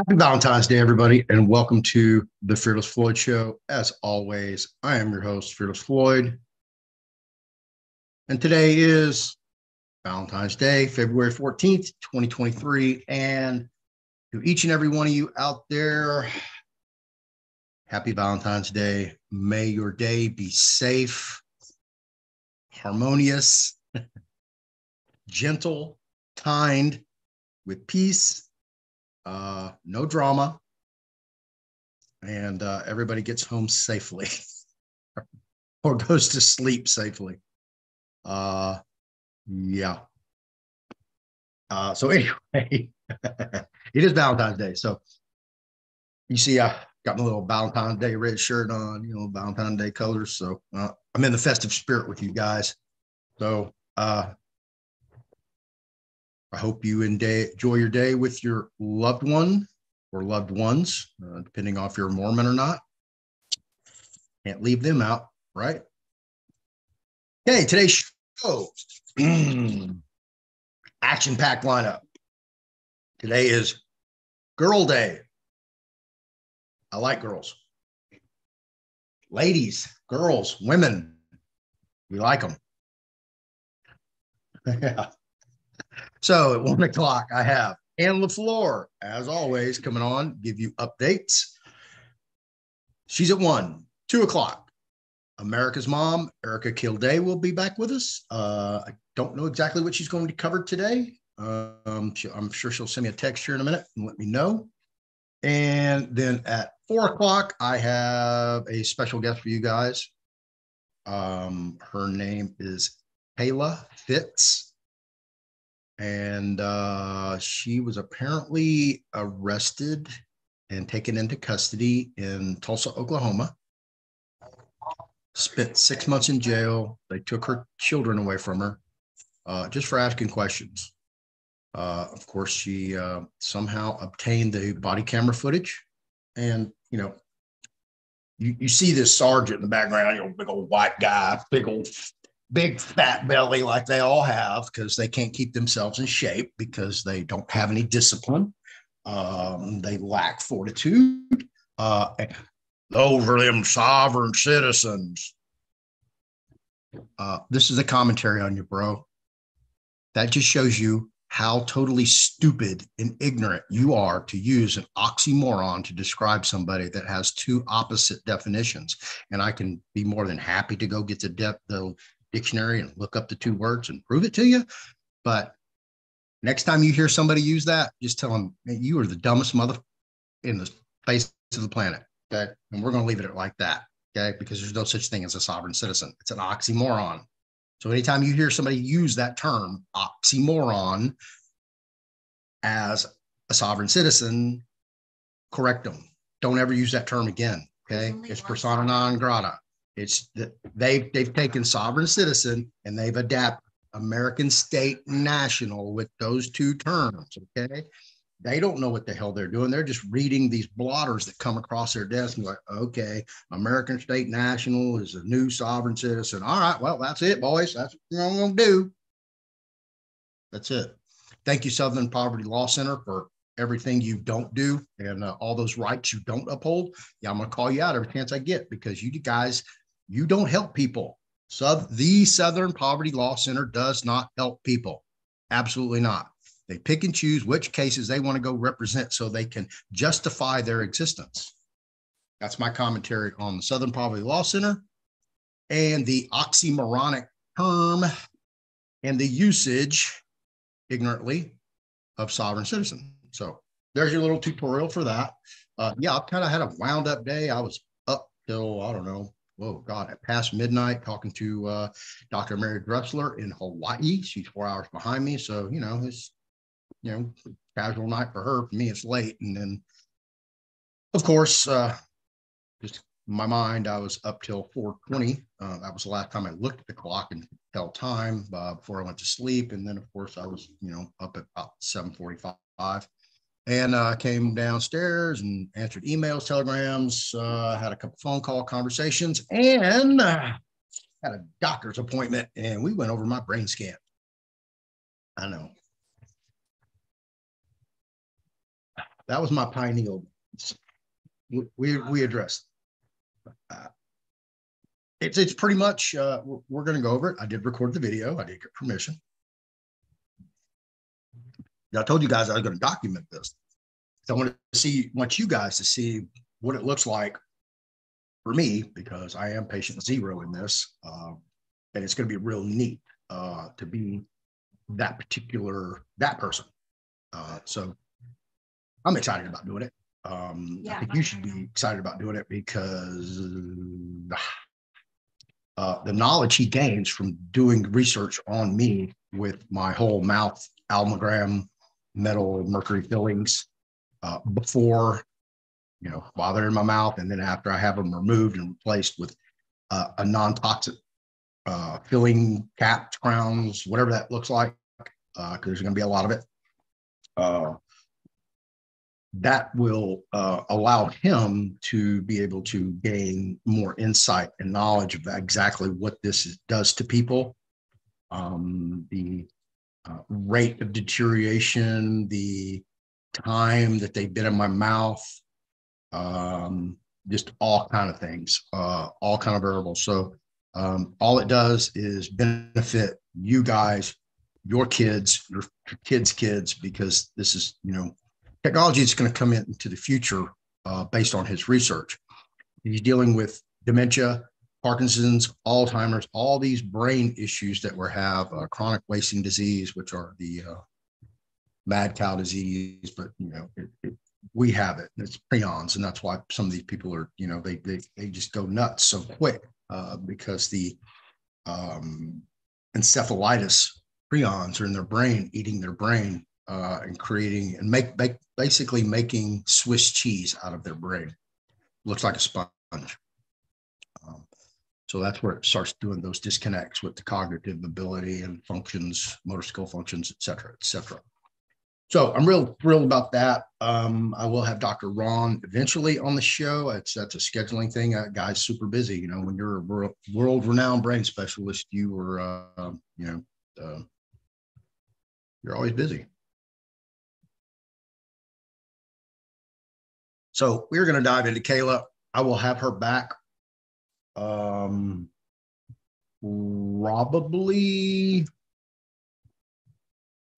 Happy Valentine's Day, everybody, and welcome to the Fearless Floyd Show. As always, I am your host, Fearless Floyd. And today is Valentine's Day, February 14th, 2023. And to each and every one of you out there, happy Valentine's Day. May your day be safe, harmonious, gentle, kind, with peace uh, no drama, and uh, everybody gets home safely or goes to sleep safely. Uh, yeah. Uh, so anyway, it is Valentine's Day. So you see, I got my little Valentine's Day red shirt on, you know, Valentine's Day colors. So uh, I'm in the festive spirit with you guys. So uh, I hope you enjoy your day with your loved one or loved ones, uh, depending on if you're a Mormon or not. Can't leave them out, right? Okay, today's show action packed lineup. Today is Girl Day. I like girls. Ladies, girls, women, we like them. yeah. So at one o'clock, I have Ann LeFlore, as always, coming on, give you updates. She's at one, two o'clock. America's mom, Arica Kildae, will be back with us. Uh, I don't know exactly what she's going to cover today. Um, she, I'm sure she'll send me a text here in a minute and let me know. And then at four o'clock, I have a special guest for you guys. Um, her name is Kayla Fitts and uh, she was apparently arrested and taken into custody in Tulsa, Oklahoma. Spent six months in jail. They took her children away from her uh, just for asking questions. Uh, of course, she uh, somehow obtained the body camera footage. And, you know, you, you see this sergeant in the background, you know, big old white guy, big old big fat belly like they all have because they can't keep themselves in shape because they don't have any discipline. Um, they lack fortitude. Uh, those are them sovereign citizens. Uh, this is a commentary on you, bro. That just shows you how totally stupid and ignorant you are to use an oxymoron to describe somebody that has two opposite definitions. And I can be more than happy to go get the, de- the dictionary and look up the two words and prove it to you. But next time you hear somebody use that, just tell them you are the dumbest mother in the face of the planet. Okay. And we're going to leave it like that. Okay. Because there's no such thing as a sovereign citizen. It's an oxymoron. So anytime you hear somebody use that term, oxymoron, as a sovereign citizen, correct them. Don't ever use that term again. Okay. It's persona non grata. It's that they've they've taken sovereign citizen and they've adapted American state national with those two terms. Okay. They don't know what the hell they're doing. They're just reading these blotters that come across their desk and like, okay, American state national is a new sovereign citizen. All right, well, that's it, boys. That's what I'm gonna do. That's it. Thank you, Southern Poverty Law Center, for everything you don't do and uh, all those rights you don't uphold. Yeah, I'm gonna call you out every chance I get because you guys you don't help people. So the Southern Poverty Law Center does not help people. Absolutely not. They pick and choose which cases they want to go represent so they can justify their existence. That's my commentary on the Southern Poverty Law Center and the oxymoronic term and the usage ignorantly of sovereign citizen. So there's your little tutorial for that. Uh, yeah, I've kind of had a wound up day. I was up till, I don't know, whoa, God, at past midnight talking to uh, Dr. Mary Dressler in Hawaii. She's four hours behind me. So, you know, it's, you know, casual night for her. For me, it's late. And then, of course, uh, just my mind, I was up till 420. Uh, that was the last time I looked at the clock and tell time uh, before I went to sleep. And then, of course, I was, you know, up at about 745 and I uh, came downstairs and answered emails, telegrams, uh, had a couple phone call conversations, and uh, had a doctor's appointment. And we went over my brain scan. I know. that was my pineal. We we addressed. Uh, it's it's pretty much uh, we're, we're going to go over it. I did record the video. I did get permission. I told you guys I was going to document this. So I want to see, want you guys to see what it looks like for me because I am patient zero in this, uh, and it's going to be real neat uh, to be that particular that person. Uh, so I'm excited about doing it. Um, yeah, I think you should be excited about doing it because uh, the knowledge he gains from doing research on me with my whole mouth amalgam metal mercury fillings uh, before, you know, while they're in my mouth, and then after I have them removed and replaced with uh, a non-toxic uh, filling caps, crowns, whatever that looks like, because uh, there's going to be a lot of it. Uh, that will uh, allow him to be able to gain more insight and knowledge of exactly what this is, does to people, um, the uh, rate of deterioration, the time that they've been in my mouth, um, just all kind of things, uh, all kind of variables. So um, all it does is benefit you guys, your kids, your kids' kids, because this is, you know, technology is going to come into the future uh, based on his research. He's dealing with dementia, Parkinson's, Alzheimer's, all these brain issues that we have, uh, chronic wasting disease, which are the uh, mad cow disease, but you know, it, it, we have it. It's prions, and that's why some of these people are, you know, they they they just go nuts so quick uh, because the um, encephalitis prions are in their brain, eating their brain uh, and creating and make, make basically making Swiss cheese out of their brain. Looks like a sponge. So that's where it starts doing those disconnects with the cognitive ability and functions, motor skill functions, et cetera, et cetera. So I'm real thrilled about that. Um, I will have Dr. Ron eventually on the show. It's that's a scheduling thing. That guy's super busy. You know, when you're a world renowned brain specialist, you are, uh, you know, uh, you're always busy. So we're going to dive into Kayla. I will have her back um, probably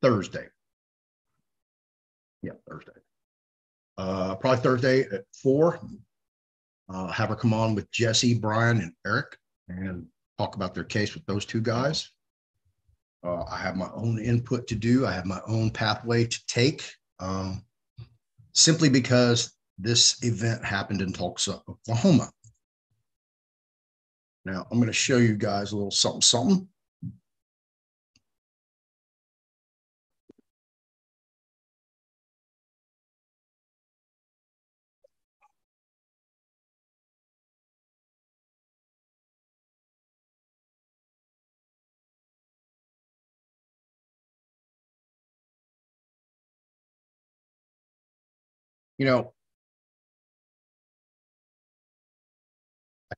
Thursday. Yeah, Thursday. Uh, probably Thursday at four. Uh, have her come on with Jesse, Brian, and Eric and talk about their case with those two guys. Uh, I have my own input to do. I have my own pathway to take. Um, simply because this event happened in Tulsa, Oklahoma. Now I'm going to show you guys a little something, something. you know,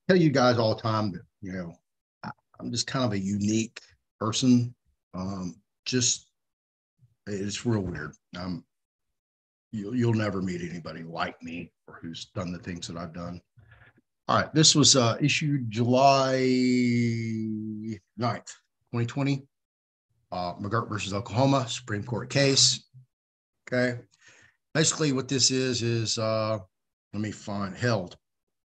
tell you guys all the time that, you know, I, am just kind of a unique person. Um, just, it's real weird. Um, you'll, you'll never meet anybody like me or who's done the things that I've done. All right, this was uh, issued July 9th, 2020. Uh, McGirt versus Oklahoma Supreme Court case. Okay basically what this is is uh, let me find held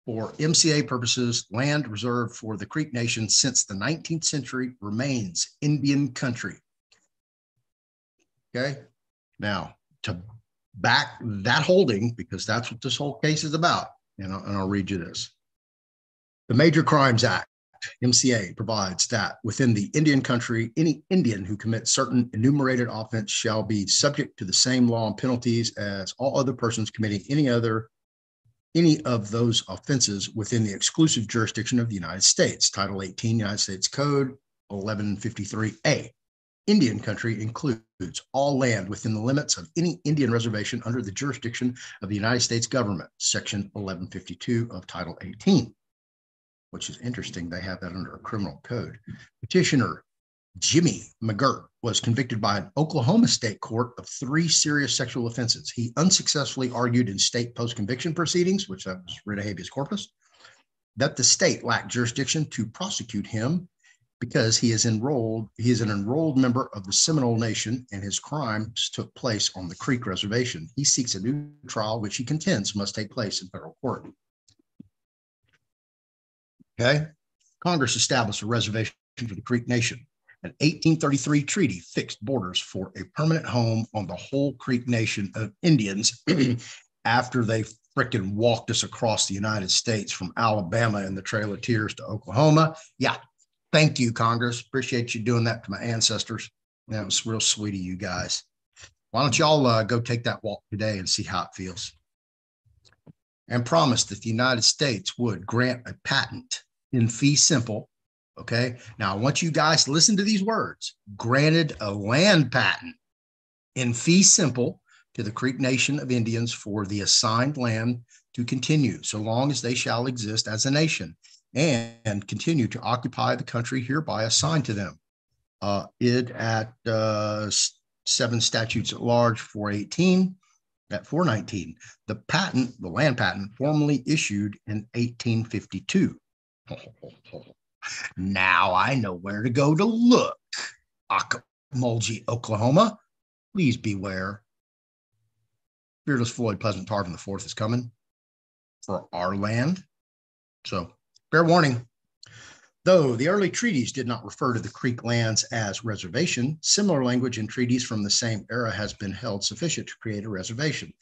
for MCA purposes, land reserved for the Creek Nation since the 19th century remains Indian country. Okay, now to back that holding, because that's what this whole case is about, and I'll, and I'll read you this. The Major Crimes Act MCA provides that within the Indian country, any Indian who commits certain enumerated offense shall be subject to the same law and penalties as all other persons committing any other any of those offenses within the exclusive jurisdiction of the United States. Title 18 United States Code 1153A. Indian country includes all land within the limits of any Indian reservation under the jurisdiction of the United States government, Section 1152 of Title 18 which is interesting. They have that under a criminal code. Petitioner Jimmy McGirt was convicted by an Oklahoma state court of three serious sexual offenses. He unsuccessfully argued in state post conviction proceedings, which that was writ of habeas corpus, that the state lacked jurisdiction to prosecute him because he is enrolled, he is an enrolled member of the Seminole Nation and his crimes took place on the Creek Reservation. He seeks a new trial, which he contends must take place in federal court. Okay. Congress established a reservation for the Creek Nation. An 1833 treaty fixed borders for a permanent home on the whole Creek Nation of Indians after they freaking walked us across the United States from Alabama in the Trail of Tears to Oklahoma. Yeah. Thank you, Congress. Appreciate you doing that to my ancestors. That was real sweet of you guys. Why don't y'all uh, go take that walk today and see how it feels? And promise that the United States would grant a patent in fee simple Okay. Now I want you guys to listen to these words granted a land patent in fee simple to the Creek Nation of Indians for the assigned land to continue so long as they shall exist as a nation and, continue to occupy the country hereby assigned to them. Uh, it at uh, seven statutes at large 418 at 419. The patent, the land patent, formally issued in 1852. Now I know where to go to look. Okmulgee, Oklahoma. Please beware. Fearless Floyd Pleasant Tarvin the fourth is coming for our land. So fair warning. Though the early treaties did not refer to the Creek lands as reservation, similar language in treaties from the same era has been held sufficient to create a reservation.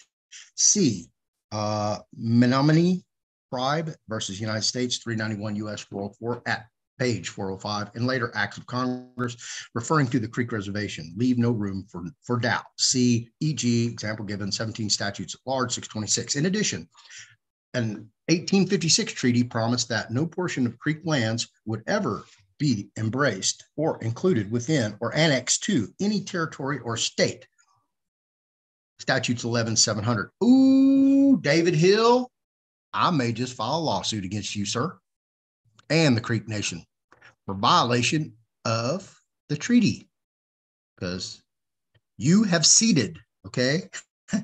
See uh, Menominee tribe versus United States, 391 U.S. 404 at page 405, and later acts of Congress referring to the Creek Reservation. Leave no room for, for doubt. See, e.g., example given, 17 statutes at large, 626. In addition, an 1856 treaty promised that no portion of Creek lands would ever be embraced or included within or annexed to any territory or state. Statutes 11, 700. Ooh, David Hill, I may just file a lawsuit against you, sir, and the Creek Nation for violation of the treaty because you have ceded, okay,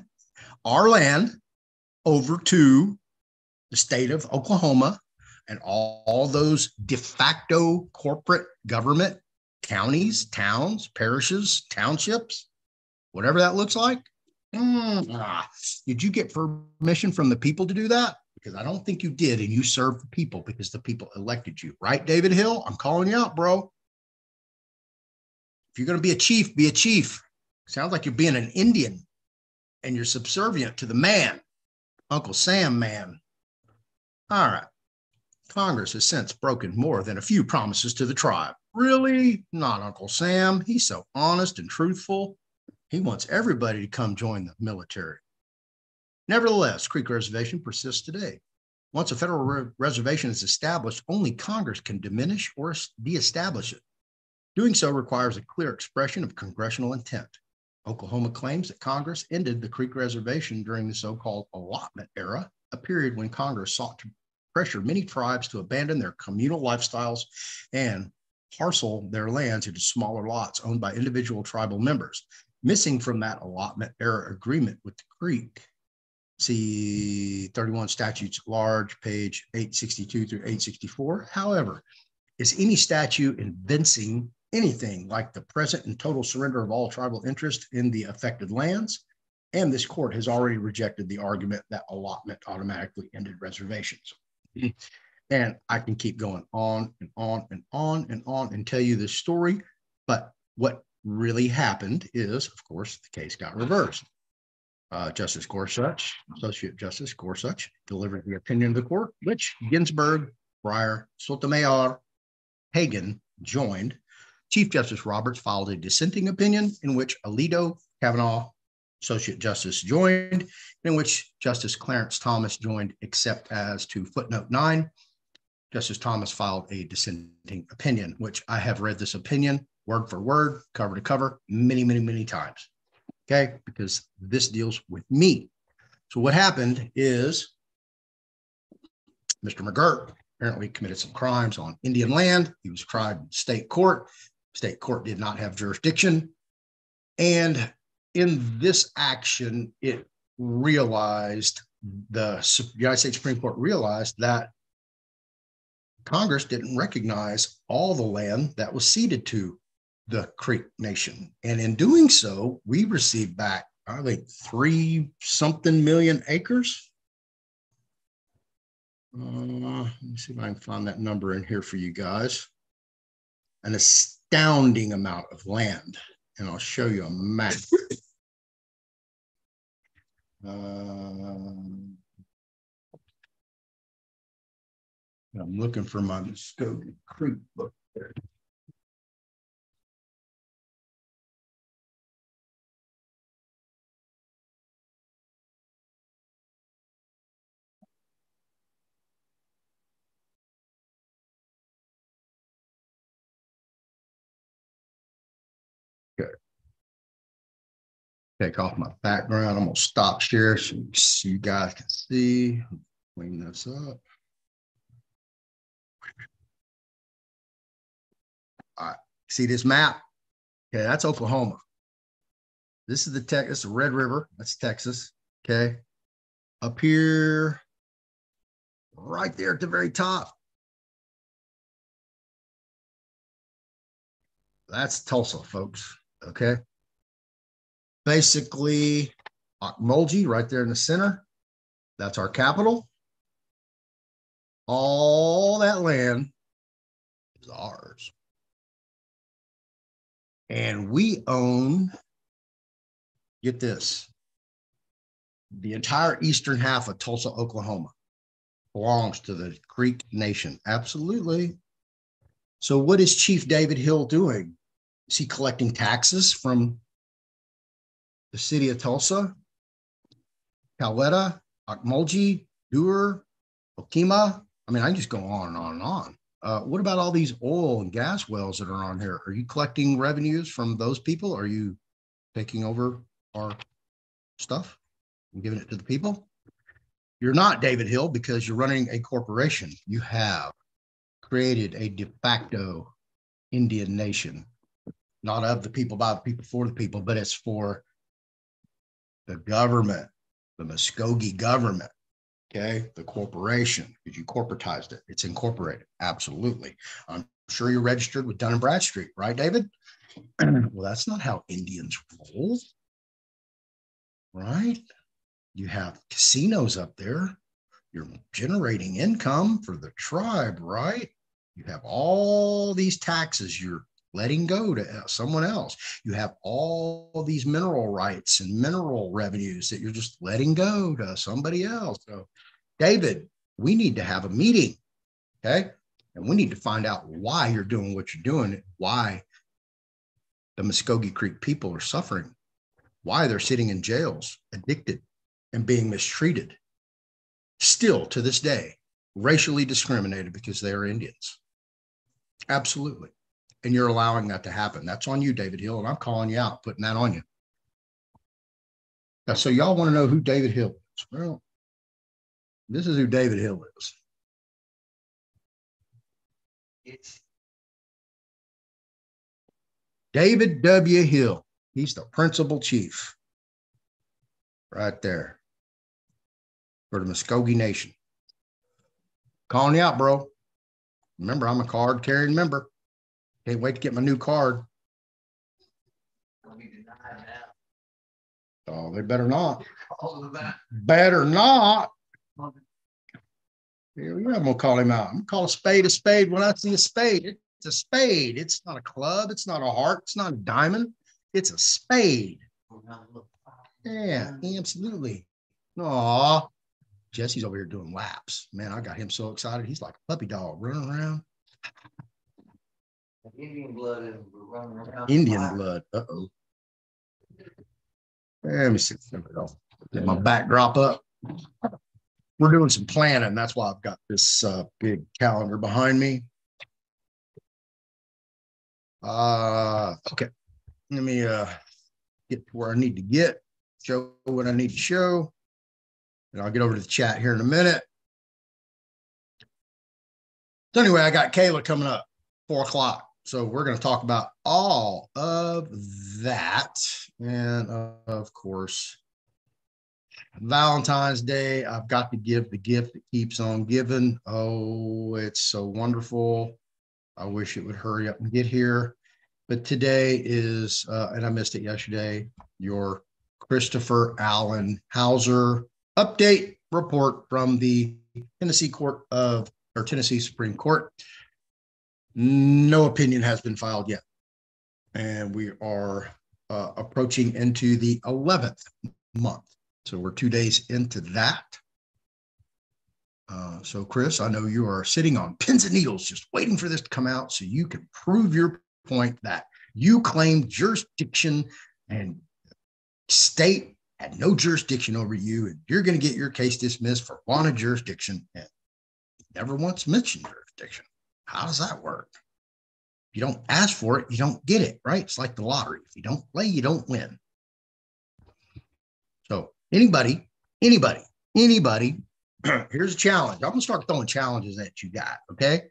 our land over to the state of Oklahoma and all, all those de facto corporate government counties, towns, parishes, townships, whatever that looks like. Mm, ah, did you get permission from the people to do that? Because I don't think you did, and you served the people because the people elected you, right, David Hill? I'm calling you out, bro. If you're going to be a chief, be a chief. Sounds like you're being an Indian and you're subservient to the man, Uncle Sam man. All right. Congress has since broken more than a few promises to the tribe. Really? Not Uncle Sam. He's so honest and truthful. He wants everybody to come join the military. Nevertheless, Creek Reservation persists today. Once a federal re- reservation is established, only Congress can diminish or de-establish it. Doing so requires a clear expression of congressional intent. Oklahoma claims that Congress ended the Creek Reservation during the so-called allotment era, a period when Congress sought to pressure many tribes to abandon their communal lifestyles and parcel their lands into smaller lots owned by individual tribal members. Missing from that allotment era agreement with the Creek see 31 statutes large, page 862 through 864. However, is any statute evincing anything like the present and total surrender of all tribal interest in the affected lands? And this court has already rejected the argument that allotment automatically ended reservations. Hmm. And I can keep going on and on and on and on and tell you this story. But what really happened is, of course, the case got reversed. Uh, Justice Gorsuch, Associate Justice Gorsuch, delivered the opinion of the court, which Ginsburg, Breyer, Sotomayor, Kagan joined. Chief Justice Roberts filed a dissenting opinion in which Alito, Kavanaugh, Associate Justice joined, in which Justice Clarence Thomas joined, except as to footnote nine. Justice Thomas filed a dissenting opinion, which I have read this opinion word for word, cover to cover, many, many, many times okay? Because this deals with me. So what happened is Mr. McGirt apparently committed some crimes on Indian land. He was tried in state court. State court did not have jurisdiction. And in this action, it realized the United States Supreme Court realized that Congress didn't recognize all the land that was ceded to the Creek Nation. And in doing so, we received back, I think, three something million acres. Uh, let me see if I can find that number in here for you guys. An astounding amount of land. And I'll show you a map. Um, I'm looking for my Muskogee Creek book there. Take off my background. I'm gonna stop share so you guys can see. Clean this up. All right, see this map? Okay, that's Oklahoma. This is the tech. This is Red River. That's Texas. Okay, up here, right there at the very top. That's Tulsa, folks. Okay basically uh, Okmulgee right there in the center. That's our capital. All that land is ours. And we own, get this, the entire eastern half of Tulsa, Oklahoma belongs to the Creek Nation. Absolutely. So, what is Chief David Hill doing? Is he collecting taxes from the city of Tulsa, Coweta, Okmulgee, Dewar, Okemah. I mean, I just go on and on and on. Uh, what about all these oil and gas wells that are on here? Are you collecting revenues from those people? Are you taking over our stuff and giving it to the people? You're not David Hill because you're running a corporation. You have created a de facto Indian nation, not of the people, by the people, for the people, but it's for the government, the Muskogee government, okay, the corporation, because you corporatized it. It's incorporated. Absolutely. I'm sure you're registered with Dun and Bradstreet, right, David? well, that's not how Indians roll, right? You have casinos up there. You're generating income for the tribe, right? You have all these taxes you're letting go to uh, someone else. You have all these mineral rights and mineral revenues that you're just letting go to somebody else. So, David, we need to have a meeting. Okay. And we need to find out why you're doing what you're doing, why the Muskogee Creek people are suffering, why they're sitting in jails, addicted, and being mistreated. Still to this day, racially discriminated because they are Indians. Absolutely and you're allowing that to happen. That's on you, David Hill, and I'm calling you out, putting that on you. Now, so y'all want to know who David Hill is? Well, this is who David Hill is. It's David W. Hill. He's the principal chief right there for the Muskogee Nation. Calling you out, bro. Remember, I'm a card carrying member. Can't wait to get my new card. Oh, they better not. Better not. Here, I'm gonna call him out. I'm gonna call a spade a spade when I see a spade. It's a spade. It's not a club. It's not a heart. It's not a diamond. It's a spade. Yeah, absolutely. Aw. Jesse's over here doing laps. Man, I got him so excited. He's like a puppy dog running around. Indian blood running around. Indian blood. Uh oh. Let me see. Get my backdrop up. We're doing some planning. That's why I've got this uh, big calendar behind me. Uh, okay. Let me uh, get to where I need to get, show what I need to show. And I'll get over to the chat here in a minute. So, anyway, I got Kayla coming up, four o'clock. So we're going to talk about all of that. And of course, Valentine's Day, I've got to give the gift that keeps on giving. Oh, it's so wonderful. I wish it would hurry up and get here. But today is, uh, and I missed it yesterday, your Christopher Allen Hauser update report from the Tennessee Court of, or Tennessee Supreme Court. No opinion has been filed yet. And we are uh, approaching into the 11th month. So we're two days into that. Uh, so, Chris, I know you are sitting on pins and needles just waiting for this to come out so you can prove your point that you claim jurisdiction and state had no jurisdiction over you, and you're going to get your case dismissed for want of jurisdiction. And never once mentioned jurisdiction. How does that work? If you don't ask for it, you don't get it, right? It's like the lottery. If you don't play, you don't win. So, anybody, anybody, anybody here's a challenge. I'm gonna start throwing challenges at you guys. Okay.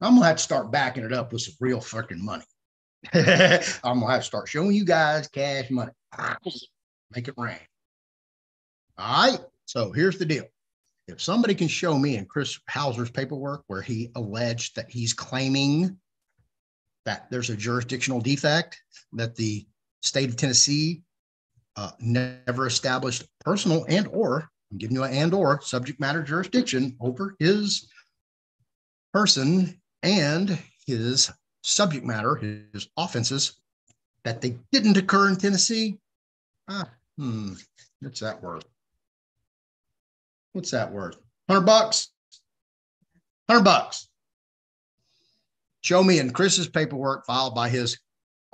I'm gonna have to start backing it up with some real fucking money. I'm gonna have to start showing you guys cash money. Make it rain. All right. So here's the deal. If somebody can show me in Chris Hauser's paperwork where he alleged that he's claiming that there's a jurisdictional defect, that the state of Tennessee uh, never established personal and or I'm giving you an and or subject matter jurisdiction over his person and his subject matter, his offenses that they didn't occur in Tennessee. Ah, hmm, what's that worth? What's that worth? 100 bucks? 100 bucks. Show me in Chris's paperwork filed by his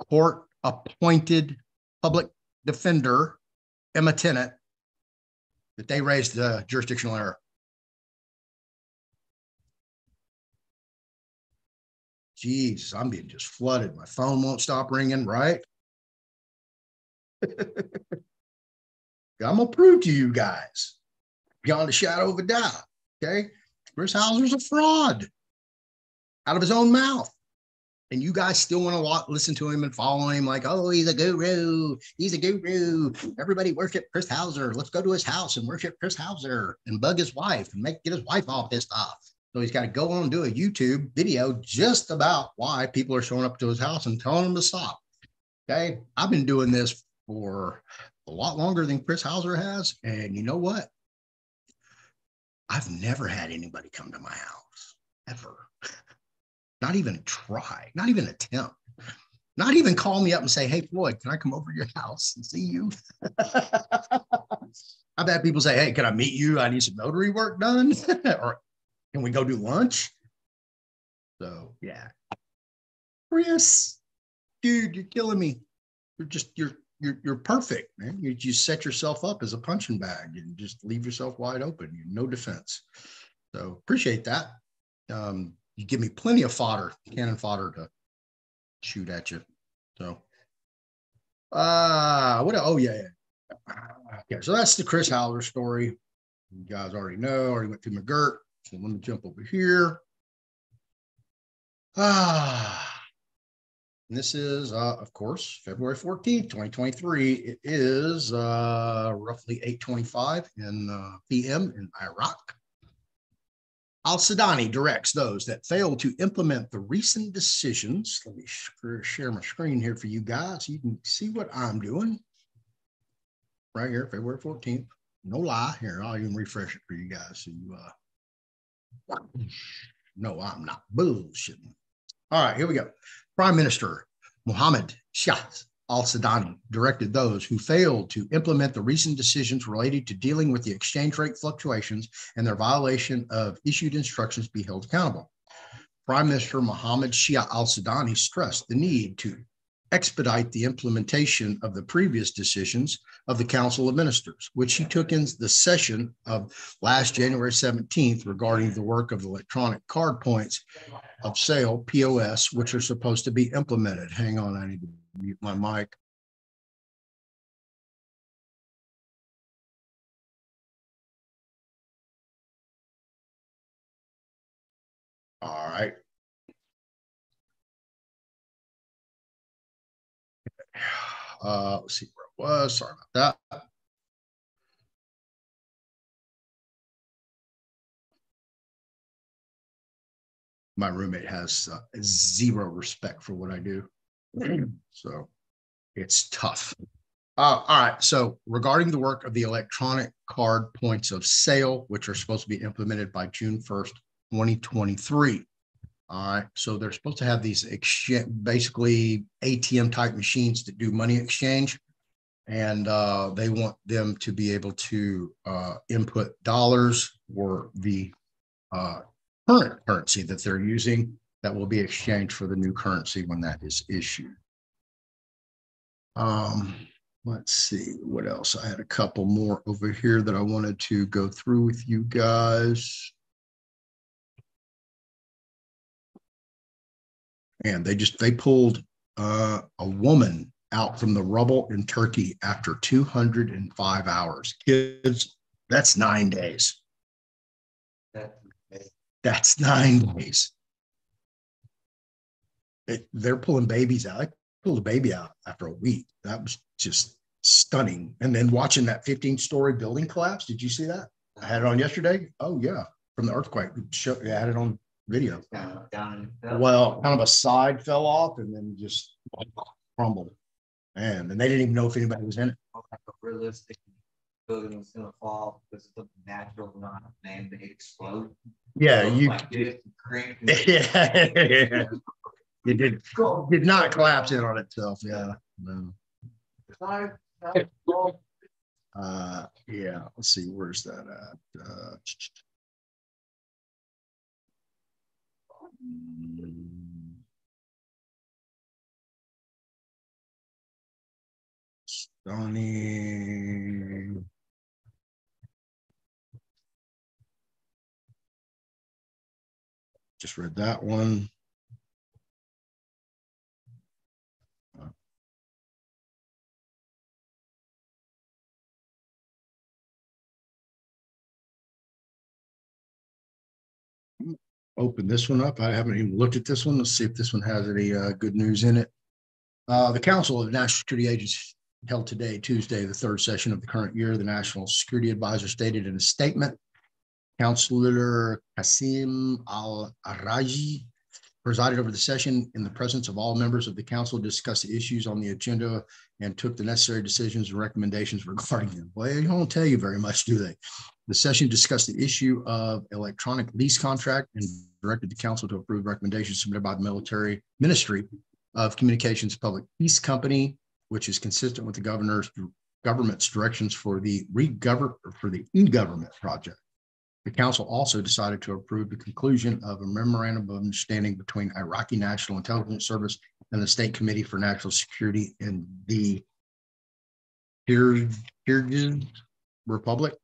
court appointed public defender, Emma Tennant, that they raised the jurisdictional error. Jeez, I'm being just flooded. My phone won't stop ringing, right? I'm gonna prove to you guys beyond a shadow of a doubt. Okay. Chris Hauser's a fraud out of his own mouth and you guys still want to listen to him and follow him like, oh, he's a guru. He's a guru. Everybody worship Chris Hauser. Let's go to his house and worship Chris Hauser and bug his wife and make get his wife all pissed off. So he's got to go on and do a YouTube video just about why people are showing up to his house and telling him to stop. Okay. I've been doing this for a lot longer than Chris Hauser has. And you know what? I've never had anybody come to my house ever not even try, not even attempt, not even call me up and say, Hey, Floyd, can I come over to your house and see you? I've had people say, Hey, can I meet you? I need some notary work done. or can we go do lunch? So, yeah. Chris, dude, you're killing me. You're just, you're, you're, you're perfect, man. You just set yourself up as a punching bag and just leave yourself wide open. You're no defense. So appreciate that. Um, you give me plenty of fodder, cannon fodder to shoot at you. So, uh, what? Oh yeah, yeah. Okay, so that's the Chris Howler story. You guys already know. Already went through McGirt. So let me jump over here. Ah. And this is, uh, of course, February 14th, 2023. It is uh, roughly 8.25 in uh, PM in Iraq. Al Sudani directs those that fail to implement the recent decisions. Let me share my screen here for you guys you can see what I'm doing. Right here, February 14th. No lie. Here, I'll even refresh it for you guys. So you, uh, no, I'm not bullshitting. All right, here we go. Prime Minister Mohammed Shia al Sudani directed those who failed to implement the recent decisions related to dealing with the exchange rate fluctuations and their violation of issued instructions be held accountable. Prime Minister Mohammed Shia al Sudani stressed the need to expedite the implementation of the previous decisions of the Council of Ministers, which he took in the session of last January 17th regarding the work of electronic card points of sale, POS, which are supposed to be implemented. Hang on, I need to mute my mic. All right. Uh, let's see where it was. Sorry about that. My roommate has uh, zero respect for what I do. So it's tough. Uh, all right. So regarding the work of the electronic card points of sale, which are supposed to be implemented by June 1st, 2023. All right. So they're supposed to have these exchange, basically ATM type machines that do money exchange. And uh, they want them to be able to uh, input dollars or the uh, current currency that they're using that will be exchanged for the new currency when that is issued. Um, let's see what else. I had a couple more over here that I wanted to go through with you guys. And they just they pulled uh, a woman out from the rubble in Turkey after 205 hours. Kids, that's nine days. That's nine days. It, they're pulling babies out. I pulled a baby out after a week. That was just stunning. And then watching that 15 story building collapse. Did you see that? I had it on yesterday. Oh, yeah. From the earthquake. I had it on video. Down, Well, kind of a side fell off and then just crumbled. Man, And they didn't even know if anybody was in it. Realistic building was gonna fall because it's a natural, not man to explode. Yeah, So, you. like, this crank- Yeah. It did, did not collapse in on itself. Yeah. No. Sorry, sorry, well, Uh, yeah, let's see, where's that at? Uh, Stony. Just read that one. Open this one up. I haven't even looked at this one. Let's see if this one has any uh, good news in it. Uh, the Council of National Security Agents held today, Tuesday, the third session of the current year. The National Security Advisor stated in a statement, Councilor Kasim Al Araji presided over the session in the presence of all members of the council, discussed the issues on the agenda and took the necessary decisions and recommendations regarding them. Well, they don't tell you very much, do they? The session discussed the issue of electronic lease contract and directed the council to approve recommendations submitted by the military ministry of communications public peace company, which is consistent with the governor's government's directions for the regovern for the e-government project. The council also decided to approve the conclusion of a memorandum of understanding between Iraqi National Intelligence Service and the State Committee for National Security in the Kyrgyz Republic.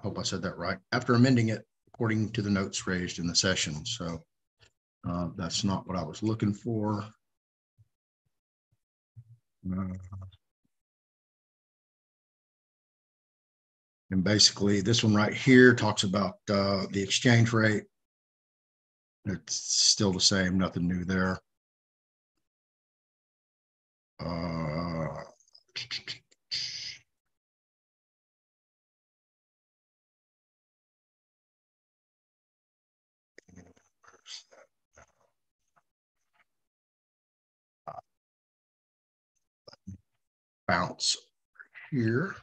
Hope I said that right. After amending it according to the notes raised in the session. So uh, that's not what I was looking for. Uh, And basically, this one right here talks about uh, the exchange rate. It's still the same, nothing new there. Uh, Bounce here.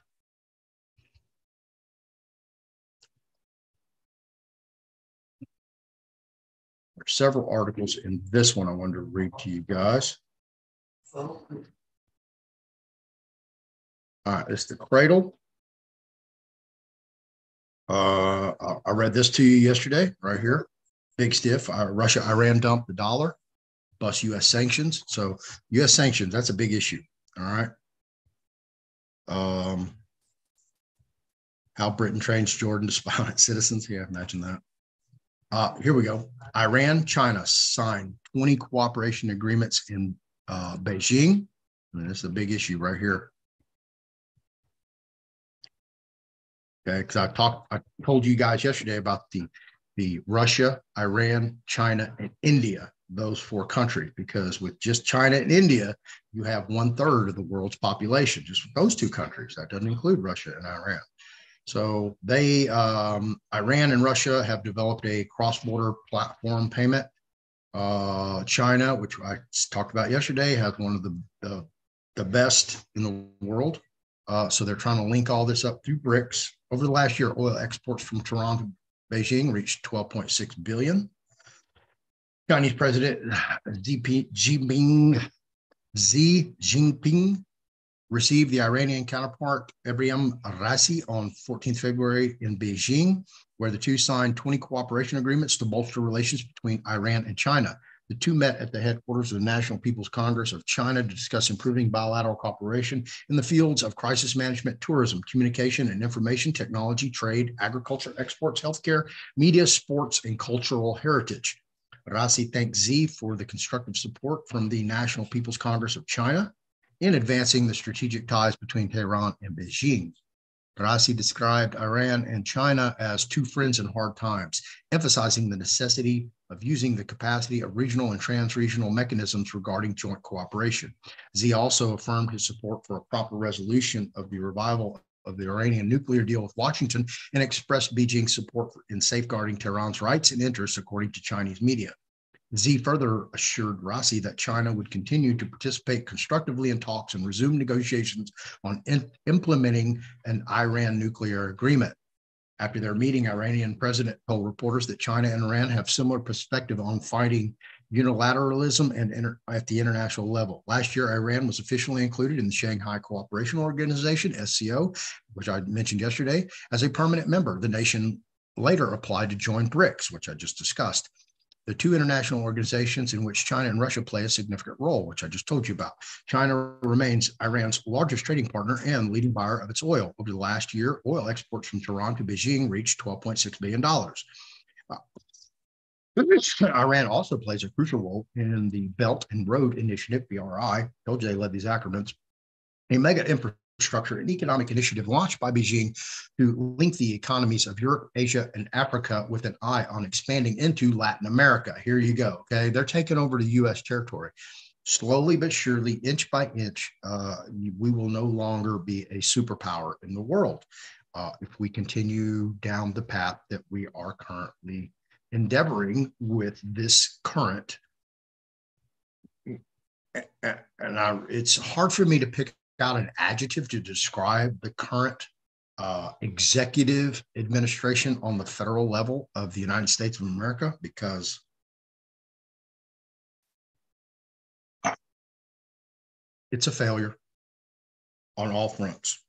Several articles in this one I wanted to read to you guys. All right, it's the cradle. Uh, I, I read this to you yesterday, right here. Big stiff. Uh, Russia, Iran dumped the dollar, bust U.S. sanctions. So U.S. sanctions, that's a big issue. All right. Um, how Britain trains Jordan to spy on its citizens. Yeah, imagine that. Uh, here we go. Iran, China signed 20 cooperation agreements in uh, Beijing. And this is a big issue right here. Okay, because I talked, I told you guys yesterday about the the Russia, Iran, China, and India those four countries because with just China and India, you have one third of the world's population, just those two countries. That doesn't include Russia and Iran. So they, um, Iran and Russia have developed a cross-border platform payment. Uh, China, which I talked about yesterday, has one of the the, the best in the world. Uh, so they're trying to link all this up through BRICS. Over the last year, oil exports from Tehran to Beijing reached 12.6 billion. Chinese President Xi Jinping, Xi Jinping received the Iranian counterpart Ebrahim Raisi on 14th February in Beijing, where the two signed 20 cooperation agreements to bolster relations between Iran and China. The two met at the headquarters of the National People's Congress of China to discuss improving bilateral cooperation in the fields of crisis management, tourism, communication and information technology, trade, agriculture, exports, healthcare, media, sports, and cultural heritage. Raisi thanked Xi for the constructive support from the National People's Congress of China in advancing the strategic ties between Tehran and Beijing. Raisi described Iran and China as two friends in hard times, emphasizing the necessity of using the capacity of regional and trans-regional mechanisms regarding joint cooperation. Xi also affirmed his support for a proper resolution of the revival of the Iranian nuclear deal with Washington and expressed Beijing's support in safeguarding Tehran's rights and interests, according to Chinese media. Xi further assured Raisi that China would continue to participate constructively in talks and resume negotiations on in- implementing an Iran nuclear agreement. After their meeting, Iranian president told reporters that China and Iran have similar perspective on fighting unilateralism and inter- at the international level. Last year, Iran was officially included in the Shanghai Cooperation Organization, SCO, which I mentioned yesterday, as a permanent member. The nation later applied to join BRICS, which I just discussed the two international organizations in which China and Russia play a significant role, which I just told you about. China remains Iran's largest trading partner and leading buyer of its oil. Over the last year, oil exports from Tehran to Beijing reached $12.6 billion. Iran also plays a crucial role in the Belt and Road Initiative, BRI. Told you they led these acronyms. A mega infrastructure infrastructure and economic initiative launched by Beijing to link the economies of Europe, Asia, and Africa with an eye on expanding into Latin America. Here you go. Okay. They're taking over the US territory. Slowly but surely, inch by inch, uh, we will no longer be a superpower in the world uh, if we continue down the path that we are currently endeavoring with this current and I, it's hard for me to pick out an adjective to describe the current uh, executive administration on the federal level of the United States of America because it's a failure on all fronts.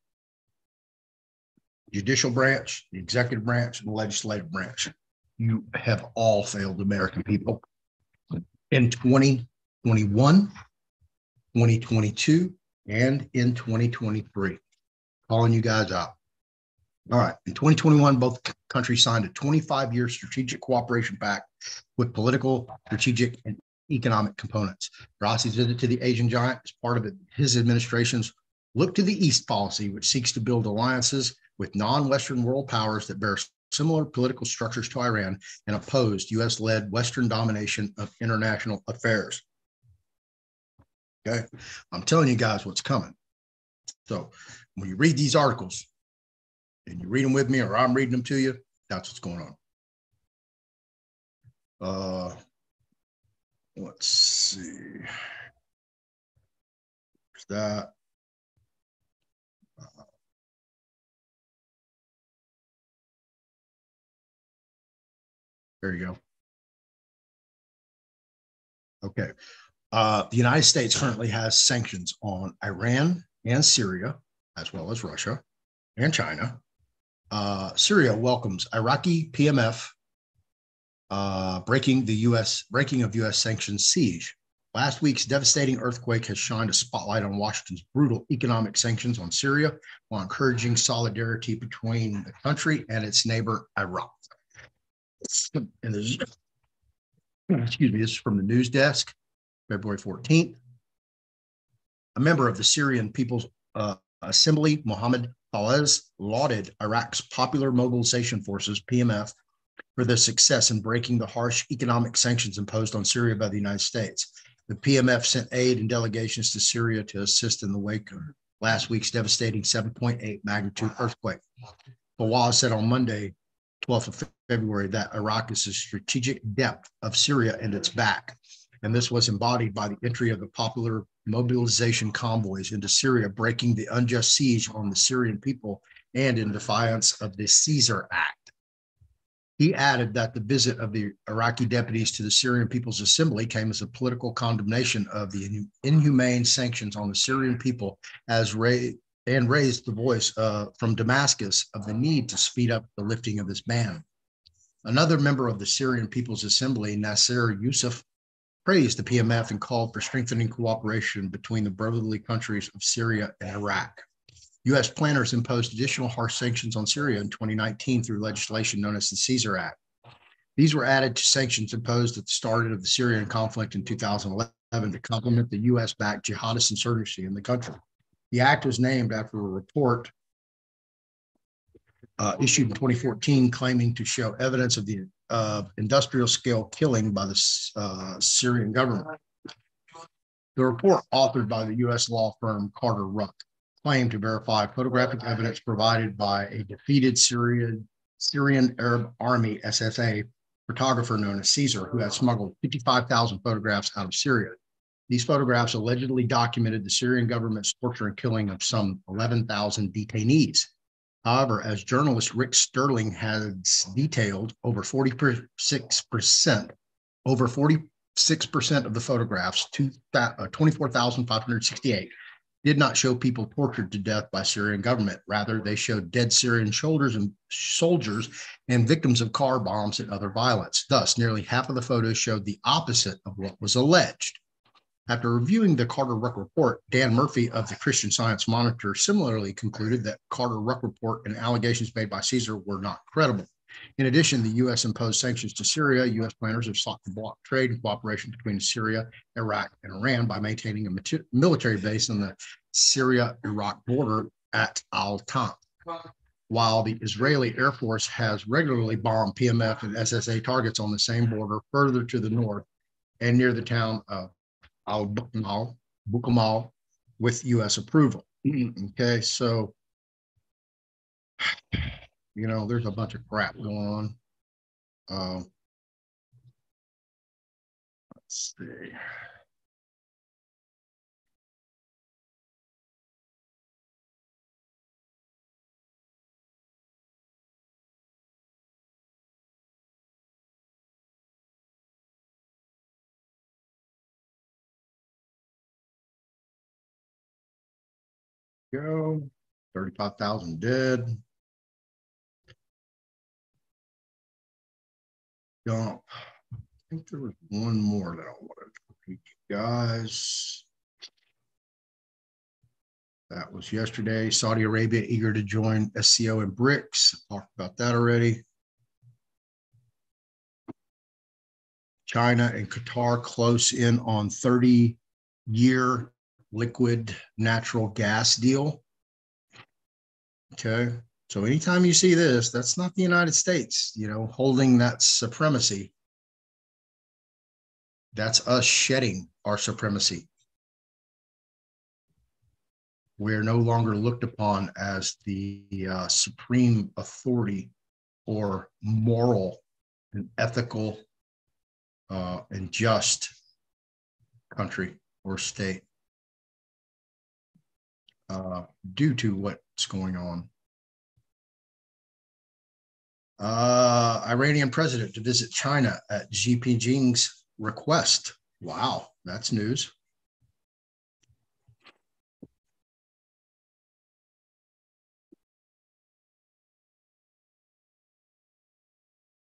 Judicial branch, the executive branch, and the legislative branch. You have all failed American people. In 2021, 2022, and in 2023. Calling you guys out. All right. In 2021, both countries signed a 25 year strategic cooperation pact with political, strategic, and economic components. Raisi's visit to the Asian giant is part of his administration's Look to the East policy, which seeks to build alliances with non Western world powers that bear similar political structures to Iran and opposed US led Western domination of international affairs. Okay. I'm telling you guys what's coming. So when you read these articles and you read them with me or I'm reading them to you, that's what's going on. Uh, let's see. There's that. There you go. Okay. Uh, the United States currently has sanctions on Iran and Syria, as well as Russia and China. Uh, Syria welcomes Iraqi PMF uh, breaking the U.S. breaking of U.S. sanctions siege. Last week's devastating earthquake has shined a spotlight on Washington's brutal economic sanctions on Syria while encouraging solidarity between the country and its neighbor Iraq. And this, excuse me, this is from the news desk. February 14th. A member of the Syrian People's uh, Assembly, Mohammed Fawaz, lauded Iraq's Popular Mobilization Forces, PMF, for their success in breaking the harsh economic sanctions imposed on Syria by the United States. The PMF sent aid and delegations to Syria to assist in the wake of last week's devastating 7.8 magnitude earthquake. Fawaz said on Monday, 12th of February, that Iraq is the strategic depth of Syria and its back. And this was embodied by the entry of the popular mobilization convoys into Syria, breaking the unjust siege on the Syrian people and in defiance of the Caesar Act. He added that the visit of the Iraqi deputies to the Syrian People's Assembly came as a political condemnation of the inhumane sanctions on the Syrian people as and raised the voice uh, from Damascus of the need to speed up the lifting of this ban. Another member of the Syrian People's Assembly, Nasser Yusuf, praised the PMF and called for strengthening cooperation between the brotherly countries of Syria and Iraq. U.S. planners imposed additional harsh sanctions on Syria in 2019 through legislation known as the Caesar Act. These were added to sanctions imposed at the start of the Syrian conflict in 2011 to complement the U.S. backed jihadist insurgency in the country. The act was named after a report uh, issued in 2014 claiming to show evidence of the uh, industrial scale killing by the uh, Syrian government. The report, authored by the U.S. law firm Carter Ruck, claimed to verify photographic evidence provided by a defeated Syrian Syrian Arab Army SSA photographer known as Caesar, who had smuggled 55,000 photographs out of Syria. These photographs allegedly documented the Syrian government's torture and killing of some 11,000 detainees. However, as journalist Rick Sterling has detailed, over 46%, over 46% of the photographs, uh, 24,568, did not show people tortured to death by Syrian government. Rather, they showed dead Syrian soldiers and soldiers and victims of car bombs and other violence. Thus, nearly half of the photos showed the opposite of what was alleged. After reviewing the Carter Ruck report, Dan Murphy of the Christian Science Monitor similarly concluded that Carter Ruck report and allegations made by Caesar were not credible. In addition, the U.S. imposed sanctions to Syria. U.S. planners have sought to block trade and cooperation between Syria, Iraq, and Iran by maintaining a military base on the Syria Iraq border at Al Tanf. While the Israeli Air Force has regularly bombed PMF and SSA targets on the same border further to the north and near the town of Al all with U.S. approval. okay, so you know, there's a bunch of crap going on. Uh, let's see. Go. 35,000 dead. Dump. I think there was one more that I wanted to repeat you guys. That was yesterday. Saudi Arabia eager to join SCO and BRICS. Talked about that already. China and Qatar close in on 30 year liquid natural gas deal. Okay. So anytime you see this, that's not the United States, you know, holding that supremacy. That's us shedding our supremacy. We're no longer looked upon as the uh, supreme authority or moral and ethical uh, and just country or state uh, due to what's going on. Uh, Iranian president to visit China at Xi Jinping's request. Wow, that's news.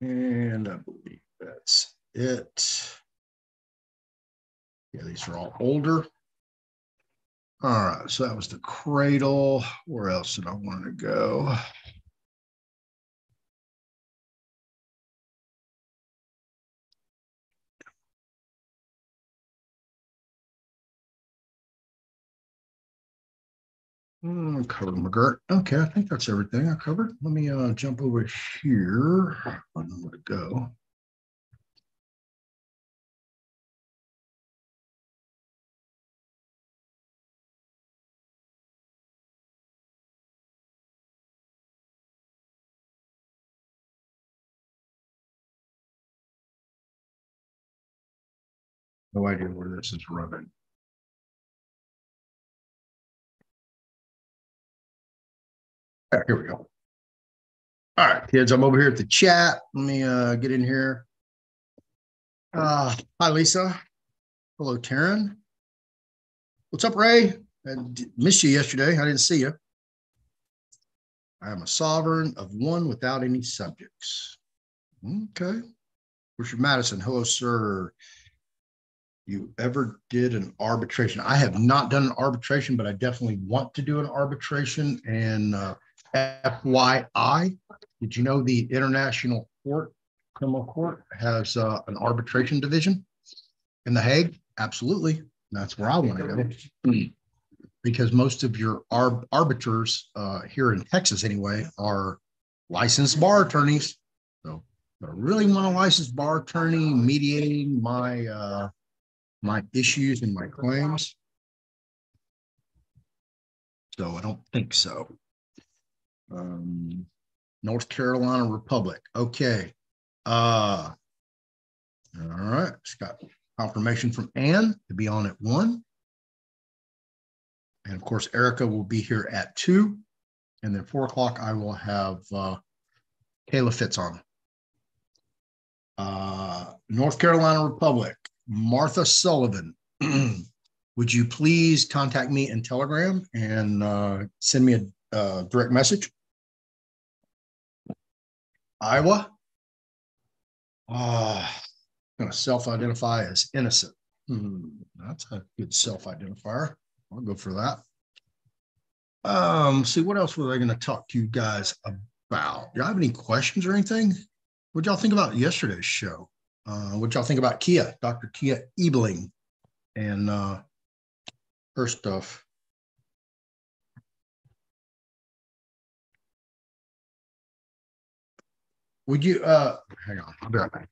And I believe that's it. Yeah, these are all older. All right, so that was the cradle. Where else did I want to go? Mm, McGirt. Okay, I think that's everything I covered. Let me uh, jump over here. I don't know where to go. No idea where this is running. Right, here we go. All right, kids, I'm over here at the chat. Let me uh, get in here. Uh, hi, Lisa. Hello, Taryn. What's up, Ray? I missed you yesterday. I didn't see you. I am a sovereign of one without any subjects. Okay. Richard Madison. Hello, sir you ever did an arbitration. I have not done an arbitration, but I definitely want to do an arbitration. And uh, FYI, did you know the International Court, Criminal Court, has uh, an arbitration division in The Hague? Absolutely. That's where I want to go. Because most of your arb- arbiters uh, here in Texas, anyway, are licensed bar attorneys. So, I really want a licensed bar attorney mediating my uh, my issues and my claims. So I don't think so. Um, North Carolina Republic. Okay. Uh, all right. Just got confirmation from Ann to be on at one. And of course, Arica will be here at two. And then four o'clock, I will have uh, Kayla Fitts on. Uh, North Carolina Republic. Martha Sullivan. Would you please contact me in Telegram and uh, send me a uh, direct message? Iowa. Uh, going to self-identify as innocent. Hmm, that's a good self-identifier. I'll go for that. Um, see what else was I going to talk to you guys about? Do you have any questions or anything? What y'all think about yesterday's show? Uh, what y'all think about Kia, Dr. Kia Ebling, and uh, her stuff? Would you, uh, hang on, I'll be right back.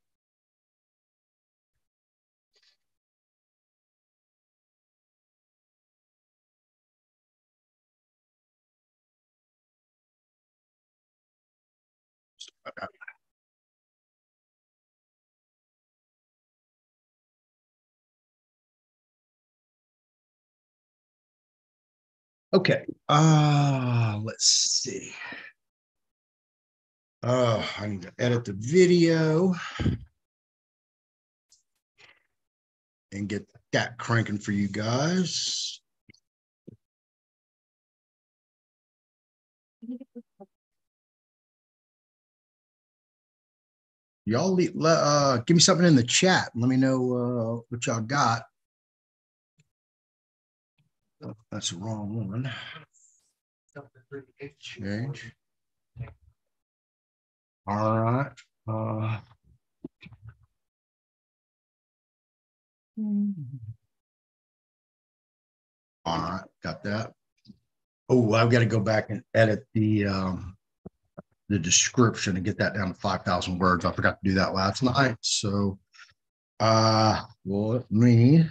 Okay. Okay. Uh, let's see. Uh, I need to edit the video and get that cranking for you guys. Y'all uh, give me something in the chat. Let me know uh, what y'all got. Oh, that's the wrong one. Change. All right. Uh, all right, got that. Oh, I've got to go back and edit the um, the description and get that down to 5,000 words. I forgot to do that last night. So, uh, well, me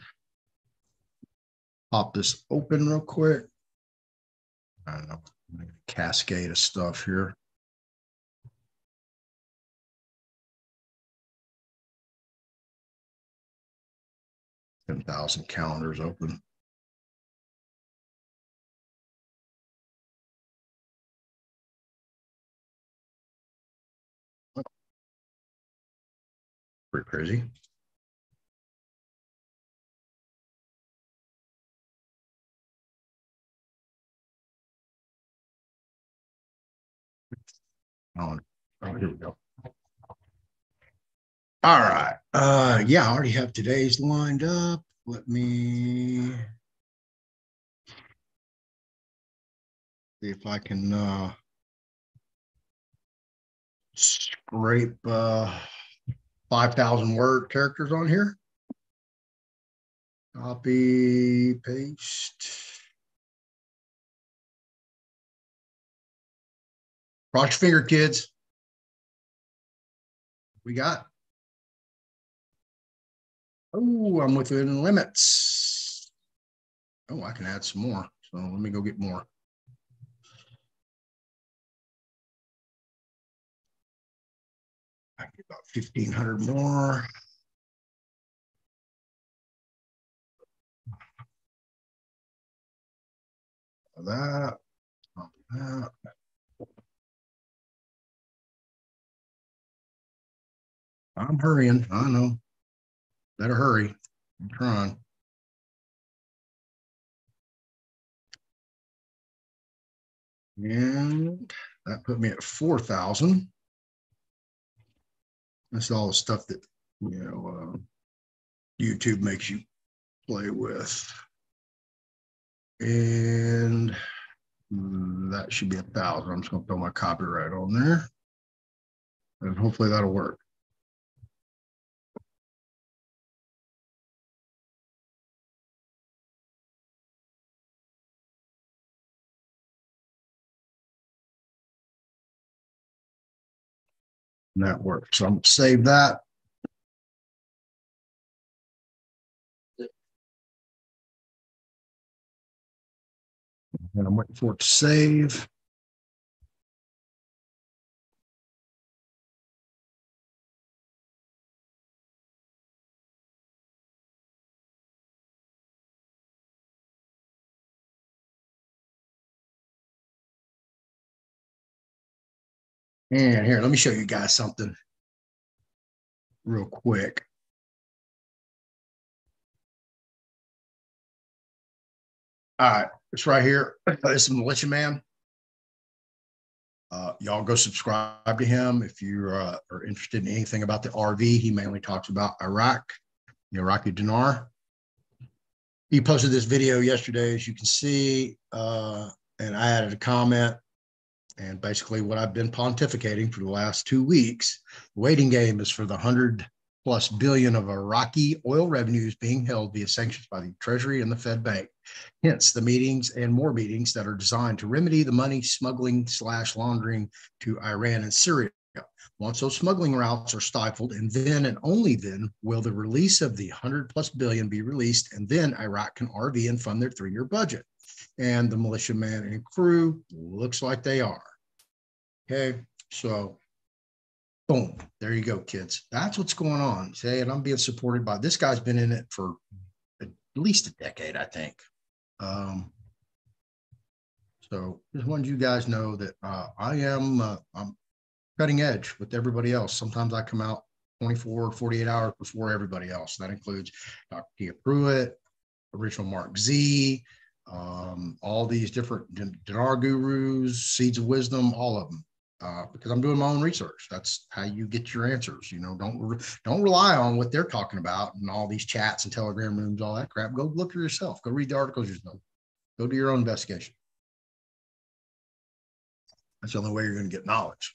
pop this open real quick. I don't know, cascade of stuff here. Ten thousand calendars open. Pretty crazy. Oh, here we go. All right. Uh, yeah, I already have today's lined up. Let me see if I can uh, scrape uh, 5,000 word characters on here. Copy, paste. Cross your finger, kids. We got. Oh, I'm within limits. Oh, I can add some more. So let me go get more. I get about 1,500 more. That, that. I'm hurrying. I know. Better hurry. I'm trying. And that put me at 4,000. That's all the stuff that, you know, uh, YouTube makes you play with. And that should be a thousand. I'm just gonna throw my copyright on there. And hopefully that'll work. And that works. So I'm gonna save that. And I'm waiting for it to save. And here, let me show you guys something real quick. All right, it's right here. This is Militia Man. Uh, y'all go subscribe to him if you uh, are interested in anything about the RV. He mainly talks about Iraq, the Iraqi dinar. He posted this video yesterday, as you can see, uh, and I added a comment and basically, what I've been pontificating for the last two weeks, the waiting game is for the 100 plus billion of Iraqi oil revenues being held via sanctions by the Treasury and the Fed Bank. Hence, the meetings and more meetings that are designed to remedy the money smuggling slash laundering to Iran and Syria. Once those smuggling routes are stifled, and then and only then will the release of the 100 plus billion be released, and then Iraq can RV and fund their three year budget and the militiaman and crew looks like they are. Okay, so boom, there you go, kids. That's what's going on. Say, and I'm being supported by this guy's been in it for at least a decade, I think. Um, so just wanted you guys know that uh, I am uh, I'm cutting edge with everybody else. Sometimes I come out 24, or 48 hours before everybody else. That includes Dr. Tia Pruitt, original Mark Z, um, all these different dinar gurus, seeds of wisdom, all of them. Uh, because I'm doing my own research. That's how you get your answers. You know, don't re- don't rely on what they're talking about and all these chats and telegram rooms, all that crap. Go look for yourself. Go read the articles yourself. Go do your own investigation. That's the only way you're going to get knowledge.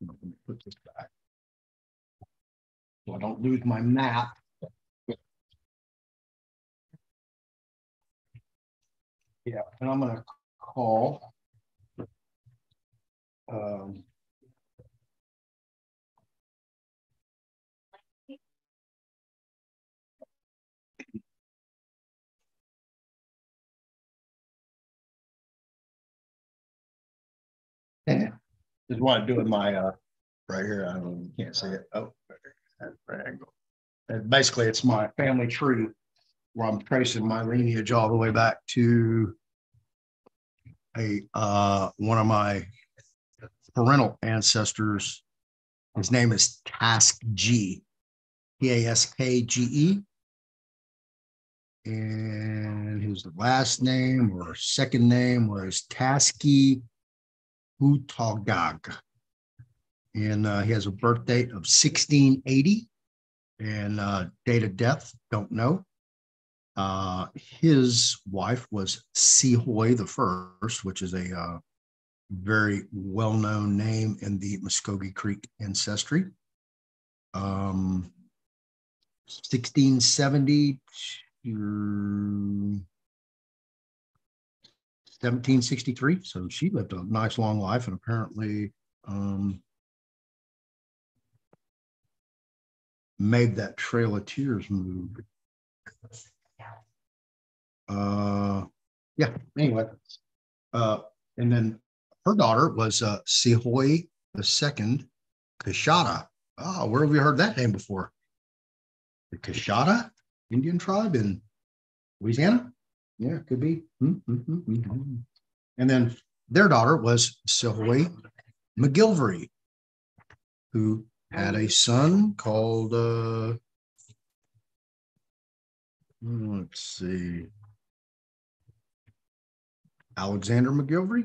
Let me put this back so I don't lose my map. Yeah, and I'm gonna call. Um, Yeah, is what I do with my uh right here. I don't you can't see it. Oh, right angle. And basically it's my family tree where I'm tracing my lineage all the way back to a uh, one of my parental ancestors. His name is Task G, P A S K G E. And his last name or second name was Taski Utagag. And uh, he has a birth date of 1680 and uh, date of death, don't know. Uh, his wife was Sehoy the First, which is a uh, very well-known name in the Muskogee Creek ancestry. Um, 1670 1763. So she lived a nice long life, and apparently um, made that Trail of Tears move. Uh, yeah, anyway. Uh, and then her daughter was uh, Sehoy the second Coushatta. Oh, where have we heard that name before? The Coushatta Indian tribe in Louisiana? Yeah, could be. Mm-hmm. And then their daughter was Sehoy McGillivray, who had a son called, uh, let's see, Alexander McGillivray.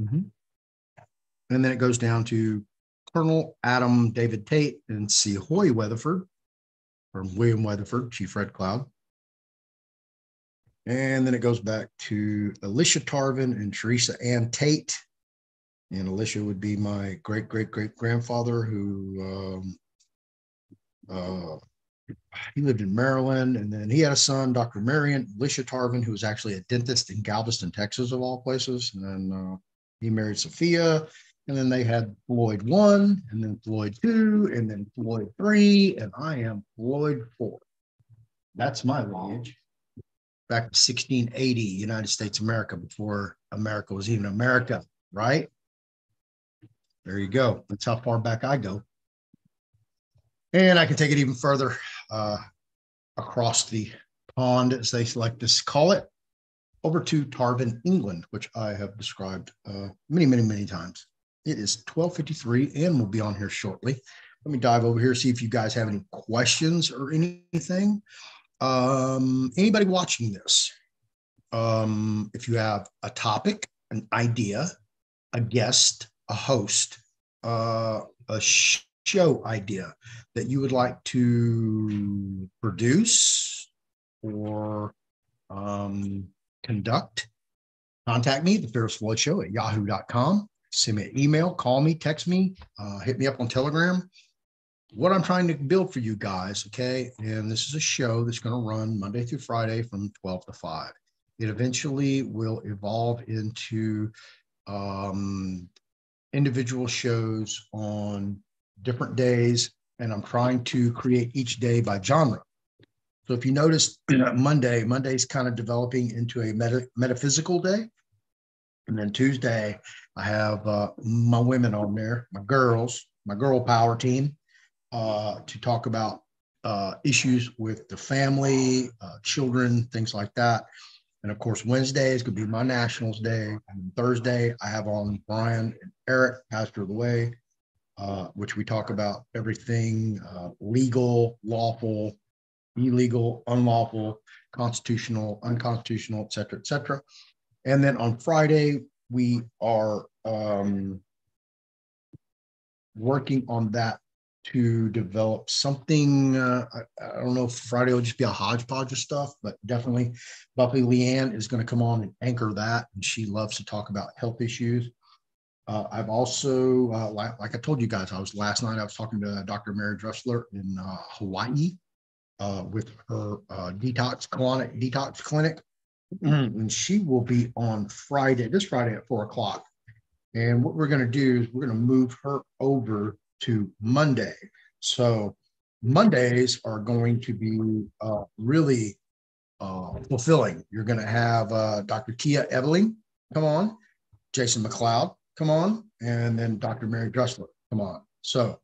Mm-hmm. And then it goes down to Colonel Adam David Tate and Sehoy Weatherford, or William Weatherford, Chief Red Cloud. And then it goes back to Alicia Tarvin and Teresa Ann Tate. And Alicia would be my great great great grandfather who um, uh, he lived in Maryland, and then he had a son, Dr. Marion Alicia Tarvin, who was actually a dentist in Galveston, Texas, of all places. And then uh, he married Sophia, and then they had Floyd one, and then Floyd two, and then Floyd three, and I am Floyd four. That's my lineage. Back to 1680, United States America, before America was even America, right? There you go. That's how far back I go. And I can take it even further uh, across the pond, as they like to call it, over to Tarvin, England, which I have described uh, many, many, many times. It is 1253 and we'll be on here shortly. Let me dive over here, see if you guys have any questions or anything. Um, anybody watching this, um, if you have a topic, an idea, a guest, a host, uh, a show idea that you would like to produce or um, conduct, contact me, the Fearless Floyd Show at yahoo.com. Send me an email, call me, text me, uh, hit me up on Telegram. What I'm trying to build for you guys, okay? And this is a show that's going to run Monday through Friday from 12 to 5. It eventually will evolve into um, individual shows on different days, and I'm trying to create each day by genre. So if you notice, Monday, Monday's kind of developing into a meta, metaphysical day. And then Tuesday, I have uh, my women on there, my girls, my girl power team, uh, to talk about uh, issues with the family, uh, children, things like that. And of course, Wednesday is going to be my Nationals Day. And Thursday, I have on Brian and Eric, Pastor of the Way, uh, which we talk about everything uh, legal, lawful, illegal, unlawful, constitutional, unconstitutional, et cetera, et cetera. And then on Friday, we are um, working on that to develop something. Uh, I, I, don't know if Friday will just be a hodgepodge of stuff, but definitely Buffy Leanne is going to come on and anchor that. And she loves to talk about health issues. Uh, I've also, uh, like, like, I told you guys, I was last night, I was talking to Dr. Mary Dressler in uh, Hawaii uh, with her uh, detox clinic, detox clinic. And she will be on Friday, this Friday at four o'clock. And what we're going to do is we're going to move her over to Monday. So Mondays are going to be uh, really uh, fulfilling. You're going to have uh, Dr. Tia Eveling come on, Jason McLeod come on, and then Dr. Mary Dressler come on. So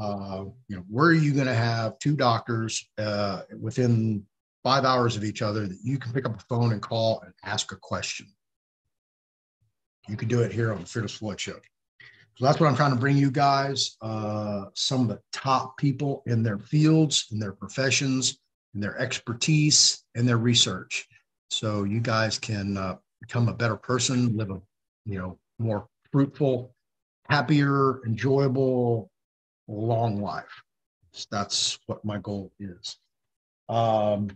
uh, you know, where are you going to have two doctors uh, within five hours of each other that you can pick up a phone and call and ask a question? You can do it here on the Fearless Floyd Show. So that's what I'm trying to bring you guys. Uh, some of the top people in their fields, in their professions, in their expertise, and their research. So you guys can uh, become a better person, live a you know more fruitful, happier, enjoyable, long life. That's what my goal is. Um,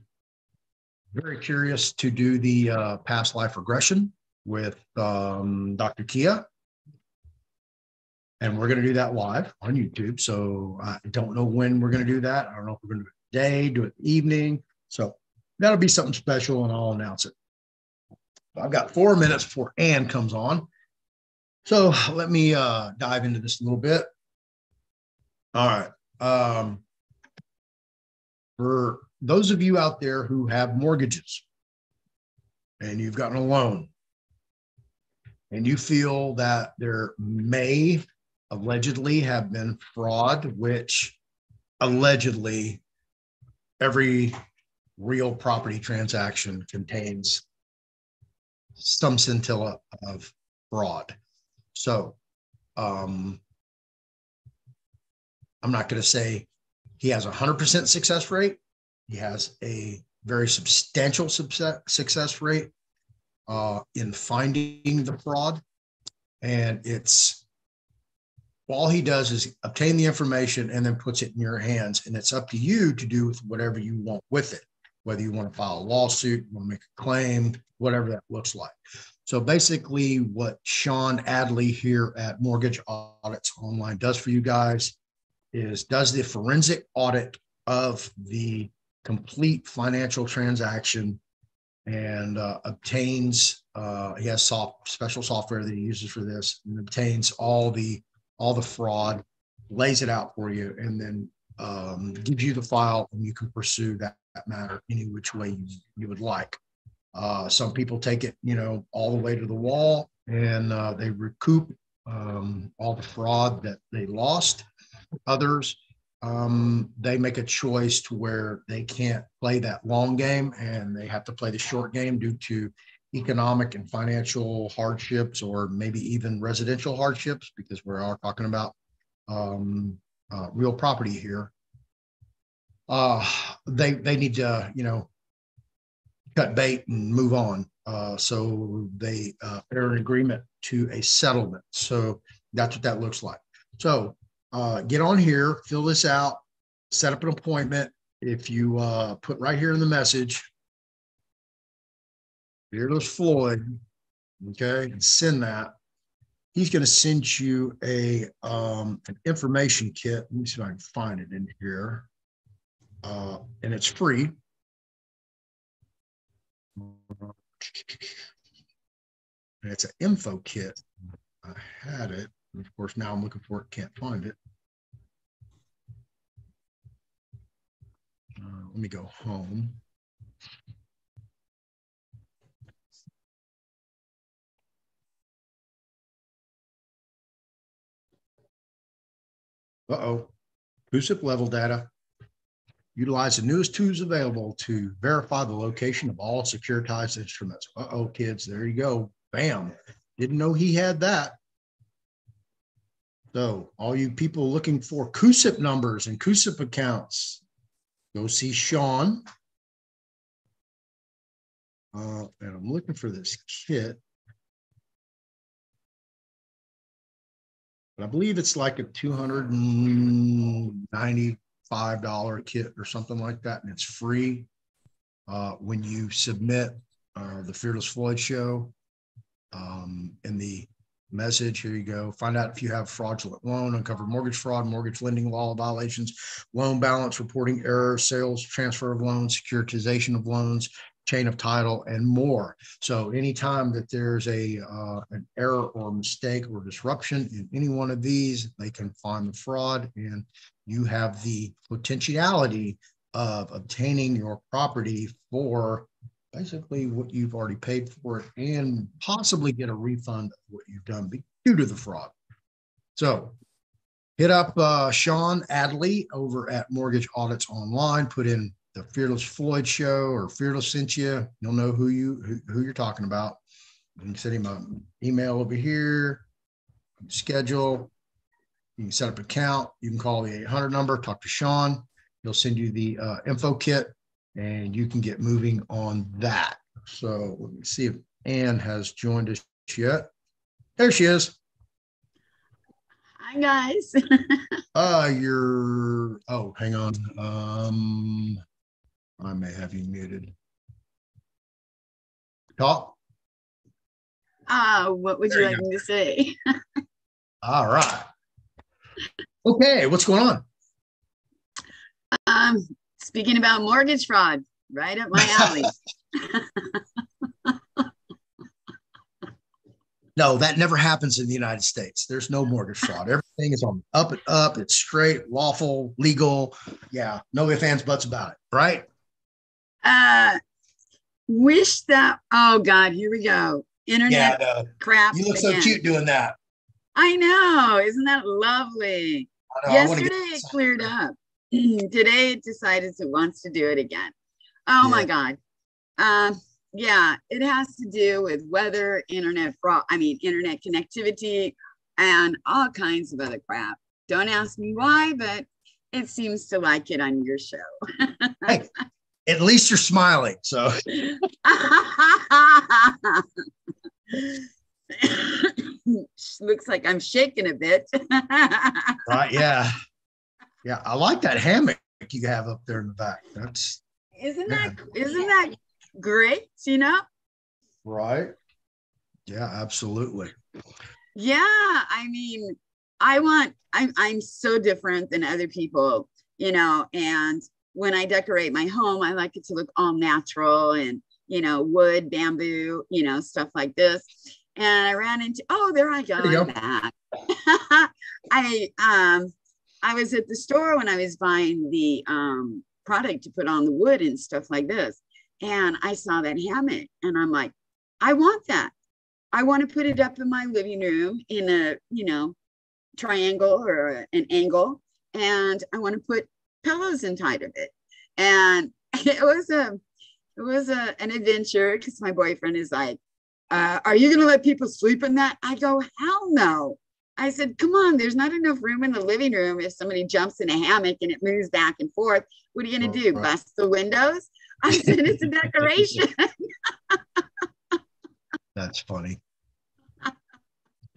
very curious to do the uh, past life regression with um, Dr. Kia. And we're going to do that live on YouTube. So I don't know when we're going to do that. I don't know if we're going to do it today, do it evening. So that'll be something special and I'll announce it. I've got four minutes before Ann comes on. So let me uh, dive into this a little bit. All right. Um, for those of you out there who have mortgages and you've gotten a loan and you feel that there may allegedly have been fraud, which allegedly every real property transaction contains some scintilla of fraud. So um, I'm not going to say he has a 100% success rate. He has a very substantial success rate uh, in finding the fraud. And it's all he does is obtain the information and then puts it in your hands. And it's up to you to do with whatever you want with it, whether you want to file a lawsuit, want to make a claim, whatever that looks like. So basically, what Sean Adley here at Mortgage Audits Online does for you guys is does the forensic audit of the complete financial transaction and uh, obtains uh, he has soft, special software that he uses for this and obtains all the all the fraud lays it out for you and then um, gives you the file and you can pursue that, that matter any which way you, you would like uh, some people take it, you know, all the way to the wall and uh, they recoup um, all the fraud that they lost. Others, um, they make a choice to where they can't play that long game and they have to play the short game due to economic and financial hardships or maybe even residential hardships because we are all talking about um, uh, real property here. Uh, they they need to you know cut bait and move on. Uh, so they uh, enter an agreement to a settlement. So that's what that looks like. So uh, get on here, fill this out, set up an appointment. If you uh, put right here in the message, Fearless Floyd, okay, and send that. He's going to send you a um, an information kit. Let me see if I can find it in here, uh, and it's free. It's an info kit. I had it. And of course, now I'm looking for it, can't find it. Uh, let me go home. Uh-oh. CUSIP level data. Utilize the newest tools available to verify the location of all securitized instruments. Uh-oh, kids, there you go. Bam. Didn't know he had that. So all you people looking for CUSIP numbers and CUSIP accounts, go see Sean. Uh, and I'm looking for this kit. But I believe it's like a 290 five dollar kit or something like that, and it's free uh, when you submit uh, the Fearless Floyd show. Um, in the message, here you go. Find out if you have fraudulent loan, uncover mortgage fraud, mortgage lending law violations, loan balance reporting errors, sales, transfer of loans, securitization of loans, chain of title, and more. So anytime that there's a uh, an error or mistake or disruption in any one of these, they can find the fraud and you have the potentiality of obtaining your property for basically what you've already paid for it and possibly get a refund of what you've done due to the fraud. So hit up uh, Sean Adley over at Mortgage Audits Online, put in the Fearless Floyd show or Fearless Cynthia. You'll know who you who, who you're talking about. You can send him an email over here, schedule, you can set up an account. You can call the 800 number, talk to Sean. He'll send you the uh, info kit and you can get moving on that. So let me see if Ann has joined us yet. There she is. Hi, guys. uh, you're, oh, hang on. Um, I may have you muted. Talk. Uh, what would there you like me to say? All right. Okay, what's going on? Um, speaking about mortgage fraud, right up my alley. No, that never happens in the United States. There's no mortgage fraud. Everything is on up and up. It's straight, lawful, legal. Yeah, no ifs, ands, buts about it. Right? Uh, wish that. Oh God, here we go. Internet Yeah. no. crap. You look so cute doing that. I know. Isn't that lovely? Know, Yesterday it cleared up. Today it decided it wants to do it again. Oh my God. Um, yeah, it has to do with weather, internet fraud, I mean, internet connectivity, and all kinds of other crap. Don't ask me why, but it seems to like it on your show. Hey, at least you're smiling. So Looks like I'm shaking a bit. right, yeah. Yeah, I like that hammock you have up there in the back. That's Isn't that isn't that great? You know? right. Yeah, absolutely. Yeah, I mean, I want I'm I'm so different than other people, you know, and when I decorate my home, I like it to look all natural and you know, wood, bamboo, you know, stuff like this. And I ran into oh, there I go. There I'm go. back. I um I was at the store when I was buying the um product to put on the wood and stuff like this. And I saw that hammock and I'm like, I want that. I want to put it up in my living room in a, you know, triangle or an angle. And I want to put pillows inside of it. And it was a, it was a, an adventure because my boyfriend is like, uh, are you going to let people sleep in that? I go, hell no. I said, come on, there's not enough room in the living room if somebody jumps in a hammock and it moves back and forth. What are you going to do? Right. Bust the windows? I said, it's a decoration. That's funny.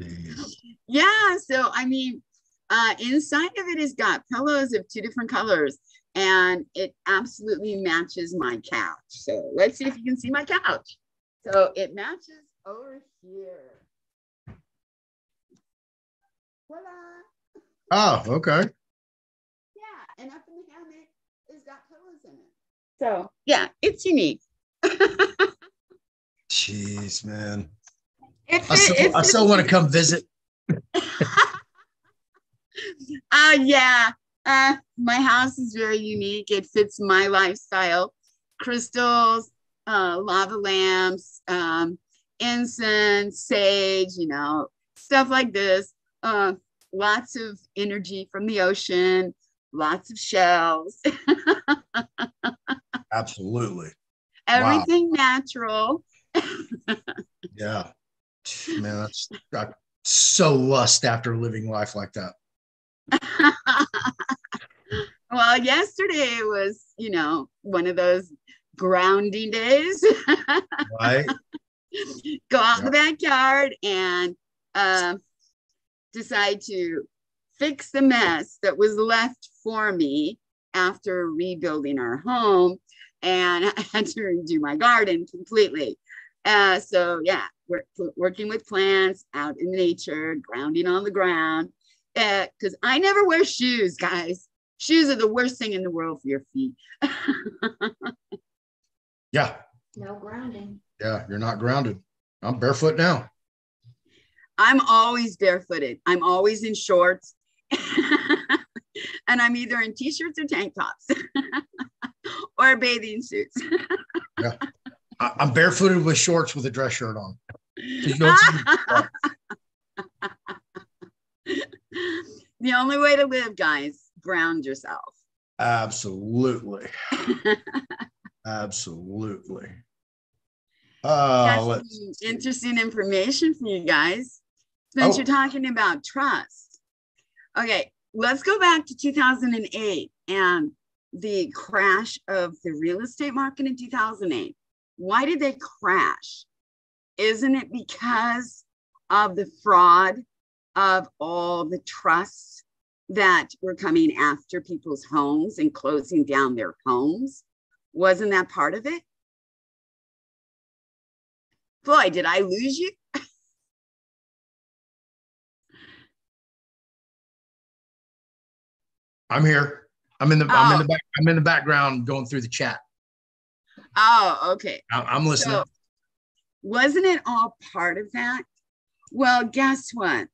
Jeez. Yeah, so I mean, uh, inside of it has got pillows of two different colors, and it absolutely matches my couch. So let's see if you can see my couch. So it matches over here. Voila! Oh, okay. Yeah, and up in the hammock, it's got pillows in it. So yeah, it's unique. Jeez, man. I still, I still want to come visit. Uh, yeah. Uh, my house is very unique. It fits my lifestyle. Crystals, uh, lava lamps, um, incense, sage, you know, stuff like this. Uh, lots of energy from the ocean, lots of shells, Absolutely. everything natural. Yeah. Man, that's I so lust after living life like that. well, yesterday was, you know, one of those grounding days. Right? Go out in the backyard and uh, decide to fix the mess that was left for me after rebuilding our home. And I had to redo my garden completely. Uh, so, yeah, we're working with plants out in nature, grounding on the ground. Because I never wear shoes, guys. Shoes are the worst thing in the world for your feet. Yeah. No grounding. Yeah. You're not grounded. I'm barefoot now. I'm always barefooted. I'm always in shorts. and I'm either in t-shirts or tank tops or bathing suits. I, I'm barefooted with shorts with a dress shirt on. You know, it's- the only way to live, guys, ground yourself. absolutely. Absolutely. Uh, interesting information for you guys. Since Oh. you're talking about trust. Okay, let's go back to 2008 and the crash of the real estate market in 2008. Why did they crash? Isn't it because of the fraud of all the trusts that were coming after people's homes and closing down their homes? Wasn't that part of it? Boy, did I lose you? I'm here. I'm in the I'm in Oh. the back I'm in the background going through the chat. Oh, okay. I'm listening. So wasn't it all part of that? Well, guess what?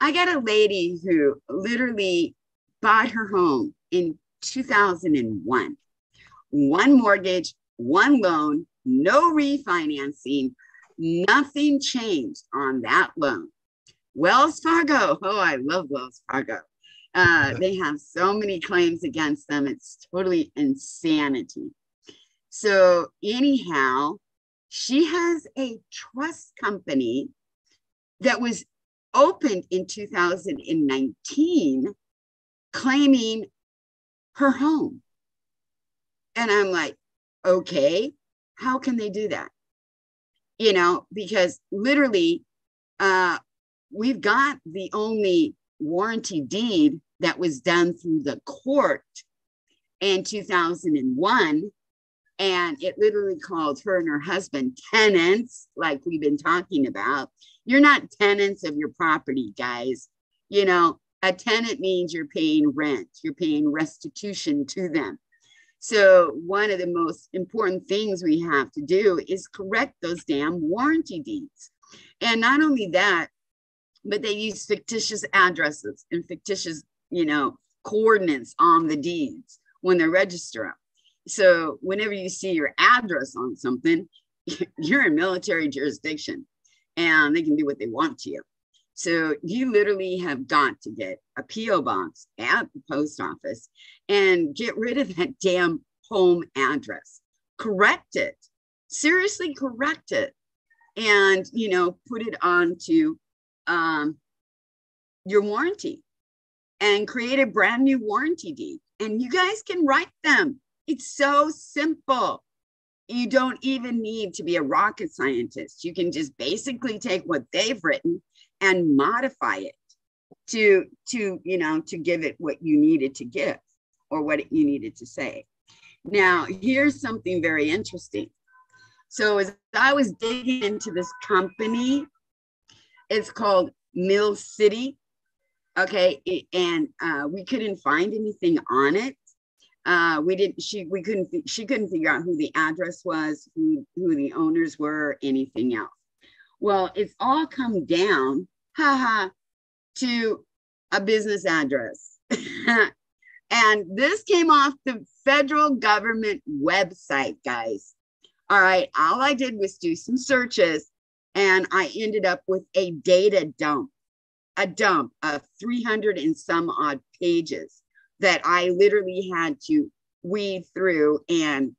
I got a lady who literally bought her home in 2001. One mortgage, one loan, no refinancing, nothing changed on that loan. Wells Fargo, oh, I love Wells Fargo. Uh, they have so many claims against them. It's totally insanity. So, anyhow, she has a trust company that was opened in 2019 claiming her home. And I'm like, okay, how can they do that? You know, because literally, uh, we've got the only warranty deed that was done through the court in 2001 and it literally called her and her husband tenants like we've been talking about you're not tenants of your property guys. You know a tenant means you're paying rent you're paying restitution to them. So one of the most important things we have to do is correct those damn warranty deeds. And not only that but they use fictitious addresses and fictitious, you know, coordinates on the deeds when they register them. So whenever you see your address on something, you're in military jurisdiction and they can do what they want to you. So you literally have got to get a P.O. box at the post office and get rid of that damn home address. Correct it. Seriously correct it. And, you know, put it onto um, your warranty and create a brand new warranty deed. And you guys can write them. It's so simple. You don't even need to be a rocket scientist. You can just basically take what they've written and modify it to to you know to give it what you needed to give or what you needed to say. Now, here's something very interesting. So as I was digging into this company it's called Mill City. Okay, and uh, we couldn't find anything on it. Uh, we didn't. She we couldn't. She couldn't figure out who the address was, who who the owners were, anything else. Well, it's all come down, haha, to a business address. and this came off the federal government website, guys. All right, all I did was do some searches and I ended up with a data dump, a dump of 300 and some odd pages that I literally had to weed through and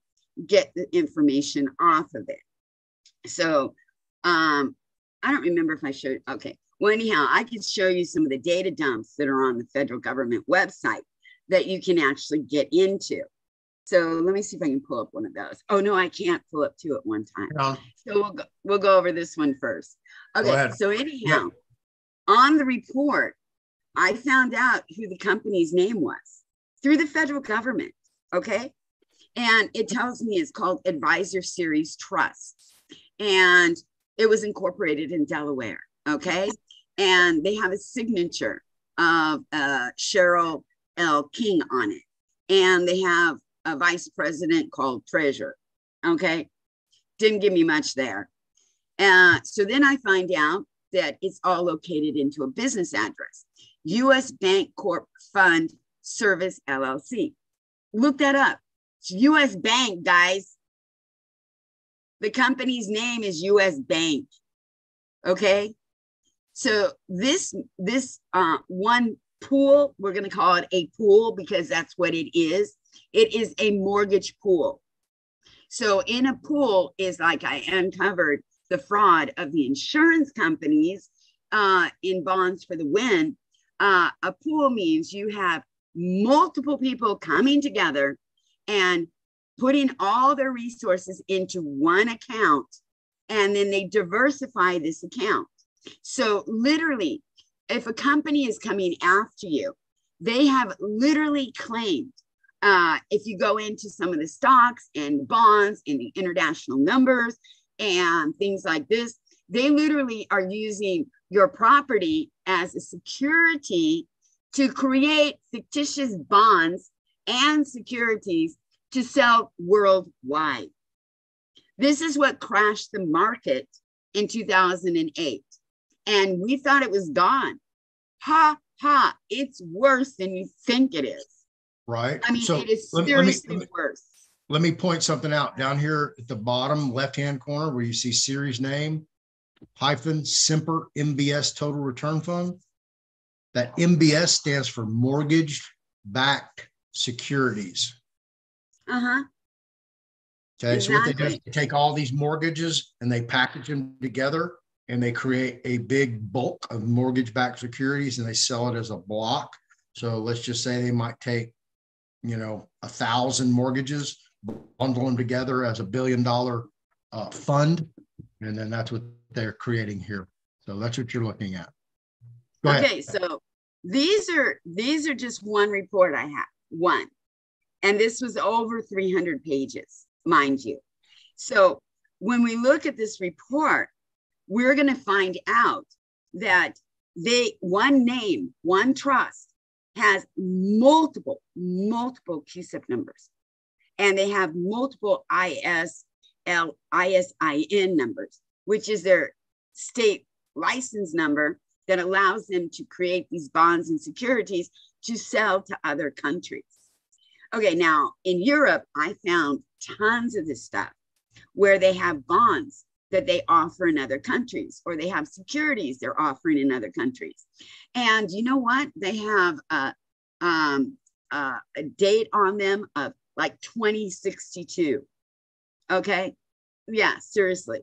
get the information off of it. So um, I don't remember if I showed, okay. Well, anyhow, I could show you some of the data dumps that are on the federal government website that you can actually get into. So let me see if I can pull up one of those. Oh no, I can't pull up two at one time. No. So we'll go, we'll go over this one first. Okay. So anyhow, on the report, I found out who the company's name was through the federal government. Okay. And it tells me it's called Advisor Series Trust. And it was incorporated in Delaware. Okay. And they have a signature of uh, Cheryl L. King on it. And they have a vice president called treasurer. Okay. Didn't give me much there. Uh, so then I find out that it's all located into a business address US Bancorp Fund Service LLC. Look that up. It's US Bank, guys. The company's name is US Bank. Okay. So this this uh, one pool, we're going to call it a pool because that's what it is. It is a mortgage pool. So in a pool is like I uncovered the fraud of the insurance companies uh, in bonds for the win. Uh, a pool means you have multiple people coming together and putting all their resources into one account and then they diversify this account. So literally, if a company is coming after you, they have literally claimed uh, if you go into some of the stocks and bonds and the international numbers and things like this, they literally are using your property as a security to create fictitious bonds and securities to sell worldwide. This is what crashed the market in 2008. and we thought it was gone. Ha ha! It's worse than you think it is. Right. I mean, So it is me- let me- seriously let me- worse. Let me point something out down here at the bottom left-hand corner where you see series name hyphen Semper MBS Total Return Fund. That MBS stands for mortgage backed securities. Uh huh. Okay, so what they do is they take all these mortgages and they package them together and they create a big bulk of mortgage-backed securities and they sell it as a block. So let's just say they might take, you know, a thousand mortgages, bundle them together as a billion-dollar uh, fund, and then that's what they're creating here. So that's what you're looking at. Go ahead. Okay, so these are these are just one report I have, one. And this was over 300 pages, mind you. So when we look at this report, we're going to find out that they one name, one trust has multiple, multiple CUSIP numbers. And they have multiple ISL, ISIN numbers, which is their state license number that allows them to create these bonds and securities to sell to other countries. Okay, now in Europe, I found tons of this stuff where they have bonds that they offer in other countries, or they have securities they're offering in other countries. And you know what? They have a, um, uh, a date on them of like 2062. Okay. Yeah, seriously.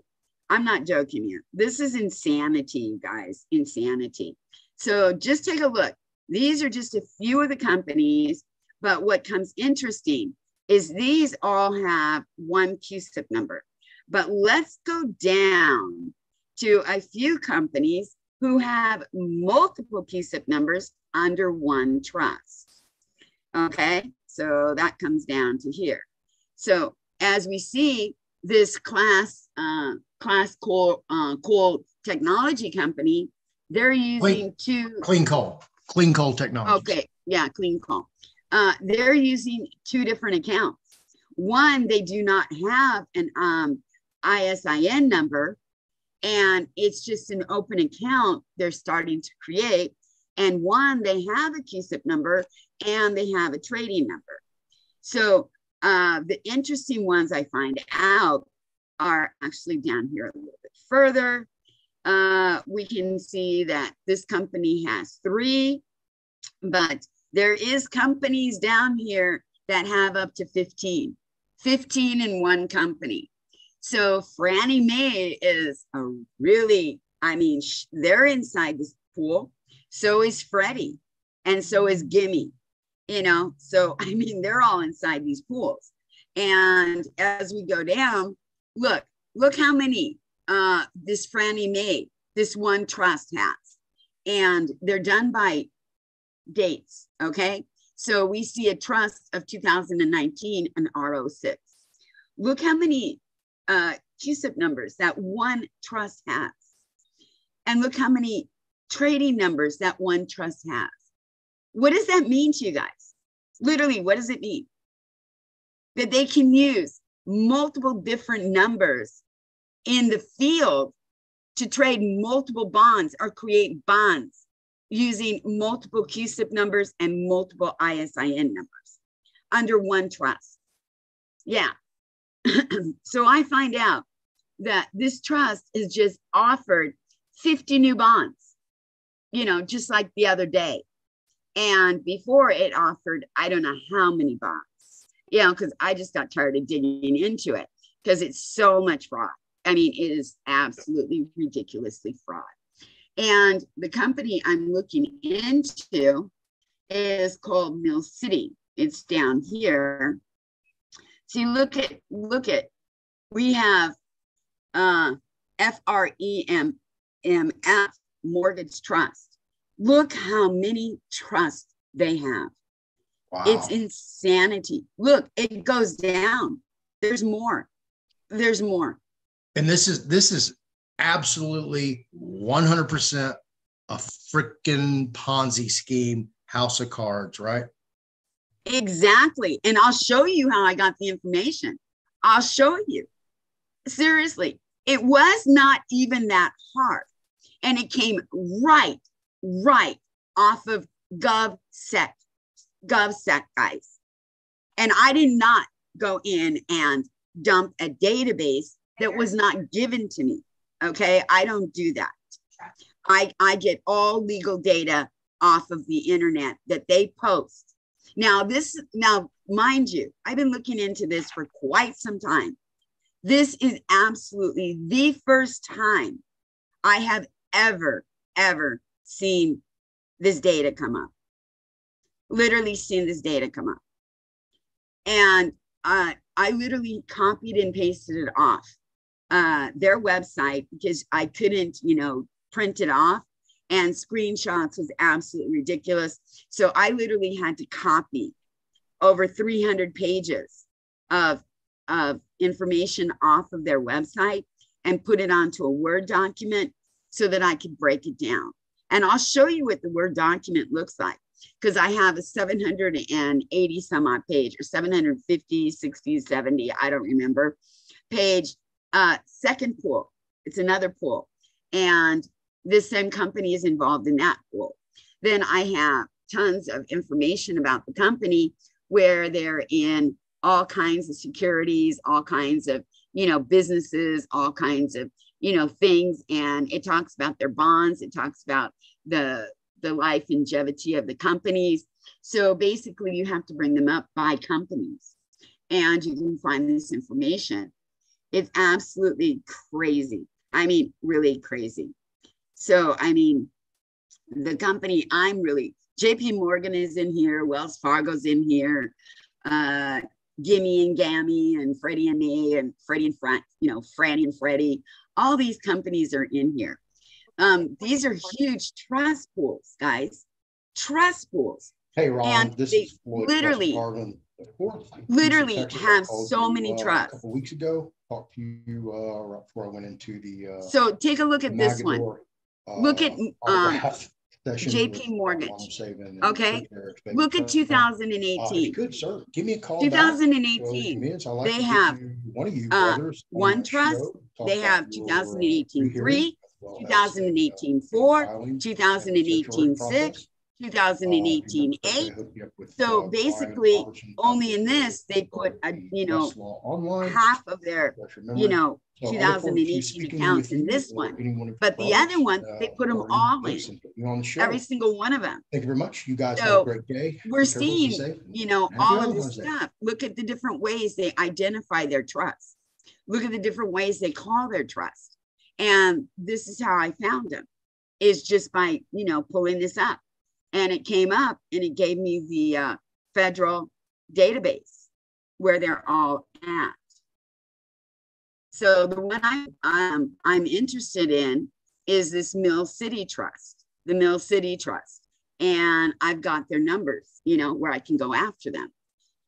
I'm not joking here. This is insanity, guys. Insanity. So just take a look. These are just a few of the companies, but what comes interesting is these all have one CUSIP number. But let's go down to a few companies who have multiple CUSIP numbers under one trust. Okay, so that comes down to here. So as we see, this class uh, class cool uh, cool technology company, they're using two. Clean coal, clean coal technology. Okay, yeah, clean call. Uh, they're using two different accounts. One, they do not have an um, ISIN number, and it's just an open account they're starting to create. And one, they have a CUSIP number and they have a trading number. So uh, the interesting ones I find out are actually down here a little bit further. Uh, we can see that this company has three, but there is companies down here that have up to 15, 15 in one company. So Franny Mae is a really, I mean, they're inside this pool. So is Freddie, and so is Gimme. You know, so I mean, they're all inside these pools. And as we go down, look, look how many uh, this Franny made, this one trust has, and they're done by dates. Okay, so we see a trust of 2019 and RO6. Look how many uh, CUSIP numbers that one trust has. And look how many trading numbers that one trust has. What does that mean to you guys? Literally, what does it mean? That they can use multiple different numbers in the field to trade multiple bonds or create bonds using multiple CUSIP numbers and multiple ISIN numbers under one trust. Yeah, so I find out that this trust is just offered 50 new bonds, you know, just like the other day. And before it offered, I don't know how many bonds, you know, because I just got tired of digging into it because it's so much fraud. I mean, it is absolutely ridiculously fraud. And the company I'm looking into is called Mill City. It's down here. See, look at look at we have uh F R E M M F Mortgage Trust. Look how many trusts they have. Wow. It's insanity. Look, it goes down. There's more. There's more. And this is this is absolutely 100% a freaking Ponzi scheme, house of cards, right? Exactly. And I'll show you how I got the information. I'll show you. Seriously, it was not even that hard. And it came right, right off of GovSec, GovSec, guys. And I did not go in and dump a database that was not given to me. Okay. I don't do that. I, I get all legal data off of the internet that they post. Now, this, now, mind you, I've been looking into this for quite some time. This is absolutely the first time I have ever, ever seen this data come up. Literally seen this data come up. And uh, I literally copied and pasted it off uh, their website because I couldn't, you know, print it off and screenshots was absolutely ridiculous. So I literally had to copy over 300 pages of, of information off of their website and put it onto a Word document so that I could break it down. And I'll show you what the Word document looks like because I have a 780 some odd page or 750, 60, 70, I don't remember, page. Uh, second pool, it's another pool. And this same company is involved in that pool. Then I have tons of information about the company where they're in all kinds of securities, all kinds of, you know, businesses, all kinds of, you know, things. And it talks about their bonds. It talks about the, the life longevity of the companies. So basically you have to bring them up by companies and you can find this information. It's absolutely crazy. I mean, really crazy. So, I mean, the company I'm really, JP Morgan is in here, Wells Fargo's in here, uh, Gimme and Gammy and Freddie and me and Freddie and Frank, you know, Franny and Freddie, all these companies are in here. Um, these are huge trust pools, guys, trust pools. Hey, Ron, And this they is Floyd literally-. Literally have so you, many uh, A couple weeks ago, talked to you, uh, right before I went into the, uh. So take a look at this one. Magador, Look at, uh, um, JP uh, Mortgage. Lon Saban and Okay. Chris Harris, baby. Look at Uh, uh, 2018. Good, sir. Give me a call. 2018. Like they have, One of you uh, on one trust, they have your, uh, 2018 three, well uh, 2018 four, 2018 six, 2018 Uh, eight. hook you up with, So uh, basically, only in uh, this, they put a, you know, Online. half of their, you know, So I look forward to 2018 accounts in this one. But the other one, they put them all in. and put You on the every single one of them. Thank you very much. You guys have a great day. we're Be seeing. You know, all of this Day. stuff. Look at the different ways they identify their trust. Look at the different ways they call their trust. And this is how I found them, is just by, you know, pulling this up. And it came up and it gave me the uh, federal database where they're all at. So the one I, um, I'm interested in is this Mill City Trust, the Mill City Trust. And I've got their numbers, you know, where I can go after them.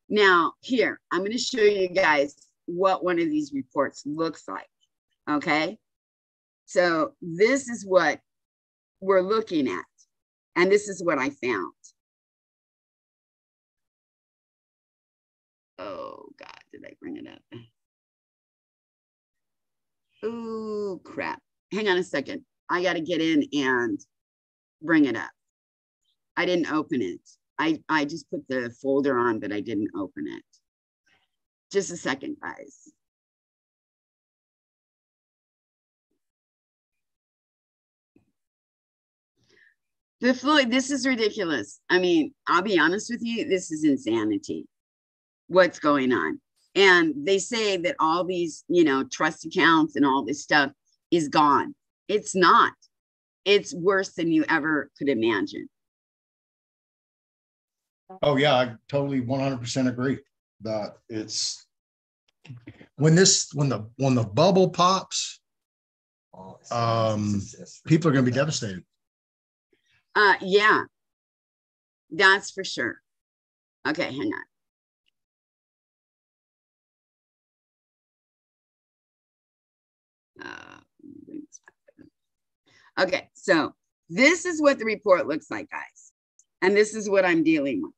Now, here, I'm going to show you guys what one of these reports looks like. Okay. So this is what we're looking at. And this is what I found. Oh God, did I bring it up? Oh crap. Hang on a second. I got to get in and bring it up. I didn't open it. I, I just put the folder on, but I didn't open it. Just a second, guys. The Floyd, this is ridiculous. I mean, I'll be honest with you, this is insanity. What's going on? And they say that all these, you know, trust accounts and all this stuff is gone. It's not. It's worse than you ever could imagine. Oh, yeah, I totally one hundred percent agree that it's when this, when the, when the bubble pops, Oh, Um, it's- it's- people are gonna be devastated. Uh, yeah, that's for sure. Okay, hang on. Uh. Okay, so this is what the report looks like, guys. And this is what I'm dealing with.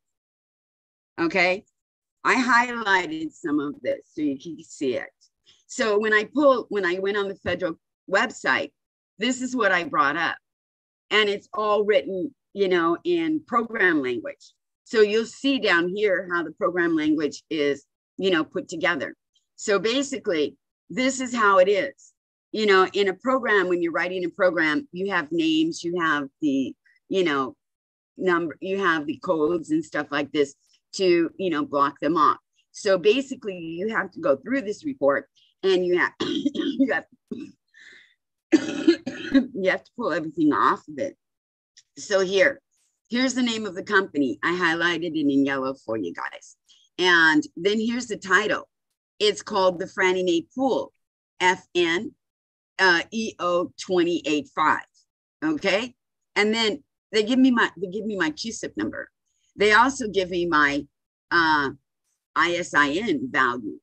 Okay, I highlighted some of this so you can see it. So when I pull, when I went on the federal website, this is what I brought up. And it's all written, you know, in program language. So you'll see down here how the program language is, you know, put together. So basically, this is how it is. You know, in a program, when you're writing a program, you have names, you have the, you know, number, you have the codes and stuff like this to, you know, block them off. So basically, you have to go through this report and you have you have you have to pull everything off of it. So here, here's the name of the company. I highlighted it in yellow for you guys. And then here's the title. It's called the Franny Mae Pool, FN uh, EO 285. Okay. And then they give me my they give me my CUSIP number. They also give me my uh, ISIN value.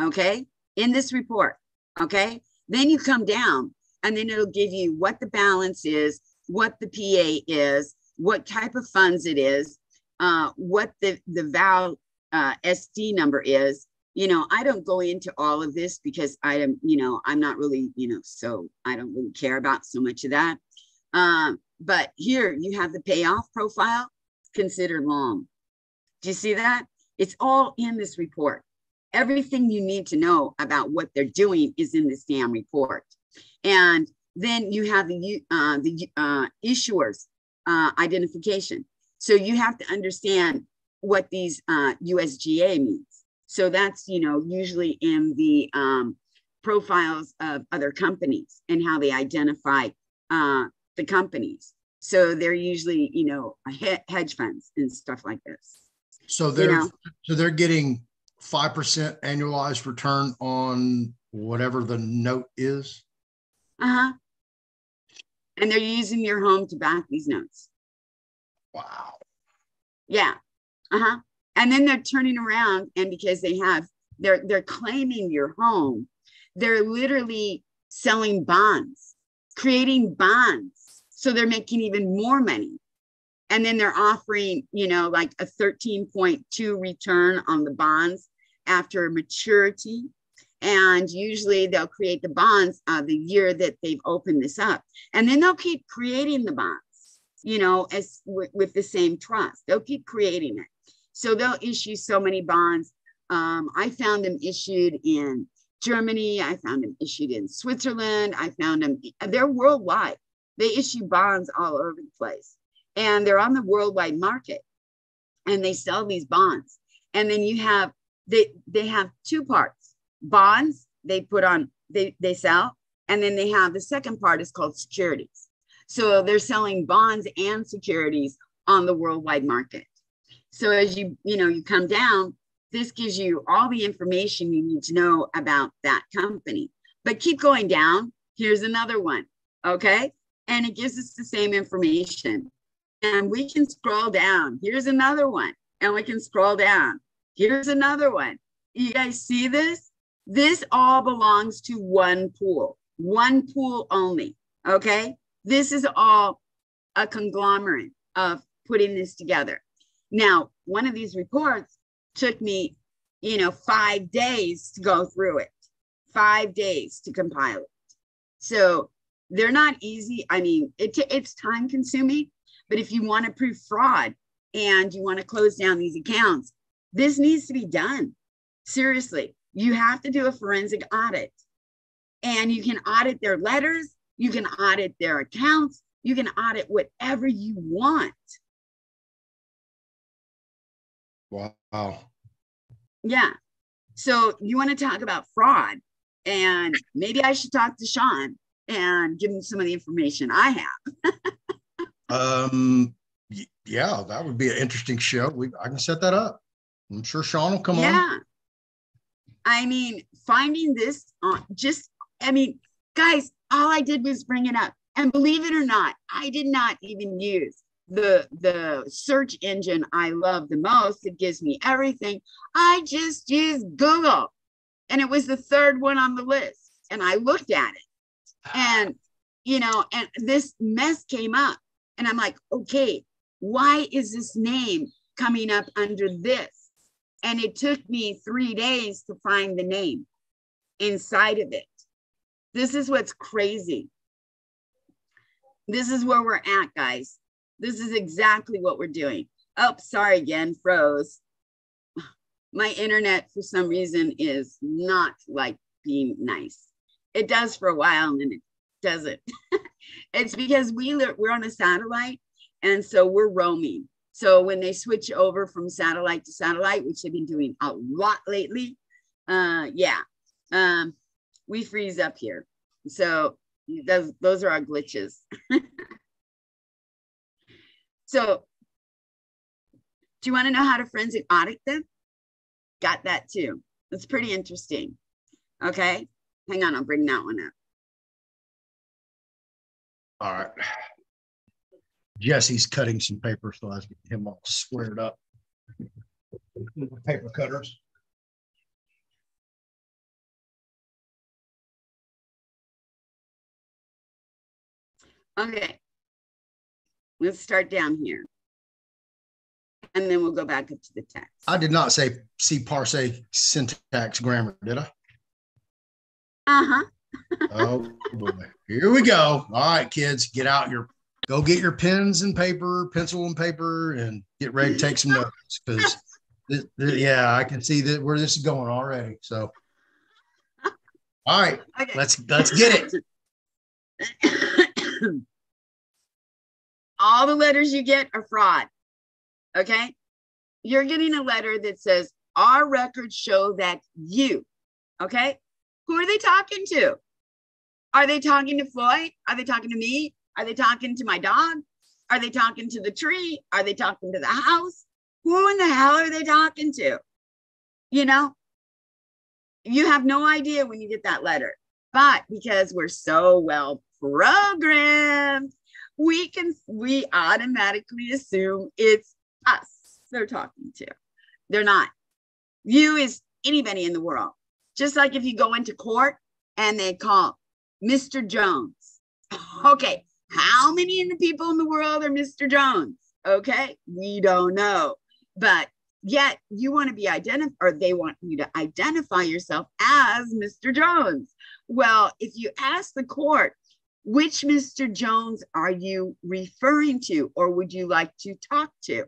Okay. In this report. Okay. Then you come down and then it'll give you what the balance is, what the PA is, what type of funds it is, uh, what the, the VAL uh, SD number is. You know, I don't go into all of this because I am, you know, I'm not really, you know, so I don't really care about so much of that. Um, but here you have the payoff profile considered long. Do you see that? It's all in this report. Everything you need to know about what they're doing is in this damn report. And then you have the, uh, the uh, issuers uh, identification. So you have to understand what these uh, USGA means. So that's, you know, usually in the um, profiles of other companies and how they identify uh, the companies. So they're usually, you know, hedge funds and stuff like this. So they're you know? so they're getting five percent annualized return on whatever the note is. Uh huh. And they're using your home to back these notes. Wow. Yeah. Uh huh. And then they're turning around, and because they have, they're they're claiming your home, they're literally selling bonds, creating bonds, so they're making even more money. And then they're offering, you know, like a 13.2 return on the bonds after maturity and usually they'll create the bonds uh, the year that they've opened this up. And then they'll keep creating the bonds, you know, as w- with the same trust. They'll keep creating it. So they'll issue so many bonds. Um, I found them issued in Germany. I found them issued in Switzerland. I found them, they're worldwide. They issue bonds all over the place. And they're on the worldwide market. And they sell these bonds. And then you have, they, they have two parts bonds they put on they they sell and then they have the second part is called securities. So they're selling bonds and securities on the worldwide market. So as you you know you come down this gives you all the information you need to know about that company. But keep going down. Here's another one okay? And it gives us the same information. And we can scroll down. Here's another one and we can scroll down. Here's another one. You guys see this this all belongs to one pool, one pool only. Okay. This is all a conglomerate of putting this together. Now, one of these reports took me, you know, five days to go through it, five days to compile it. So they're not easy. I mean, it, it's time consuming, but if you want to prove fraud and you want to close down these accounts, this needs to be done. Seriously, you have to do a forensic audit. And you can audit their letters, you can audit their accounts, you can audit whatever you want. Wow. Yeah. So you want to talk about fraud, and maybe I should talk to Sean and give him some of the information I have. um. Yeah, that would be an interesting show. We I can set that up. I'm sure Sean will come yeah. on. I mean, finding this on just, I mean, guys, all I did was bring it up. And believe it or not, I did not even use the the search engine I love the most. It gives me everything. I just used Google. And it was the third one on the list. And I looked at it. And you know, and this mess came up. And I'm like, okay, why is this name coming up under this? And it took me three days to find the name inside of it. This is what's crazy. this is where we're at, guys. This is exactly what we're doing. Oh, sorry again, froze. My internet, for some reason, is not like being nice. It does for a while and it doesn't. it's because we we're on a satellite and so we're roaming. So when they switch over from satellite to satellite, which they've been doing a lot lately, uh, yeah, um, we freeze up here. So those, those are our glitches. so do you want to know how to forensic audit them? Got that too. That's pretty interesting. Okay, hang on, I'll bring that one up. All right. Jesse's cutting some paper, so I was getting him all squared up. Paper cutters. Okay. Let's start down here. And then we'll go back up to the text. I did not say see parse syntax grammar, did I? Uh-huh. oh boy. Here we go. All right, kids, get out your go get your pens and paper, pencil and paper, and get ready to take some notes because yeah, I can see that where this is going already. So all right, okay. let's let's get it. All the letters you get are fraud. Okay. You're getting a letter that says, Our records show that you, okay? Who are they talking to? Are they talking to Floyd? Are they talking to me? Are they talking to my dog? Are they talking to the tree? Are they talking to the house? Who in the hell are they talking to? You know, you have no idea when you get that letter. But because we're so well programmed, we can we automatically assume it's us they're talking to. They're not. You is anybody in the world. Just like if you go into court and they call Mr. Jones. Okay, how many in the people in the world are Mr. Jones? Okay, we don't know. But yet you want to be identified, or they want you to identify yourself as Mr. Jones. Well, if you ask the court, which Mr. Jones are you referring to, or would you like to talk to?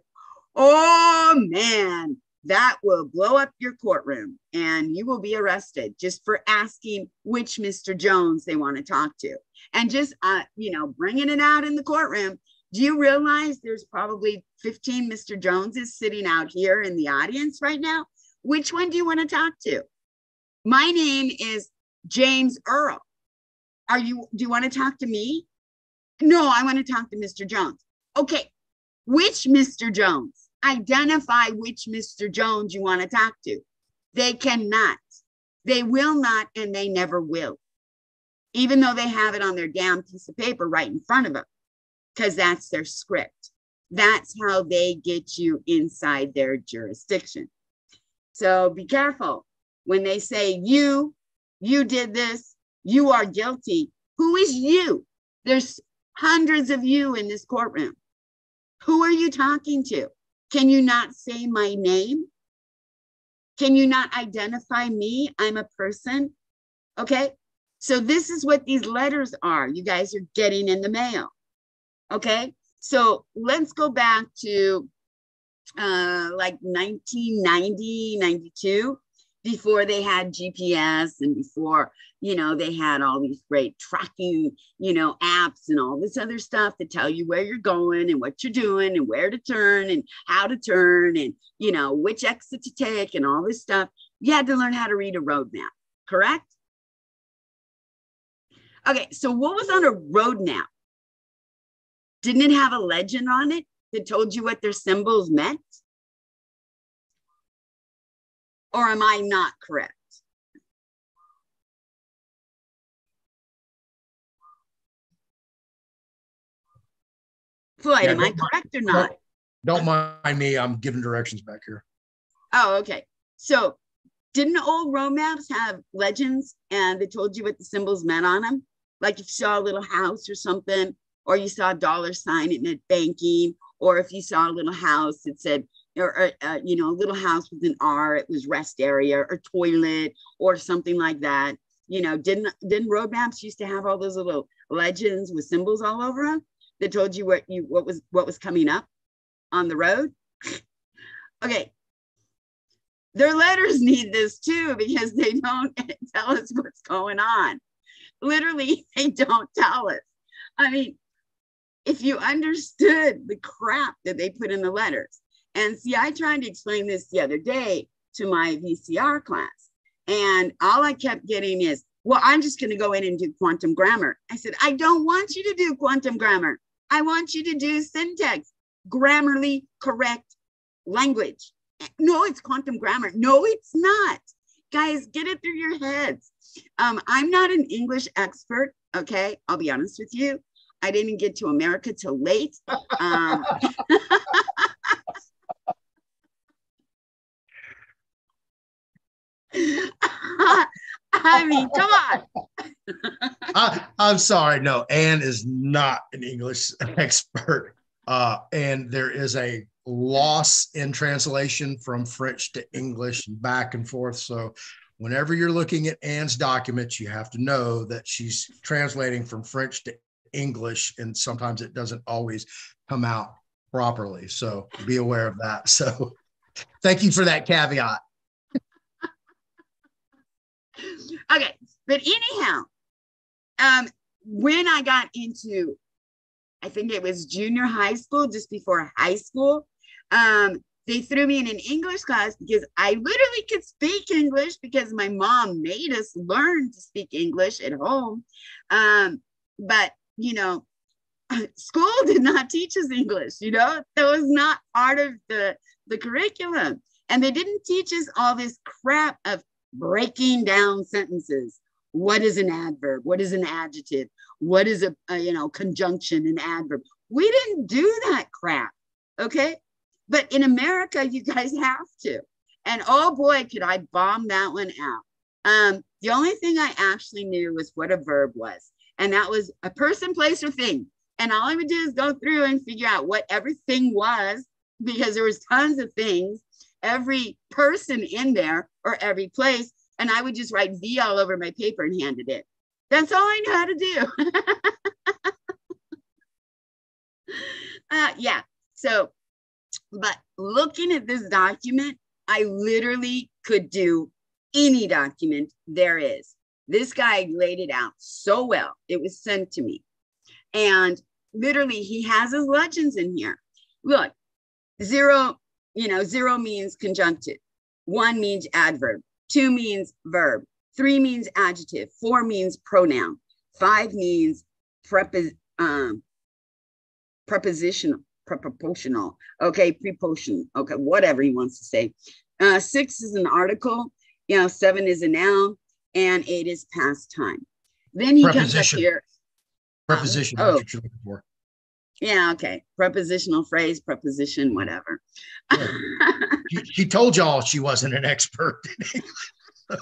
Oh man, that will blow up your courtroom and you will be arrested just for asking which Mr. Jones they want to talk to. And just, uh, you know, bringing it out in the courtroom. Do you realize there's probably 15 Mr. Joneses sitting out here in the audience right now? Which one do you want to talk to? My name is James Earl. Are you, do you want to talk to me? No, I want to talk to Mr. Jones. Okay, which Mr. Jones? Identify which Mr. Jones you want to talk to. They cannot. They will not, and they never will. Even though they have it on their damn piece of paper right in front of them, because that's their script. That's how they get you inside their jurisdiction. So be careful when they say you, you did this, you are guilty. Who is you? There's hundreds of you in this courtroom. Who are you talking to? Can you not say my name? Can you not identify me? I'm a person. Okay. So this is what these letters are you guys are getting in the mail. Okay. So let's go back to uh, like 1990, 92 before they had GPS and before, you know, they had all these great tracking, you know, apps and all this other stuff to tell you where you're going and what you're doing and where to turn and how to turn and, you know, which exit to take and all this stuff. You had to learn how to read a road map, correct? Okay, so what was on a road map? Didn't it have a legend on it that told you what their symbols meant? Or am I not correct? Floyd, yeah, am I correct or not? Don't, don't mind me. I'm giving directions back here. Oh, okay. So didn't old road maps have legends and they told you what the symbols meant on them? Like if you saw a little house or something, or you saw a dollar sign in it banking, or if you saw a little house that said or, uh, you know, a little house with an R, it was rest area or toilet or something like that. you know, didn't didn't road maps used to have all those little legends with symbols all over them that told you what you what was what was coming up on the road? okay. Their letters need this too because they don't tell us what's going on. Literally, they don't tell us. I mean, if you understood the crap that they put in the letters. And see, I tried to explain this the other day to my VCR class, and all I kept getting is, well, I'm just going to go in and do quantum grammar. I said, I don't want you to do quantum grammar. I want you to do syntax, grammarly correct language. No, it's quantum grammar. No, it's not. Guys, get it through your heads. Um, I'm not an English expert. Okay, I'll be honest with you. I didn't get to America till late. Um, I mean, come on. I, I'm sorry. No, Ann is not an English expert. Uh, and there is a loss in translation from French to English and back and forth. So whenever you're looking at Ann's documents, you have to know that she's translating from French to English, and sometimes it doesn't always come out properly. So be aware of that. So thank you for that caveat. Okay, but anyhow, um, when I got into, I think it was junior high school, just before high school, um, they threw me in an English class because I literally could speak English because my mom made us learn to speak English at home. Um, but you know, school did not teach us English, you know, that was not part of the, the curriculum. And they didn't teach us all this crap of breaking down sentences. What is an adverb? What is an adjective? What is a, a you know conjunction and adverb? We didn't do that crap. Okay. But in America, you guys have to. And oh boy, could I bomb that one out. Um, the only thing I actually knew was what a verb was and that was a person, place, or thing. And all I would do is go through and figure out what everything was because there was tons of things, every person in there or every place. And I would just write V all over my paper and handed it. That's all I know how to do. uh, yeah. So, but looking at this document, I literally could do any document there is. This guy laid it out so well. It was sent to me. And literally, he has his legends in here. Look, zero, you know, zero means conjunctive, one means adverb, two means verb, three means adjective, four means pronoun, five means prepo- um, prepositional, prepositional, okay, preposition, okay, whatever he wants to say. Uh, six is an article, you know, seven is a noun, and eight is past time. Then he comes up here. Preposition. Um, oh. Yeah, okay. Prepositional phrase, preposition, whatever. Yeah. she, she, told y'all she wasn't an expert. I'm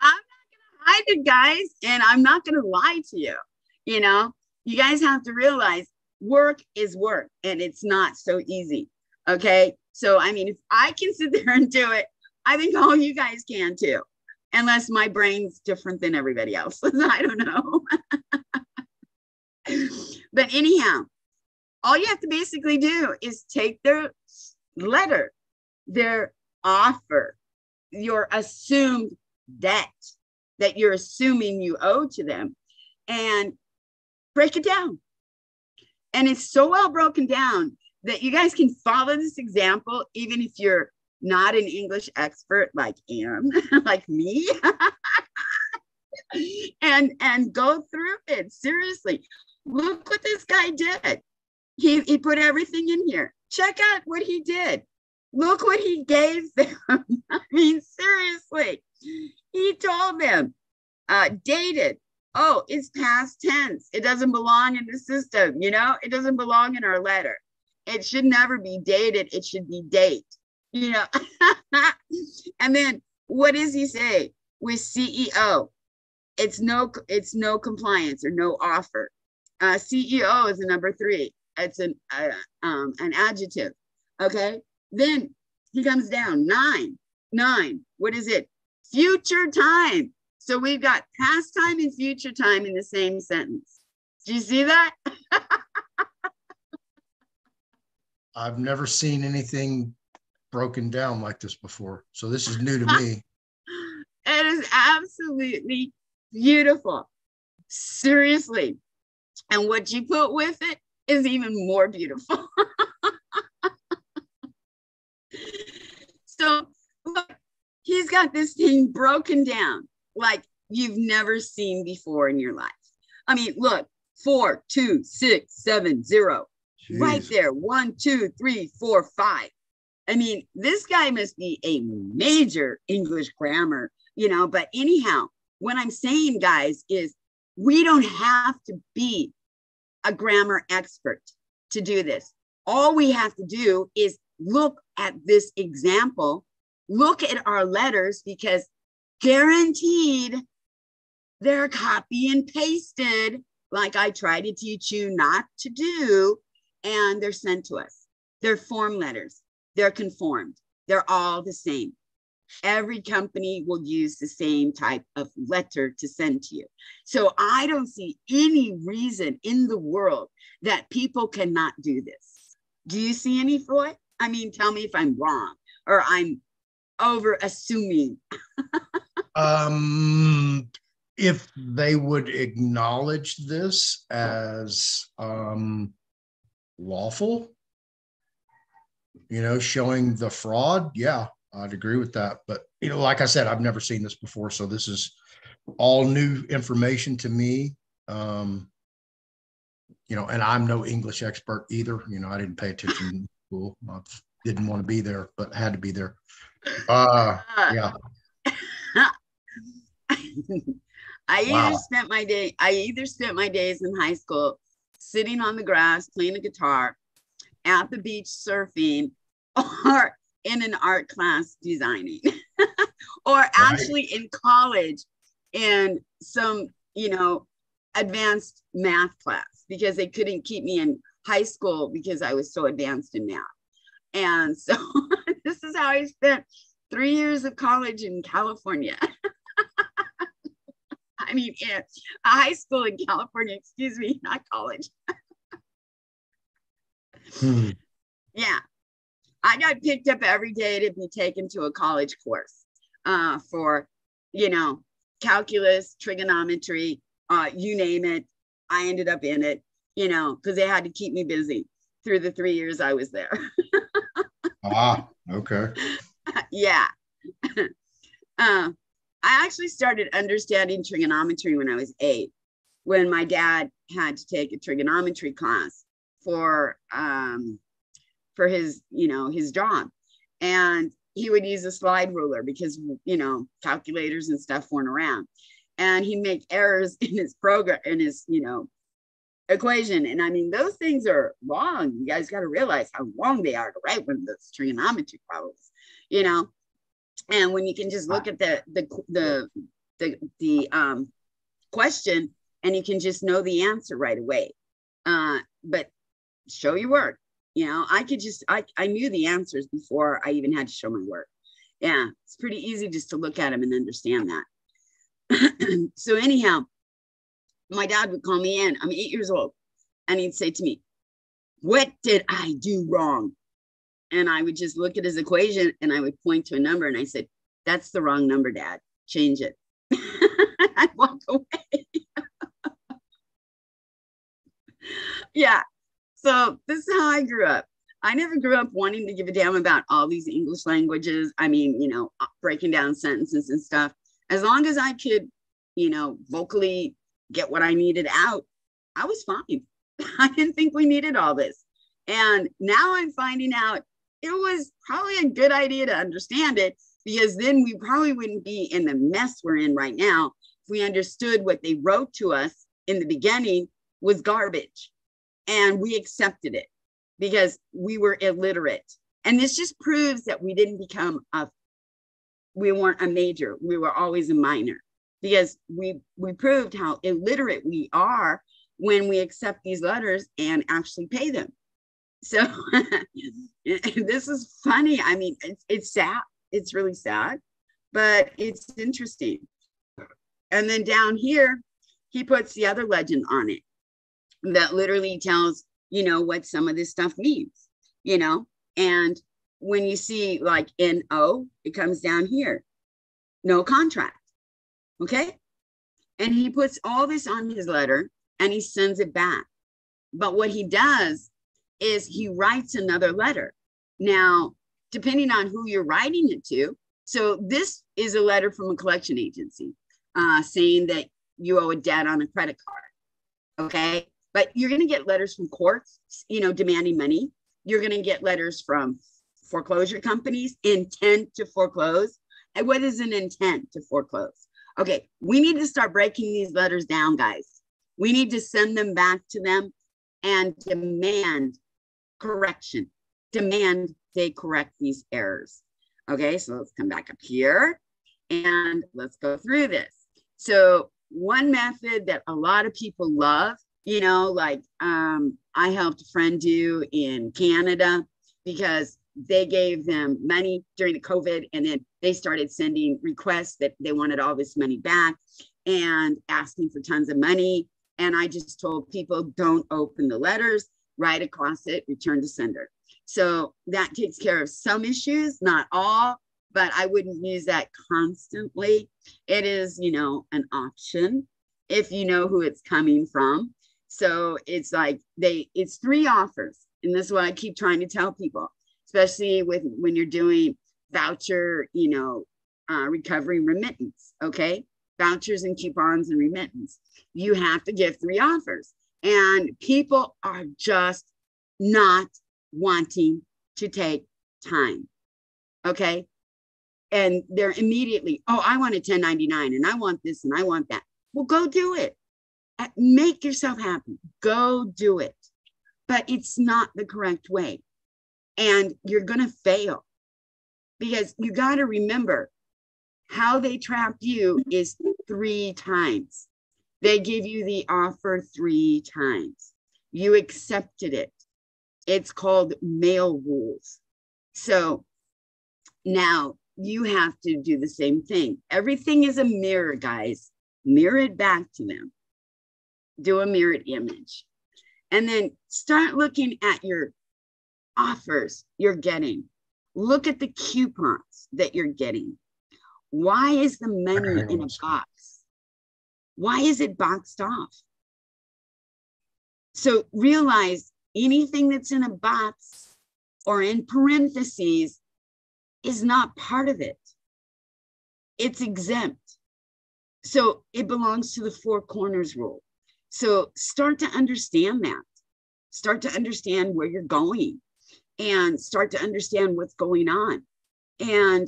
not going to hide it, guys, and I'm not going to lie to you. You know, you guys have to realize work is work and it's not so easy. Okay. So, I mean, if I can sit there and do it, I think all you guys can too, unless my brain's different than everybody else. I don't know. But anyhow, all you have to basically do is take their letter, their offer, your assumed debt that you're assuming you owe to them, and break it down. And it's so well broken down that you guys can follow this example, even if you're not an English expert like am, like me, and and go through it seriously. Look what this guy did. He he put everything in here. Check out what he did. Look what he gave them. I mean, seriously, he told them, uh, dated. Oh, it's past tense. It doesn't belong in the system. You know, it doesn't belong in our letter. It should never be dated. It should be date you know. and then what does he say with CEO? It's no, it's no compliance or no offer. Uh, CEO is a number three. It's an uh, um, an adjective. Okay. Then he comes down nine. Nine. What is it? future time. So we've got past time and future time in the same sentence. Do you see that? I've never seen anything broken down like this before. So this is new to me. It is absolutely beautiful. Seriously. And what you put with it is even more beautiful. so look, he's got this thing broken down like you've never seen before in your life. I mean, look, four, two, six, seven, zero. Jeez. Right there. One, two, three, four, five. I mean, this guy must be a major English grammar, you know. But anyhow, what I'm saying, guys, is we don't have to be a grammar expert to do this. All we have to do is look at this example, look at our letters, because guaranteed they're copy and pasted, like I try to teach you not to do, and they're sent to us. They're form letters, they're conformed, they're all the same. Every company will use the same type of letter to send to you. So I don't see any reason in the world that people cannot do this. Do you see any, Floyd? I mean, tell me if I'm wrong or I'm over assuming. um, if they would acknowledge this as um, lawful, you know, showing the fraud, yeah, I'd agree with that. But you know, like I said, I've never seen this before, so this is all new information to me. Um, you know, and I'm no English expert either. You know, I didn't pay attention in school. I didn't want to be there, but had to be there. Uh, yeah. I Wow. either spent my day, I either spent my days in high school sitting on the grass playing a guitar, at the beach surfing, or in an art class designing, or actually in college in some, you know, advanced math class because they couldn't keep me in high school because I was so advanced in math. And so this is how I spent three years of college in California. I mean, yeah, a high school in California, excuse me, not college. Hmm. Yeah. I got picked up every day to be taken to a college course uh, for, you know, calculus, trigonometry, uh, you name it. I ended up in it, you know, because they had to keep me busy through the three years I was there. Ah, okay. yeah. uh, I actually started understanding trigonometry when I was eight, when my dad had to take a trigonometry class for um, for his, you know, his job, and he would use a slide ruler because you know calculators and stuff weren't around, and he'd make errors in his program in his, you know, equation. And I mean, those things are long. You guys got to realize how long they are to write one of those trigonometry problems, you know. And when you can just look at the the the the, the um, question and you can just know the answer right away. Uh, but show your work. You know, I could just I I knew the answers before I even had to show my work. Yeah, it's pretty easy just to look at them and understand that. so anyhow, my dad would call me in. I'm eight years old. And he'd say to me, What did I do wrong? And I would just look at his equation and I would point to a number and I said, That's the wrong number, dad. Change it. I'd walk away. yeah. So this is how I grew up. I never grew up wanting to give a damn about all these English languages. I mean, you know, uh, breaking down sentences and stuff. As long as I could, you know, vocally get what I needed out, I was fine. I didn't think we needed all this. And now I'm finding out it was probably a good idea to understand it because then we probably wouldn't be in the mess we're in right now if we understood what they wrote to us in the beginning was garbage and we accepted it because we were illiterate. And this just proves that we didn't become a we weren't a major, we were always a minor because we we proved how illiterate we are when we accept these letters and actually pay them. So this is funny. I mean, it's, it's sad. It's really sad. but it's interesting. And then down here, he puts the other legend on it that literally tells, you know, what some of this stuff means, you know, and when you see like NO, it comes down here, no contract. Okay. And he puts all this on his letter and he sends it back. But what he does is he writes another letter. Now, depending on who you're writing it to, so this is a letter from a collection agency uh, saying that you owe a debt on a credit card. Okay. But you're going to get letters from courts, you know, demanding money. You're going to get letters from foreclosure companies, intent to foreclose. And what is an intent to foreclose? Okay, we need to start breaking these letters down, guys. We need to send them back to them and demand correction. Demand they correct these errors. Okay, so let's come back up here and let's go through this. So, one method that a lot of people love, you know, like um, I helped a friend do in Canada because they gave them money during the COVID, and then they started sending requests that they wanted all this money back and asking for tons of money. And I just told people don't open the letters, write across it, return to sender. So that takes care of some issues, not all, but I wouldn't use that constantly. It is, you know, an option if you know who it's coming from. So it's like they, it's three offers. And this is what I keep trying to tell people especially with when you're doing voucher, you know, uh, recovery remittance. Okay. Vouchers and coupons and remittance. You have to give three offers. And people are just not wanting to take time. Okay. And they're immediately, oh, I want a 1099 and I want this and I want that. Well, go do it. Uh, make yourself happy. Go do it. But it's not the correct way and you're going to fail because you got to remember how they trapped you is three times. They give you the offer three times. You accepted it. It's called mail rules. So now you have to do the same thing. Everything is a mirror, guys. Mirror it back to them. Do a mirrored image. And then start looking at your offers you're getting. Look at the coupons that you're getting. Why is the money in a box? Why is it boxed off? So realize anything that's in a box or in parentheses is not part of it. It's exempt. So it belongs to the four corners rule. So start to understand that. Start to understand where you're going and start to understand what's going on. And,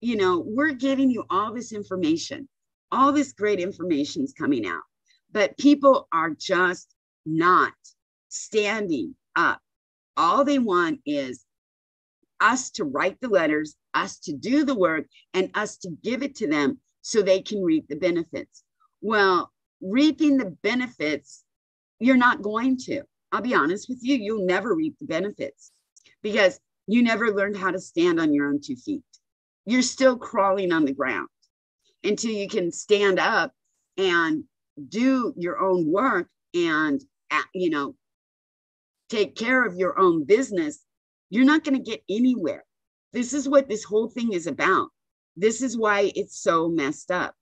you know, we're giving you all this information, all this great information is coming out, but people are just not standing up. All they want is us to write the letters, us to do the work, and us to give it to them so they can reap the benefits. Well, reaping the benefits, you're not going to. I'll be honest with you, you'll never reap the benefits because you never learned how to stand on your own two feet. You're still crawling on the ground until you can stand up and do your own work and, uh, you know, take care of your own business. You're not going to get anywhere. This is what this whole thing is about. This is why it's so messed up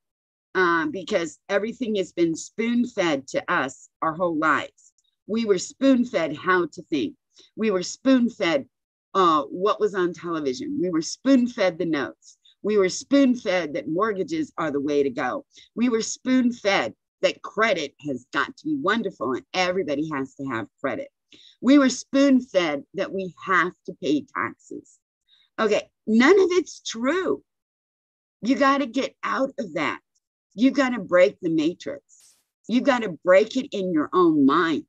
um, because everything has been spoon fed to us our whole lives. We were spoon fed how to think. We were spoon fed uh, what was on television. We were spoon fed the notes. We were spoon fed that mortgages are the way to go. We were spoon fed that credit has got to be wonderful and everybody has to have credit. We were spoon fed that we have to pay taxes. Okay, none of it's true. You got to get out of that. You got to break the matrix. You've got to break it in your own mind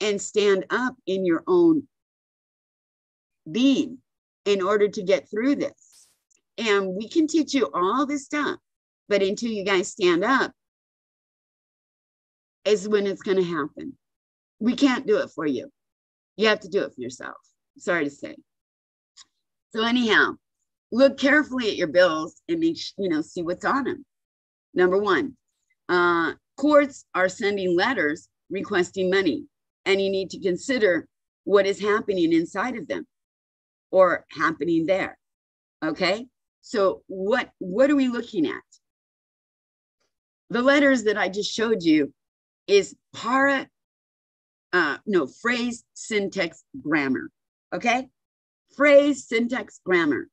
and stand up in your own being in order to get through this. And we can teach you all this stuff, but until you guys stand up, is when it's going to happen. We can't do it for you. You have to do it for yourself. Sorry to say. So, anyhow, look carefully at your bills and make you know see what's on them. Number one, uh, courts are sending letters requesting money, and you need to consider what is happening inside of them or happening there. Okay, so what what are we looking at? The letters that I just showed you is para, uh, no phrase, syntax, grammar. Okay, phrase, syntax, grammar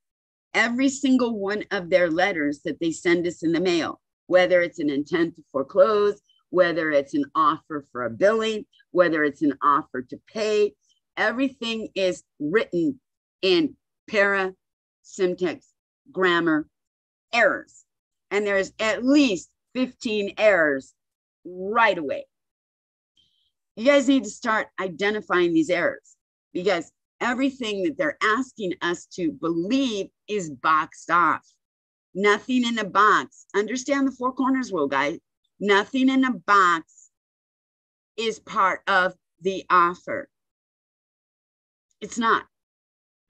every single one of their letters that they send us in the mail, whether it's an intent to foreclose, whether it's an offer for a billing, whether it's an offer to pay, everything is written in para, syntax, grammar errors. And there's at least 15 errors right away. You guys need to start identifying these errors because everything that they're asking us to believe is boxed off. Nothing in a box. Understand the four corners rule, guys. Nothing in a box is part of the offer. It's not.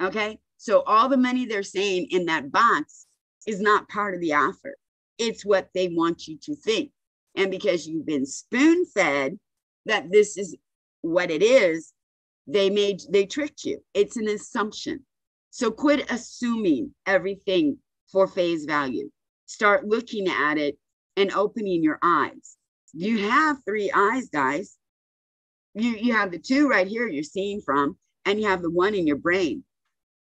Okay. So all the money they're saying in that box is not part of the offer. It's what they want you to think. And because you've been spoon fed that this is what it is, they made they tricked you it's an assumption so quit assuming everything for face value. Start looking at it and opening your eyes. You have three eyes guys. You you have the two right here you're seeing from and you have the one in your brain.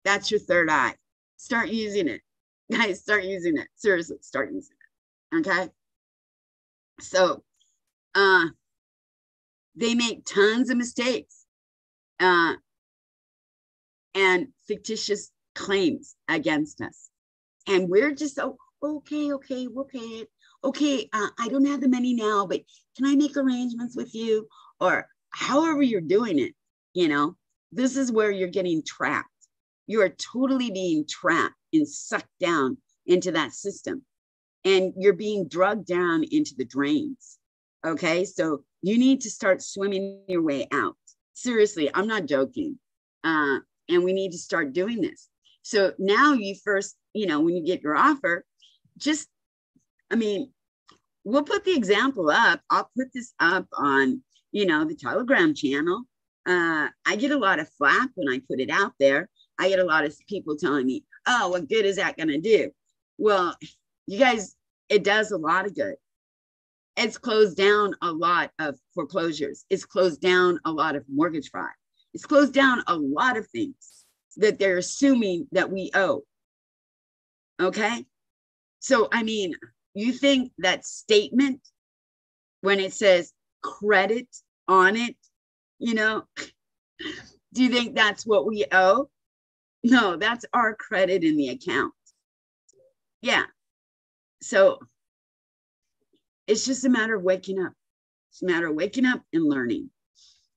That's your third eye. Start using it. Guys start using it. Seriously start using it. Okay? So uh they make tons of mistakes uh, and fictitious claims against us. And we're just, oh, okay, okay, we'll pay it. Okay, uh, I don't have the money now, but can I make arrangements with you? Or however you're doing it, you know, this is where you're getting trapped. You are totally being trapped and sucked down into that system. And you're being drugged down into the drains. Okay, so you need to start swimming your way out seriously, I'm not joking. Uh, and we need to start doing this. So now you first, you know, when you get your offer, just, I mean, we'll put the example up. I'll put this up on, you know, the Telegram channel. Uh, I get a lot of flack when I put it out there. I get a lot of people telling me, oh, what good is that going to do? Well, you guys, it does a lot of good it's closed down a lot of foreclosures. It's closed down a lot of mortgage fraud. It's closed down a lot of things that they're assuming that we owe. Okay. So, I mean, you think that statement when it says credit on it, you know, do you think that's what we owe? No, that's our credit in the account. Yeah. So it's just a matter of waking up. It's a matter of waking up and learning.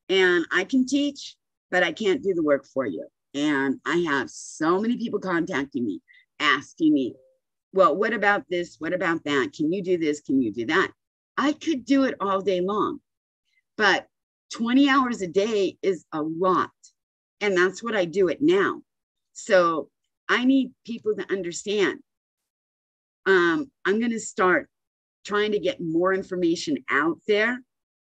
And I can teach, but I can't do the work for you. And I have so many people contacting me, asking me, well, what about this? What about that? Can you do this? Can you do that? I could do it all day long, but 20 hours a day is a lot. And that's what I do it now. So I need people to understand. Um, I'm going to start trying to get more information out there,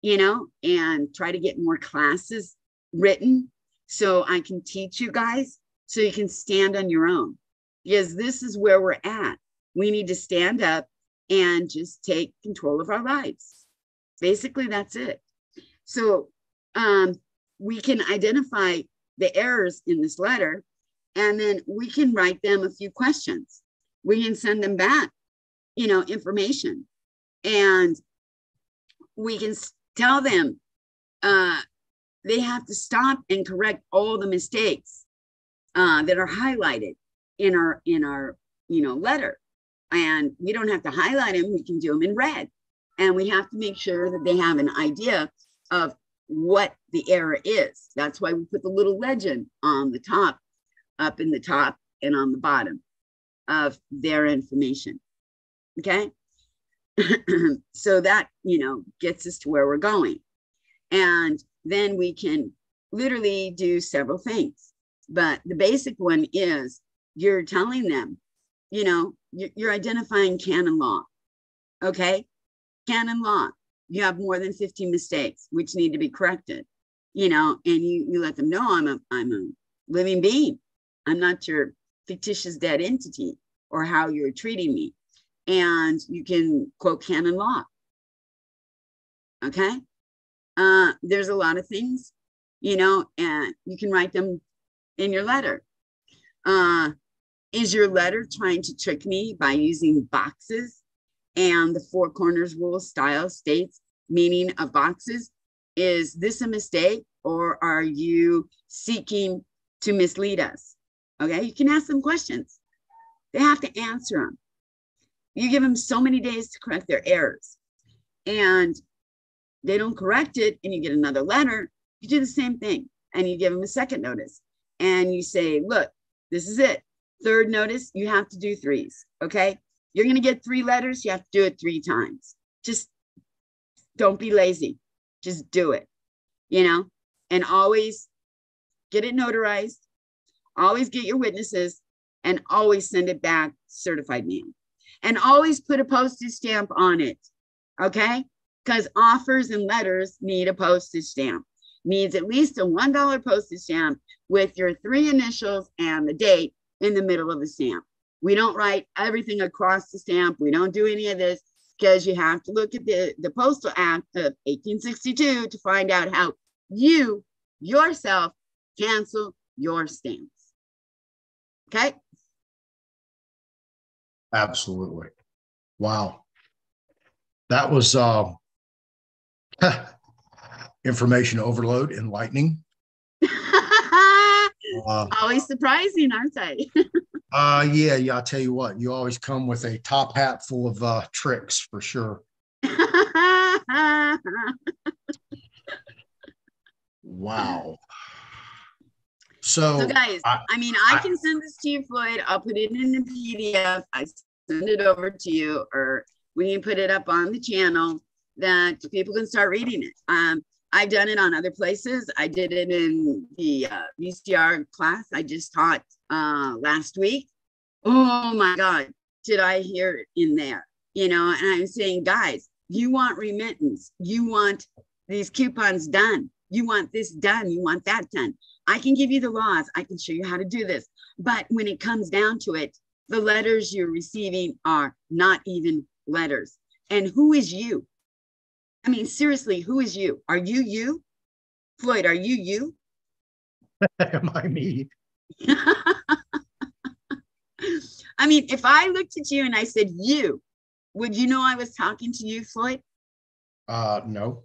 you know, and try to get more classes written so I can teach you guys so you can stand on your own. Because this is where we're at. We need to stand up and just take control of our lives. Basically, that's it. So um, we can identify the errors in this letter and then we can write them a few questions. We can send them back, you know, information and we can tell them uh, they have to stop and correct all the mistakes uh, that are highlighted in our in our you know letter. And we don't have to highlight them we can do them in red. And we have to make sure that they have an idea of what the error is. That's why we put the little legend on the top up in the top and on the bottom of their information okay? So that, you know, gets us to where we're going. And then we can literally do several things. But the basic one is you're telling them you know, you- you're identifying canon law. Okay. Canon law, you have more than 15 mistakes, which need to be corrected, you know, and you, you let them know I'm a, I'm a living being. I'm not your fictitious dead entity or how you're treating me. And you can quote canon law. Okay. Uh, there's a lot of things, you know, and you can write them in your letter. Uh, is your letter trying to trick me by using boxes and the four corners rule style states meaning of boxes? Is this a mistake or are you seeking to mislead us? Okay, you can ask them questions. They have to answer them. You give them so many days to correct their errors. And they don't correct it and you get another letter, you do the same thing and you give them a second notice and you say, look, this is it. Third notice, you have to do threes. Okay. You're going to get three letters. You have to do it three times. Just don't be lazy. Just do it, you know, and always get it notarized. Always get your witnesses and always send it back certified mail and always put a postage stamp on it. Okay because offers and letters need a postage stamp. Needs at least a $1 postage stamp with your three initials and the date in the middle of the stamp. We don't write everything across the stamp. We don't do any of this because you have to look at the, the Postal Act of 1862 to find out how you yourself cancel your stamps. Okay? Absolutely. Wow. That was uh, information overload, enlightening. Uh, Always surprising, aren't they? uh, yeah, yeah. I'll tell you what, you always come with a top hat full of uh, tricks for sure. Wow. So, So guys, I- I, mean, I, I- can send this to you, Floyd. I'll put it in a PDF. I send it over to you, or we can put it up on the channel that people can start reading it. Um, I've done it on other places. I did it in the uh, VCR class I just taught uh, last week. Oh my God, did I hear it in there? You know, and I'm saying, guys, you want remittance, you want these coupons done, you want this done, you want that done. I can give you the laws, I can show you how to do this. But when it comes down to it, the letters you're receiving are not even letters. And who is you? I mean, seriously, who is you? Are you you? Floyd, are you you? am I me? I mean, if I looked at you and I said you, would you know I was talking to you, Floyd? Uh, no.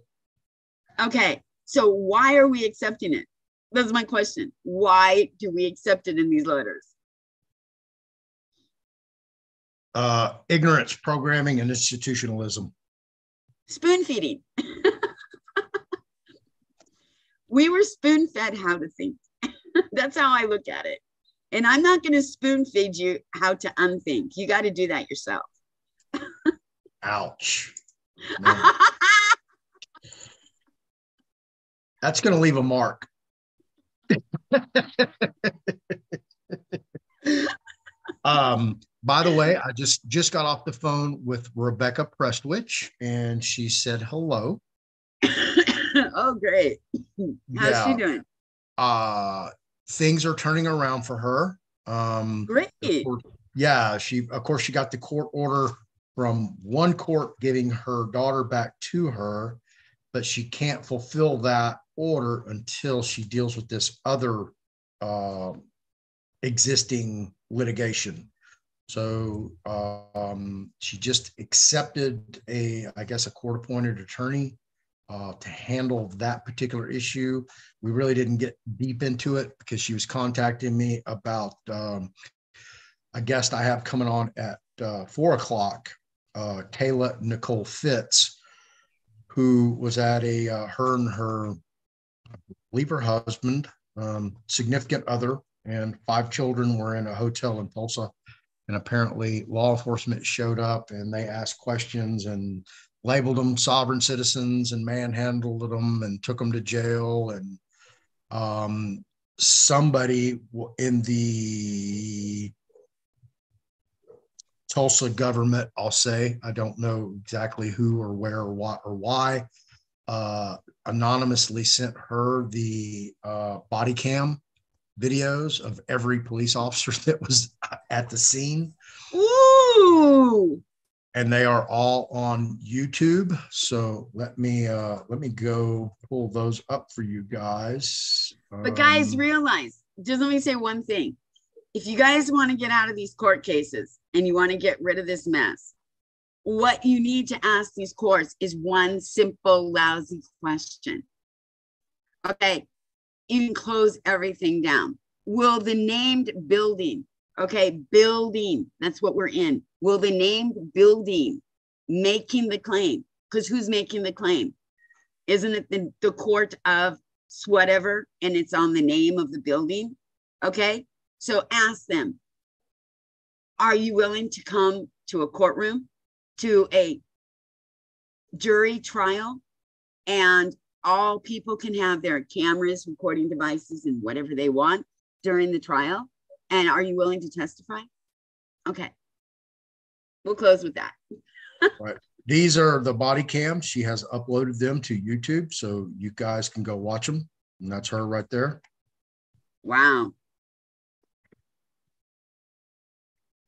Okay, so why are we accepting it? That's my question. Why do we accept it in these letters? Uh, ignorance, programming, and institutionalism. Spoon feeding. we were spoon fed how to think. That's how I look at it. And I'm not going to spoon feed you how to unthink. You got to do that yourself. Ouch. That's going to leave a mark. Um, by the way, I just just got off the phone with Rebecca Prestwich, and she said hello. oh, great. How's Yeah. she doing? Uh, things are turning around for her. Um, Great. of course- yeah, she of course she got the court order from one court giving her daughter back to her, but she can't fulfill that order until she deals with this other uh, existing litigation. So um, she just accepted a, I guess, a court-appointed attorney uh, to handle that particular issue. We really didn't get deep into it because she was contacting me about um, a guest I have coming on at uh, four o'clock, uh, Kayla Nicole Fitts, who was at a uh, her and her, I believe her husband, um, significant other, and five children were in a hotel in Tulsa. And apparently, law enforcement showed up and they asked questions and labeled them sovereign citizens and manhandled them and took them to jail. And um, somebody in the Tulsa government, I'll say. I don't know exactly who or where or what or why. Uh, anonymously sent her the uh, body cam videos of every police officer that was at the scene. Ooh. And they are all on YouTube. So let me uh let me go pull those up for you guys. But guys, Um, realize, just let me say one thing. If you guys want to get out of these court cases and you want to get rid of this mess, what you need to ask these courts is one simple, lousy question. Okay, can close everything down. Will the named building, okay, building, that's what we're in. Will the named building making the claim? Because who's making the claim? Isn't it the, the court of whatever and it's on the name of the building? Okay, so ask them, are you willing to come to a courtroom, to a jury trial? And all people can have their cameras, recording devices, and whatever they want during the trial. And are you willing to testify? Okay. We'll close with that. right. These are the body cams. She has uploaded them to YouTube, so you guys can go watch them. And that's her right there. Wow.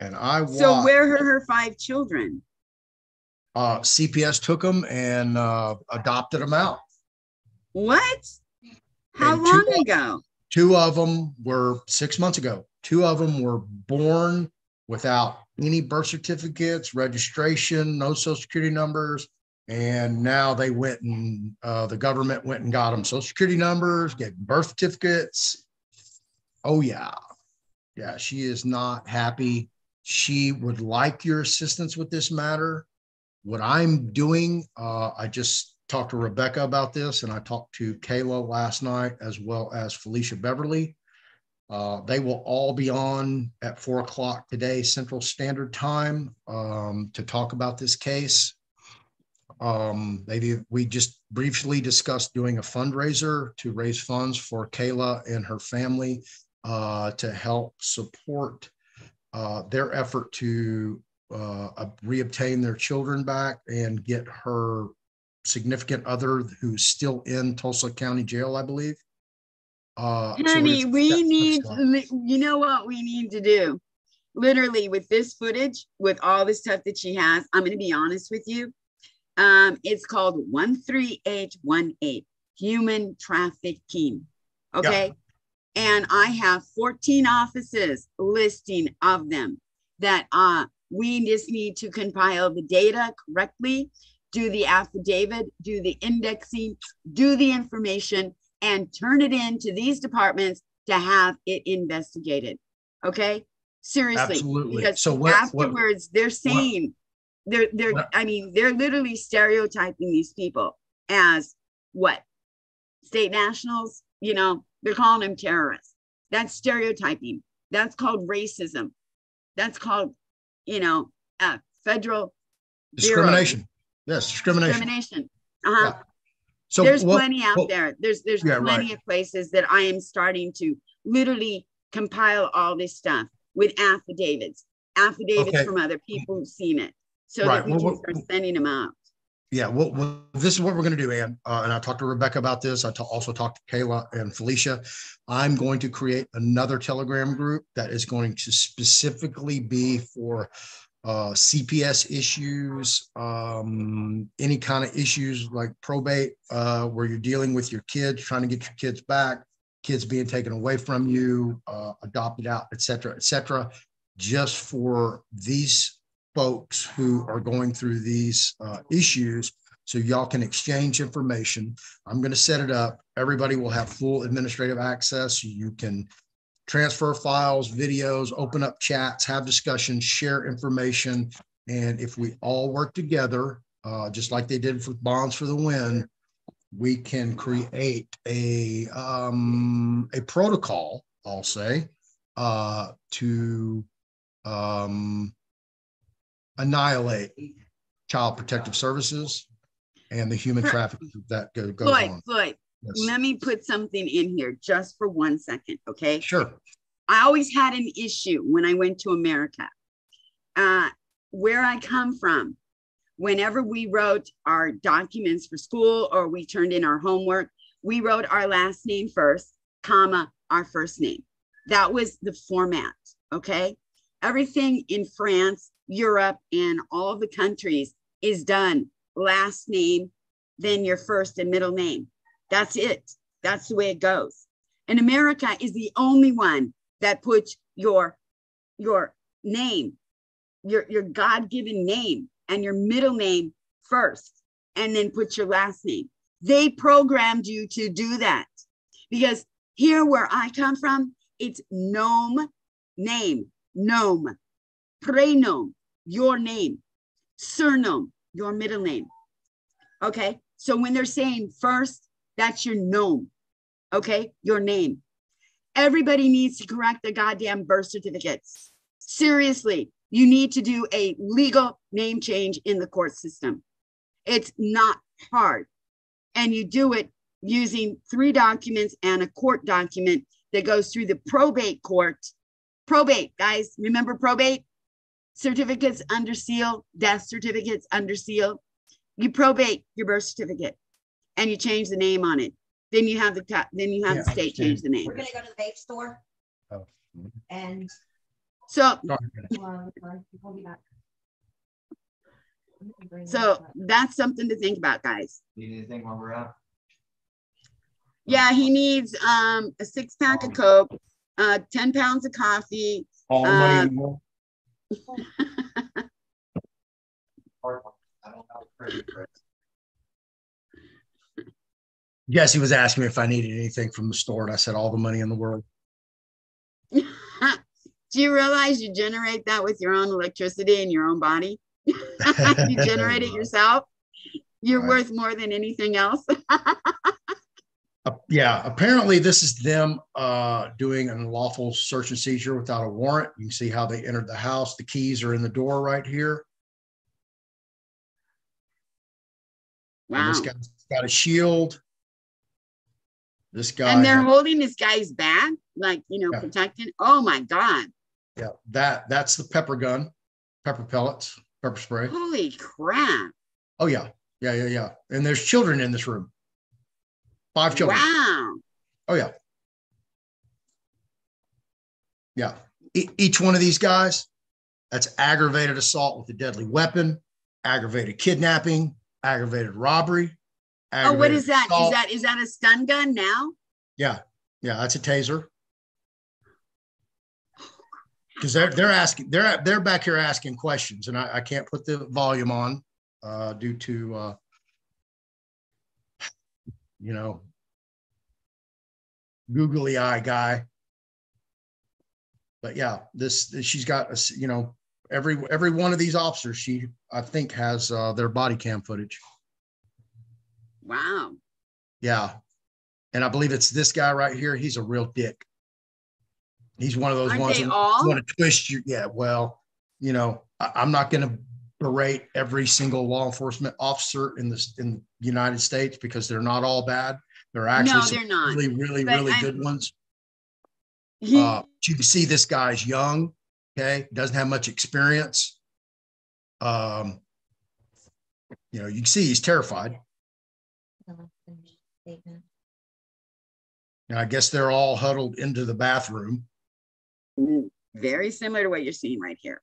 And I So where are her five children? uh, CPS took them and uh, adopted them out. What? How And two- long ago? Two of them were six months ago. Two of them were born without any birth certificates, registration, no social security numbers. And now they went and uh, the government went and got them social security numbers, get birth certificates. Oh, yeah. Yeah, she is not happy. She would like your assistance with this matter. What I'm doing, uh, I just talked to Rebecca about this and I talked to Kayla last night as well as Felicia Beverly. Uh, they will all be on at four o'clock today, Central Standard Time, um, to talk about this case. Um, maybe we just briefly discussed doing a fundraiser to raise funds for Kayla and her family uh, to help support uh, their effort to uh, uh, reobtain their children back and get her significant other who's still in Tulsa County Jail, I believe. Uh, so Honey, it's- we need, you know what we need to do? Literally with this footage, with all the stuff that she has, I'm gonna be honest with you. Um, it's called one three eight one eight, human trafficking. Okay? And I have 14 offices listing of them that uh we just need to compile the data correctly, do the affidavit, do the indexing, do the information, and turn it in to these departments to have it investigated. Okay? Seriously. Absolutely. Because So what- what- afterwards they're saying they're they're What- I mean they're literally stereotyping these people as what? State nationals, you know, they're calling them terrorists. That's stereotyping. That's called racism. That's called, you know, uh, federal bureau discrimination. Yes, discrimination. discrimination. Uh-huh Yeah. So there's plenty out there. There's there's Yeah, plenty of places that I am starting to literally compile all this stuff with affidavits, affidavits Okay. from other people who've seen it, so Right. that we Well, can start sending them out. Yeah, well, well, this is what we're going to do, Ann. Uh, and I talked to Rebecca about this. I also talked to Kayla and Felicia. I'm going to create another Telegram group that is going to specifically be for uh, CPS issues, um, any kind of issues like probate, uh, where you're dealing with your kids, trying to get your kids back, kids being taken away from you, uh, adopted out, et cetera, et cetera, just for these folks who are going through these uh, issues so y'all can exchange information. I'm going to set it up. Everybody will have full administrative access. You can transfer files, videos, open up chats, have discussions, share information. And if we all work together, uh, just like they did with Bonds for the Win, we can create a um, a protocol, I'll say, uh, to um, annihilate child protective services and the human trafficking that go, goes Floyd, on. Floyd, Yes. let me put something in here just for one second, okay? Sure. I always had an issue when I went to America. Uh, where I come from, whenever we wrote our documents for school or we turned in our homework, we wrote our last name first, comma, our first name. That was the format. Okay. Everything in France, Europe, and all of the countries is done last name, then your first and middle name. That's it. That's the way it goes. And America is the only one that puts your your name, your your God-given name and your middle name first and then put your last name. They programmed you to do that because here where I come from, it's nom name, nom, prenom, your name, surname, your middle name. Okay. So when they're saying first, that's your nom. Okay. Your name. Everybody needs to correct the goddamn birth certificates. Seriously, you need to do a legal name change in the court system. It's not hard. And you do it using three documents and a court document that goes through the probate court. Probate, guys, remember probate? Certificates under seal, death certificates under seal. You probate your birth certificate and you change the name on it. Then you have the then you have Yeah, the state change the name. We're gonna go to the vape store Oh. and, So Sorry. well, we'll be back. so that's something to think about, guys. You Need anything while we're out? Yeah, he needs um a six pack of Coke, uh 10 pounds of coffee. All the money Jesse was asking me if I needed anything from the store, and I said all the money in the world. Do you realize you generate that with your own electricity in your own body? you generate it yourself. You're Right. worth more than anything else. Uh, yeah, apparently this is them uh, doing an unlawful search and seizure without a warrant. You can see how they entered the house. The keys are in the door right here. And Wow. this guy's got a shield. This guy, And they're holding this guy's back, like, you know, Yeah. protecting. Oh my God. yeah, that that's the pepper gun, pepper pellets, pepper spray. Holy crap. Oh yeah, yeah, yeah, yeah. And there's children in this room. Five children. Wow. Oh yeah. Yeah. E- each one of these guys, that's aggravated assault with a deadly weapon, aggravated kidnapping, aggravated robbery. Oh, what is that? Is assault. that is that a stun gun now? Yeah, yeah, that's a taser. Because they're they're asking they're they're back here asking questions, and I, I can't put the volume on uh, due to uh, you know googly eye guy. But yeah, this she's got a you know every every one of these officers she I think has uh, their body cam footage. Wow. Yeah. And I believe it's this guy right here. He's a real dick. He's one of those Aren't ones all? want to twist you. Yeah. Well, you know, I, I'm not going to berate every single law enforcement officer in this in the United States because they're not all bad. They're actually No, they're not. really, really, But really I'm- good ones. He, Uh, you can see this guy's young. Okay. Doesn't have much experience. Um, you know, you can see he's terrified. Statement. And I guess they're all huddled into the bathroom. Very similar to what you're seeing right here.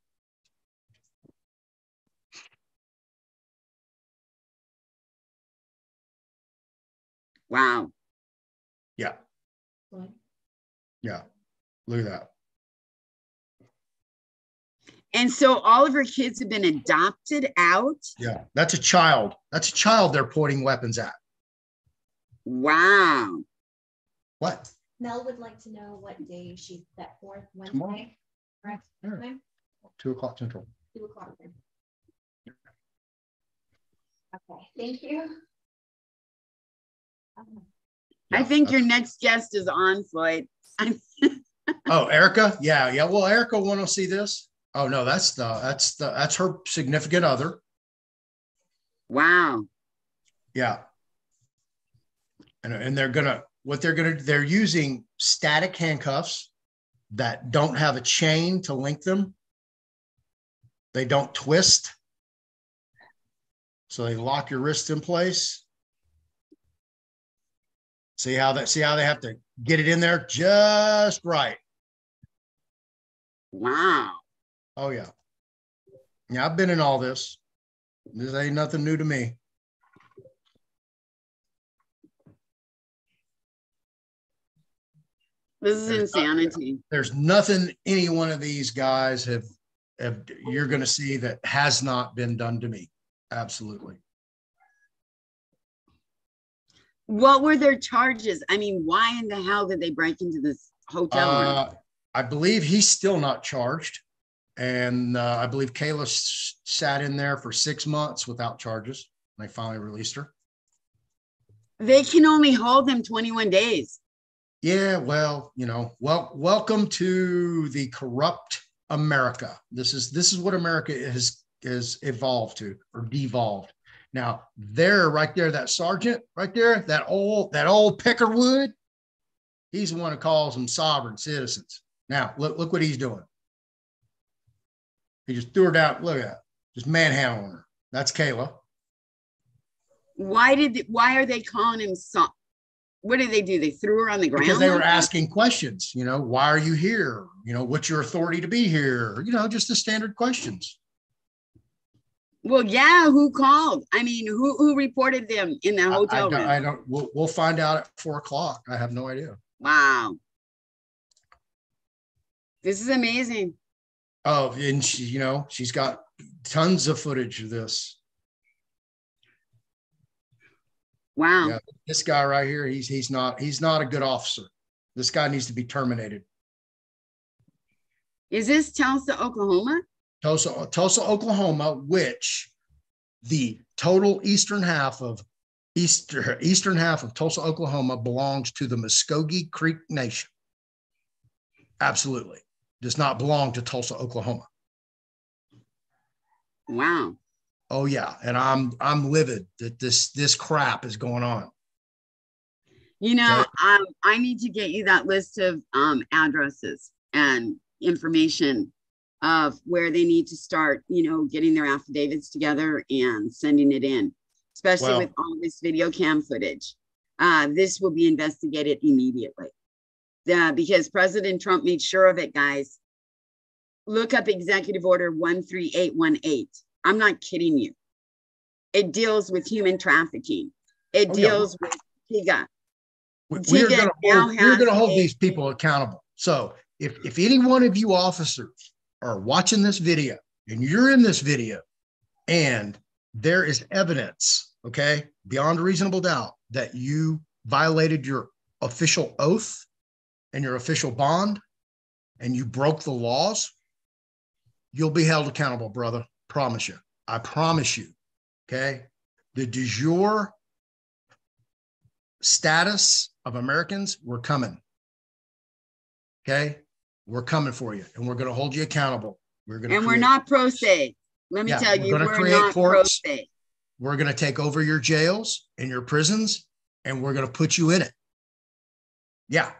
Wow. Yeah. What? Yeah. Look at that. And so all of her kids have been adopted out. Yeah, that's a child. That's a child they're pointing weapons at. Wow. What? Mel would like to know what day she set forth Tomorrow. Wednesday. Correct? Sure. Time? Two o'clock central. Two o'clock. then. Okay, thank you. Um, I think your next guest is on, Floyd. Oh, Arica. Yeah, yeah. Well, Arica want to see this. Oh no, that's the that's the that's her significant other. wow. Yeah. And and they're gonna what they're gonna they're using static handcuffs that don't have a chain to link them. They don't twist. So they lock your wrist in place. See how that see how they have to get it in there just right. Wow. Oh yeah. Yeah, I've been in all this. This ain't nothing new to me. This is There's insanity. There's nothing any one of these guys have have you're gonna see that has not been done to me. Absolutely. What were their charges? I mean, why in the hell did they break into this hotel room? Uh, I believe he's still not charged. And uh, I believe Kayla s- sat in there for six months without charges. And They finally released her. They can only hold them 21 days. Yeah, well, you know, well, welcome to the corrupt America. This is this is what America has has evolved to or devolved. Now, there, right there, that sergeant right there, that old that old Peckerwood, he's the one who calls them sovereign citizens. Now, look look what he's doing. He just threw her down. Look at that, just manhandling her. That's Kayla. Why did why are they calling him so what did they do? They threw her on the ground? because they were asking questions you know why are you here you know what's your authority to be here you know just the standard questions Well, yeah, who called? I mean, who who reported them in the I- I, hotel don't, room? I don't we'll, we'll find out at four o'clock i have no idea wow. This is amazing. oh and she you know she's got tons of footage of this Wow. Yeah. this guy right here he's he's not he's not a good officer this guy needs to be terminated Is this Tulsa, Oklahoma? tulsa tulsa oklahoma which the total eastern half of eastern eastern half of tulsa oklahoma belongs to the muscogee creek nation absolutely does not belong to tulsa oklahoma Wow. Oh yeah and i'm i'm livid that this this crap is going on You know, Okay. um, I need to get you that list of um, addresses and information of where they need to start, you know, getting their affidavits together and sending it in, especially Well- with all this video cam footage. Uh, this will be investigated immediately. Yeah, because President Trump made sure of it, guys. Look up Executive Order 13818. I'm not kidding you. It deals with human trafficking. It Oh, yeah. deals with TIGA. we, we are going to hold, we're going to hold a- these people accountable so if if any one of you officers are watching this video and you're in this video and there is evidence okay beyond a reasonable doubt that you violated your official oath and your official bond and you broke the laws you'll be held accountable brother promise you i promise you okay the de jure status of Americans, we're coming. Okay. We're coming for you and we're going to hold you accountable. We're going to, And we're not pro se. Let me yeah, tell we're you, gonna we're create not pro se. we're going to take over your jails and your prisons and we're going to put you in it. Yeah.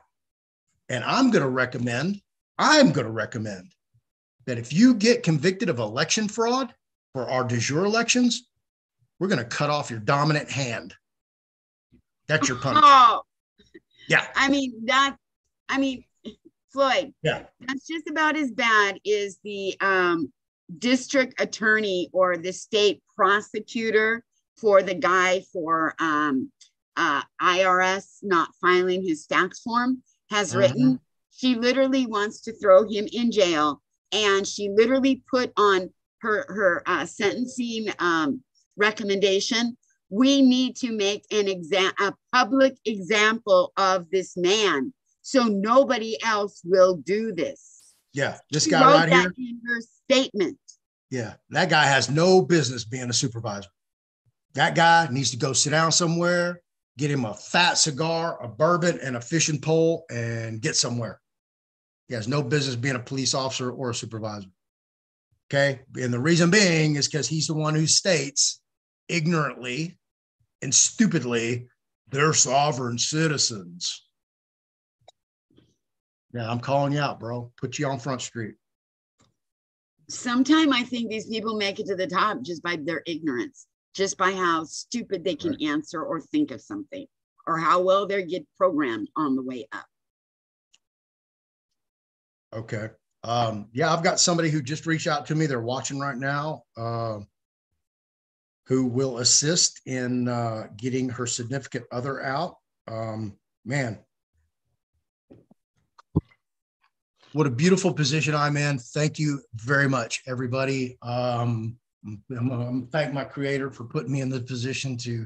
And I'm going to recommend, I'm going to recommend that if you get convicted of election fraud for our de jure elections, we're going to cut off your dominant hand. That's your punishment. Oh, Yeah. I mean, that, I mean, Floyd, Yeah. that's just about as bad as the um, district attorney or the state prosecutor for the guy for um, uh, IRS not filing his tax form has Mhm. written. She literally wants to throw him in jail, and she literally put on her her uh, sentencing um, recommendation. We need to make an exam a public example of this man, so nobody else will do this. Yeah. This She guy wrote right that here. in her statement. Yeah, that guy has no business being a supervisor. That guy needs to go sit down somewhere, get him a fat cigar, a bourbon, and a fishing pole, and get somewhere. He has no business being a police officer or a supervisor. Okay. And the reason being is because he's the one who states ignorantly and stupidly they're sovereign citizens. Yeah, I'm calling you out, bro. Put you on Front Street. sometime I think these people make it to the top just by their ignorance, just by how stupid they can answer or think of something, or how well they get programmed on the way up. Okay. Um, yeah, I've got somebody who just reached out to me. They're watching right now. Uh, who will assist in uh, getting her significant other out. Um, man, what a beautiful position I'm in. Thank you very much, everybody. Um, I'm, I'm thank my creator for putting me in the position to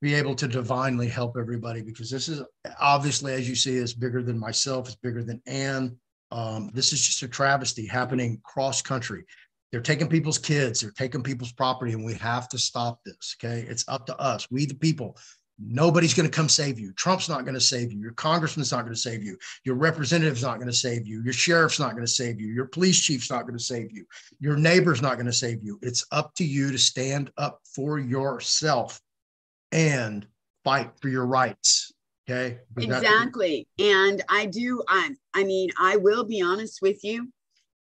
be able to divinely help everybody because this is obviously, as you see, is bigger than myself. It's bigger than Ann. Um, this is just a travesty happening cross country. They're taking people's kids, they're taking people's property, and we have to stop this. Okay. It's up to us, we the people. Nobody's going to come save you. Trump's not going to save you. Your congressman's not going to save you. Your representative's not going to save you. Your sheriff's not going to save you. Your police chief's not going to save you. Your neighbor's not going to save you. It's up to you to stand up for yourself and fight for your rights. Okay. Exactly. And I do, I, I mean, I will be honest with you.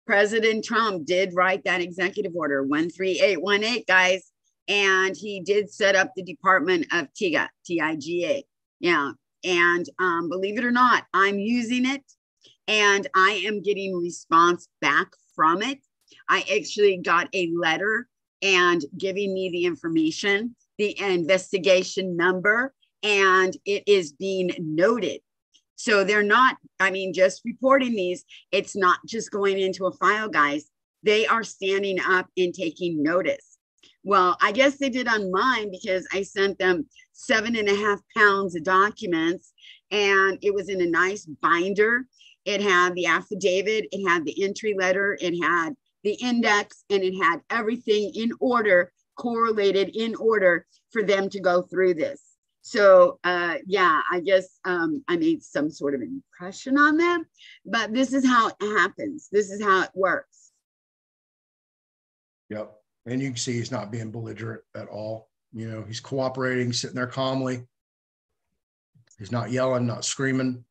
President Trump did write that executive order 13818, guys and he did set up the Department of TIGA, T-I-G-A. Yeah, and um, believe it or not, I'm using it, and I am getting response back from it. I actually got a letter and giving me the information, the investigation number, and it is being noted. So they're not, I mean, just reporting these, it's not just going into a file, guys. They are standing up and taking notice. Well, I guess they did on mine because I sent them seven and a half pounds of documents and it was in a nice binder. It had the affidavit, it had the entry letter, it had the index, and it had everything in order, correlated in order for them to go through this. So uh, yeah, I guess um, I made some sort of impression on them, but this is how it happens. This is how it works. Yep. And you can see he's not being belligerent at all. You know, he's cooperating, sitting there calmly. He's not yelling, not screaming,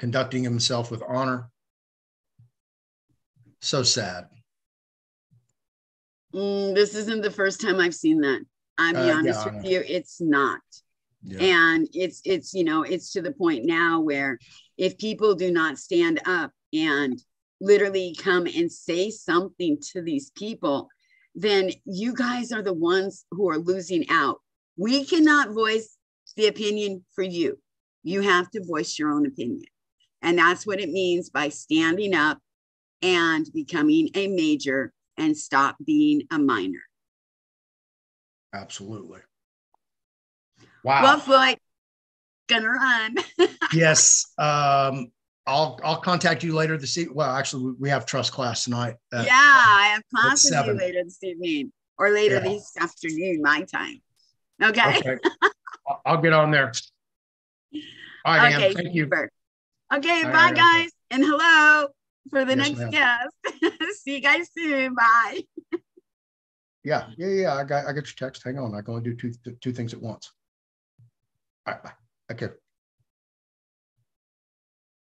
conducting himself with honor. So sad. Mm, this isn't the first time I've seen that. I'll be uh, honest yeah, with you, it's not. Yeah. And it's it's you know it's to the point now where if people do not stand up and literally come and say something to these people, then you guys are the ones who are losing out. We cannot voice the opinion for you. You have to voice your own opinion. And that's what it means by standing up and becoming a major and stop being a minor. Absolutely. Wow. Well, Floyd, gonna run. yes. Um, I'll I'll contact you later this evening. Well, actually, we have trust class tonight. At, yeah, I have class with you later this evening or later yeah. this afternoon, my time. Okay. okay. I'll get on there. All right, okay, Ann, thank you. Okay, All bye right, guys, and hello for the yes, next guest. See you guys soon. Bye. Yeah, yeah, yeah. I got I got your text. Hang on, I can only do two two things at once. All right, bye. Okay.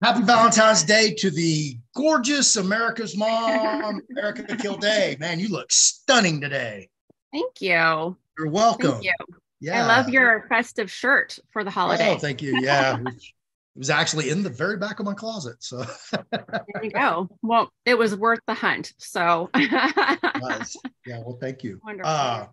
Happy Valentine's Day to the gorgeous America's mom, Arica Kildae. Man, you look stunning today. Thank you. You're welcome. Thank you. Yeah. I love your festive shirt for the holiday. Oh, thank you. Yeah. it was actually in the very back of my closet. So there you go. Well, it was worth the hunt. So nice. Yeah. Well, thank you. Wonderful. Uh,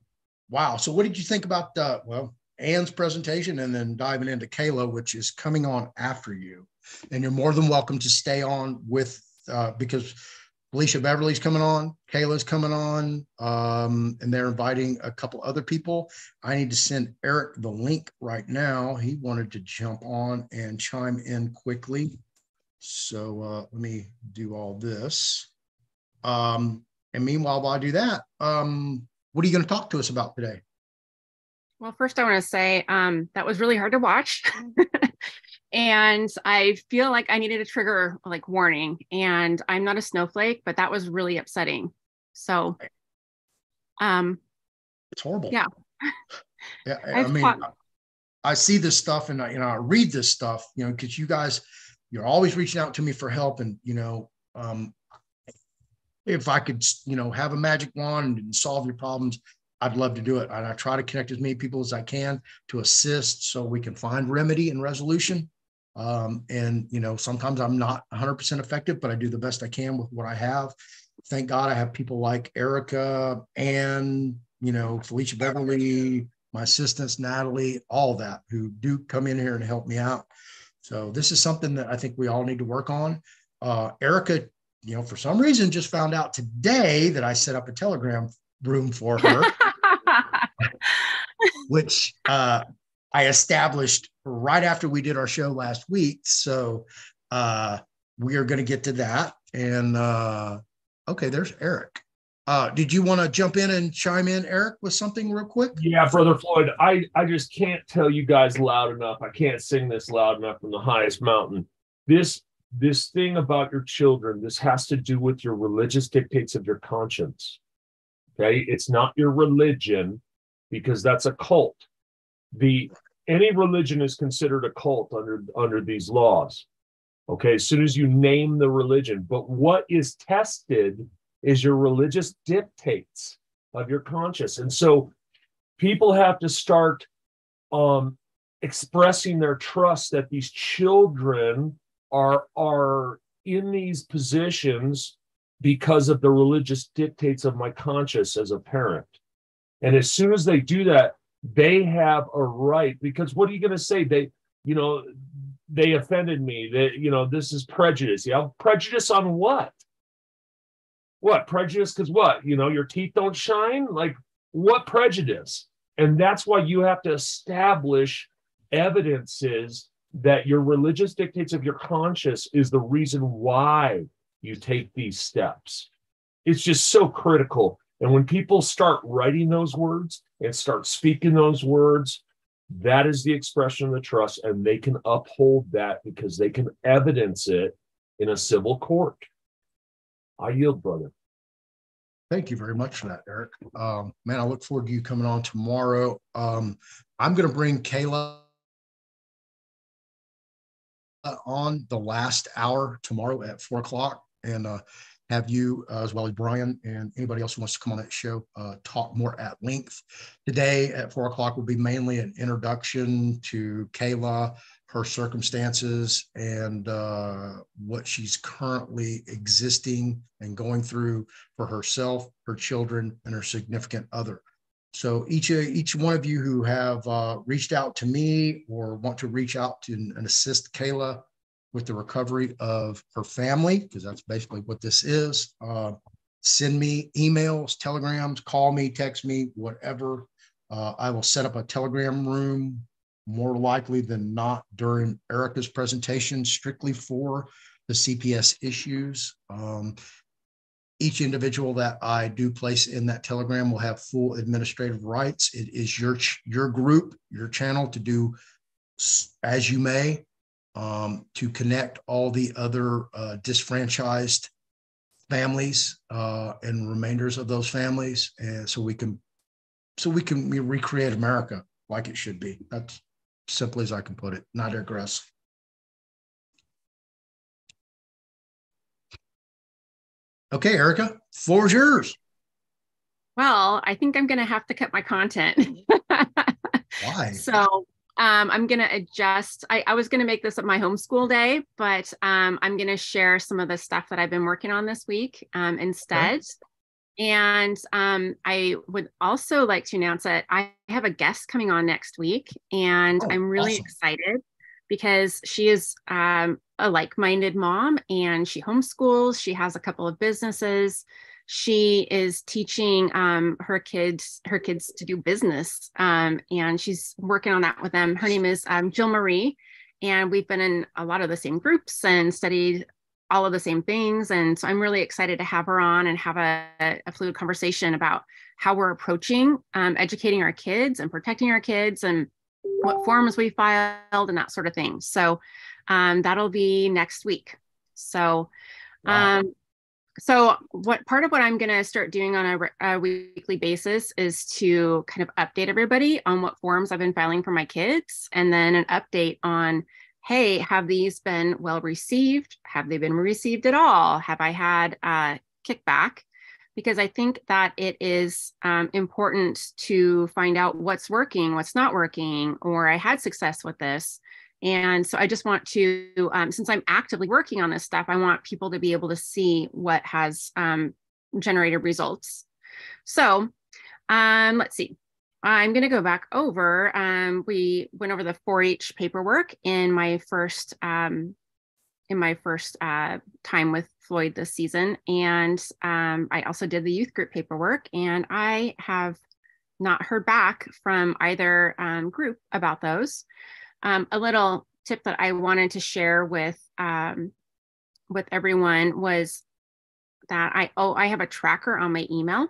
wow. So what did you think about uh well Ann's presentation and then diving into Kayla, which is coming on after you? and you're more than welcome to stay on with uh, because Alicia Beverly's coming on, Kayla's coming on, um, and they're inviting a couple other people. I need to send Eric the link right now. He wanted to jump on and chime in quickly. So uh, let me do all this. Um, and meanwhile, while I do that, um, what are you going to talk to us about today? Well, first, I want to say um, that was really hard to watch. and I feel like I needed a trigger like warning. And I'm not a snowflake, but that was really upsetting. So, um, it's horrible. Yeah. yeah. I mean, fought- I see this stuff and I, you know, I read this stuff, you know, because you guys, you're always reaching out to me for help. And, you know, um, if I could, you know, have a magic wand and solve your problems, I'd love to do it. And I try to connect as many people as I can to assist so we can find remedy and resolution. Um, and, you know, sometimes I'm not 100% effective, but I do the best I can with what I have. Thank God I have people like Arica and, you know, Felicia Beverly, my assistants, Nathalie, all that who do come in here and help me out. So this is something that I think we all need to work on. Uh, Arica, you know, for some reason just found out today that I set up a Telegram room for her, which uh, I established right after we did our show last week. So uh, we are going to get to that. And uh, okay, there's Eric. Uh, did you want to jump in and chime in, Eric, with something real quick? Yeah, brother Floyd, I I just can't tell you guys loud enough. I can't sing this loud enough from the highest mountain. This this thing about your children, this has to do with your religious dictates of your conscience. Okay, it's not your religion because that's a cult. The any religion is considered a cult under under these laws. Okay, as soon as you name the religion, but what is tested is your religious dictates of your conscience. And so people have to start um, expressing their trust that these children are, are in these positions because of the religious dictates of my conscience as a parent. And as soon as they do that, they have a right because what are you going to say? They, you know, they offended me. That you know, this is prejudice. Yeah, prejudice on what? What prejudice? Because what? You know, your teeth don't shine? Like, what prejudice? And that's why you have to establish evidences that your religious dictates of your conscience is the reason why you take these steps. It's just so critical. And when people start writing those words and start speaking those words, that is the expression of the trust, and they can uphold that because they can evidence it in a civil court. I yield, brother. Thank you very much for that, Eric. Um, man, I look forward to you coming on tomorrow. Um, I'm going to bring Kayla on the last hour tomorrow at four o'clock and uh, have you, uh, as well as Brian and anybody else who wants to come on that show, uh, talk more at length. Today at four o'clock will be mainly an introduction to Kayla, her circumstances and uh, what she's currently existing and going through for herself, her children, and her significant other. So each each one of you who have uh, reached out to me or want to reach out to and assist Kayla with the recovery of her family, because that's basically what this is, uh, send me emails, telegrams, call me, text me, whatever. Uh, I will set up a telegram room more likely than not during Arica's presentation, strictly for the CPS issues. Um, each individual that I do place in that telegram will have full administrative rights. It is your your group, your channel to do as you may um, to connect all the other uh, disfranchised families uh, and remainders of those families, and so we can so we can recreate America like it should be. That's simply as I can put it, not digress. Okay, Arica, floor is yours. Well, I think I'm going to have to cut my content. Why? So um, I'm going to adjust. I, I was going to make this up my homeschool day, but um, I'm going to share some of the stuff that I've been working on this week um, instead. Okay. And um, I would also like to announce that I have a guest coming on next week, and oh, I'm really awesome. excited because she is um, a like minded mom and she homeschools. She has a couple of businesses. She is teaching um, her kids her kids to do business, um, and she's working on that with them. Her name is um, Jill Marie, and we've been in a lot of the same groups and studied all of the same things. And so I'm really excited to have her on and have a, a fluid conversation about how we're approaching um, educating our kids and protecting our kids and what forms we filed and that sort of thing. So um, that'll be next week. So, wow. So what part of what I'm going to start doing on a, a, weekly basis is to kind of update everybody on what forms I've been filing for my kids, and then an update on hey, have these been well received? Have they been received at all? Have I had a kickback because I think that it is um, important to find out what's working, what's not working, or I had success with this. And so I just want to, um, since I'm actively working on this stuff, I want people to be able to see what has um, generated results. So um, let's see. I'm going to go back over. Um, we went over the 4-H paperwork in my first um, in my first uh, time with Floyd this season, and um, I also did the youth group paperwork. And I have not heard back from either um, group about those. Um, a little tip that I wanted to share with um, with everyone was that I oh I have a tracker on my email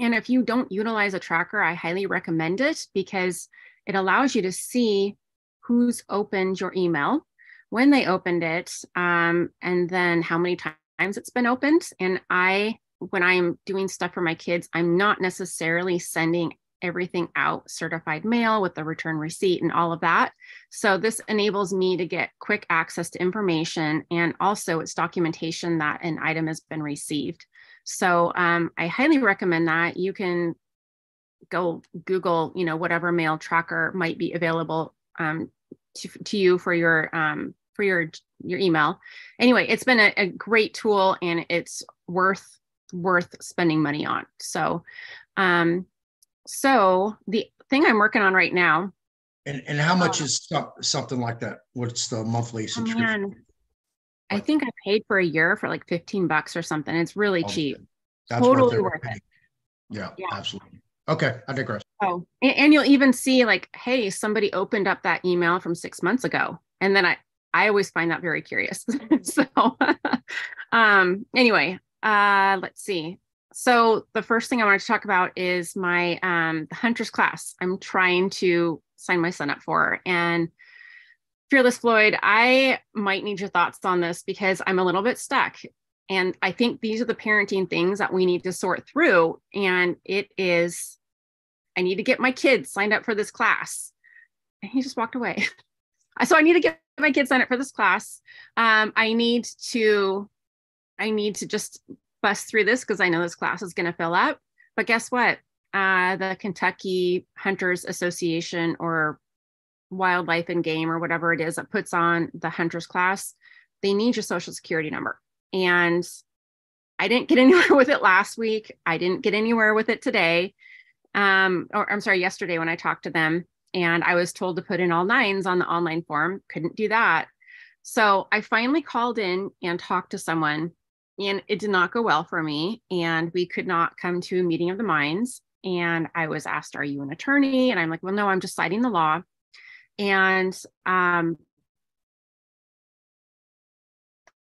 and if you don't utilize a tracker, I highly recommend it because it allows you to see who's opened your email, when they opened it, um, and then how many times it's been opened. And I, when I'm doing stuff for my kids, I'm not necessarily sending everything out certified mail with the return receipt and all of that. So this enables me to get quick access to information and also it's documentation that an item has been received. So um, I highly recommend that. You can go Google, you know, whatever mail tracker might be available um, to, to you for your um, for your your email. Anyway, it's been a, a great tool and it's worth worth spending money on. So, um, so the thing I'm working on right now. And, and how much is something like that? What's the monthly subscription? Man, I think I paid for a year for like 15 bucks or something. It's really Oh, cheap. That's Totally their worth it. Yeah, Yeah. absolutely. Okay, I digress. Oh, and, and you'll even see like, hey, somebody opened up that email from six months ago. And then I, I always find that very curious. so um, anyway, uh, let's see. So the first thing I want to talk about is my um, the hunters class. I'm trying to sign my son up for. And Fearless Floyd, I might need your thoughts on this because I'm a little bit stuck. And I think these are the parenting things that we need to sort through. And it is, I need to get my kids signed up for this class. And he just walked away. so I need to get my kids signed up for this class. Um, I need to, I need to just bust through this because I know this class is going to fill up. But guess what? Uh, the Kentucky Hunters Association or wildlife and game or whatever it is that puts on the hunters class, they need your social security number. And I didn't get anywhere with it last week. I didn't get anywhere with it today. Um, or I'm sorry, yesterday when I talked to them and I was told to put in all nines on the online form, couldn't do that. So I finally called in and talked to someone and it did not go well for me. And we could not come to a meeting of the minds. And I was asked, Are you an attorney? And I'm like, Well, no, I'm just citing the law and um,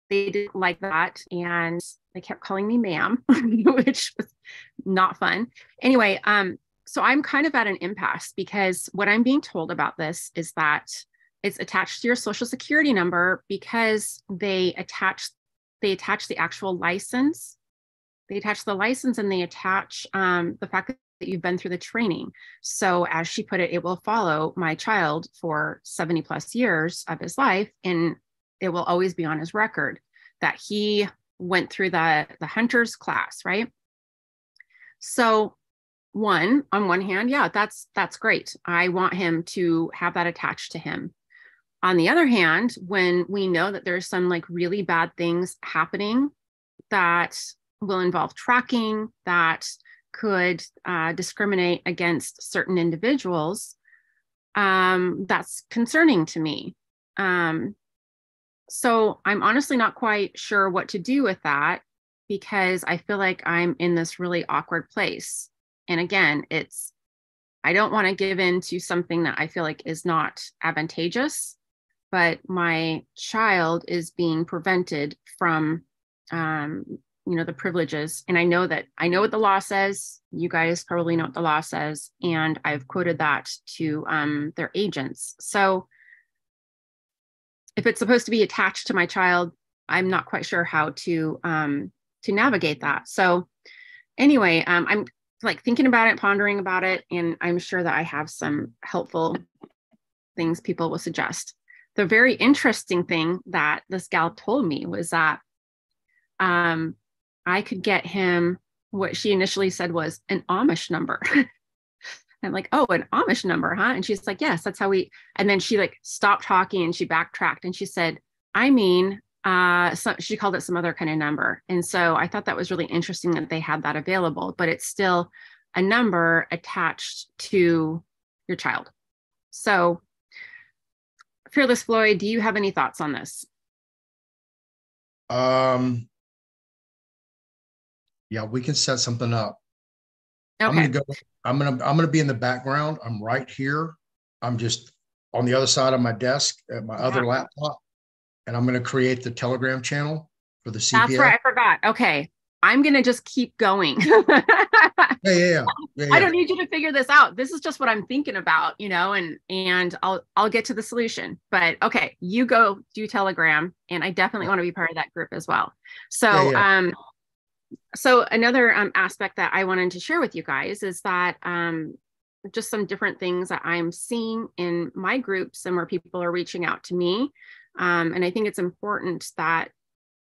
they didn't like that and they kept calling me ma'am which was not fun anyway um, so i'm kind of at an impasse because what i'm being told about this is that it's attached to your social security number because they attach they attach the actual license they attach the license and they attach um, the fact that you've been through the training. So, as she put it, it will follow my child for 70 plus years of his life, and it will always be on his record that he went through the, the hunter's class, right? So, one on one hand, yeah, that's that's great. I want him to have that attached to him. On the other hand, when we know that there's some like really bad things happening that will involve tracking, that could uh, discriminate against certain individuals, um, that's concerning to me. Um, so I'm honestly not quite sure what to do with that because I feel like I'm in this really awkward place. And again, it's, I don't want to give in to something that I feel like is not advantageous, but my child is being prevented from um, you know the privileges. And i know that i know what the law says. You guys probably know what the law says. And i've quoted that to um, their agents. So if it's supposed to be attached to my child i'm not quite sure how to um, to navigate that. So anyway um, i'm like thinking about it pondering about it. And i'm sure that i have some helpful things people will suggest the very interesting thing that this gal told me was that um, I could get him what she initially said was an Amish number. I'm like, oh, an Amish number, huh? And she's like, yes, that's how we. And then she like stopped talking and she backtracked and she said, I mean, uh, so she called it some other kind of number. And so I thought that was really interesting that they had that available, but it's still a number attached to your child. So, Fearless Floyd, do you have any thoughts on this? Um, yeah, we can set something up. I'm gonna go, I'm gonna, I'm gonna be in the background. I'm right here. I'm just on the other side of my desk at my other laptop. And I'm gonna create the Telegram channel for the That's CPS. right. I forgot. Okay. I'm going to just keep going. Yeah, yeah, yeah. yeah, I don't need you to figure this out. This is just what I'm thinking about, you know, and and I'll I'll get to the solution. But okay, you go do Telegram and I definitely want to be part of that group as well. So um so another um, aspect that I wanted to share with you guys is that um just some different things that I'm seeing in my groups and where people are reaching out to me. Um, and I think it's important that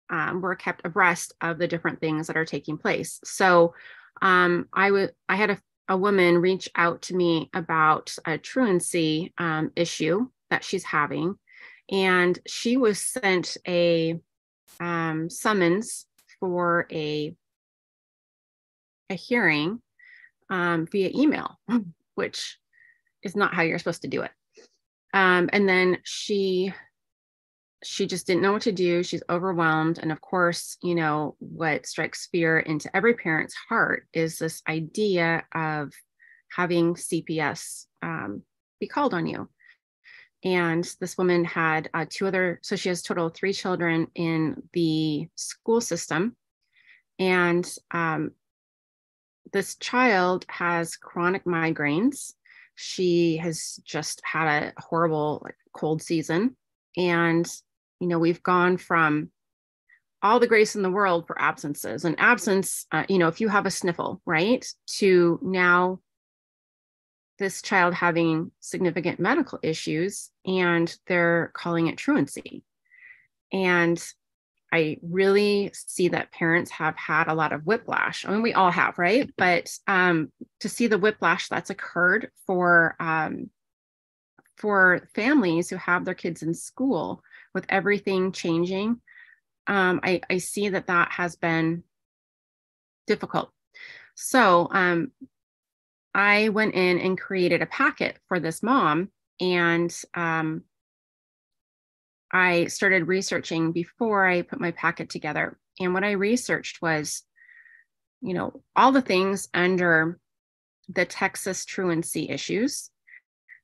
um, we're kept abreast of the different things that are taking place. So um, I would I had a, a woman reach out to me about a truancy um, issue that she's having, and she was sent a um, summons for a a hearing um, via email, which is not how you're supposed to do it. Um, and then she she just didn't know what to do. She's overwhelmed. And of course, you know, what strikes fear into every parent's heart is this idea of having CPS um, be called on you. And this woman had uh, two other, so she has total three children in the school system. And um, this child has chronic migraines. She has just had a horrible like, cold season. And you know we've gone from all the grace in the world for absences. And absence uh, you know if you have a sniffle right to now this child having significant medical issues and they're calling it truancy. And i really see that parents have had a lot of whiplash. I mean we all have right? But um, to see the whiplash that's occurred for um, for families who have their kids in school with everything changing, um, I, I see that that has been difficult. So um, I went in and created a packet for this mom, and um, I started researching before I put my packet together. And what I researched was, you know, all the things under the Texas truancy issues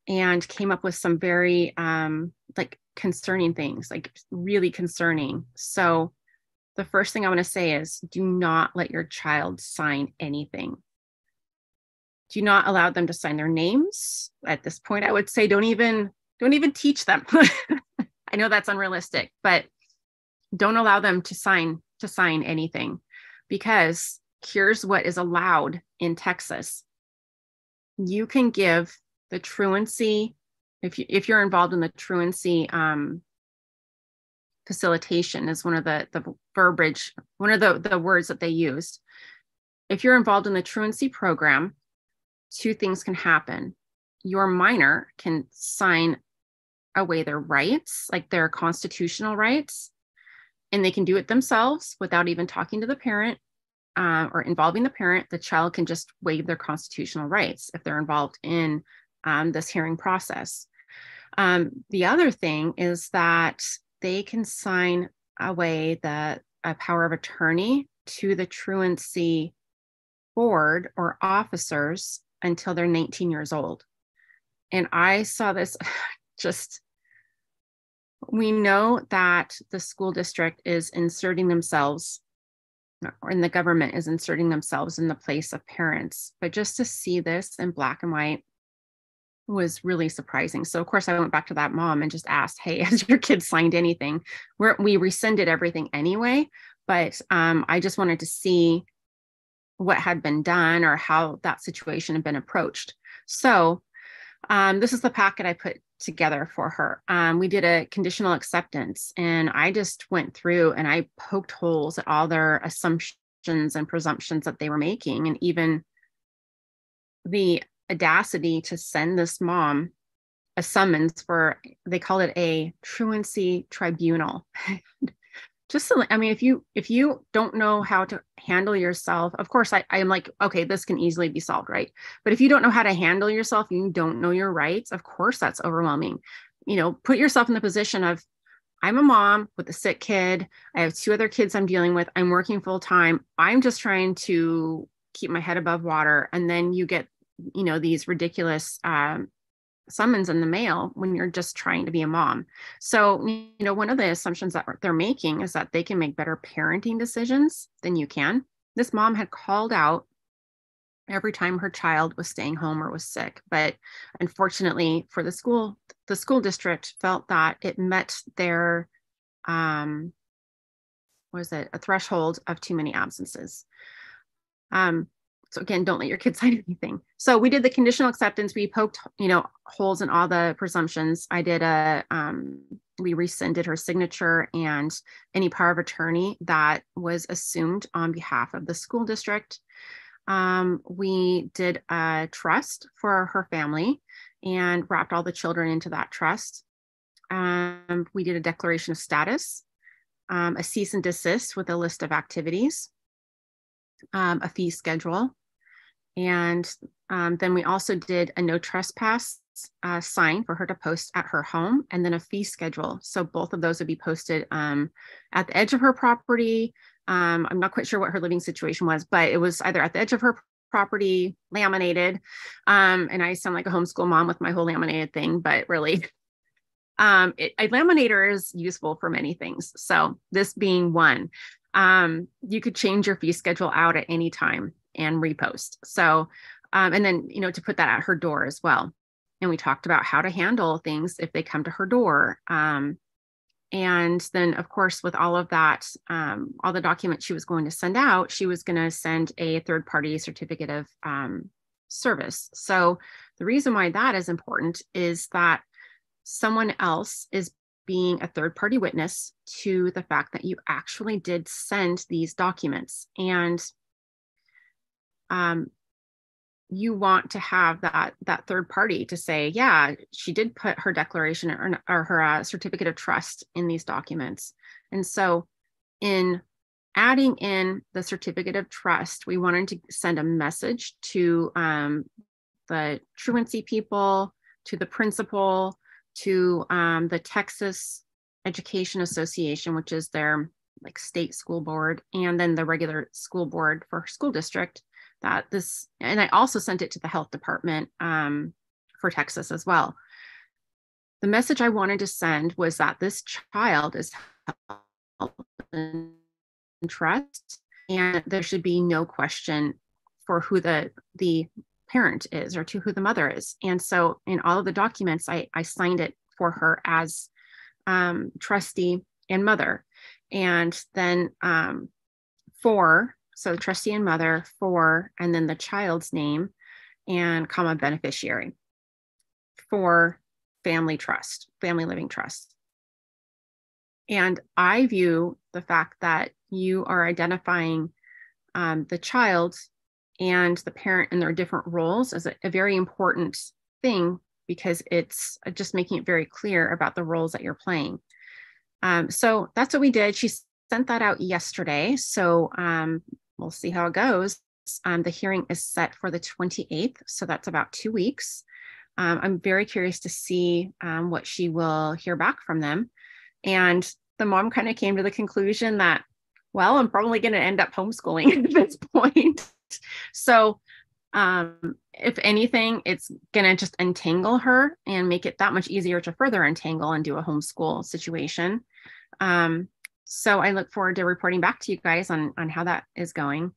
and came up with some very um, like concerning things, like really concerning. So, the first thing I want to say is do not let your child sign anything. Do not allow them to sign their names. At this point, I would say don't even don't even teach them. I know that's unrealistic, but don't allow them to sign to sign anything because here's what is allowed in Texas. You can give the truancy if you if you're involved in the truancy um, facilitation is one of the the verbiage one of the the words that they used. If you're involved in the truancy program two things can happen. Your minor can sign away their rights like their constitutional rights and they can do it themselves without even talking to the parent uh, or involving the parent. The child can just waive their constitutional rights if they're involved in um, this hearing process um, the other thing is that they can sign away the power of attorney to the truancy board or officers until they're 19 years old. And I saw this just, we know that the school district is inserting themselves or in the government is inserting themselves in the place of parents. But just to see this in black and white was really surprising. So of course I went back to that mom and just asked, "Hey, has your kid signed anything?" We're, we rescinded everything anyway, but um, I just wanted to see what had been done or how that situation had been approached. So um, this is the packet I put together for her. Um, we did a conditional acceptance, and I just went through and I poked holes at all their assumptions and presumptions that they were making, and even the audacity to send this mom a summons for they call it a truancy tribunal. Just so, i mean if you if you don't know how to handle yourself of course I, i'm like okay this can easily be solved right? But if you don't know how to handle yourself you don't know your rights of course that's overwhelming. You know put yourself in the position of i'm a mom with a sick kid. I have two other kids i'm dealing with. I'm working full time. I'm just trying to keep my head above water. And then you get you know these ridiculous um, summons in the mail when you're just trying to be a mom. So, you know, one of the assumptions that they're making is that they can make better parenting decisions than you can. This mom had called out every time her child was staying home or was sick, but unfortunately for the school, the school district felt that it met their um was it a threshold of too many absences. Um, so again, don't let your kids sign anything. So we did the conditional acceptance. We poked, you know, holes in all the presumptions. I did a, um, we rescinded her signature and any power of attorney that was assumed on behalf of the school district. Um, we did a trust for her family and wrapped all the children into that trust. Um, we did a declaration of status, um, a cease and desist with a list of activities, um, a fee schedule, and um, then we also did a no trespass uh, sign for her to post at her home and then a fee schedule. So both of those would be posted um, at the edge of her property. Um, I'm not quite sure what her living situation was, but it was either at the edge of her property, laminated. Um, and I sound like a homeschool mom with my whole laminated thing, but really, um, it, a laminator is useful for many things. So this being one, um, you could change your fee schedule out at any time and repost. So, um, and then, you know, to put that at her door as well. And we talked about how to handle things if they come to her door. Um, and then, of course, with all of that, um, all the documents she was going to send out, she was going to send a third party certificate of um, service. So, the reason why that is important is that someone else is being a third party witness to the fact that you actually did send these documents. And um, you want to have that that third party to say yeah she did put her declaration or, or her uh, certificate of trust in these documents. And so in adding in the certificate of trust we wanted to send a message to um, the truancy people to the principal to um, the texas education association which is their like state school board and then the regular school board for school district that this, and I also sent it to the health department um, for Texas as well. The message I wanted to send was that this child is in trust, and there should be no question for who the the parent is or to who the mother is. And so, in all of the documents, I I signed it for her as um, trustee and mother, and then um, for so trustee and mother for, and then the child's name and comma beneficiary for family trust, family living trust. And I view the fact that you are identifying um, the child and the parent in their different roles as a, a very important thing because it's just making it very clear about the roles that you're playing. Um, so that's what we did. She sent that out yesterday. So um, we'll see how it goes. Um, the hearing is set for the 28th, so that's about two weeks. Um, I'm very curious to see um, what she will hear back from them. And the mom kind of came to the conclusion that, well, I'm probably going to end up homeschooling at this point. so, um, if anything, it's going to just entangle her and make it that much easier to further entangle and do a homeschool situation. Um, so I look forward to reporting back to you guys on, on how that is going.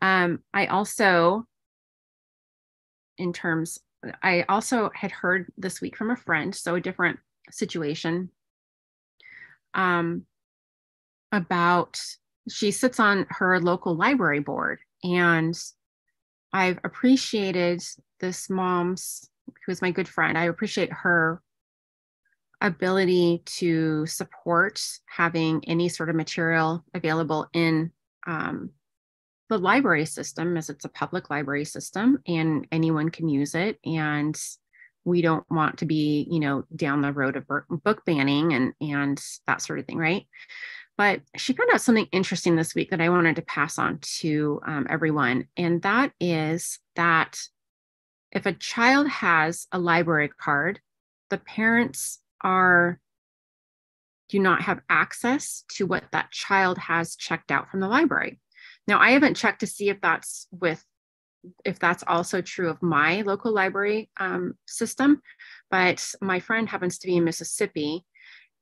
Um, I also, in terms, I also had heard this week from a friend, so a different situation, um, about she sits on her local library board. And I've appreciated this mom's, who is my good friend, I appreciate her ability to support having any sort of material available in um, the library system as it's a public library system and anyone can use it and we don't want to be you know down the road of book banning and and that sort of thing right? But she found out something interesting this week that i wanted to pass on to um, everyone and that is that if a child has a library card the parents are do not have access to what that child has checked out from the library now, I haven't checked to see if that's with if that's also true of my local library um, system, but my friend happens to be in Mississippi,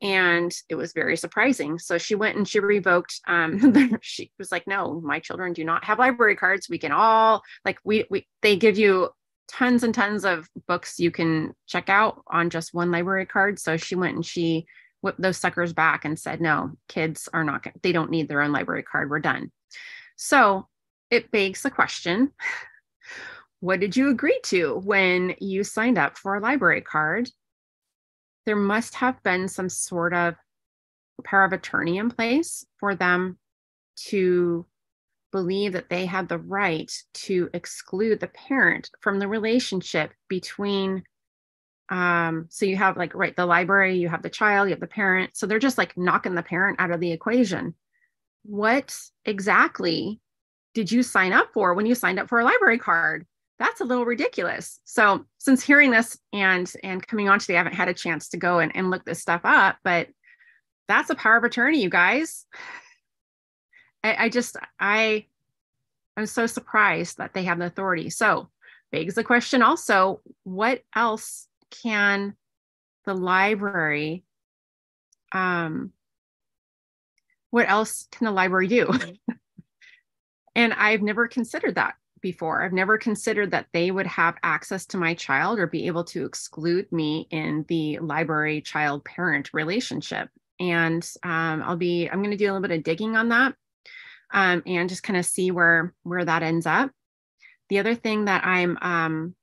and it was very surprising. So she went and she revoked. Um, she was like, "No, my children do not have library cards. We can all like we we they give you." Tons and tons of books you can check out on just one library card. So she went and she whipped those suckers back and said no kids are not they don't need their own library card. We're done. So it begs the question what did you agree to when you signed up for a library card? There must have been some sort of power of attorney in place for them to believe that they had the right to exclude the parent from the relationship between um so you have like right the library you have the child you have the parent so they're just like knocking the parent out of the equation what exactly did you sign up for when you signed up for a library card? That's a little ridiculous. So since hearing this and and coming on today, I haven't had a chance to go and, and look this stuff up, but that's a power of attorney, you guys. I, I just I I'm so surprised that they have the authority. So begs the question also, what else can the library um what else can the library do? and I've never considered that before. I've never considered that they would have access to my child or be able to exclude me in the library child parent relationship. And um, I'll be, I'm going to do a little bit of digging on that um, and just kind of see where where that ends up. The other thing that I'm um,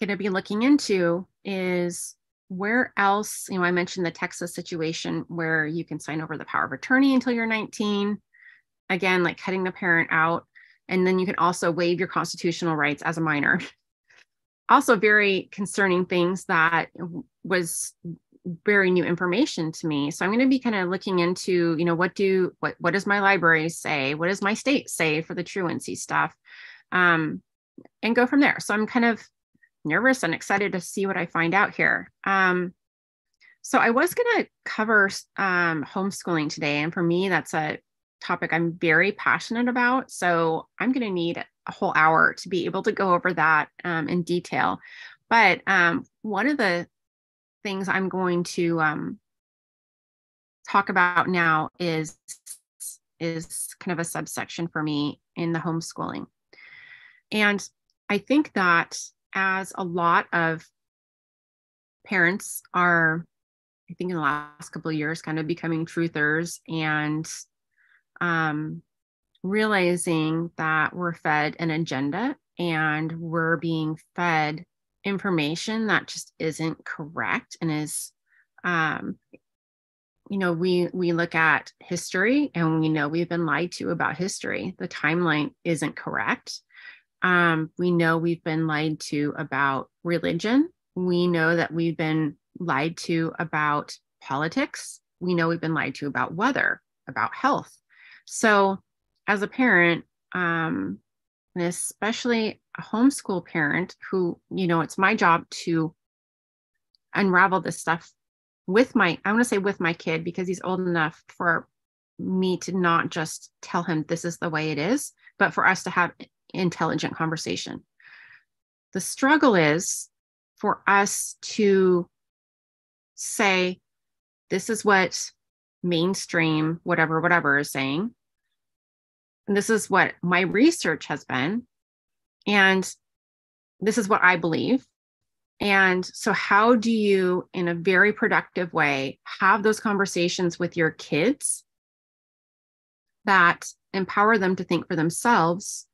going to be looking into is where else, you know, I mentioned the Texas situation where you can sign over the power of attorney until you're 19. Again, like cutting the parent out. And then you can also waive your constitutional rights as a minor. also, very concerning things that was very new information to me. So I'm going to be kind of looking into, you know, what do what what does my library say? What does my state say for the truancy stuff? Um, and go from there. So I'm kind of nervous and excited to see what I find out here. Um, so I was going to cover um, homeschooling today, and for me, that's a topic I'm very passionate about. So I'm going to need a whole hour to be able to go over that um, in detail. But um, one of the things I'm going to um, talk about now is is kind of a subsection for me in the homeschooling, and I think that as a lot of parents are, I think in the last couple of years, kind of becoming truthers and um, realizing that we're fed an agenda and we're being fed information that just isn't correct and is um, you know we we look at history and we know we've been lied to about history the timeline isn't correct um, we know we've been lied to about religion. We know that we've been lied to about politics. We know we've been lied to about weather, about health. So, as a parent, um, and especially a homeschool parent who, you know, it's my job to unravel this stuff with my, I want to say with my kid because he's old enough for me to not just tell him this is the way it is, but for us to have intelligent conversation. The struggle is for us to say, this is what mainstream, whatever, whatever is saying. And this is what my research has been. And this is what I believe. And so, how do you, in a very productive way, have those conversations with your kids that empower them to think for themselves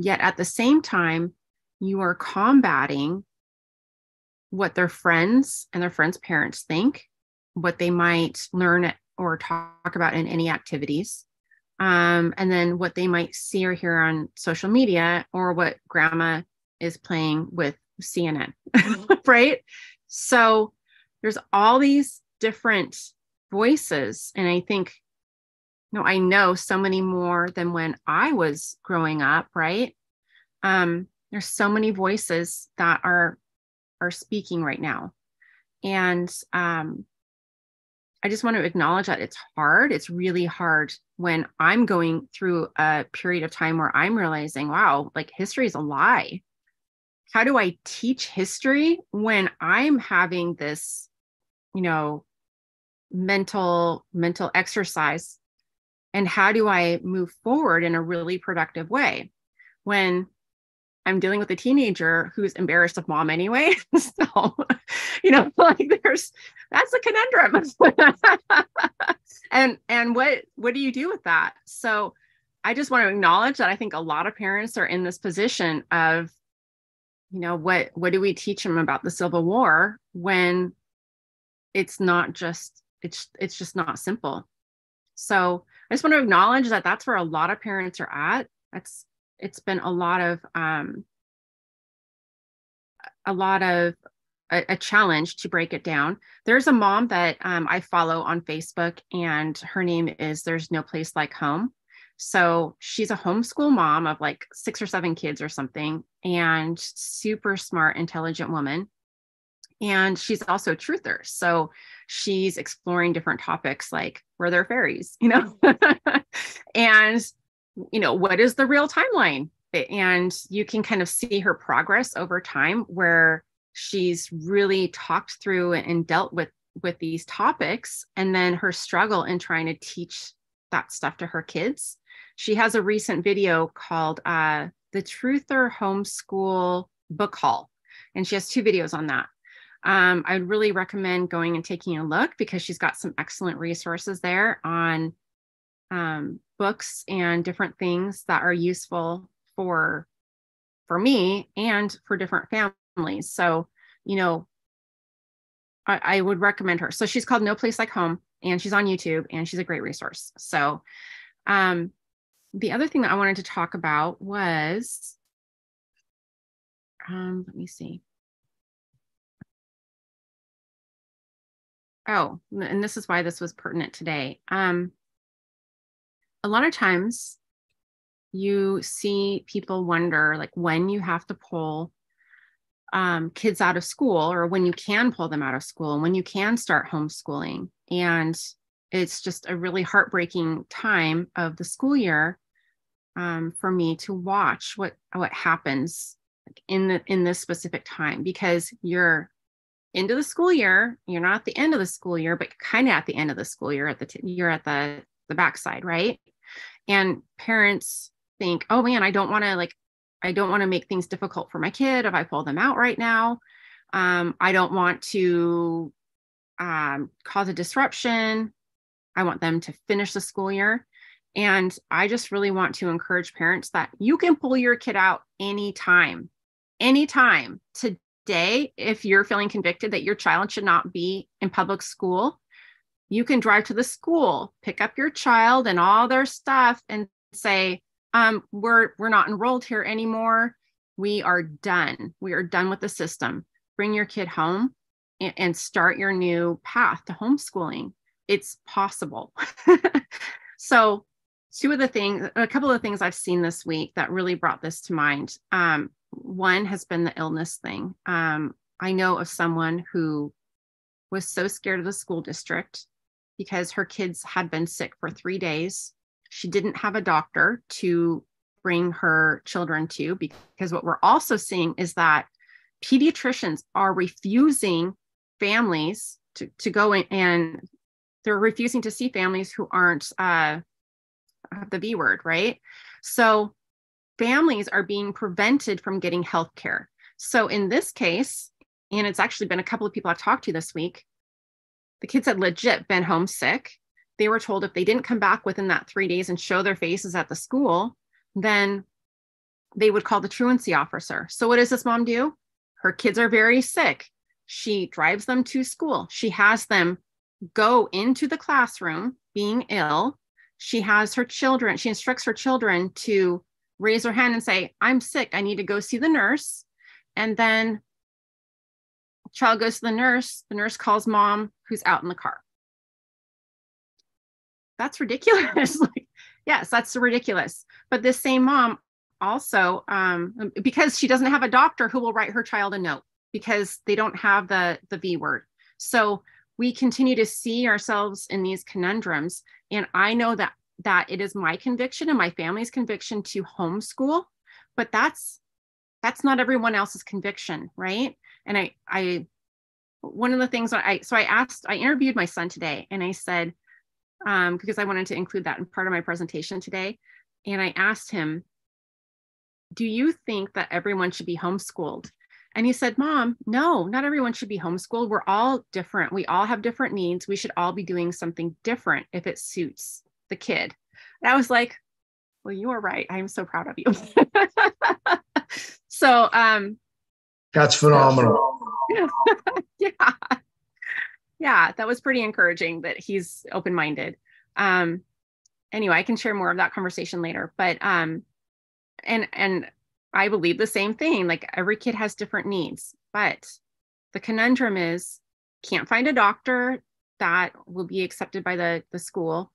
Yet at the same time, you are combating what their friends and their friends' parents think, what they might learn or talk about in any activities, um, and then what they might see or hear on social media or what grandma is playing with CNN, right? So there's all these different voices. And I think, you know, I know so many more than when I was growing up, right? Um, there's so many voices that are are speaking right now. And um, I just want to acknowledge that it's hard. It's really hard when I'm going through a period of time where I'm realizing, wow, like history is a lie. How do I teach history when I'm having this, you know, mental mental exercise? And how do I move forward in a really productive way when I'm dealing with a teenager who's embarrassed of mom anyway. so, you know, like there's that's a conundrum. and and what what do you do with that? So I just want to acknowledge that I think a lot of parents are in this position of, you know, what what do we teach them about the Civil War when it's not just it's it's just not simple. So I just want to acknowledge that that's where a lot of parents are at. That's it's been a lot of um, a lot of a, a, challenge to break it down. There's a mom that um, I follow on Facebook, and her name is There's No Place Like Home. So she's a homeschool mom of like six or seven kids or something, and super smart, intelligent woman. And she's also a truther. So she's exploring different topics like were there fairies, you know? and you know, what is the real timeline? And you can kind of see her progress over time where she's really talked through and dealt with with these topics and then her struggle in trying to teach that stuff to her kids. She has a recent video called uh, the Truther Homeschool Book Haul, and she has two videos on that. Um, I'd really recommend going and taking a look because she's got some excellent resources there on um, books and different things that are useful for for me and for different families. So you know I, I would recommend her. So she's called no place like home and she's on youtube and she's a great resource. So um the other thing that i wanted to talk about was um let me see. Oh and this is why this was pertinent today. Um a lot of times you see people wonder like when you have to pull um, kids out of school or when you can pull them out of school and when you can start homeschooling. And it's just a really heartbreaking time of the school year um, for me to watch what what happens in the in this specific time because you're into the school year you're not at the end of the school year but kind of at the end of the school year at the t- you're at the the backside right and parents think oh man i don't want to like i don't want to make things difficult for my kid if i pull them out right now. Um, i don't want to um, cause a disruption. I want them to finish the school year. And i just really want to encourage parents that you can pull your kid out anytime anytime today if you're feeling convicted that your child should not be in public school you can drive to the school, pick up your child and all their stuff and say, um, we're we're not enrolled here anymore. We are done. We are done with the system. Bring your kid home and, start your new path to homeschooling. It's possible. so two of the things, a couple of things I've seen this week that really brought this to mind. Um, one has been the illness thing. Um, I know of someone who was so scared of the school district because her kids had been sick for three days. She didn't have a doctor to bring her children to because what we're also seeing is that pediatricians are refusing families to, to go in and they're refusing to see families who aren't uh, the V word, right? So families are being prevented from getting health care. So in this case, and it's actually been a couple of people I've talked to this week, the kids had legit been homesick. They were told if they didn't come back within that three days and show their faces at the school, then they would call the truancy officer. So, what does this mom do? Her kids are very sick. She drives them to school. She has them go into the classroom being ill she has her children, she instructs her children to raise her hand and say, I'm sick, I need to go see the nurse. And then child goes to the nurse, the nurse calls mom who's out in the car. That's ridiculous. like, yes, that's ridiculous. But this same mom also, um, because she doesn't have a doctor who will write her child a note because they don't have the the V word. So we continue to see ourselves in these conundrums. And I know that that it is my conviction and my family's conviction to homeschool, but that's that's not everyone else's conviction, right? And I I one of the things that I so I asked, I interviewed my son today and I said, um, because I wanted to include that in part of my presentation today. And I asked him, Do you think that everyone should be homeschooled? And he said, Mom, no, not everyone should be homeschooled. We're all different. We all have different needs. We should all be doing something different if it suits the kid. And I was like, Well, you are right. I'm so proud of you. so, um, That's phenomenal. yeah. Yeah, that was pretty encouraging that he's open-minded. Um anyway, I can share more of that conversation later, but um and and I believe the same thing. Like every kid has different needs, but the conundrum is can't find a doctor that will be accepted by the the school.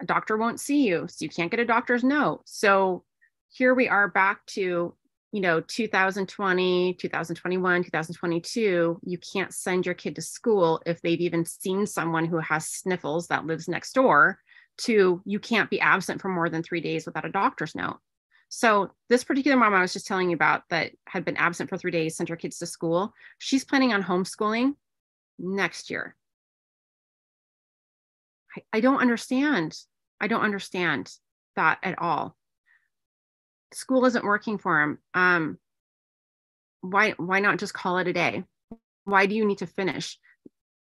A doctor won't see you, so you can't get a doctor's note. So here we are back to you know 2020 2021 2022 you can't send your kid to school if they've even seen someone who has sniffles that lives next door to you can't be absent for more than three days without a doctor's note. So this particular mom i was just telling you about that had been absent for three days sent her kids to school she's planning on homeschooling next year. I, I don't understand. I don't understand that at all school isn't working for him um why why not just call it a day? Why do you need to finish?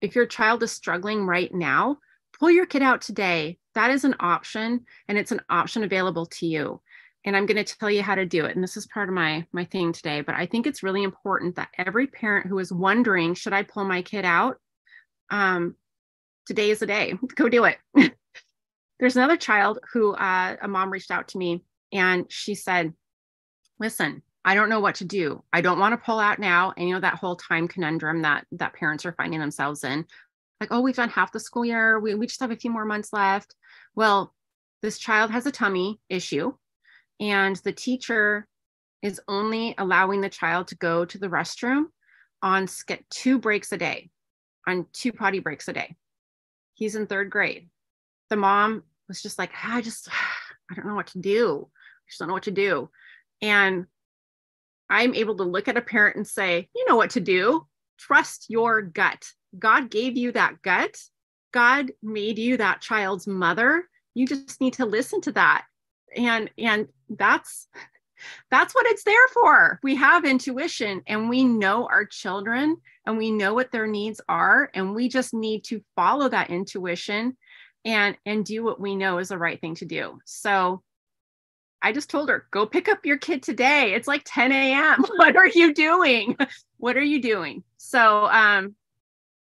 If your child is struggling right now pull your kid out today. That is an option and it's an option available to you. And i'm going to tell you how to do it and this is part of my my thing today but i think it's really important that every parent who is wondering should i pull my kid out? Um today is the day. Go do it. There's another child who uh, a mom reached out to me and she said, listen, I don't know what to do. I don't want to pull out now. And you know, that whole time conundrum that that parents are finding themselves in. Like, oh, we've done half the school year. We, we just have a few more months left. Well, this child has a tummy issue, and the teacher is only allowing the child to go to the restroom on get two breaks a day, on two potty breaks a day. He's in third grade. The mom was just like, I just, I don't know what to do I just don't know what to do. And I'm able to look at a parent and say, you know what to do. Trust your gut. God gave you that gut. God made you that child's mother. You just need to listen to that. And and that's that's what it's there for. We have intuition and we know our children and we know what their needs are and we just need to follow that intuition and and do what we know is the right thing to do. So I just told her, go pick up your kid today. It's like 10 a.m. What are you doing? what are you doing? So, um,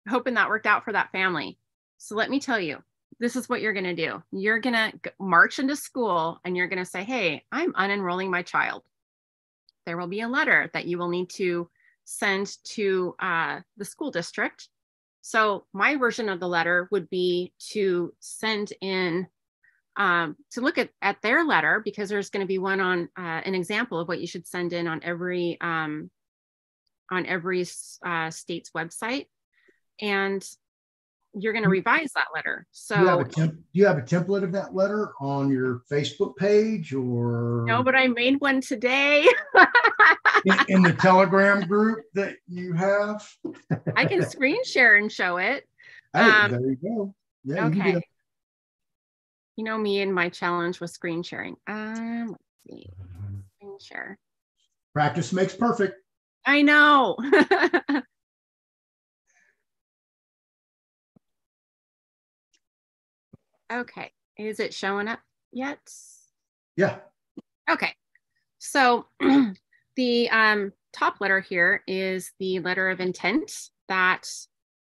hoping that worked out for that family. So, let me tell you, this is what you're going to do. You're going to march into school and you're going to say, Hey, I'm unenrolling my child. There will be a letter that you will need to send to uh, the school district. So, my version of the letter would be to send in um, to look at, at their letter because there's going to be one on uh, an example of what you should send in on every um, on every uh, state's website. And you're going to mm-hmm. revise that letter. So do you, have a temp- do you have a template of that letter on your facebook page or? No but i made one today in, in, the telegram group that you have i can screen share and show it hey, um, there you go yeah okay you know me and my challenge with screen sharing. Um, let's see, screen share. Practice makes perfect. I know. okay, is it showing up yet? Yeah. Okay, so the um, top letter here is the letter of intent that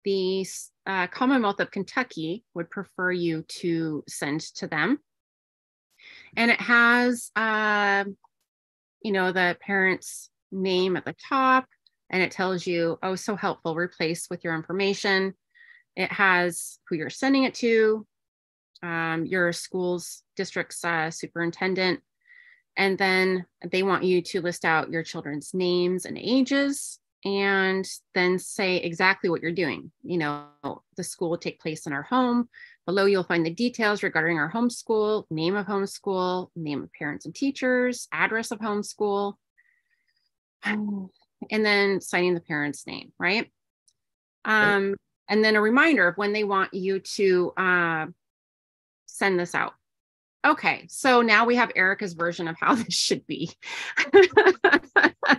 the uh, Commonwealth of Kentucky would prefer you to send to them. And it has, uh, you know, the parent's name at the top, and it tells you, oh, so helpful, replace with your information. It has who you're sending it to, um, your school's district's uh, superintendent, and then they want you to list out your children's names and ages and then say exactly what you're doing. You know, the school will take place in our home. Below, you'll find the details regarding our homeschool, name of homeschool, name of parents and teachers, address of homeschool, and then signing the parent's name, right? Um, and then a reminder of when they want you to uh, send this out. Okay, so now we have Arica's version of how this should be,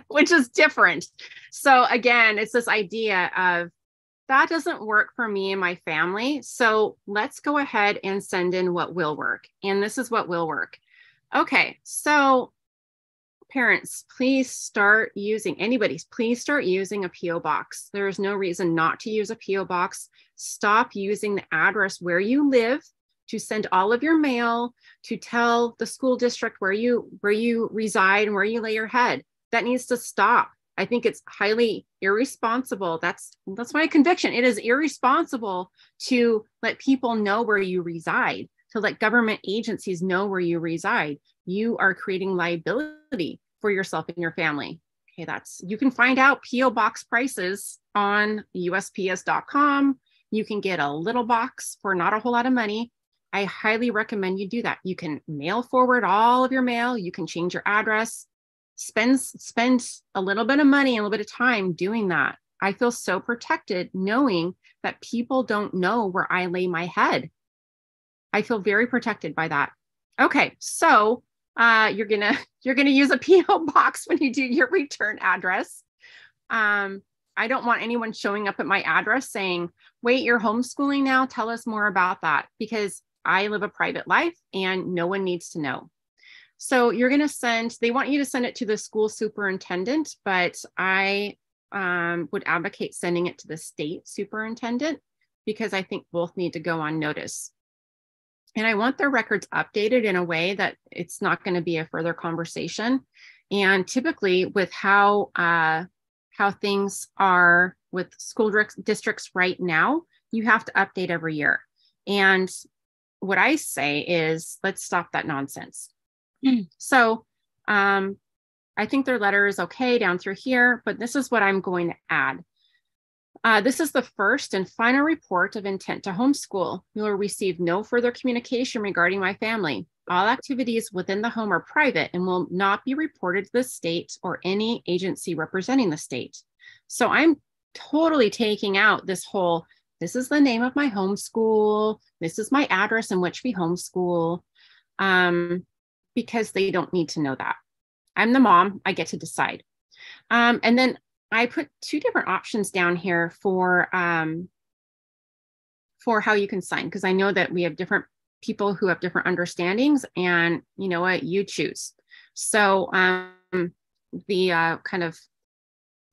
which is different. So again, it's this idea of that doesn't work for me and my family. So let's go ahead and send in what will work. And this is what will work. Okay, so parents, please start using, anybody's, please start using a P.O. box. There is no reason not to use a P.O. box. Stop using the address where you live to send all of your mail to tell the school district where you where you reside and where you lay your head. That needs to stop. I think it's highly irresponsible. That's that's my conviction. It is irresponsible to let people know where you reside to let government agencies know where you reside. You are creating liability for yourself and your family. Okay that's you can find out po box prices on usps.com you can get a little box for not a whole lot of money I highly recommend you do that. You can mail forward all of your mail, you can change your address, spend spend a little bit of money, a little bit of time doing that. I feel so protected knowing that people don't know where I lay my head. I feel very protected by that. Okay, so uh, you're gonna you're gonna use a PO box when you do your return address. Um, I don't want anyone showing up at my address saying, "Wait, you're homeschooling now? Tell us more about that," because I live a private life and no one needs to know. So you're going to send, they want you to send it to the school superintendent, but I um, would advocate sending it to the state superintendent because I think both need to go on notice. And I want their records updated in a way that it's not going to be a further conversation. And typically, with how uh, how things are with school districts right now, you have to update every year. And what I say is let's stop that nonsense. Mm. So um, I think their letter is okay down through here, but this is what I'm going to add. Uh, this is the first and final report of intent to homeschool. You will receive no further communication regarding my family. All activities within the home are private and will not be reported to the state or any agency representing the state. So I'm totally taking out this whole this is the name of my homeschool. This is my address in which we homeschool. Um, because they don't need to know that. I'm the mom, I get to decide. Um, and then I put two different options down here for um, for how you can sign because I know that we have different people who have different understandings, and you know what, you choose. So um, the uh, kind of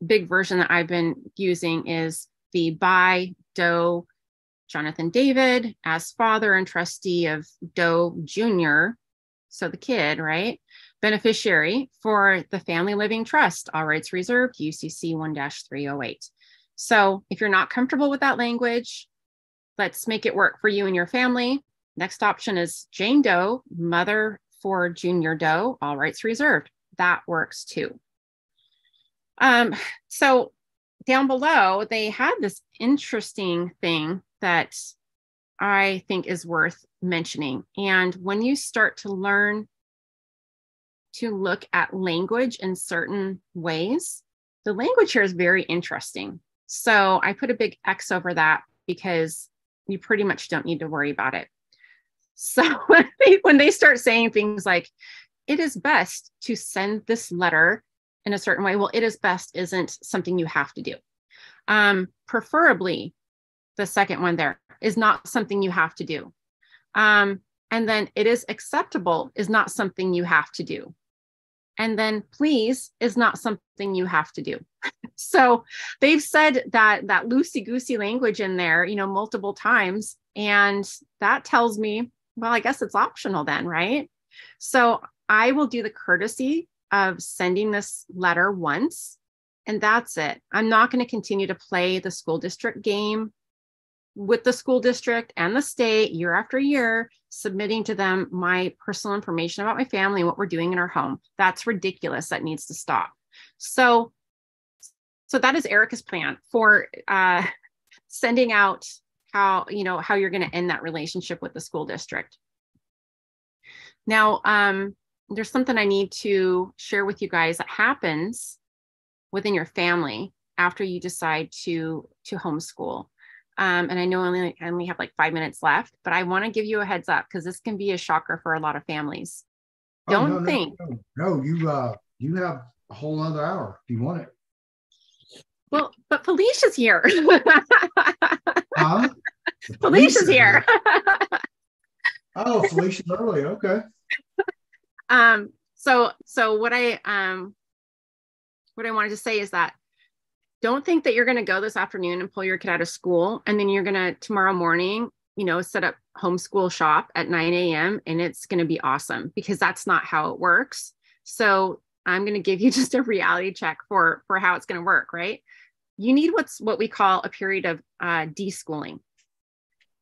big version that I've been using is the by Doe Jonathan David as father and trustee of Doe Jr., so the kid, right? Beneficiary for the Family Living Trust, all rights reserved, UCC 1 308. So if you're not comfortable with that language, let's make it work for you and your family. Next option is Jane Doe, mother for Junior Doe, all rights reserved. That works too. Um, so down below, they had this interesting thing that I think is worth mentioning. And when you start to learn to look at language in certain ways, the language here is very interesting. So I put a big X over that because you pretty much don't need to worry about it. So when they, when they start saying things like, it is best to send this letter in a certain way. Well, it is best isn't something you have to do. Um, preferably, the second one there is not something you have to do. Um, and then it is acceptable is not something you have to do. and then please is not something you have to do. so they've said that that loosey goosey language in there, you know, multiple times. And that tells me, well, I guess it's optional then, right? So I will do the courtesy of sending this letter once, and that's it. I'm not going to continue to play the school district game with the school district and the state year after year, submitting to them my personal information about my family and what we're doing in our home. That's ridiculous. That needs to stop. So, so that is Arica's plan for uh, sending out how you know how you're going to end that relationship with the school district. Now, um, there's something I need to share with you guys that happens within your family after you decide to to homeschool. Um, and I know only, I only have like five minutes left, but I want to give you a heads up because this can be a shocker for a lot of families. Oh, Don't no, no, think. No, no, you uh you have a whole other hour if you want it. Well, but Felicia's here. Huh? Felicia's here. Oh, Felicia's early. Okay. Um, so so what I um what I wanted to say is that don't think that you're going to go this afternoon and pull your kid out of school and then you're going to tomorrow morning you know set up homeschool shop at 9 a.m and it's going to be awesome because that's not how it works. So i'm going to give you just a reality check for for how it's going to work right? You need what's what we call a period of uh, deschooling.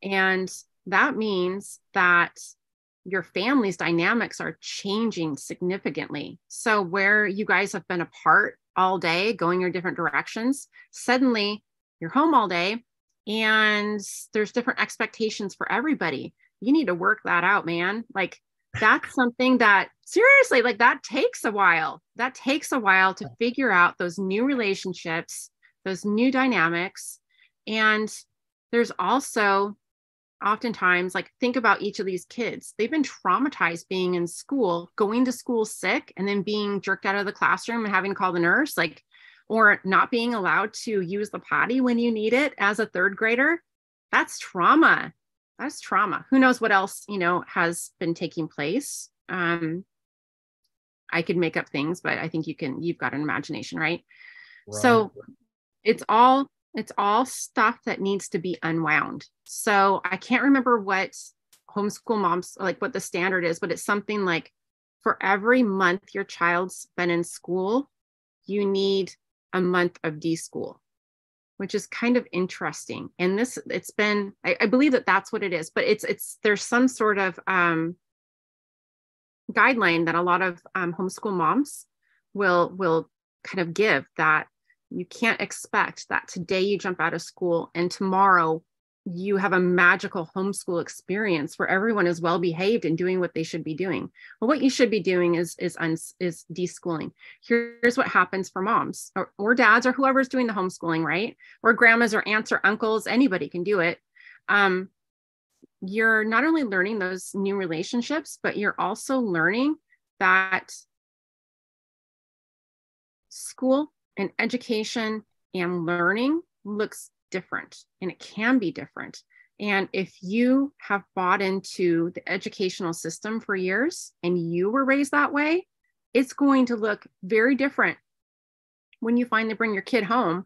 And that means that your family's dynamics are changing significantly. So, where you guys have been apart all day, going your different directions, suddenly you're home all day and there's different expectations for everybody. You need to work that out, man. Like, that's something that seriously, like, that takes a while. That takes a while to figure out those new relationships, those new dynamics. And there's also oftentimes like think about each of these kids. They've been traumatized being in school going to school sick and then being jerked out of the classroom and having to call the nurse like or not being allowed to use the potty when you need it as a third grader. That's trauma. That's trauma. Who knows what else you know has been taking place? Um i could make up things but i think you can you've got an imagination right. so it's all it's all stuff that needs to be unwound. So I can't remember what homeschool moms like what the standard is, but it's something like for every month your child's been in school, you need a month of deschool, which is kind of interesting. And this, it's been, I, I believe that that's what it is, but it's, it's, there's some sort of um, guideline that a lot of um, homeschool moms will, will kind of give that you can't expect that today you jump out of school and tomorrow you have a magical homeschool experience where everyone is well behaved and doing what they should be doing. Well, what you should be doing is is uns, is deschooling. Here's what happens for moms or, or dads or whoever's doing the homeschooling, right? Or grandmas or aunts or uncles, anybody can do it. Um, you're not only learning those new relationships, but you're also learning that school and education and learning looks different and it can be different. And if you have bought into the educational system for years and you were raised that way, it's going to look very different when you finally bring your kid home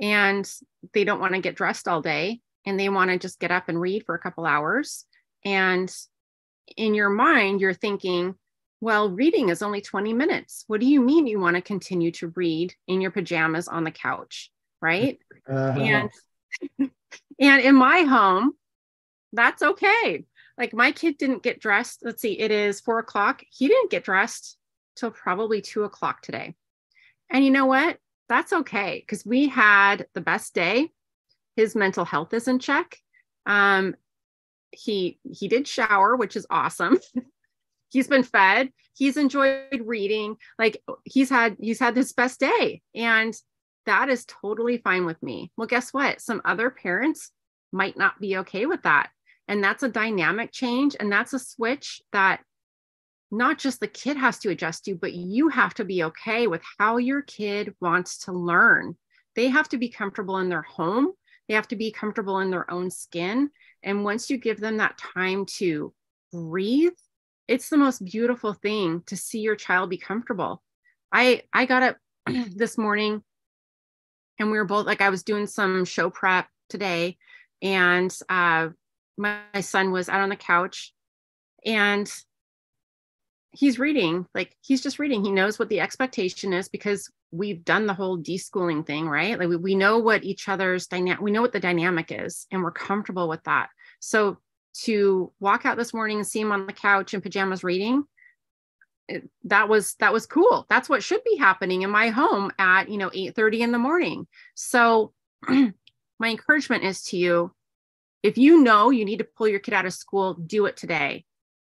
and they don't want to get dressed all day and they want to just get up and read for a couple hours. And in your mind, you're thinking, well, reading is only 20 minutes. What do you mean you want to continue to read in your pajamas on the couch? Right. Uh-huh. And and in my home, that's okay. Like my kid didn't get dressed. Let's see, it is four o'clock. He didn't get dressed till probably two o'clock today. And you know what? That's okay because we had the best day. His mental health is in check. Um, he he did shower, which is awesome. he's been fed. He's enjoyed reading. Like he's had he's had his best day and that is totally fine with me. Well guess what? Some other parents might not be okay with that. And that's a dynamic change and that's a switch that not just the kid has to adjust to but you have to be okay with how your kid wants to learn. They have to be comfortable in their home. They have to be comfortable in their own skin. And once you give them that time to breathe it's the most beautiful thing to see your child be comfortable. I I got up this morning and we were both like I was doing some show prep today and uh my, my son was out on the couch and he's reading like he's just reading. He knows what the expectation is because we've done the whole deschooling thing right? Like we, we know what each other's dynamic we know what the dynamic is and we're comfortable with that. So to walk out this morning and see him on the couch in pajamas reading it, that was that was cool. That's what should be happening in my home at you know 8 30 in the morning. So my encouragement is to you if you know you need to pull your kid out of school do it today.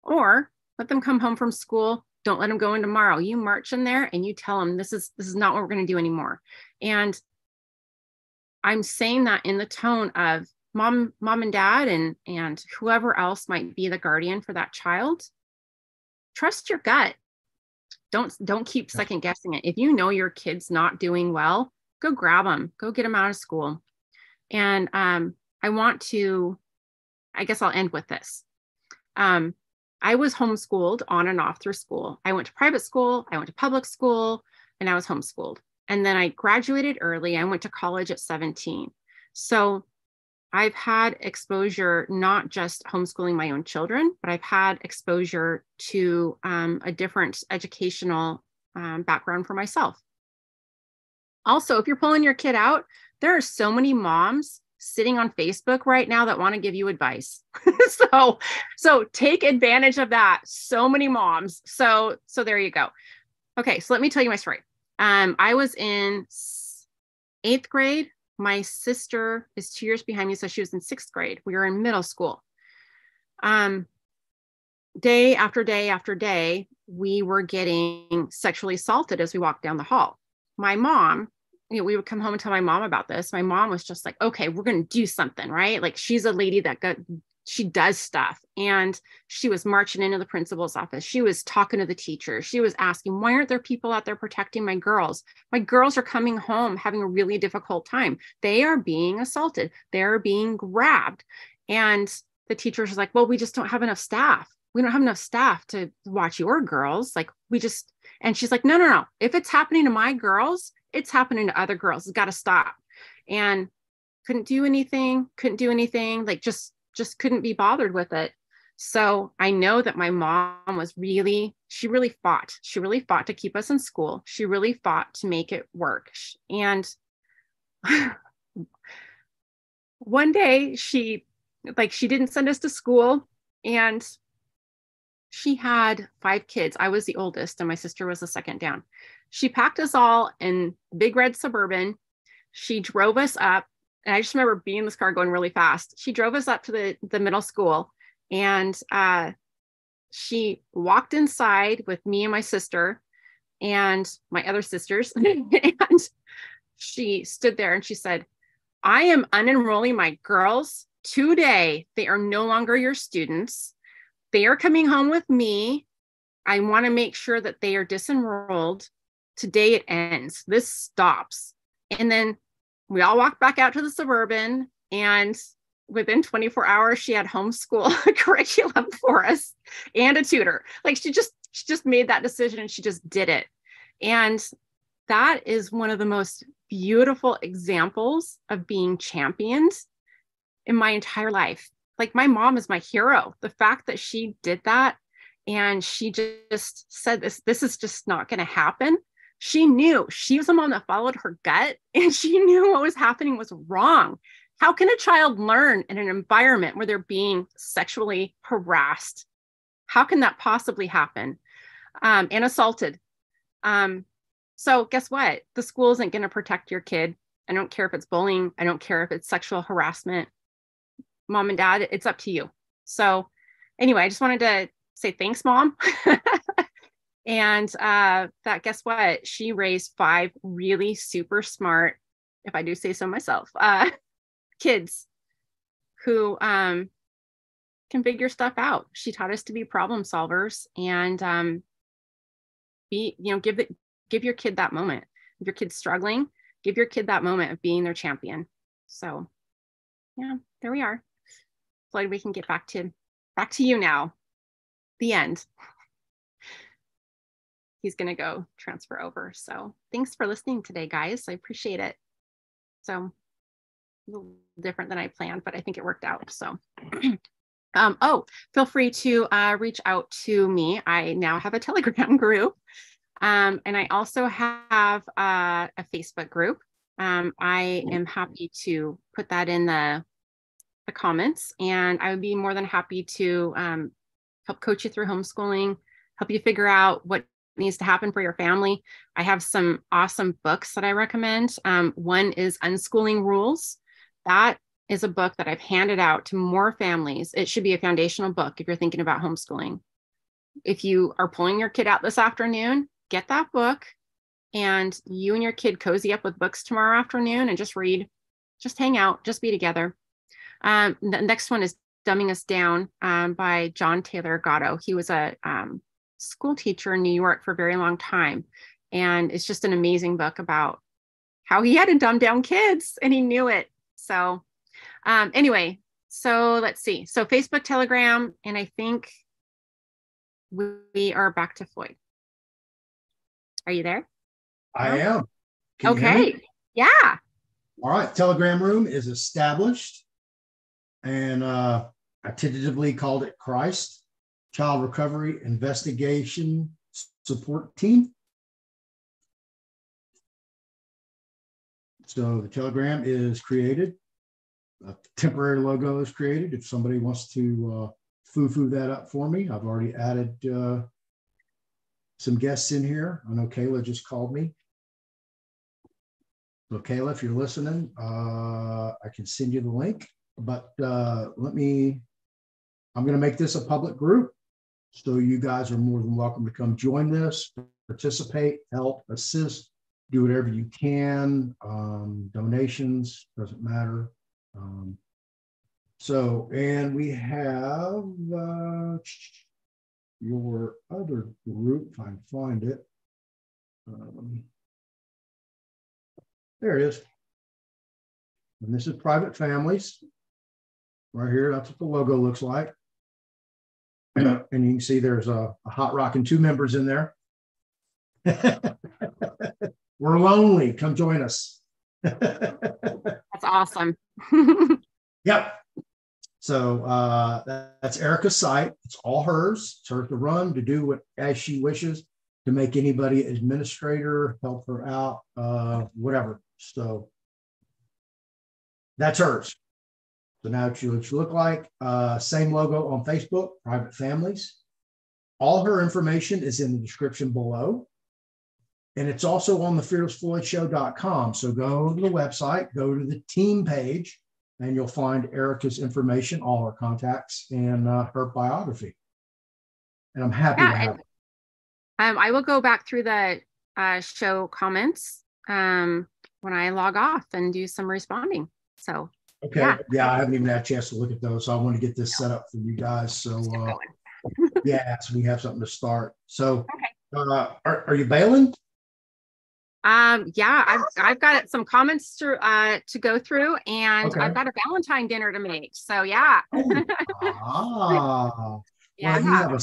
Or let them come home from school. Don't let them go in tomorrow. You march in there and you tell them this is this is not what we're going to do anymore. And i'm saying that in the tone of mom mom and dad and and whoever else might be the guardian for that child trust your gut. Don't don't keep second guessing it. If you know your kid's not doing well go grab them go get them out of school. And um, i want to i guess i'll end with this. Um, i was homeschooled on and off through school. I went to private school i went to public school and i was homeschooled. And then i graduated early. I went to college at 17 so I've had exposure, not just homeschooling my own children, but I've had exposure to um, a different educational um, background for myself. Also, if you're pulling your kid out, there are so many moms sitting on Facebook right now that want to give you advice. so, so take advantage of that. So many moms. So, so there you go. Okay, so let me tell you my story. Um, I was in eighth grade my sister is two years behind me, so she was in sixth grade. We were in middle school. Um, day after day after day, we were getting sexually assaulted as we walked down the hall. My mom, you know, we would come home and tell my mom about this. My mom was just like, okay, we're going to do something, right? Like she's a lady that got she does stuff. And she was marching into the principal's office. She was talking to the teacher. She was asking why aren't there people out there protecting my girls? My girls are coming home having a really difficult time. They are being assaulted. They're being grabbed. And the teachers was like well we just don't have enough staff. We don't have enough staff to watch your girls. Like we just and she's like no no no. If it's happening to my girls it's happening to other girls. It's got to stop. And couldn't do anything couldn't do anything like just just couldn't be bothered with it. So I know that my mom was really, she really fought. She really fought to keep us in school. She really fought to make it work. And one day she, like, she didn't send us to school and she had five kids. I was the oldest and my sister was the second down. She packed us all in big red suburban. She drove us up and I just remember being in this car going really fast. She drove us up to the, the middle school and uh, she walked inside with me and my sister and my other sisters. and she stood there and she said, I am unenrolling my girls today. They are no longer your students. They are coming home with me. I want to make sure that they are disenrolled. Today it ends. This stops. And then we all walked back out to the suburban and within 24 hours she had homeschool curriculum for us and a tutor. Like she just she just made that decision and she just did it. And that is one of the most beautiful examples of being championed in my entire life. Like my mom is my hero. The fact that she did that and she just said this this is just not going to happen she knew she was a mom that followed her gut and she knew what was happening was wrong. How can a child learn in an environment where they're being sexually harassed? How can that possibly happen? Um, and assaulted. Um, so, guess what? The school isn't going to protect your kid. I don't care if it's bullying, I don't care if it's sexual harassment. Mom and dad, it's up to you. So, anyway, I just wanted to say thanks, mom. And uh, that, guess what? She raised five really super smart, if I do say so myself, uh, kids who um, can figure stuff out. She taught us to be problem solvers and um, be, you know, give it, give your kid that moment. If your kid's struggling, give your kid that moment of being their champion. So, yeah, there we are. Floyd, we can get back to back to you now. The end. He's going to go transfer over. So thanks for listening today, guys. I appreciate it. So a little different than I planned, but I think it worked out. So, um, oh, feel free to uh, reach out to me. I now have a Telegram group. Um, and I also have uh, a Facebook group. Um, I am happy to put that in the, the comments, and I would be more than happy to um, help coach you through homeschooling, help you figure out what needs to happen for your family. I have some awesome books that I recommend. Um, one is Unschooling Rules. That is a book that I've handed out to more families. It should be a foundational book if you're thinking about homeschooling. If you are pulling your kid out this afternoon, get that book and you and your kid cozy up with books tomorrow afternoon and just read, just hang out, just be together. Um, the next one is Dumbing Us Down um, by John Taylor Gatto. He was a um, school teacher in New York for a very long time. And it's just an amazing book about how he had to dumb down kids and he knew it. So, um, anyway, so let's see. So, Facebook, Telegram, and I think we are back to Floyd. Are you there? I am. Can you hear me? okay. Yeah. All right. Telegram room is established. And uh, I tentatively called it Christ Child Recovery Investigation Support Team. So the Telegram is created. A temporary logo is created. If somebody wants to uh, foo-foo that up for me, I've already added uh, some guests in here. I know Kayla just called me. So Kayla, if you're listening, uh, I can send you the link, but uh, let me, I'm going to make this a public group. So you guys are more than welcome to come join this, participate, help, assist, do whatever you can. Um, donations, doesn't matter. Um, so, and we have uh, your other group, if I can find it. Um, there it is. And this is private families. Right here, that's what the logo looks like. and you can see there's a, a hot rock and two members in there. We're lonely. Come join us. That's awesome. Yep. So uh, that- that's Arica's site. It's all hers. It's hers to run, to do what as she wishes, to make anybody administrator, help her out, uh, whatever. So that's hers. So now what you look like. Uh, same logo on Facebook, private families. All her information is in the description below. And it's also on the fearlessfloydshow.com. So go to the website, go to the team page, and you'll find Arica's information, all her contacts, and uh, her biography. And I'm happy Yeah, to have and- Um, I will go back through the uh, show comments um, when I log off and do some responding. So Okay, yeah. yeah, I haven't even had a chance to look at those. So I want to get this set up for you guys. So uh, yeah, so we have something to start. So uh, are, are you bailing? Um, yeah, I've I've got some comments to uh to go through, and Okay. I've got a Valentine dinner to make. So yeah, ah, yeah. well, you have a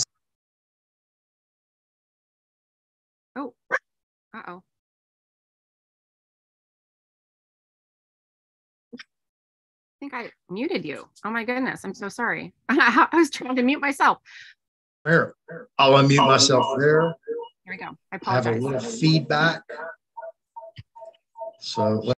Oh, uh think I muted you. Oh my goodness, I'm so sorry. I was trying to mute myself. There, I'll unmute myself there. Here we go. I apologize. I have a little feedback. So let-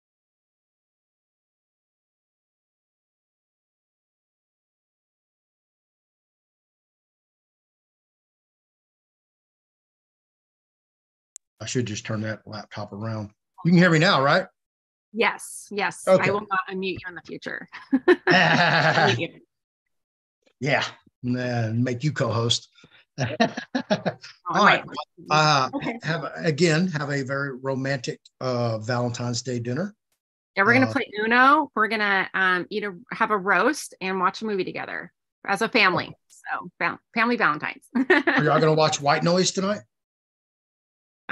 I should just turn that laptop around. You can hear me now, right? Yes, yes. Okay. I will not unmute you in the future. Yeah, and make you co-host. Oh, All right. Uh, Okay. have, again, have a very romantic uh, Valentine's Day dinner. Yeah, we're gonna Uh, play Uno. We're gonna um eat a have a roast and watch a movie together as a family. So family Valentines. Are y'all gonna watch White Noise tonight?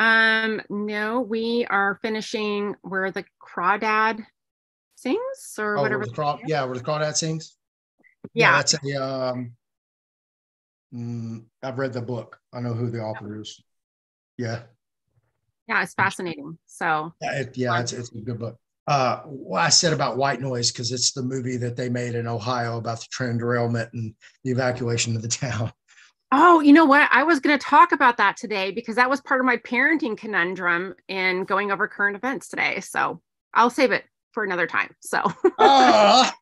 Um, no, we are finishing where the crawdad sings or Oh, where whatever. the craw, yeah, where the crawdad sings. Yeah. that's a. Um, mm, I've read the book. I know who the author is. Yeah. Yeah, it's fascinating. So Yeah, it, yeah, it's, it's a good book. Uh, what I said about White Noise because it's the movie that they made in Ohio about the train derailment and the evacuation of the town. Oh, you know what? I was going to talk about that today because that was part of my parenting conundrum in going over current events today. So I'll save it for another time. So Ah,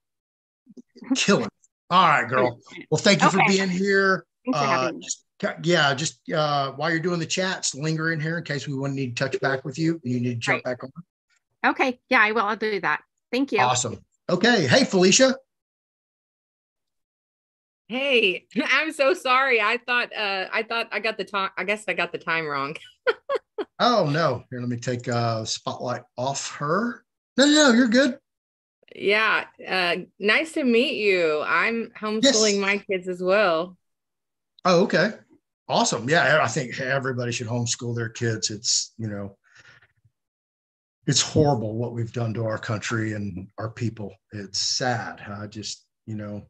killing. All right, girl. Well, thank you for being here. thanks for Uh, having me. just, yeah, just uh, while you're doing the chats, linger in here in case we want to need to touch back with you. You need to jump back on. Okay. Yeah, I will. I'll do that. Thank you. Awesome. Okay. Hey, Felicia. Hey, I'm so sorry. I thought uh I thought I got the time I guess I got the time wrong. Oh no. Here, let me take uh spotlight off her. No, no, no, you're good. Yeah, uh nice to meet you. I'm homeschooling Yes. my kids as well. Oh, okay. Awesome. Yeah, I think everybody should homeschool their kids. It's, you know, it's horrible what we've done to our country and our people. It's sad. I just, you know,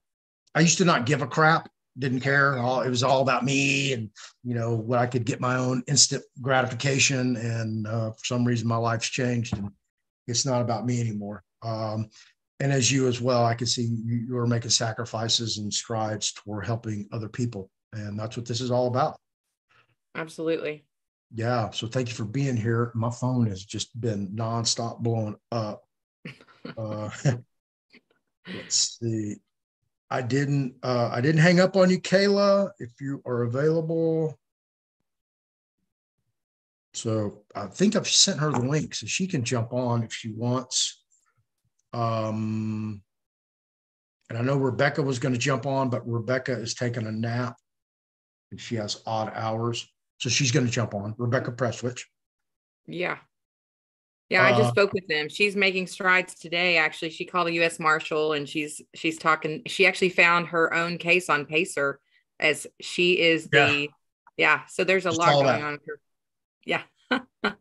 I used to not give a crap, didn't care. All it was all about me and, you know, what I could get my own instant gratification. And uh, for some reason, my life's changed and it's not about me anymore. Um, and as you as well, I can see you, you are making sacrifices and strides toward helping other people. And that's what this is all about. Absolutely. Yeah. So thank you for being here. My phone has just been nonstop blowing up. Uh, let's see. I didn't uh, I didn't hang up on you, Kayla, if you are available. So I think I've sent her the link so she can jump on if she wants. Um, and I know Rebecca was going to jump on, but Rebecca is taking a nap and she has odd hours. So she's going to jump on. Rebecca Presswich. Yeah. Yeah, I Uh, just spoke with them. She's making strides today. Actually, she called a U.S. Marshal and she's she's talking. She actually found her own case on Pacer, as she is Yeah. the yeah. So there's a Just lot going that. on. her. Yeah.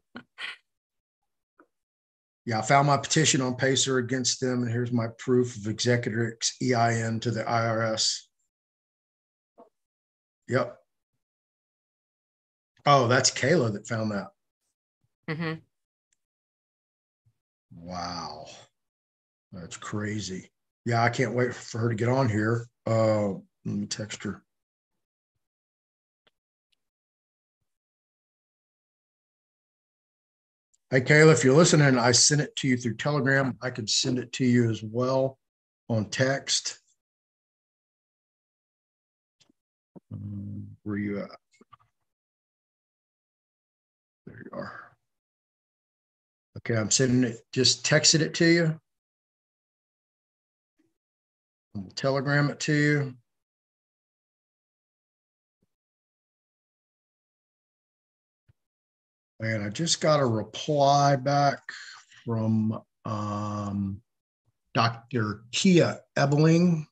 Yeah, I found my petition on Pacer against them, and here's my proof of executor's EIN to the IRS. Yep. Oh, that's Kayla that found that. hmm Wow. That's crazy. Yeah, I can't wait for her to get on here. Uh, let me text her. Hey, Kayla, if you're listening, I sent it to you through Telegram. I could send it to you as well on text. Um, Where you at? There you are. Okay, I'm sending it, just texted it to you. I'll Telegram it to you. And I just got a reply back from um, Dr. Kia Ebeling.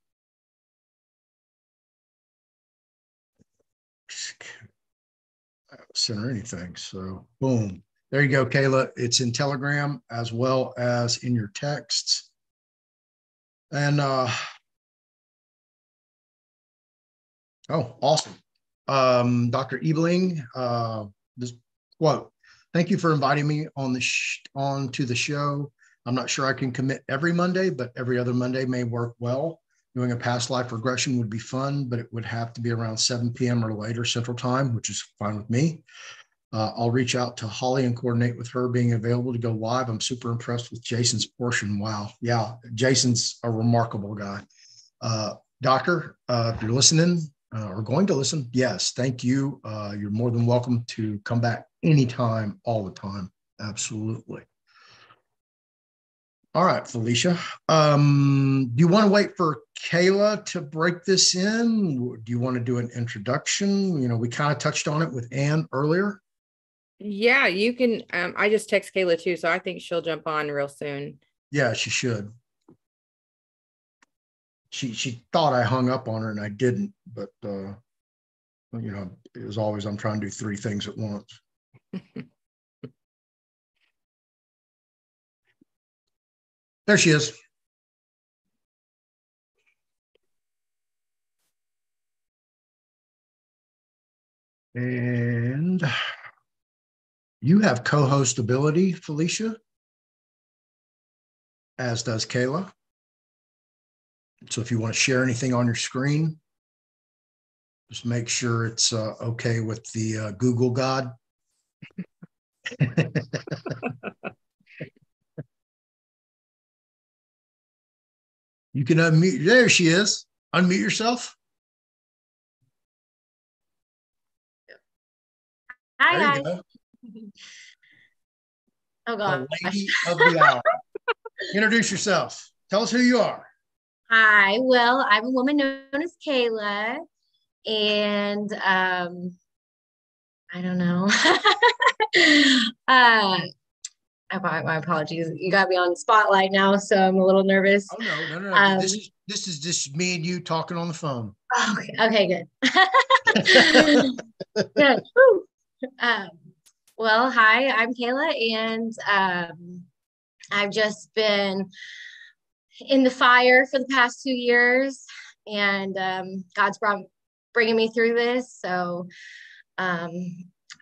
I haven't sent her anything, so boom. There you go, Kayla. It's in Telegram as well as in your texts. And uh oh, awesome. Um, Dr. Ebling, uh, this quote, thank you for inviting me on the sh- on to the show. I'm not sure I can commit every Monday, but every other Monday may work well. Doing a past life regression would be fun, but it would have to be around 7 p.m. or later Central Time, which is fine with me. Uh, I'll reach out to Holly and coordinate with her being available to go live. I'm super impressed with Jason's portion. Wow. Yeah. Jason's a remarkable guy. Uh, doctor, uh, if you're listening uh, or going to listen, yes, thank you. Uh, you're more than welcome to come back anytime, all the time. Absolutely. All right, Felicia. Um, do you want to wait for Kayla to break this in? Do you want to do an introduction? You know, we kind of touched on it with Anne earlier. Yeah, you can. Um, I just text Kayla too, so I think she'll jump on real soon. Yeah, she should. She she thought I hung up on her and I didn't, but uh you know, it was always I'm trying to do three things at once. there she is. And You have co-host ability, Felicia, as does Kayla. So if you want to share anything on your screen, just make sure it's uh, okay with the uh, Google God. you can unmute. There she is. Unmute yourself. Hi, you guys. go. Oh God. of the hour. Introduce yourself. Tell us who you are. Hi. Well, I'm a woman known as Kayla, and um, I don't know. uh, I, my apologies. You got me on the spotlight now, so I'm a little nervous. Oh no, no, no. no. Um, this is this is just me and you talking on the phone. Okay, okay, good. good. Um, well, hi, I'm Kayla, and um, I've just been in the fire for the past two years, and um, God's brought bringing me through this. So um,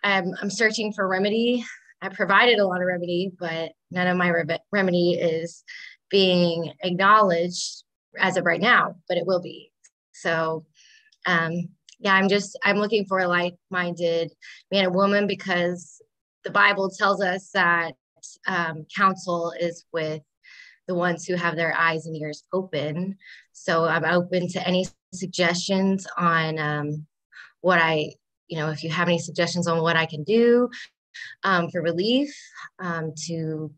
I'm I'm searching for remedy. I provided a lot of remedy, but none of my re- remedy is being acknowledged as of right now, but it will be. So um, yeah, I'm just I'm looking for a like-minded man and woman because the Bible tells us that um, counsel is with the ones who have their eyes and ears open. So I'm open to any suggestions on um, what I, you know, if you have any suggestions on what I can do um, for relief um, to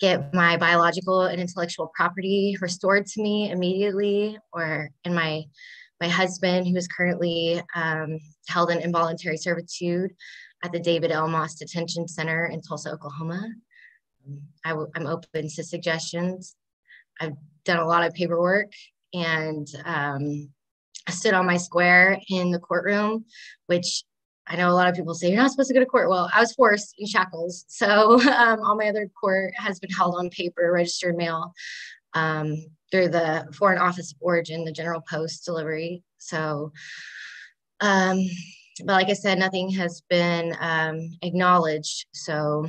get my biological and intellectual property restored to me immediately, or in my my husband, who is currently um, held in involuntary servitude at the David L. Moss Detention Center in Tulsa, Oklahoma. I w- I'm open to suggestions. I've done a lot of paperwork and um, I stood on my square in the courtroom, which I know a lot of people say you're not supposed to go to court. Well, I was forced in shackles. So um, all my other court has been held on paper, registered mail um, through the Foreign Office of Origin, the General Post delivery. So, um, but like I said, nothing has been um, acknowledged. So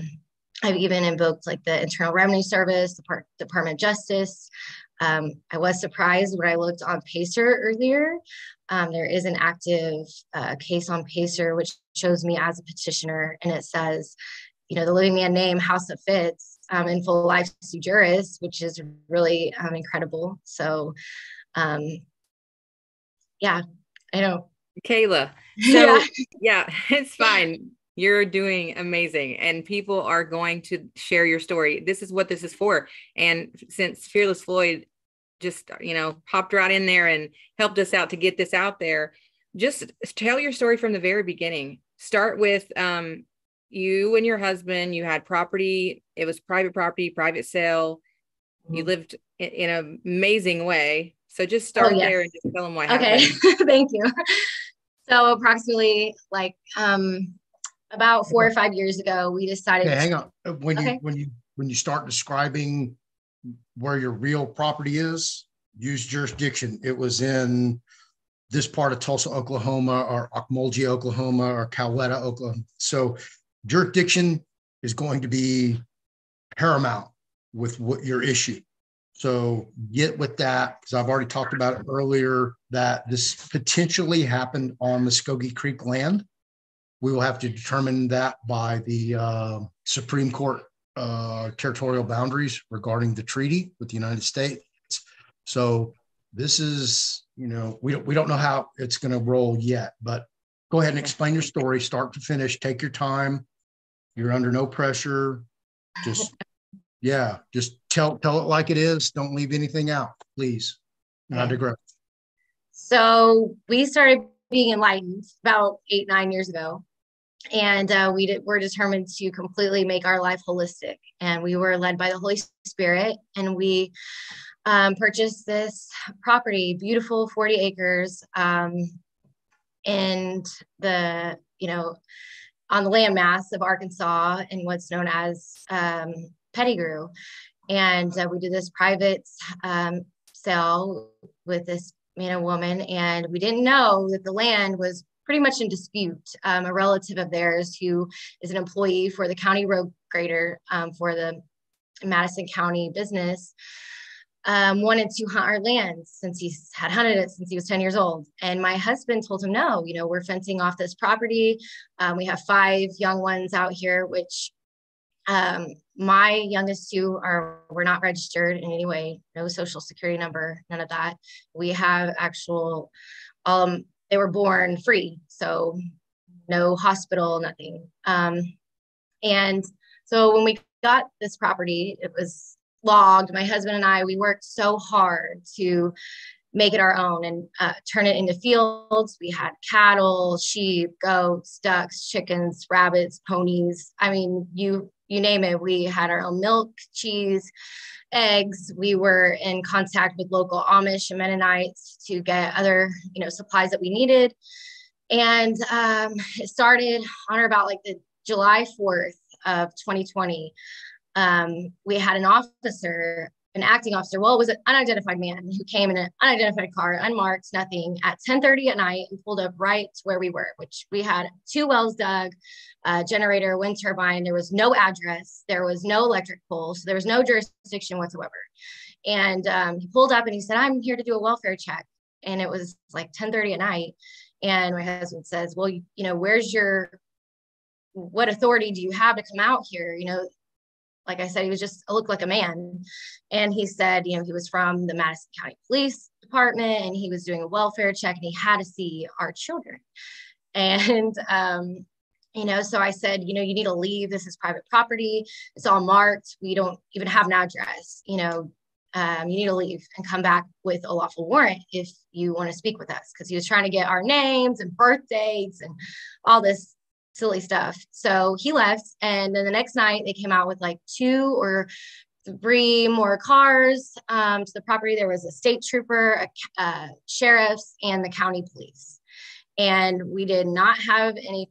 I've even invoked like the Internal Revenue Service, the Part- Department of Justice. Um, I was surprised when I looked on Pacer earlier. Um, there is an active uh, case on Pacer, which shows me as a petitioner, and it says, you know, the living man name, House of Fitts, um, in full life sui juris, which is really um, incredible. So, um, yeah, I know. Kayla. So Yeah. yeah, it's fine. You're doing amazing and people are going to share your story. This is what this is for. And since Fearless Floyd just, you know, popped right in there and helped us out to get this out there, just tell your story from the very beginning. Start with um you and your husband, you had property, it was private property, private sale. You Mhm. lived in, in an amazing way. So just start yes. there and just tell them what Okay, thank you. So approximately like um, about four or five years ago, we decided. Okay, hang on. Uh, When you Okay. when you when you start describing where your real property is, use jurisdiction. It was in this part of Tulsa, Oklahoma, or Okmulgee, Oklahoma, or Coweta, Oklahoma. So jurisdiction is going to be paramount with what your issue. So get with that because I've already talked about it earlier that this potentially happened on Muscogee Creek land. We will have to determine that by the uh, Supreme Court uh, territorial boundaries regarding the treaty with the United States. So this is, you know, we don't we don't know how it's going to roll yet, but go ahead and explain your story, start to finish. Take your time. You're under no pressure. Just yeah, just tell tell it like it is. Don't leave anything out, please. And I digress. So we started being enlightened about eight, nine years ago. And uh, we did, were determined to completely make our life holistic. And we were led by the Holy Spirit. And we um, purchased this property, beautiful 40 acres, um, in the, you know, on the landmass of Arkansas in what's known as um, Pettigrew. And uh, we did this private um, sale with this man and woman, and we didn't know that the land was pretty much in dispute. Um, a relative of theirs who is an employee for the county road grader um, for the Madison County business um, wanted to hunt our land since he's had hunted it since he was 10 years old. And my husband told him, no, you know, we're fencing off this property. Um, we have five young ones out here, which um, my youngest two are were not registered in any way, no social security number, none of that. We have actual, um, they were born free, so no hospital, nothing. Um, and so when we got this property, it was logged. My husband and I, we worked so hard to make it our own and uh, turn it into fields. We had cattle, sheep, goats, ducks, chickens, rabbits, ponies. I mean, you you name it. We had our own milk, cheese, eggs. We were in contact with local Amish and Mennonites to get other you know supplies that we needed. And um, it started on or about like the July 4th of 2020 um, we had an officer, an acting officer. Well, it was an unidentified man who came in an unidentified car, unmarked, nothing, at 10:30 at night and pulled up right where we were, which we had two wells dug, a generator, wind turbine. There was no address, there was no electric pole, so there was no jurisdiction whatsoever. And um, he pulled up and he said, "I'm here to do a welfare check." And it was like 10:30 at night. And my husband says, "Well, you know, where's your what authority do you have to come out here? You know, like I said, he was just looked like a man. And he said, you know, he was from the Madison County Police Department and he was doing a welfare check and he had to see our children. And, um, you know, so I said, you know, you need to leave. This is private property. It's all marked. We don't even have an address. You know, um, you need to leave and come back with a lawful warrant if you want to speak with us. Because he was trying to get our names and birth dates and all this silly stuff. So he left. And then the next night they came out with like two or three more cars um, to the property. There was a state trooper, a, a sheriff's, and the county police. And we did not have any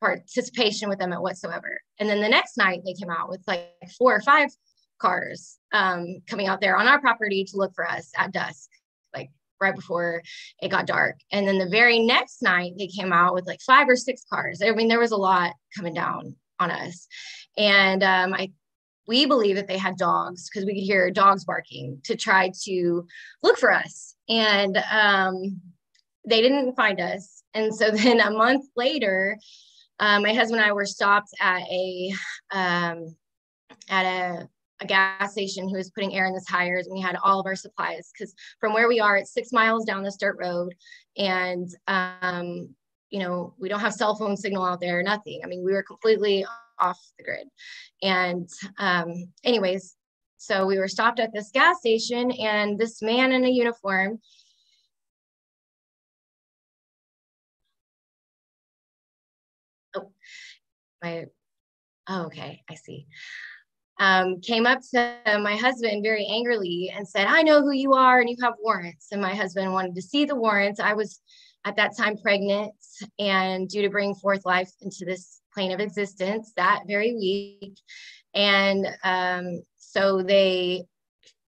participation with them at whatsoever. And then the next night they came out with like four or five cars um, coming out there on our property to look for us at dusk right before it got dark. And then the very next night, they came out with like five or six cars. I mean, there was a lot coming down on us. And um, I we believe that they had dogs because we could hear dogs barking to try to look for us. And um, they didn't find us. And so then a month later, um, my husband and I were stopped at a um, at a a gas station who was putting air in the tires and we had all of our supplies because from where we are it's six miles down this dirt road and um, you know we don't have cell phone signal out there or nothing. I mean we were completely off the grid. And um, anyways so we were stopped at this gas station and this man in a uniform oh my oh, okay i see um, came up to my husband very angrily and said, I know who you are and you have warrants. And my husband wanted to see the warrants. I was at that time pregnant and due to bring forth life into this plane of existence that very week. And um, so they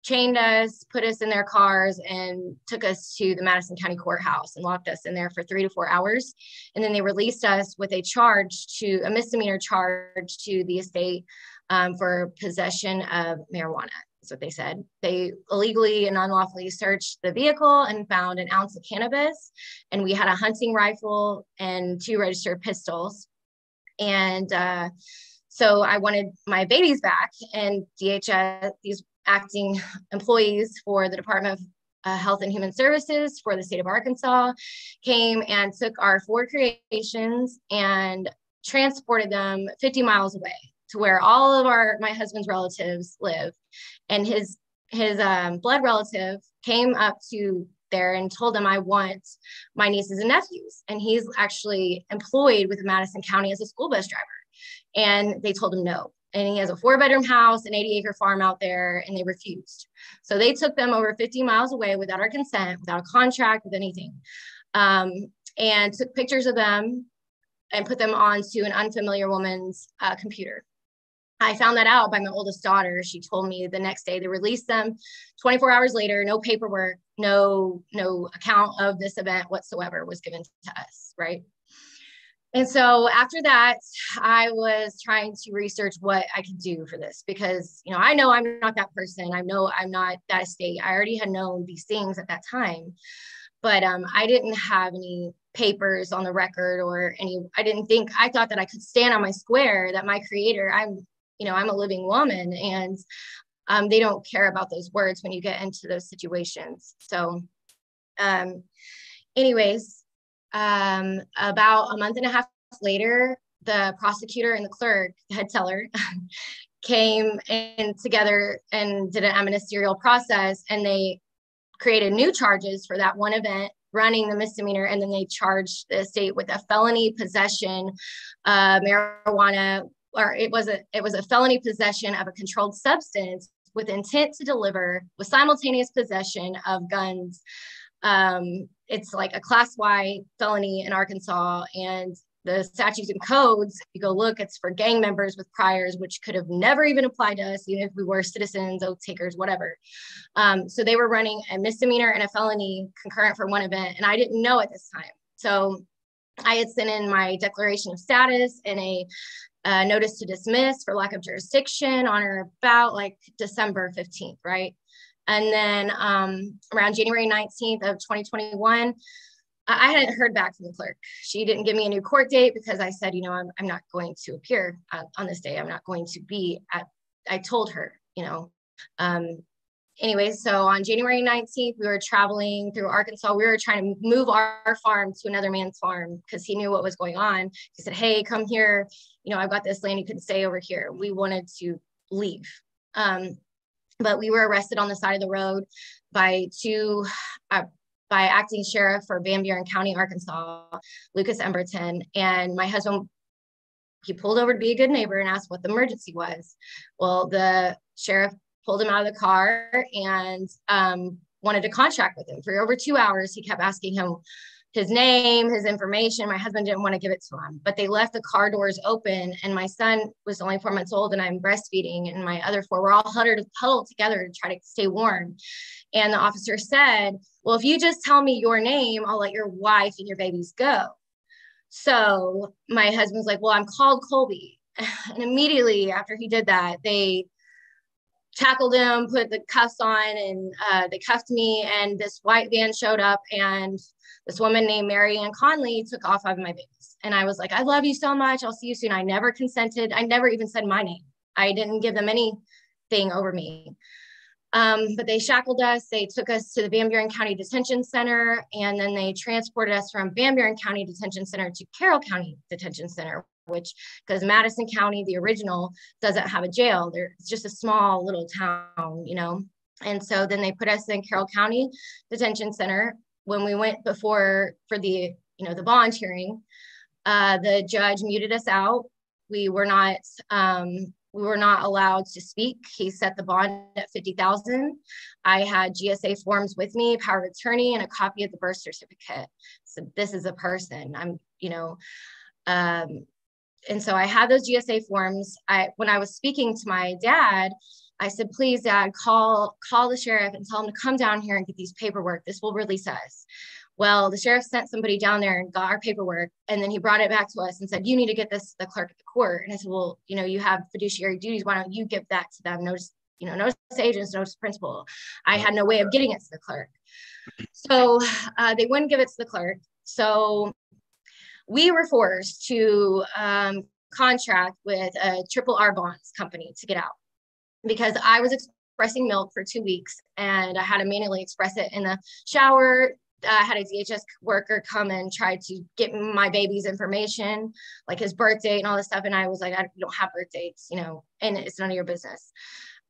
chained us, put us in their cars, and took us to the Madison County Courthouse and locked us in there for three to four hours. And then they released us with a charge to a misdemeanor charge to the estate um, for possession of marijuana. That's what they said. They illegally and unlawfully searched the vehicle and found an ounce of cannabis. And we had a hunting rifle and two registered pistols. And uh, so I wanted my babies back. And DHS, these acting employees for the Department of uh, Health and Human Services for the state of Arkansas came and took our four creations and transported them 50 miles away to where all of our my husband's relatives live. And his his um, blood relative came up to there and told him i want my nieces and nephews. And he's actually employed with madison county as a school bus driver. And they told him no. And he has a four bedroom house an 80 acre farm out there and they refused. So they took them over 50 miles away without our consent without a contract with anything um, and took pictures of them and put them onto an unfamiliar woman's uh, computer I found that out by my oldest daughter. She told me the next day they released them 24 hours later, no paperwork, no, no account of this event whatsoever was given to us, right? And so after that, I was trying to research what I could do for this because, you know, I know I'm not that person. I know I'm not that state. I already had known these things at that time, but um, I didn't have any papers on the record or any, I didn't think, I thought that I could stand on my square that my creator, I'm, you know, I'm a living woman and um, they don't care about those words when you get into those situations. So, um, anyways, um, about a month and a half later, the prosecutor and the clerk, the head teller, came in together and did an ministerial process and they created new charges for that one event running the misdemeanor and then they charged the state with a felony possession uh, marijuana or it was a it was a felony possession of a controlled substance with intent to deliver with simultaneous possession of guns um, it's like a class Y felony in Arkansas. And the statutes and codes, you go look, it's for gang members with priors, which could have never even applied to us, even if we were citizens, oath takers, whatever. Um, so they were running a misdemeanor and a felony concurrent for one event. And I didn't know at this time. So I had sent in my declaration of status and a uh, notice to dismiss for lack of jurisdiction on or about like December 15th, right? And then um, around January 19th of 2021, I hadn't heard back from the clerk. She didn't give me a new court date because I said, you know, I'm, I'm not going to appear uh, on this day. I'm not going to be at, I told her, you know. Um, anyway, so on January 19th, we were traveling through Arkansas. We were trying to move our farm to another man's farm because he knew what was going on. He said, hey, come here. You know, I've got this land. You can stay over here. We wanted to leave. Um, but we were arrested on the side of the road by two uh, by acting sheriff for Van Buren County, Arkansas, Lucas Emberton, and my husband. He pulled over to be a good neighbor and asked what the emergency was. Well, the sheriff pulled him out of the car and um, wanted to contract with him for over two hours. He kept asking him his name, his information. My husband didn't want to give it to him, but they left the car doors open. And my son was only four months old, and I'm breastfeeding, and my other four were all huddled, together to try to stay warm. And the officer said, Well, if you just tell me your name, I'll let your wife and your babies go. So my husband's like, Well, I'm called Colby. And immediately after he did that, they tackled him, put the cuffs on, and uh, they cuffed me. And this white van showed up, and this woman named Mary Ann Conley took off of my babies. And I was like, I love you so much. I'll see you soon. I never consented. I never even said my name. I didn't give them anything over me. Um, but they shackled us. They took us to the Van Buren County Detention Center, and then they transported us from Van Buren County Detention Center to Carroll County Detention Center, which because Madison County, the original, doesn't have a jail. There, it's just a small little town, you know. And so then they put us in Carroll County Detention Center, when we went before for the you know the bond hearing, uh, the judge muted us out. We were not um, we were not allowed to speak. He set the bond at fifty thousand. I had GSA forms with me, power of attorney, and a copy of the birth certificate. So this is a person. I'm you know. Um, and so I had those GSA forms. I when I was speaking to my dad, I said, please, dad, call, call the sheriff and tell him to come down here and get these paperwork. This will release us. Well, the sheriff sent somebody down there and got our paperwork. And then he brought it back to us and said, you need to get this to the clerk at the court. And I said, well, you know, you have fiduciary duties. Why don't you give that to them? Notice, you know, notice agents, notice principal. I had no way of getting it to the clerk. So uh, they wouldn't give it to the clerk. So we were forced to um, contract with a triple R bonds company to get out because I was expressing milk for two weeks and I had to manually express it in the shower. I had a DHS worker come and try to get my baby's information, like his birth date and all this stuff. And I was like, I don't have birth dates, you know, and it's none of your business.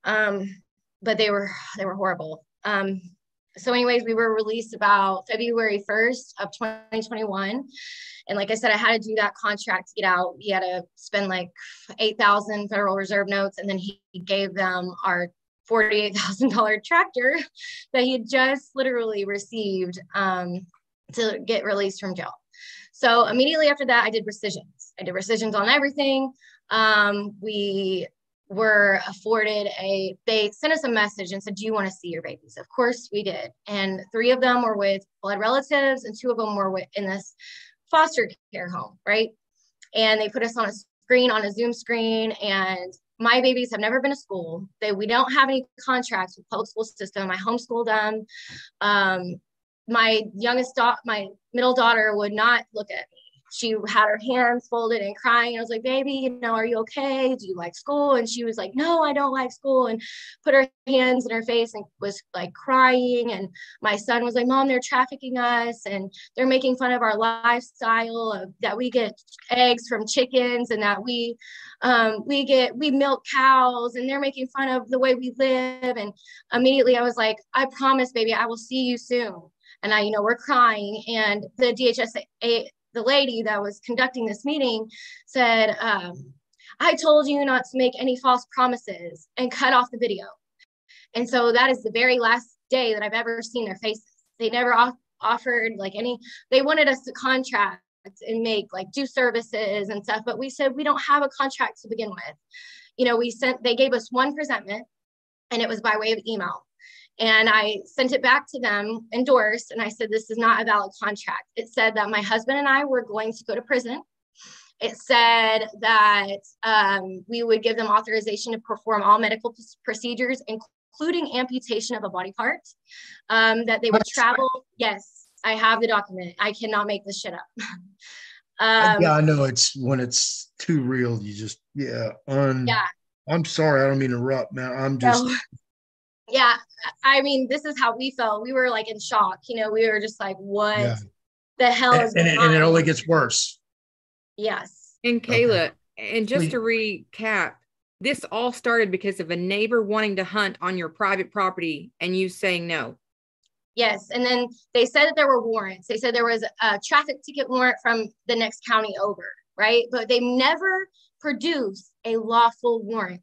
Um, but they were they were horrible. Um, so anyways, we were released about February 1st of 2021. And like I said, I had to do that contract to get out. He had to spend like 8,000 Federal Reserve notes. And then he gave them our $48,000 tractor that he had just literally received um, to get released from jail. So immediately after that, I did rescissions. I did rescissions on everything. Um, we were afforded a they sent us a message and said do you want to see your babies? Of course we did. And three of them were with blood relatives and two of them were with, in this foster care home right? And they put us on a screen on a zoom screen and my babies have never been to school. They we don't have any contracts with public school system. I homeschooled them. Um, my youngest daughter my middle daughter would not look at me she had her hands folded and crying. I was like, baby, you know, are you okay? Do you like school? And she was like, no, I don't like school. And put her hands in her face and was like crying. And my son was like, mom, they're trafficking us and they're making fun of our lifestyle of that we get eggs from chickens and that we um, we get we milk cows and they're making fun of the way we live. And immediately I was like, I promise, baby, I will see you soon and I, you know, we're crying. And the DHS the lady that was conducting this meeting said, um, I told you not to make any false promises and cut off the video. And so that is the very last day that I've ever seen their faces. They never off- offered like any, they wanted us to contract and make like do services and stuff, but we said we don't have a contract to begin with. You know, we sent, they gave us one presentment and it was by way of email. And I sent it back to them endorsed. And I said, This is not a valid contract. It said that my husband and I were going to go to prison. It said that um, we would give them authorization to perform all medical procedures, including amputation of a body part, um, that they would travel. Yes, I have the document. I cannot make this shit up. um, yeah, I know it's when it's too real. You just yeah. Un, yeah. I'm sorry. I don't mean to interrupt, man. I'm just. No yeah i mean this is how we felt. We were like in shock you know we were just like what yeah. the hell and, is and, it, and it only gets worse. Yes. And kayla okay. and just Please. to recap this all started because of a neighbor wanting to hunt on your private property and you saying no. Yes and then they said that there were warrants. They said there was a traffic ticket warrant from the next county over right? But they never produced a lawful warrant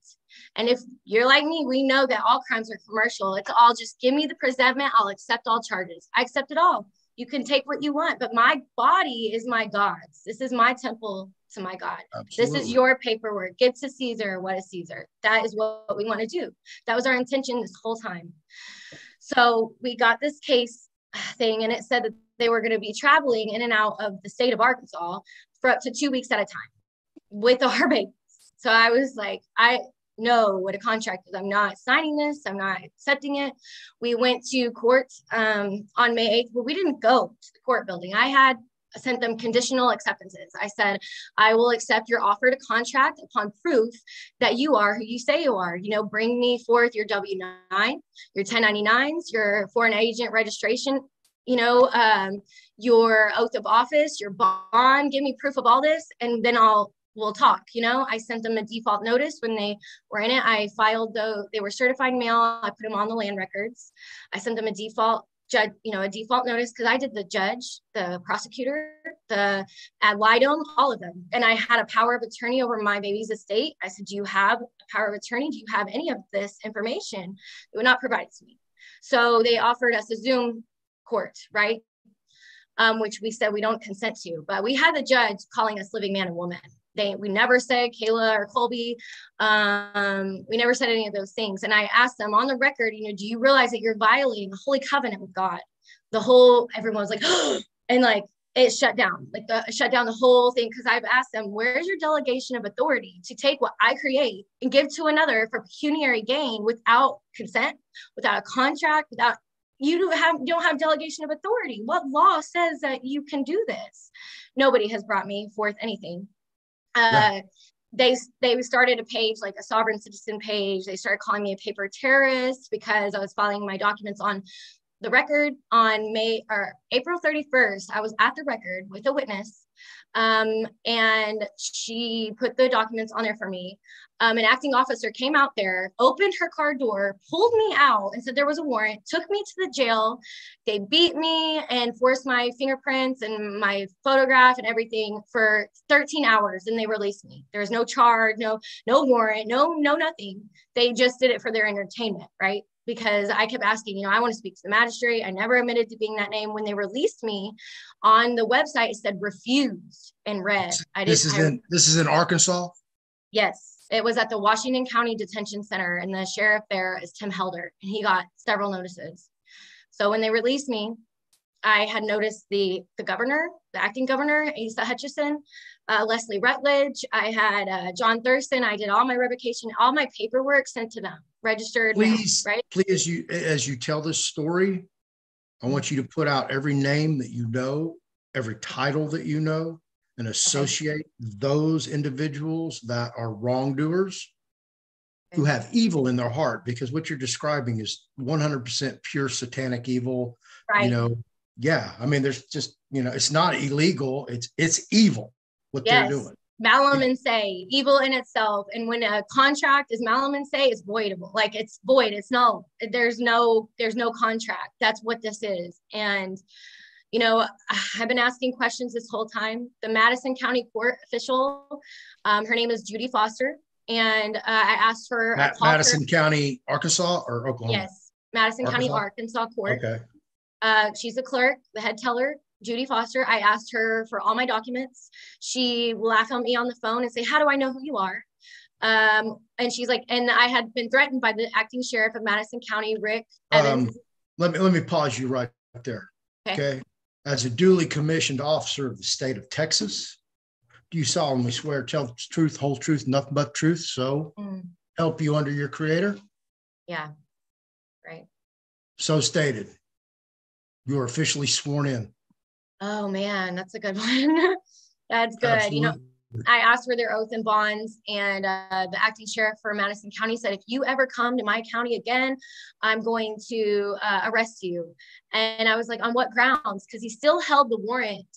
and if you're like me, we know that all crimes are commercial. It's all just give me the presentment, I'll accept all charges. I accept it all. You can take what you want, but my body is my God's. This is my temple to my God. Absolutely. This is your paperwork. Give to Caesar what is Caesar. That is what we want to do. That was our intention this whole time. So we got this case thing, and it said that they were going to be traveling in and out of the state of Arkansas for up to two weeks at a time with our babies. So I was like, I know what a contract is. I'm not signing this. I'm not accepting it. We went to court um, on May 8th, but we didn't go to the court building. I had sent them conditional acceptances. I said, I will accept your offer to contract upon proof that you are who you say you are. You know, bring me forth your W 9, your 1099s, your foreign agent registration, you know, um, your oath of office, your bond, give me proof of all this, and then I'll we'll talk you know? I sent them a default notice when they were in it. I filed the they were certified mail. I put them on the land records. I sent them a default judge you know a default notice because i did the judge the prosecutor the ad litem all of them. And i had a power of attorney over my baby's estate. I said do you have a power of attorney? Do you have any of this information? They would not provide it to me. So they offered us a zoom court right? Um, which we said we don't consent to but we had the judge calling us living man and woman they we never said Kayla or Colby. Um, we never said any of those things. And I asked them on the record, you know, do you realize that you're violating the holy covenant with God? The whole everyone was like, and like it shut down, like the shut down the whole thing. Cause I've asked them, where's your delegation of authority to take what I create and give to another for pecuniary gain without consent, without a contract, without you don't have you don't have delegation of authority. What law says that you can do this? Nobody has brought me forth anything yeah. Uh, they they started a page like a sovereign citizen page. They started calling me a paper terrorist because I was filing my documents on the record on May or April 31st. I was at the record with a witness um, and she put the documents on there for me. Um, an acting officer came out there, opened her car door, pulled me out, and said there was a warrant, took me to the jail. They beat me and forced my fingerprints and my photograph and everything for 13 hours, and they released me. There was no charge, no no warrant, no no nothing. They just did it for their entertainment, right? Because I kept asking, you know, I want to speak to the magistrate. I never admitted to being that name. When they released me on the website, it said refused in red. I this is in this is in Arkansas. Yes. It was at the Washington County Detention Center, and the sheriff there is Tim Helder, and he got several notices. So when they released me, I had noticed the the governor, the acting governor, Asa Hutchinson, uh, Leslie Rutledge. I had uh, John Thurston. I did all my revocation, all my paperwork sent to them, registered. mail, Please, right? please, as you as you tell this story, I want you to put out every name that you know, every title that you know, and associate those individuals that are wrongdoers who have evil in their heart, because what you're describing is 100% pure satanic evil. Right. You know, yeah. I mean, there's just you know, it's not illegal. It's it's evil what Yes. they're doing. Malum in se evil in itself. And when a contract is Malum in se is voidable, like it's void, it's null. There's no, there's no contract. That's what this is. And, you know, I've been asking questions this whole time. The Madison County Court official, um, her name is Judy Foster. And uh, I asked her, I Ma- called her- Madison County, Arkansas, or Oklahoma. yes, Madison County, Arkansas? Arkansas Court. Okay. Uh, she's the clerk, the head teller, Judy Foster. I asked her for all my documents. She will laugh at me on the phone and say, How do I know who you are? Um, and she's like, and I had been threatened by the acting sheriff of Madison County, Rick Evans. Um, let me let me pause you right there. Okay. Okay. As a duly commissioned officer of the state of Texas, do you solemnly swear tell the truth, whole truth, nothing but truth, so Mm, help you under your creator? yeah. Right. So stated. You are officially sworn in. Oh man, that's a good one. that's good. You know, I asked for their oath and bonds, and uh, the acting sheriff for Madison County said, if you ever come to my county again, I'm going to uh, arrest you. And I was like, on what grounds? Because he still held the warrant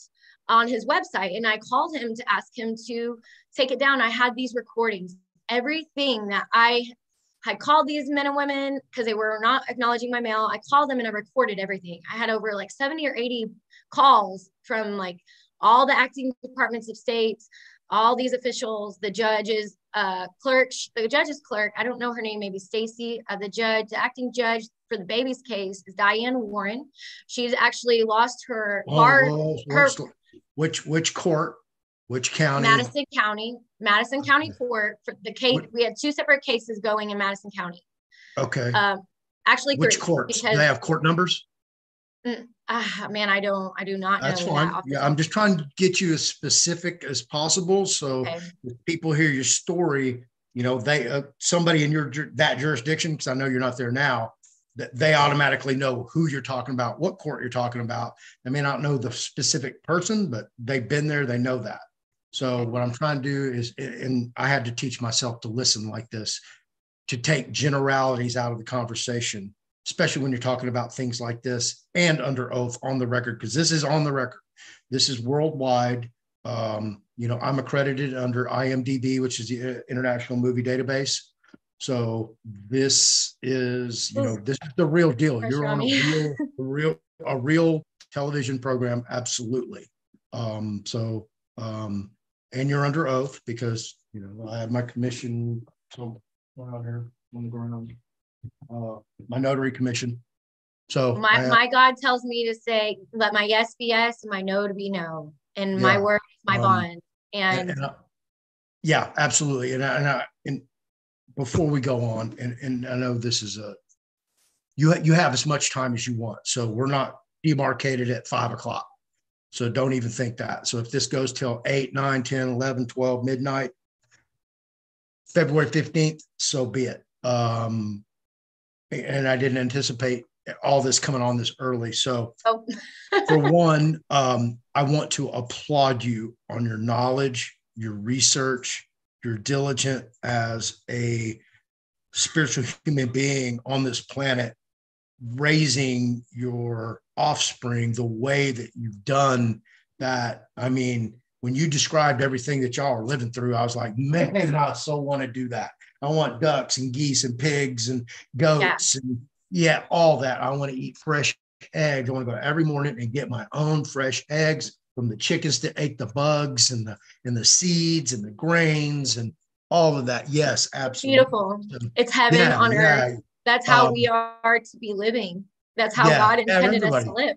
on his website. And I called him to ask him to take it down. I had these recordings, everything that I had called these men and women because they were not acknowledging my mail. I called them and I recorded everything. I had over like 70 or 80 calls from like all the acting departments of states, all these officials, the judges, uh, clerk, the judge's clerk, I don't know her name, maybe Stacy, uh, the judge, the acting judge for the baby's case is Diane Warren. She's actually lost her Oh, bar, her- Which which court? Which county? Madison County, Madison County Court for the case. What- We had two separate cases going in Madison County. Okay. Um, actually, Which three, courts? Do Because, they have court numbers? Ah, man, I don't, I do not know. That's fine. Yeah, I'm just trying to get you as specific as possible. So Okay. if people hear your story, you know, they, uh, somebody in your, that jurisdiction, because I know you're not there now, that they automatically know who you're talking about, what court you're talking about. They may not know the specific person, but they've been there, they know that. So what I'm trying to do is, and I had to teach myself to listen like this, to take generalities out of the conversation, especially when you're talking about things like this and under oath on the record, because this is on the record. This is worldwide. Um, you know, I'm accredited under IMDb, which is the uh, International Movie Database. So this is, you know, this is the real deal. You're on a real, a real, a real television program. Absolutely. Um, so, um, and you're under oath because, you know, I have my commission. So around here on the ground, uh, my notary commission. So My, have- my God tells me to say, let my yes be yes and my no to be no. And my Yeah. word is my Um, bond. And- And and I- yeah, absolutely. And I, and I, and before we go on, and, and I know this is a, you, you have as much time as you want. So we're not demarcated at five o'clock. So don't even think that. So if this goes till eight, nine, 10, 11, 12, midnight, February 15th, so be it. Um, and I didn't anticipate all this coming on this early. So oh, for one, um, I want to applaud you on your knowledge, your research, your diligent as a spiritual human being on this planet, raising your offspring the way that you've done that. I mean, when you described everything that y'all are living through, I was like, man, I so want to do that. I want ducks and geese and pigs and goats and yeah, all that. I want to eat fresh eggs. I want to go every morning and get my own fresh eggs from the chickens that ate the bugs and the and the seeds and the grains and all of that. Yes, absolutely. beautiful. It's heaven Yeah, on yeah. earth. That's how Um, we are to be living. That's how yeah, God intended us to live.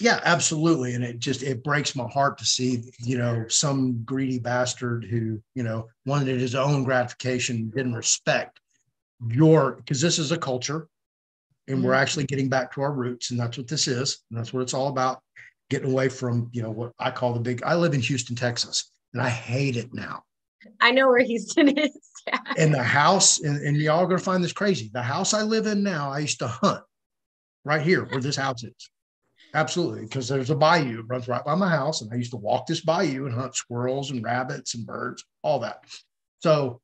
Yeah, absolutely. And it just it breaks my heart to see, you know, some greedy bastard who, you know, wanted his own gratification, didn't respect your because this is a culture and we're mm-hmm. actually getting back to our roots and that's what this is and that's what it's all about getting away from you know what i call the big i live in houston texas and i hate it now I know where Houston is. Yeah. and the house and, and y'all are going to find this crazy the house i live in now i used to hunt right here where this house is absolutely because there's a bayou that runs right by my house and i used to walk this bayou and hunt squirrels and rabbits and birds all that so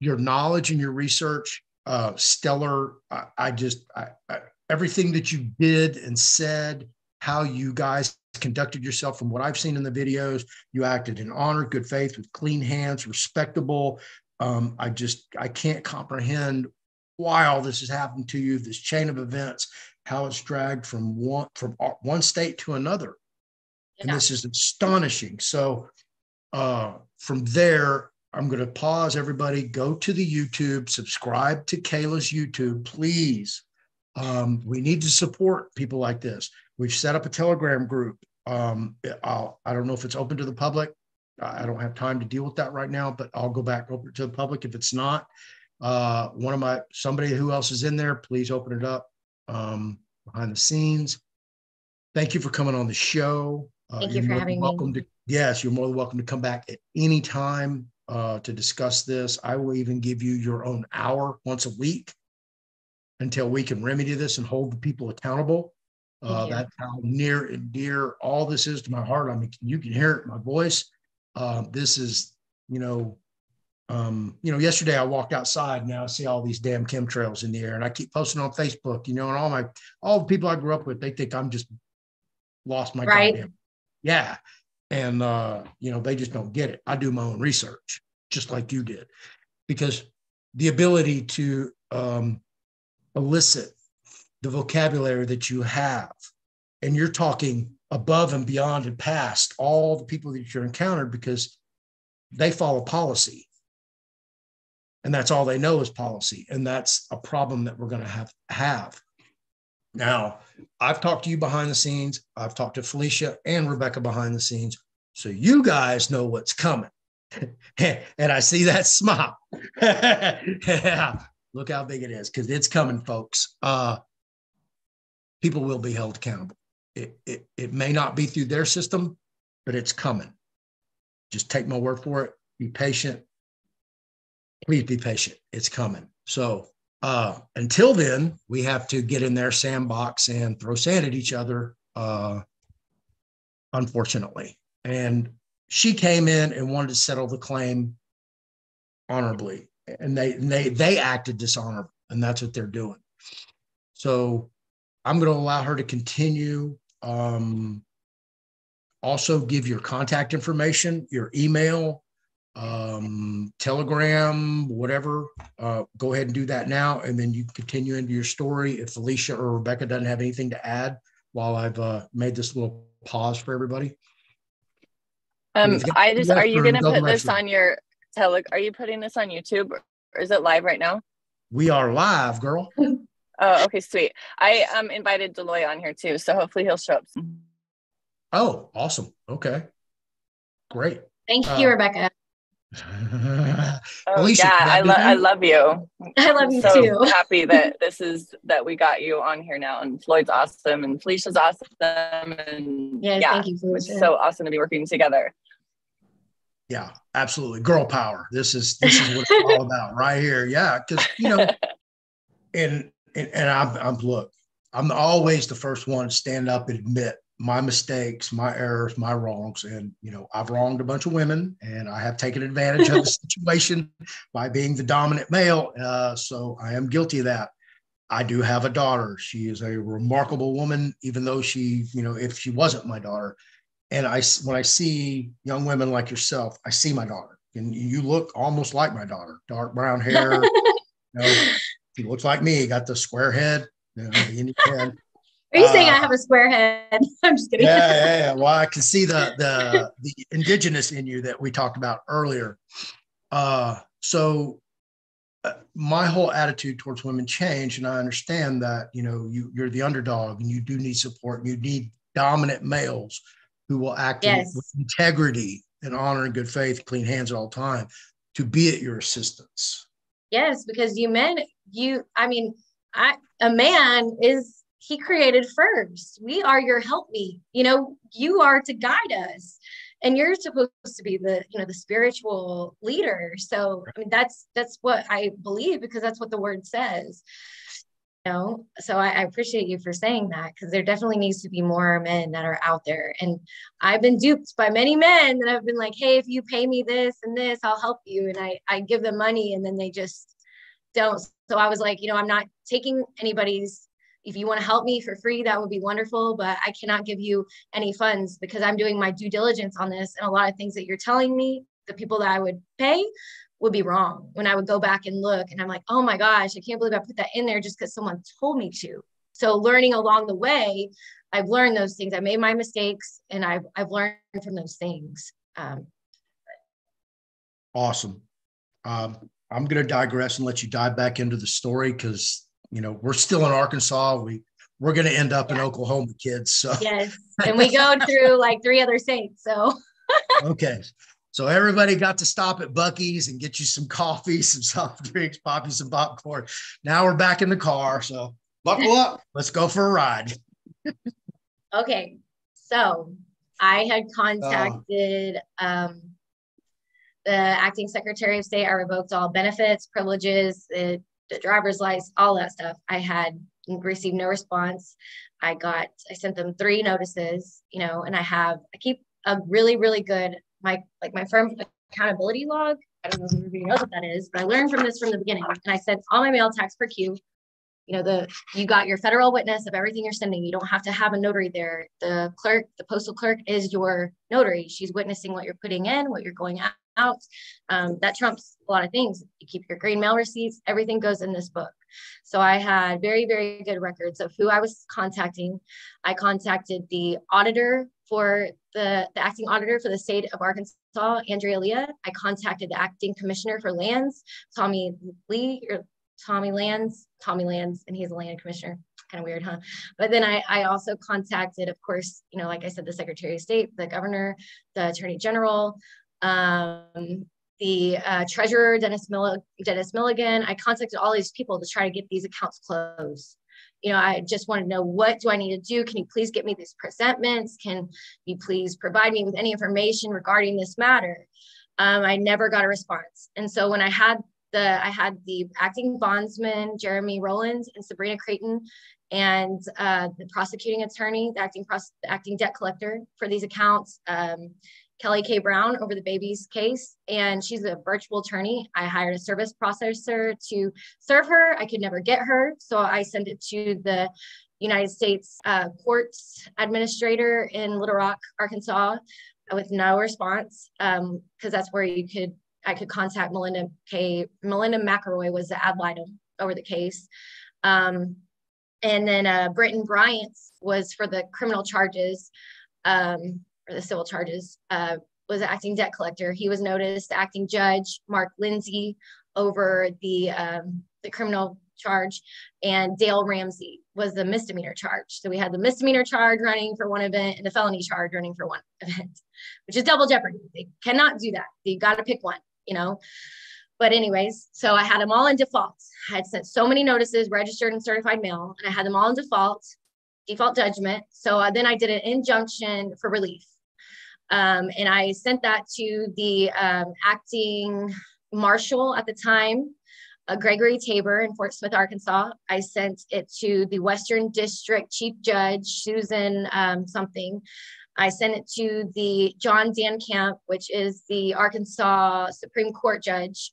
your knowledge and your research uh, stellar. I, I just I, I, everything that you did and said, how you guys conducted yourself from what I've seen in the videos, you acted in honor, good faith, with clean hands, respectable. Um, I just I can't comprehend why all this has happened to you. This chain of events, how it's dragged from one from one state to another, and this is astonishing. So uh, from there, I'm going to pause everybody, go to the YouTube, subscribe to Kayla's YouTube, please. Um, we need to support people like this. We've set up a Telegram group. Um, I'll, I don't know if it's open to the public. I I don't have time to deal with that right now, but I'll go back over to the public if it's not. Uh, one of my, somebody who else is in there, please open it up um, behind the scenes. Thank you for coming on the show. Uh, Thank you for having me. welcome To, yes, you're more than welcome to come back at any time uh, to discuss this. I will even give you your own hour once a week until we can remedy this and hold the people accountable. Uh, that's how near and dear all this is to my heart. I mean, you can hear it in my voice. Uh, this is, you know, um, you know, yesterday I walked outside and now I see all these damn chemtrails in the air, and I keep posting on Facebook. You know, and all my all the people I grew up with, they think I'm just lost my Right. goddamn yeah. And uh, you know, they just don't get it. I do my own research, just like you did, because the ability to um, elicit the vocabulary that you have, and you're talking above and beyond and past all the people that you're encountered because they follow policy. And that's all they know is policy. And that's a problem that we're going to have have. Now, I've talked to you behind the scenes. I've talked to Felicia and Rebecca behind the scenes. So you guys know what's coming. and I see that smile. yeah. Look how big it is because it's coming, folks. Uh, people will be held accountable. It, it, it may not be through their system, but it's coming. Just take my word for it. Be patient. Please be patient. It's coming. So uh, until then, we have to get in their sandbox and throw sand at each other, uh, unfortunately. And she came in and wanted to settle the claim honorably, and they and they they acted dishonorable, and that's what they're doing. So I'm going to allow her to continue. Um, also, give your contact information, your email, um, Telegram, whatever. Uh, go ahead and do that now, and then you can continue into your story. If Felicia or Rebecca doesn't have anything to add, while I've uh, made this little pause for everybody. Um, I just, are you gonna put this on your tele, are you putting this on YouTube or is it live right now? We are live, girl. Oh, okay, sweet. I um invited Deloy on here too, so hopefully he'll show up. soon. Oh, awesome. Okay, great. Thank Uh, you, Rebecca. Oh, Alicia, yeah, I I do love, I love you. I love I'm you so too. happy that this is, that we got you on here now and Floyd's awesome and Felicia's awesome and Yes, yeah, thank you, it's so awesome to be working together. Yeah, absolutely. Girl power. This is this is what it's all about right here. Yeah, because you know, and and, and I'm I'm look, I'm always the first one to stand up and admit my mistakes, my errors, my wrongs. And you know, I've wronged a bunch of women and I have taken advantage of the situation by being the dominant male. Uh, so I am guilty of that. I do have a daughter. She is a remarkable woman, even though she, you know, if she wasn't my daughter, and I, when I see young women like yourself, I see my daughter, and you look almost like my daughter, dark brown hair. you know, she looks like me, got the square head, you know, the Indian head. Are you saying I uh, have a square head? I'm just kidding. Yeah, yeah, yeah. Well, I can see the the the indigenous in you that we talked about earlier. Uh, so uh, my whole attitude towards women changed, and I understand that you know you you're the underdog, and you do need support, and you need dominant males who will act Yes. with integrity and honor and good faith, clean hands at all time, to be at your assistance. Yes, because you men, you, I mean, I, a man is, he created first. We are your help me. You know, you are to guide us. And you're supposed to be the, you know, the spiritual leader. So, I mean, that's, that's what I believe because that's what the word says. You know, so I, I appreciate you for saying that because there definitely needs to be more men that are out there. And I've been duped by many men that have been like, hey, if you pay me this and this, I'll help you. And I, I give them money and then they just don't. So I was like, you know, I'm not taking anybody's, if you want to help me for free, that would be wonderful, but I cannot give you any funds because I'm doing my due diligence on this. And a lot of things that you're telling me, the people that I would pay would be wrong. When I would go back and look and I'm like, oh my gosh, I can't believe I put that in there just because someone told me to. So learning along the way, I've learned those things. I made my mistakes and I've, I've learned from those things. Um, Awesome. Um, I'm going to digress and let you dive back into the story because you know we're still in Arkansas. We we're going to end up in Oklahoma, kids. So yes. And we go through like three other states. So okay. So everybody got to stop at Buc-ee's and get you some coffee, some soft drinks, pop you some popcorn. Now we're back in the car. So buckle up. Let's go for a ride. Okay, so I had contacted um, the acting secretary of state. I revoked all benefits, privileges, the, the driver's license, all that stuff. I had received no response. I got, I sent them three notices, you know, and I have, I keep a really, really good, my, like my firm accountability log. I don't know if everybody knows what that is, but I learned from this from the beginning. And I sent all my mail tax per queue you know the you got your federal witness of everything you're sending you don't have to have a notary there the clerk the postal clerk is your notary she's witnessing what you're putting in what you're going out. Um, that trumps a lot of things. You keep your green mail receipts everything goes in this book. So i had very very good records of who i was contacting. I contacted the auditor for the, the acting auditor for the state of arkansas andrea lea. I contacted the acting commissioner for lands tommy lee or Tommy Lands, Tommy Lands, and he's a land commissioner. Kind of weird, huh? But then I, I also contacted, of course, you know, like I said, the Secretary of State, the governor, the Attorney General, um, the uh, Treasurer, Dennis, Mill- Dennis Milligan. I contacted all these people to try to get these accounts closed. You know, I just want to know what do I need to do? Can you please get me these presentments? Can you please provide me with any information regarding this matter? Um, I never got a response. And so when I had the I had the acting bondsman Jeremy Rowlands and Sabrina Creighton, and uh, the prosecuting attorney, the acting pros- acting debt collector for these accounts, um, Kelly K. Brown over the baby's case, and she's a virtual attorney. I hired a service processor to serve her. I could never get her, so I sent it to the United States uh, Courts Administrator in Little Rock, Arkansas, with no response, because um, that's where you could I could contact Melinda K. Melinda McElroy was the ad litem over the case. Um, and then uh, Britton Bryant was for the criminal charges um, or the civil charges, uh, was acting debt collector. He was noticed, acting judge, Mark Lindsay over the, um, the criminal charge, and Dale Ramsey was the misdemeanor charge. So we had the misdemeanor charge running for one event and the felony charge running for one event, which is double jeopardy. They cannot do that. You got to pick one, you know. But anyways, so I had them all in default. I had sent so many notices, registered and certified mail, and I had them all in default, default judgment. So uh, then I did an injunction for relief. Um, and I sent that to the um, acting marshal at the time, uh, Gregory Tabor in Fort Smith, Arkansas. I sent it to the Western District Chief Judge, Susan um, something. I sent it to the John Dan Kemp, which is the Arkansas Supreme Court judge.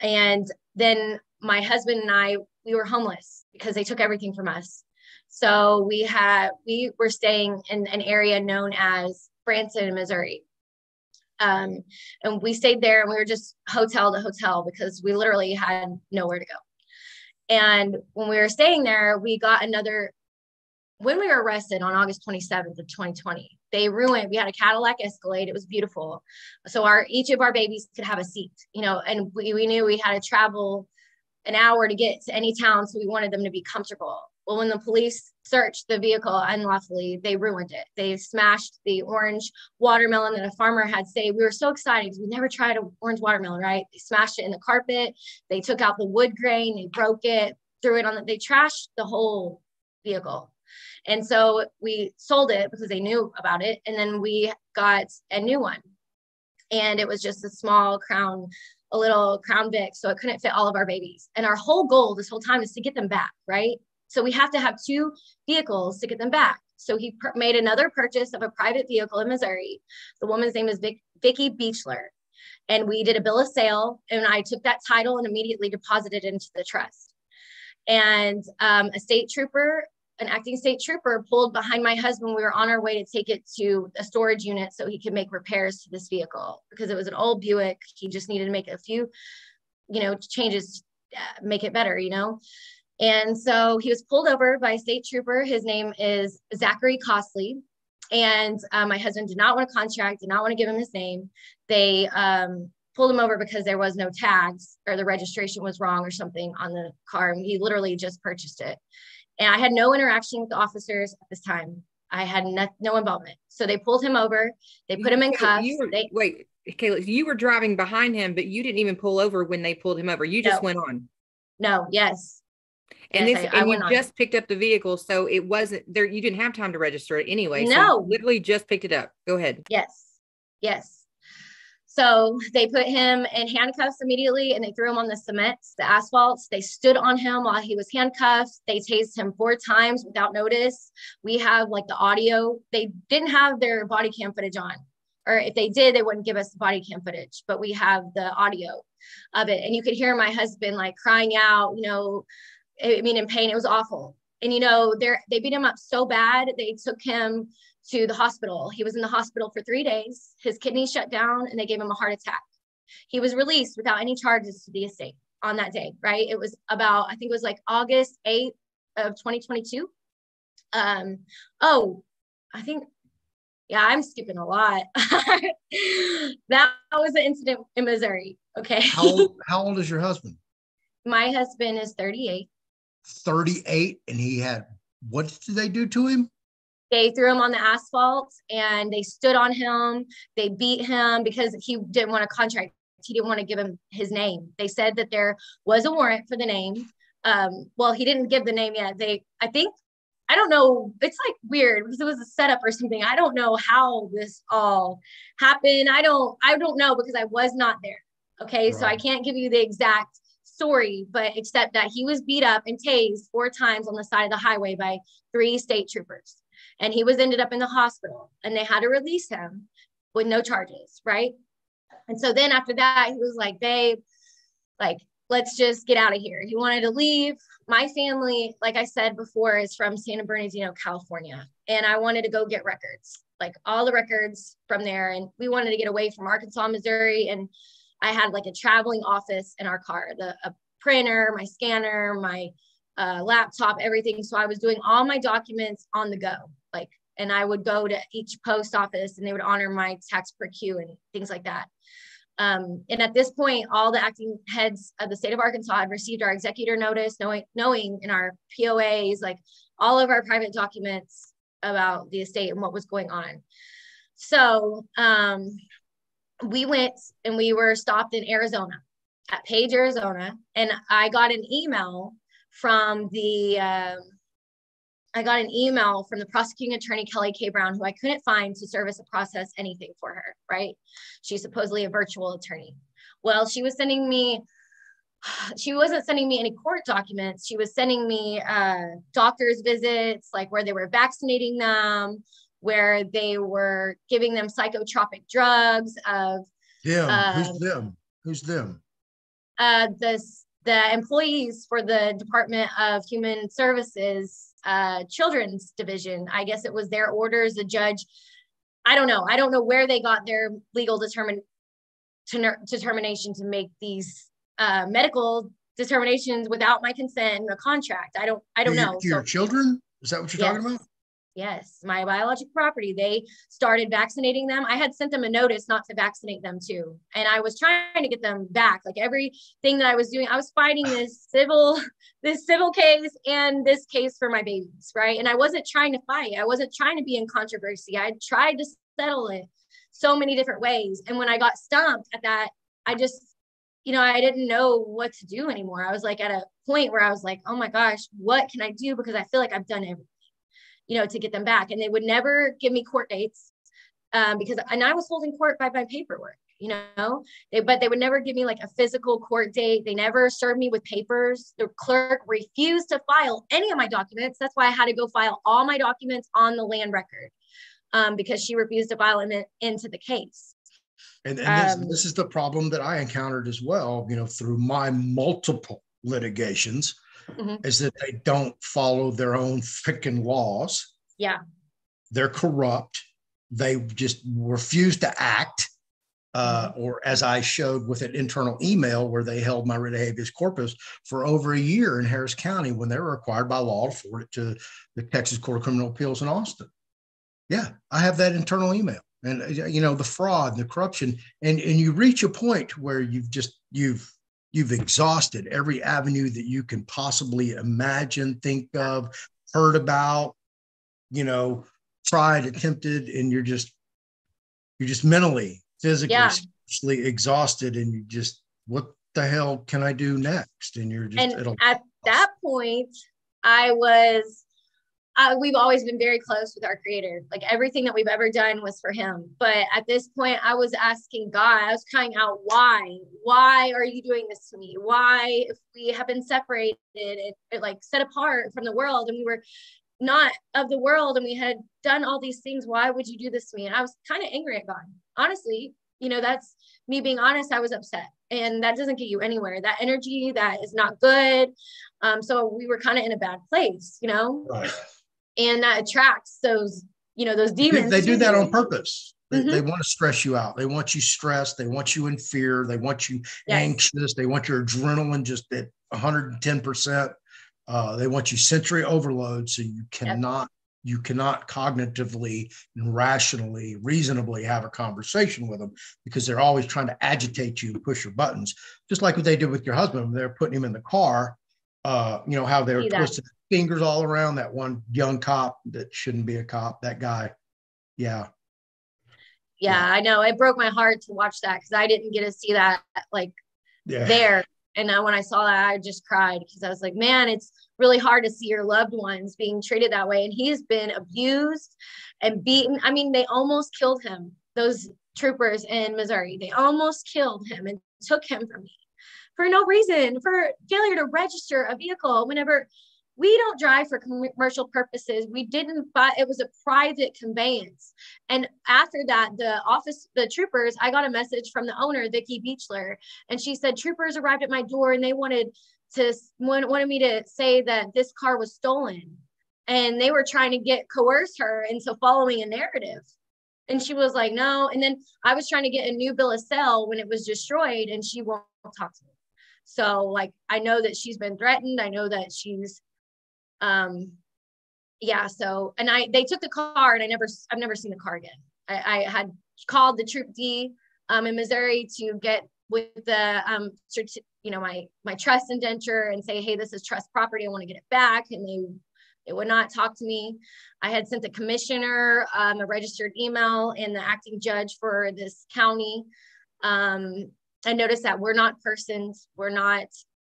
And then my husband and I, we were homeless because they took everything from us. So we had, we were staying in an area known as Branson, Missouri. Um, and we stayed there and we were just hotel to hotel because we literally had nowhere to go. And when we were staying there, we got another, when we were arrested on August 27th of 2020, they ruined, we had a Cadillac Escalade. It was beautiful. So our, each of our babies could have a seat, you know, and we, we knew we had to travel an hour to get to any town. So we wanted them to be comfortable. Well, when the police searched the vehicle unlawfully, they ruined it. They smashed the orange watermelon that a farmer had saved. We were so excited because we never tried an orange watermelon, right? They smashed it in the carpet. They took out the wood grain. They broke it, threw it on the, they trashed the whole vehicle. And so we sold it because they knew about it. And then we got a new one. And it was just a small crown, a little crown Vic. So it couldn't fit all of our babies. And our whole goal this whole time is to get them back, right? So we have to have two vehicles to get them back. So he per- made another purchase of a private vehicle in Missouri. The woman's name is Vic- Vicky Beechler. And we did a bill of sale, and I took that title and immediately deposited into the trust. And um, a state trooper, an acting state trooper, pulled behind my husband. We were on our way to take it to a storage unit so he could make repairs to this vehicle because it was an old Buick. He just needed to make a few, you know, changes, uh, make it better, you know. And so he was pulled over by a state trooper. His name is Zachary Costley. And um, my husband did not want a contract, did not want to give him his name. They um, pulled him over because there was no tags or the registration was wrong or something on the car. And he literally just purchased it. And I had no interaction with the officers at this time. I had no, no involvement. So they pulled him over. They put him in cuffs. You were, They, wait, Kayla, you were driving behind him, but you didn't even pull over when they pulled him over. You just No. went on. no, yes. And Yes, this, I- I and you went on. just picked up the vehicle, so it wasn't there. You didn't have time to register it anyway. so No. literally just picked it up. Go ahead. Yes, yes. So they put him in handcuffs immediately and they threw him on the cement, the asphalt. They stood on him while he was handcuffed. They tased him four times without notice. We have like the audio. They didn't have their body cam footage on, or if they did, they wouldn't give us the body cam footage, but we have the audio of it. And you could hear my husband like crying out, you know, I mean, in pain. It was awful. And you know, they're they beat him up so bad they took him to the hospital. He was in the hospital for three days. His kidneys shut down and they gave him a heart attack. He was released without any charges to the estate on that day, right? It was about, I think it was like August 8th of 2022. Um, oh, I think, yeah, I'm skipping a lot. that was an incident in Missouri. Okay. How old, how old is your husband? My husband is 38. 38 and he had what did they do to him? they threw him on the asphalt and they stood on him. They beat him because he didn't want a contract. He didn't want to give him his name. They said that there was a warrant for the name. Um, well, he didn't give the name yet. They, I think, I don't know. It's like weird because it was a setup or something. I don't know how this all happened. I don't, I don't know because I was not there. Okay. So I can't give you the exact story, but except that he was beat up and tased four times on the side of the highway by three state troopers. And he was ended up in the hospital and they had to release him with no charges right? And so then after that he was like babe like let's just get out of here. He wanted to leave. My family like i said before is from santa bernardino california and i wanted to go get records like all the records from there. And we wanted to get away from arkansas missouri and i had like a traveling office in our car the a printer my scanner my uh, laptop, everything. So I was doing all my documents on the go, like, and I would go to each post office and they would honor my tax per queue and things like that. Um, and at this point, all the acting heads of the state of Arkansas had received our executor notice, knowing, knowing in our POAs, like all of our private documents about the estate and what was going on. So um, we went and we were stopped in Arizona at Page, Arizona, and I got an email from the um, I got an email from the prosecuting attorney Kelly K. Brown, who I couldn't find to service a process anything for her. Right? She's supposedly a virtual attorney. Well, she was sending me. She wasn't sending me any court documents. She was sending me uh, doctor's visits, like where they were vaccinating them, where they were giving them psychotropic drugs of Them. Um, Who's them? Who's them? uh, this the employees for the Department of Human Services uh, Children's Division. I guess it was their orders. The judge, I don't know. I don't know where they got their legal determine to, determination to make these uh, medical determinations without my consent and a contract. I don't. I don't know. To your So- children? Is that what you're talking about? Yes, my biological property. They started vaccinating them. I had sent them a notice not to vaccinate them too. And I was trying to get them back. Like everything that I was doing, I was fighting this civil, this civil case and this case for my babies, right? And I wasn't trying to fight. I wasn't trying to be in controversy. I tried to settle it so many different ways. And when I got stumped at that, I just, you know, I didn't know what to do anymore. I was like at a point where I was like, oh my gosh, what can I do? Because I feel like I've done everything you know, to get them back. And they would never give me court dates um, because, and I was holding court by my paperwork, you know, they, but they would never give me like a physical court date. They never served me with papers. The clerk refused to file any of my documents. That's why I had to go file all my documents on the land record um, because she refused to file them into the case. And, and this, um, this is the problem that I encountered as well, you know, through my multiple litigations mm-hmm. is that they don't follow their own freaking laws. Yeah. They're corrupt. They just refuse to act. Uh, mm-hmm. or as I showed with an internal email where they held my writ of habeas corpus for over a year in Harris County when they were required by law to forward it to the Texas Court of Criminal Appeals in Austin. Yeah, I have that internal email and uh, you know the fraud and the corruption and and you reach a point where you've just you've you've exhausted every avenue that you can possibly imagine, think of, heard about, you know, tried, attempted, and you're just you're just mentally, physically, yeah. exhausted, and you just what the hell can I do next? And you're just and at that point, I was uh, we've always been very close with our creator. Like everything that we've ever done was for him. But at this point, I was asking God, I was crying out, why? Why are you doing this to me? Why, if we have been separated and like set apart from the world and we were not of the world and we had done all these things, why would you do this to me? And I was kind of angry at God. Honestly, you know, that's me being honest. I was upset and that doesn't get you anywhere. That energy that is not good. Um, so we were kind of in a bad place, you know? Right and that attracts those you know those demons they, they do that on purpose. They, mm-hmm. they, want to stress you out. They want you stressed. They want you in fear. They want you yes. anxious. They want your adrenaline just at 110% uh, they want you sensory overload so you cannot yep. you cannot cognitively and rationally reasonably have a conversation with them because they're always trying to agitate you and push your buttons. Just like what they did with your husband when they're putting him in the car uh, you know how they were twisting fingers all around that one young cop that shouldn't be a cop. That guy, yeah. Yeah, yeah. I know. It broke my heart to watch that because I didn't get to see that like yeah. there. And now when I saw that, I just cried because I was like, man, it's really hard to see your loved ones being treated that way. And he's been abused and beaten. I mean, they almost killed him. Those troopers in Missouri, they almost killed him and took him from me for no reason, for failure to register a vehicle whenever we don't drive for commercial purposes. We didn't buy, it was a private conveyance. And after that, the office, the troopers, I got a message from the owner, Vicki Beechler, and she said, troopers arrived at my door and they wanted to, wanted me to say that this car was stolen. And they were trying to get, coerce her into following a narrative. And she was like, no. And then I was trying to get a new bill of sale when it was destroyed and she won't talk to me. So like I know that she's been threatened. I know that she's um yeah, so and I they took the car and I never I've never seen the car again. I, I had called the troop D um in Missouri to get with the um you know my my trust indenture and say hey this is trust property I want to get it back and they they would not talk to me. I had sent the commissioner um, a registered email and the acting judge for this county um, I noticed that we're not persons, we're not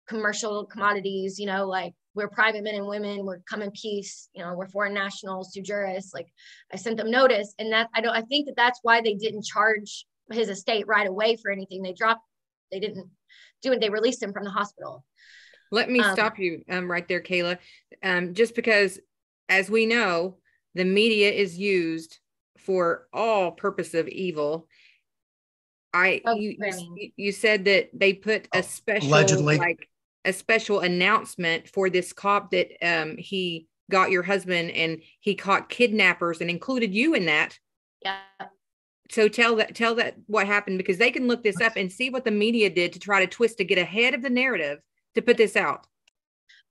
commercial commodities, you know, like we're private men and women, we're come in peace, you know, we're foreign nationals to jurists. Like I sent them notice. And that I don't I think that that's why they didn't charge his estate right away for anything. They dropped, they didn't do it, they released him from the hospital. Let me um, stop you um, right there, Kayla. Um, just because as we know, the media is used for all purpose of evil I oh, you, you, you said that they put a special Allegedly. like a special announcement for this cop that um he got your husband and he caught kidnappers and included you in that. Yeah. So tell that tell that what happened because they can look this up and see what the media did to try to twist to get ahead of the narrative to put this out.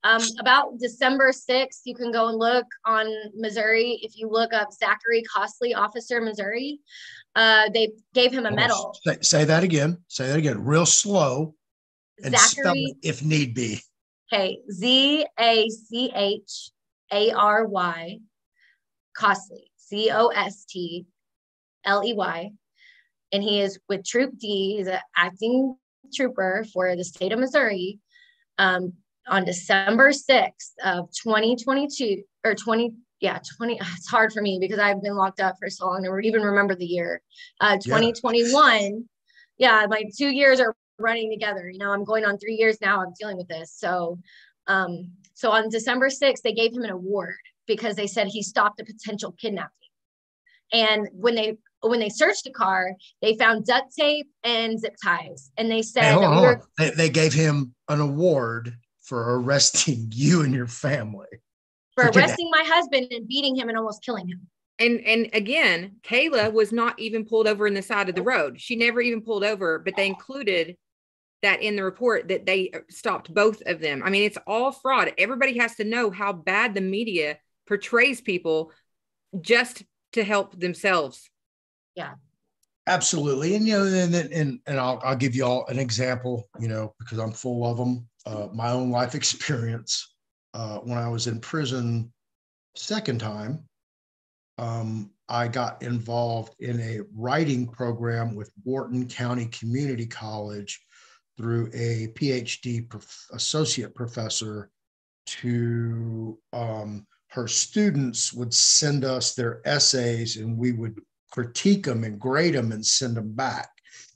Um, about December 6th, you can go and look on Missouri. If you look up Zachary Costley, Officer Missouri, uh, they gave him a medal. Say, say that again. Say that again, real slow and Zachary, if need be. okay, Z A C H A R Y, Costley, C O S T L E Y. And he is with Troop D. He's an acting trooper for the state of Missouri. Um, on December 6th of 2022 or 20, yeah, 20. It's hard for me because I've been locked up for so long to even remember the year. Uh, 2021. Yeah, my two years are running together. You know, I'm going on three years now. I'm dealing with this. So, um, so on December 6th, they gave him an award because they said he stopped a potential kidnapping. And when they when they searched the car, they found duct tape and zip ties, and they said Hey, hold on, we hold were on. They, they gave him an award for arresting you and your family. for for kidnap- arresting my husband and beating him and almost killing him. And and again, Kayla was not even pulled over in the side of the road. She never even pulled over, but they included that in the report that they uh, stopped both of them. I mean, it's all fraud. Everybody has to know how bad the media portrays people just to help themselves. Yeah. Absolutely. And, you know, and, and, and, and I'll, I'll give you all an example, you know, because I'm full of them. Uh, my own life experience uh, when I was in prison second time, um, I got involved in a writing program with Wharton County Community College through a PhD prof- associate professor to um, her students would send us their essays and we would critique them and grade them and send them back.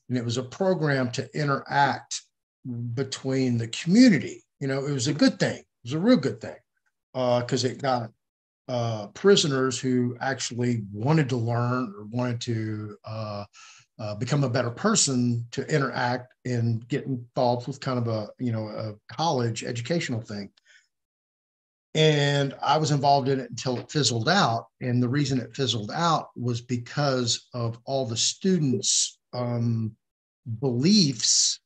And it was a program to interact between the community. You know, it was a good thing. It was a real good thing because it got uh, prisoners who actually wanted to learn or wanted to uh, uh, become a better person to interact and get involved with kind of a you know a college educational thing. And I was involved in it until it fizzled out. And the reason it fizzled out was because of all the students' um, beliefs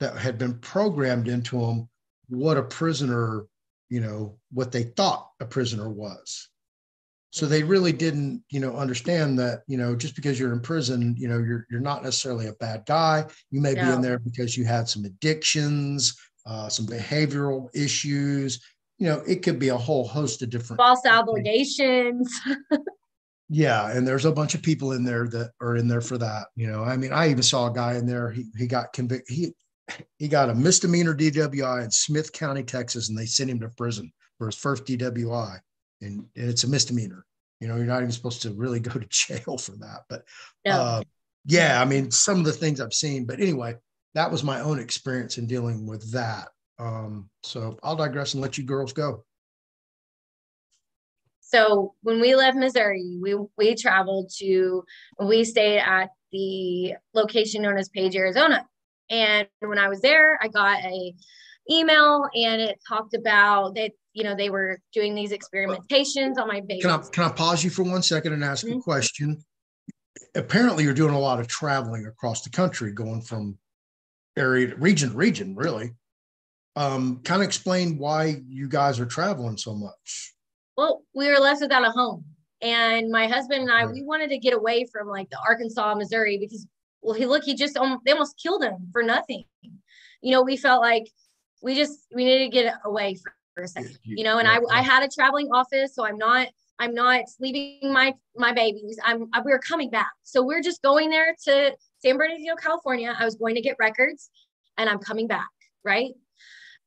that had been programmed into them what a prisoner, you know, what they thought a prisoner was. So they really didn't, you know, understand that, you know, just because you're in prison, you know, you're you're not necessarily a bad guy. You may be in there because you had some addictions, uh, some behavioral issues. You know, it could be a whole host of different False obligations. yeah, and there's a bunch of people in there that are in there for that. You know, I mean, I even saw a guy in there. He he got convicted. He he got a misdemeanor DWI in Smith County, Texas, and they sent him to prison for his first DWI, and, and it's a misdemeanor. You know, you're not even supposed to really go to jail for that. But No. uh, yeah, I mean, some of the things I've seen. But anyway, that was my own experience in dealing with that. Um, so I'll digress and let you girls go. So when we left Missouri, we we traveled to we stayed at the location known as Page, Arizona. And when I was there, I got a email and it talked about that, you know, they were doing these experimentations on my baby. Can I can I pause you for one second and ask a Mhm. question? Apparently, you're doing a lot of traveling across the country, going from area to region to region, really. Um, kind of explain why you guys are traveling so much. well, we were left without a home. And my husband and I, Right. we wanted to get away from like the Arkansas, Missouri, because well, he look, he just almost, they almost killed him for nothing. You know, we felt like we just we needed to get away for, a second. You know, and I I had a traveling office, so I'm not I'm not leaving my my babies. I'm I, we're coming back. So we're just going there to San Bernardino, California. I was going to get records and I'm coming back, right?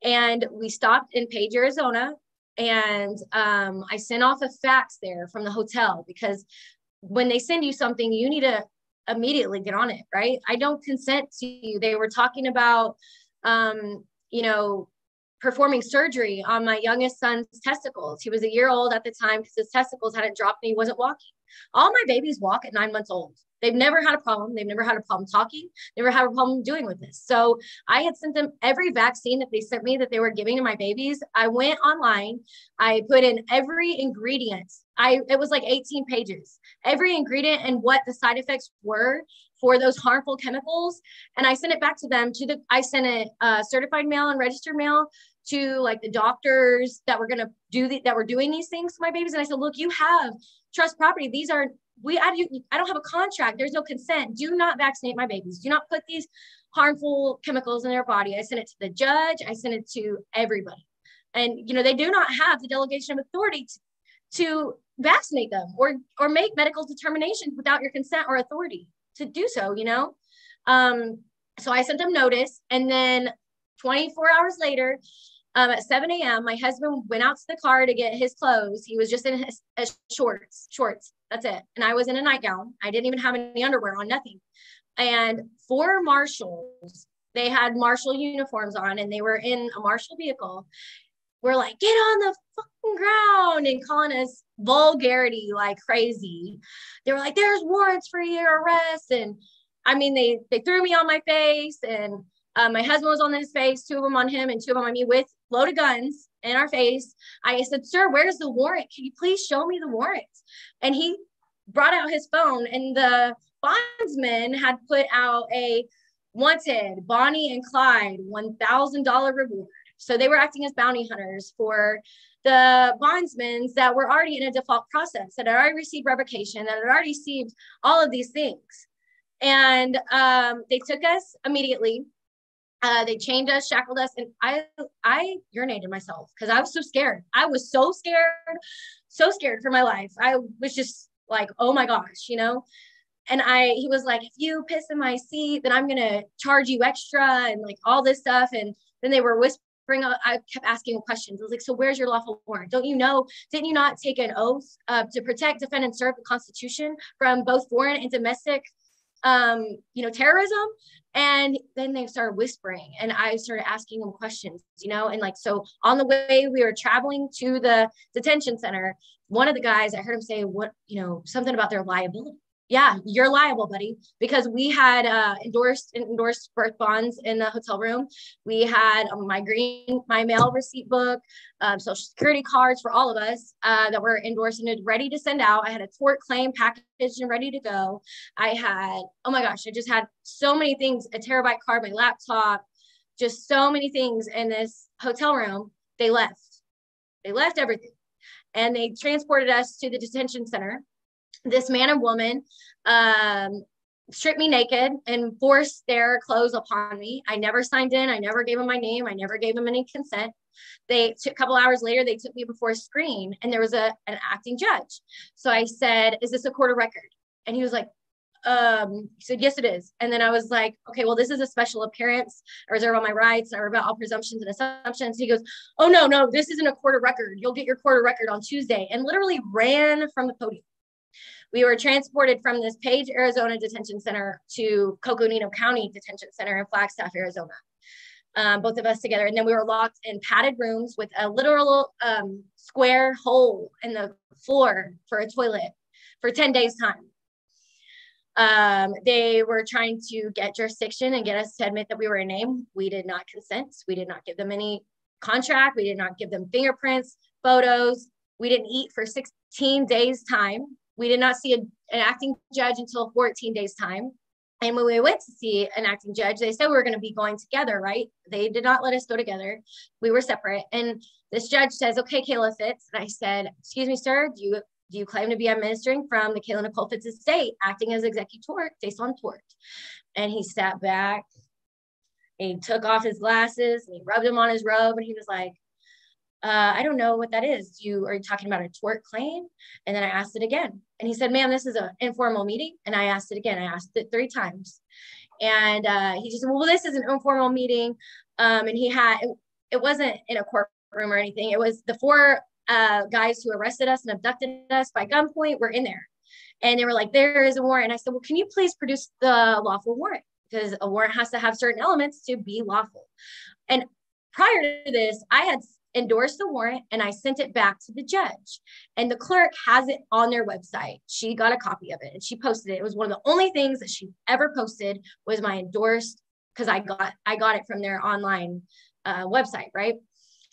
And we stopped in Page, Arizona, and um, I sent off a fax there from the hotel because when they send you something, you need to immediately get on it, right? I don't consent to you. They were talking about, um, you know, performing surgery on my youngest son's testicles. He was a year old at the time because his testicles hadn't dropped and he wasn't walking. All my babies walk at nine months old. They've never had a problem. They've never had a problem talking, never had a problem doing with this. So I had sent them every vaccine that they sent me that they were giving to my babies. I went online, I put in every ingredient. I it was like 18 pages. Every ingredient and what the side effects were for those harmful chemicals. And I sent it back to them to the, I sent it uh, certified mail and registered mail to like the doctors that were to do the, that were doing these things to my babies. And I said, look, you have trust property. These are, we, I, do, I don't have a contract. There's no consent. Do not vaccinate my babies. Do not put these harmful chemicals in their body. I sent it to the judge. I sent it to everybody. And, you know, they do not have the delegation of authority to, to vaccinate them or, or make medical determinations without your consent or authority to do so, you know? Um, so I sent them notice and then 24 hours later, um, at 7 a.m., my husband went out to the car to get his clothes. He was just in his, his shorts, shorts. That's it. And I was in a nightgown. I didn't even have any underwear on, nothing. And four marshals, they had marshal uniforms on and they were in a marshal vehicle. We're like, get on the ground and calling us vulgarity like crazy. They were like, there's warrants for your arrest. And I mean, they they threw me on my face and uh, my husband was on his face, two of them on him and two of them on me with loaded guns in our face. I said, Sir, where's the warrant? Can you please show me the warrant? And he brought out his phone, and the bondsman had put out a wanted Bonnie and Clyde $1,000 reward. So they were acting as bounty hunters for the bondsmen that were already in a default process, that had already received revocation, that had already received all of these things. And um, they took us immediately uh, they chained us, shackled us, and I I urinated myself because I was so scared. I was so scared, so scared for my life. I was just like, oh my gosh, you know. And I he was like, if you piss in my seat, then I'm gonna charge you extra and like all this stuff. And then they were whispering. I kept asking questions. I was like, so where's your lawful warrant? Don't you know? Didn't you not take an oath uh, to protect, defend, and serve the Constitution from both foreign and domestic um, you know, terrorism. And then they started whispering, and I started asking them questions, you know. And like, so on the way we were traveling to the detention center, one of the guys, I heard him say, What, you know, something about their liability yeah, you're liable, buddy, because we had uh, endorsed endorsed birth bonds in the hotel room. We had my green, my mail receipt book, um, social security cards for all of us uh, that were endorsed and ready to send out. I had a tort claim packaged and ready to go. I had, oh my gosh, I just had so many things, a terabyte card, my laptop, just so many things in this hotel room. They left. They left everything. And they transported us to the detention center this man and woman um, stripped me naked and forced their clothes upon me. I never signed in. I never gave them my name. I never gave them any consent. They took a couple hours later, they took me before a screen and there was a, an acting judge. So I said, is this a court of record? And he was like, um, he said, yes, it is. And then I was like, okay, well, this is a special appearance. I reserve all my rights. I reserve all presumptions and assumptions. He goes, oh, no, no, this isn't a court of record. You'll get your court of record on Tuesday. And literally ran from the podium. We were transported from this Page, Arizona detention center to Coconino County Detention Center in Flagstaff, Arizona. Um, both of us together. And then we were locked in padded rooms with a literal um, square hole in the floor for a toilet for 10 days time. Um, they were trying to get jurisdiction and get us to admit that we were a name. We did not consent. We did not give them any contract. We did not give them fingerprints, photos. We didn't eat for 16 days time. We did not see a, an acting judge until 14 days time. And when we went to see an acting judge, they said we were going to be going together, right? They did not let us go together. We were separate. And this judge says, okay, Kayla Fitts. And I said, excuse me, sir, do you do you claim to be administering from the Kayla Nicole Fitts estate, acting as executor, based on tort? And he sat back and he took off his glasses and he rubbed them on his robe and he was like, uh, I don't know what that is. You are you talking about a tort claim? And then I asked it again. And he said, ma'am, this is an informal meeting. And I asked it again. I asked it three times. And uh, he just said, well, this is an informal meeting. Um, and he had, it, it, wasn't in a courtroom or anything. It was the four uh, guys who arrested us and abducted us by gunpoint were in there. And they were like, there is a warrant. And I said, well, can you please produce the lawful warrant? Because a warrant has to have certain elements to be lawful. And prior to this, I had endorsed the warrant and I sent it back to the judge. And the clerk has it on their website. She got a copy of it and she posted it. It was one of the only things that she ever posted was my endorsed because I got I got it from their online uh, website, right?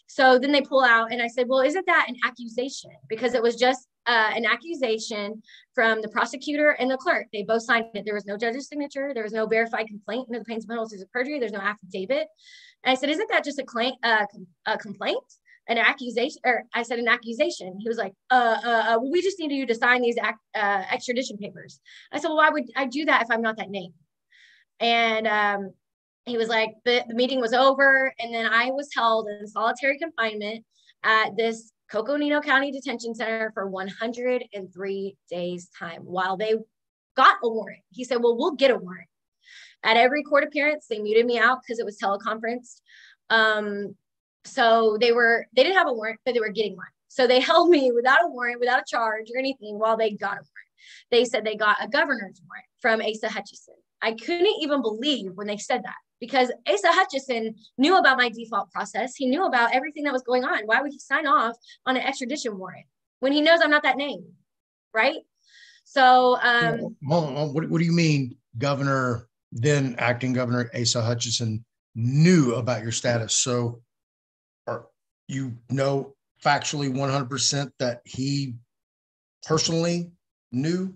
So then they pull out and I said, well, isn't that an accusation? Because it was just uh, an accusation from the prosecutor and the clerk. They both signed it. There was no judge's signature. There was no verified complaint. No, the plaintiff penalties of perjury. There's no affidavit. And I said, "Isn't that just a, claim, uh, a complaint?" An accusation, or I said an accusation. He was like, uh, uh, uh well, we just need you to sign these uh, extradition papers. I said, well, why would I do that if I'm not that name? And um, he was like, the, the meeting was over. And then I was held in solitary confinement at this Coconino County Detention Center for 103 days time while they got a warrant. He said, well, we'll get a warrant. At every court appearance, they muted me out because it was teleconferenced. Um, so they were, they didn't have a warrant, but they were getting one. So they held me without a warrant, without a charge or anything while they got a warrant. They said they got a governor's warrant from Asa Hutchinson. I couldn't even believe when they said that because Asa Hutchinson knew about my default process. He knew about everything that was going on. Why would he sign off on an extradition warrant when he knows I'm not that name? Right. So, um, what, what do you mean, Governor, then acting Governor Asa Hutchinson knew about your status? So, are you know factually 100% that he personally knew?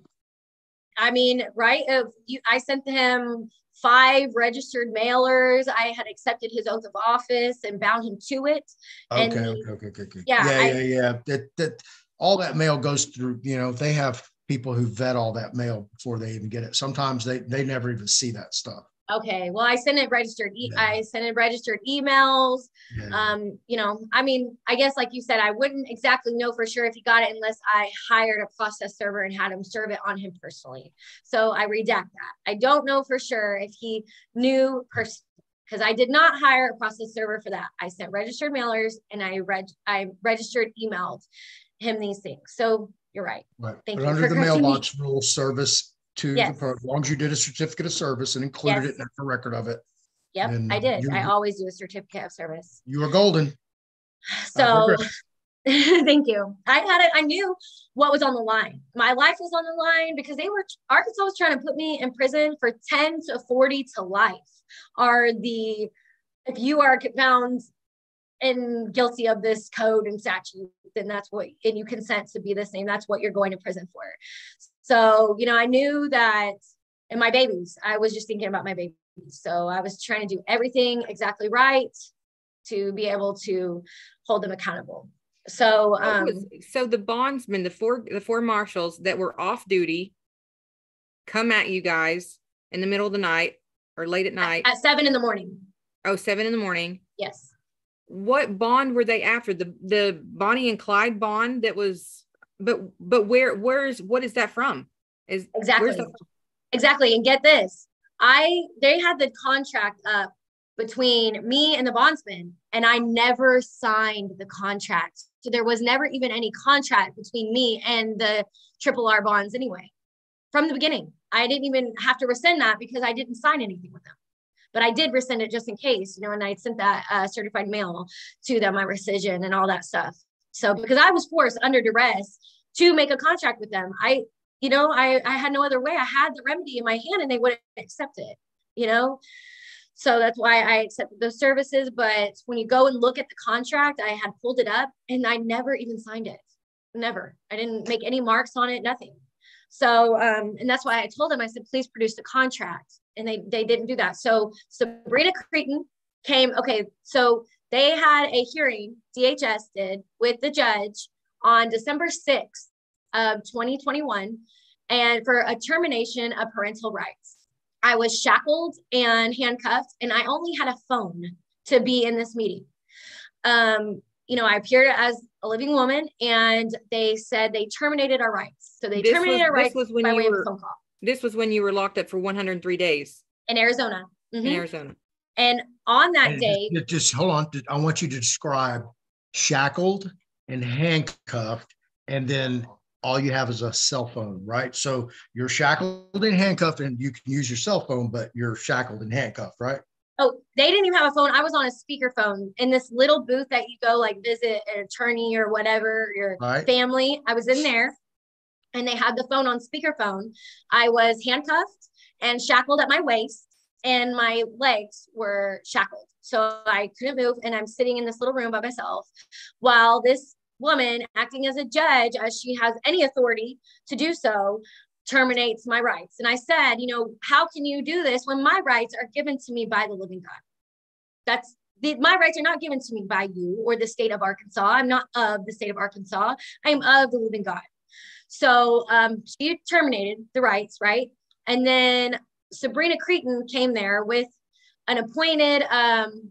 I mean, right? If you, I sent him five registered mailers. I had accepted his oath of office and bound him to it. Okay, okay, okay, okay, okay. Yeah, yeah, I, yeah, yeah. That that all that mail goes through. You know, they have people who vet all that mail before they even get it. Sometimes they they never even see that stuff. Okay. Well, I sent it registered. E- yeah. I sent it registered emails. Yeah. Um, you know, I mean, I guess like you said, I wouldn't exactly know for sure if he got it unless I hired a process server and had him serve it on him personally. So I redact that. I don't know for sure if he knew personally because I did not hire a process server for that. I sent registered mailers and I read I registered emailed him these things. So you're right. Right. Thank you. but under the mailbox me. rule service to yes. the as long as you did a certificate of service and included yes. it in a record of it. Yep, I did. I always do a certificate of service. You were golden. So uh, thank you. I had it, I knew what was on the line. My life was on the line because they were Arkansas was trying to put me in prison for 10 to 40 to life. Are the if you are found and guilty of this code and statute, then that's what and you consent to be the same. That's what you're going to prison for. So, you know, I knew that, and my babies, I was just thinking about my babies. So I was trying to do everything exactly right to be able to hold them accountable. So, um, so the bondsmen, the four, the four marshals that were off duty come at you guys in the middle of the night or late at night at, at seven in the morning. Oh, seven in the morning. Yes. What bond were they after? The the Bonnie and Clyde bond that was but but where where's what is that from? Is exactly that exactly. And get this, I they had the contract up between me and the bondsman, and I never signed the contract. So there was never even any contract between me and the triple R bonds anyway. From the beginning, I didn't even have to rescind that because I didn't sign anything with them. But I did rescind it just in case, you know, and I sent that uh, certified mail to them, my rescission and all that stuff. So because I was forced under duress to make a contract with them. I, you know, I, I had no other way. I had the remedy in my hand and they wouldn't accept it, you know? So that's why I accepted those services. But when you go and look at the contract, I had pulled it up and I never even signed it. Never. I didn't make any marks on it, nothing. So, um, and that's why I told them, I said, please produce the contract. And they, they didn't do that. So Sabrina Creighton came, okay, so they had a hearing, DHS did, with the judge on December 6th of 2021 and for a termination of parental rights. I was shackled and handcuffed, and I only had a phone to be in this meeting. Um, you know, I appeared as a living woman, and they said they terminated our rights. So they this terminated was, our rights was when by way were, of phone call. This was when you were locked up for 103 days in Arizona. Mm-hmm. In Arizona. And on that and day, just, just hold on. I want you to describe shackled and handcuffed, and then all you have is a cell phone, right? So you're shackled and handcuffed, and you can use your cell phone, but you're shackled and handcuffed, right? Oh, they didn't even have a phone. I was on a speakerphone in this little booth that you go like visit an attorney or whatever, your right. family. I was in there and they had the phone on speakerphone. I was handcuffed and shackled at my waist, and my legs were shackled. So I couldn't move. And I'm sitting in this little room by myself while this woman acting as a judge, as she has any authority to do so, terminates my rights. And I said, you know, how can you do this when my rights are given to me by the living God? That's the, my rights are not given to me by you or the state of Arkansas. I'm not of the state of Arkansas. I am of the living God. So um, she terminated the rights, right? And then Sabrina Creighton came there with an appointed um,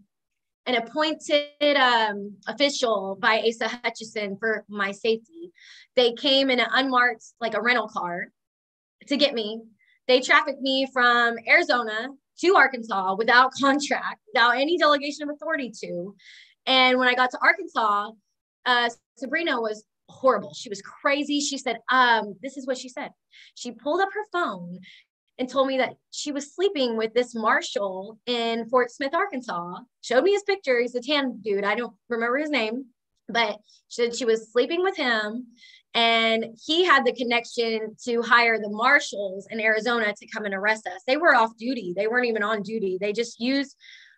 an appointed um, official by Asa Hutchinson for my safety. They came in an unmarked, like a rental car, to get me. They trafficked me from Arizona to Arkansas without contract, without any delegation of authority to. And when I got to Arkansas, uh, Sabrina was horrible. She was crazy. She said, um, this is what she said. She pulled up her phone and told me that she was sleeping with this marshal in Fort Smith, Arkansas. Showed me his picture. He's a tan dude. I don't remember his name, but she said she was sleeping with him. And he had the connection to hire the marshals in Arizona to come and arrest us. They were off duty. They weren't even on duty. They just used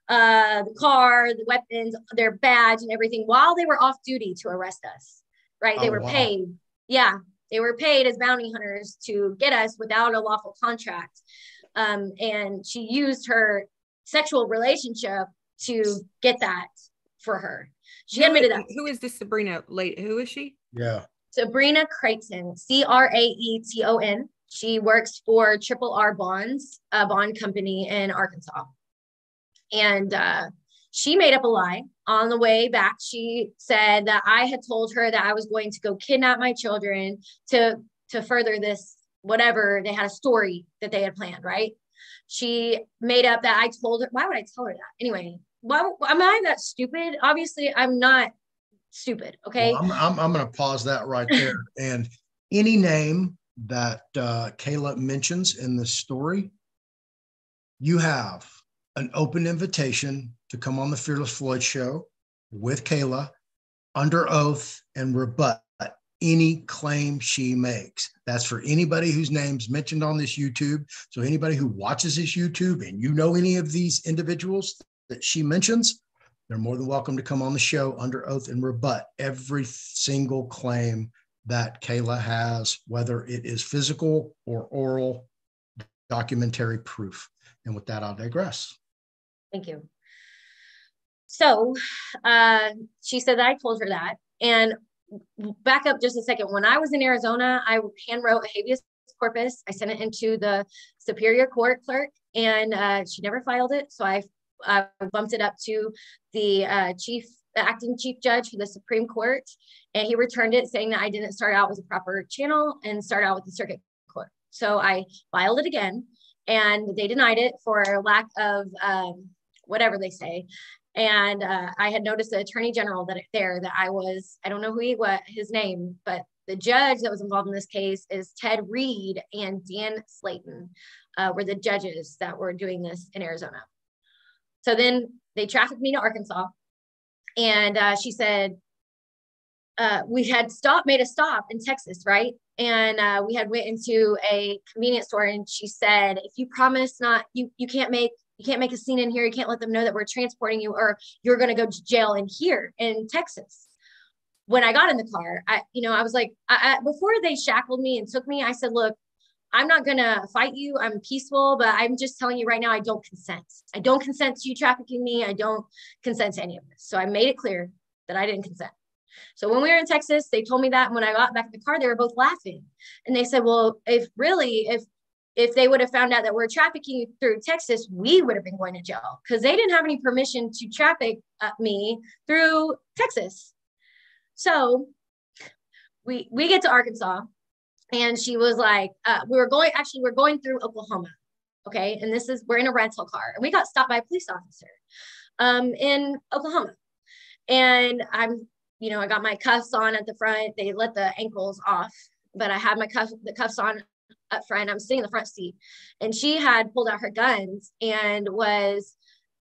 uh, the car, the weapons, their badge, and everything while they were off duty to arrest us. Right? They Oh, were wow. paid. Yeah, they were paid as bounty hunters to get us without a lawful contract. Um, and she used her sexual relationship to get that for her. She Who- admitted that. Who is this Sabrina? Late? Who is she? Yeah. Sabrina Creighton, C R A E T O N. She works for Triple R Bonds, a bond company in Arkansas. And uh, she made up a lie on the way back. She said that I had told her that I was going to go kidnap my children to to further this whatever they had a story that they had planned, right? She made up that I told her. Why would I tell her that? Anyway, why am I that stupid? Obviously, I'm not stupid. Okay. Well, I'm, I'm, I'm going to pause that right there. and any name that uh, Kayla mentions in this story, you have an open invitation to come on the Fearless Floyd show with Kayla under oath and rebut any claim she makes. That's for anybody whose name's mentioned on this YouTube. So anybody who watches this YouTube and you know any of these individuals that she mentions, they're more than welcome to come on the show under oath and rebut every single claim that Kayla has, whether it is physical or oral documentary proof. And with that, I'll digress. Thank you. So uh, she said that I told her that. And back up just a second. When I was in Arizona, I hand wrote a habeas corpus. I sent it into the Superior Court clerk, and uh, she never filed it. So I bumped it up to the uh, chief, the acting chief judge for the Supreme Court, and he returned it saying that I didn't start out with a proper channel and start out with the circuit court. So I filed it again, and they denied it for lack of um, whatever they say. And uh, I had noticed the attorney general that there that I was, I don't know who he what his name, but the judge that was involved in this case is Ted Reed and Dan Slayton uh, were the judges that were doing this in Arizona. So then they trafficked me to Arkansas, and uh, she said uh, we had stopped, made a stop in Texas, right? And uh, we had went into a convenience store, and she said, "If you promise not, you you can't make you can't make a scene in here. You can't let them know that we're transporting you, or you're going to go to jail in here in Texas." When I got in the car, I you know I was like, I, I, before they shackled me and took me, I said, "Look, I'm not going to fight you. I'm peaceful, but I'm just telling you right now, I don't consent. I don't consent to you trafficking me. I don't consent to any of this." So I made it clear that I didn't consent. So when we were in Texas, they told me that. When I got back in the car, they were both laughing. And they said, well, if really, if if they would have found out that we're trafficking through Texas, we would have been going to jail because they didn't have any permission to traffic uh, me through Texas. So we we get to Arkansas, and she was like, uh, we were going actually we're going through Oklahoma, okay, and this is we're in a rental car, and we got stopped by a police officer um, in Oklahoma, and I'm you know, I got my cuffs on at the front. They let the ankles off, but I had my cuff, the cuffs on up front. I'm sitting in the front seat, and she had pulled out her guns and was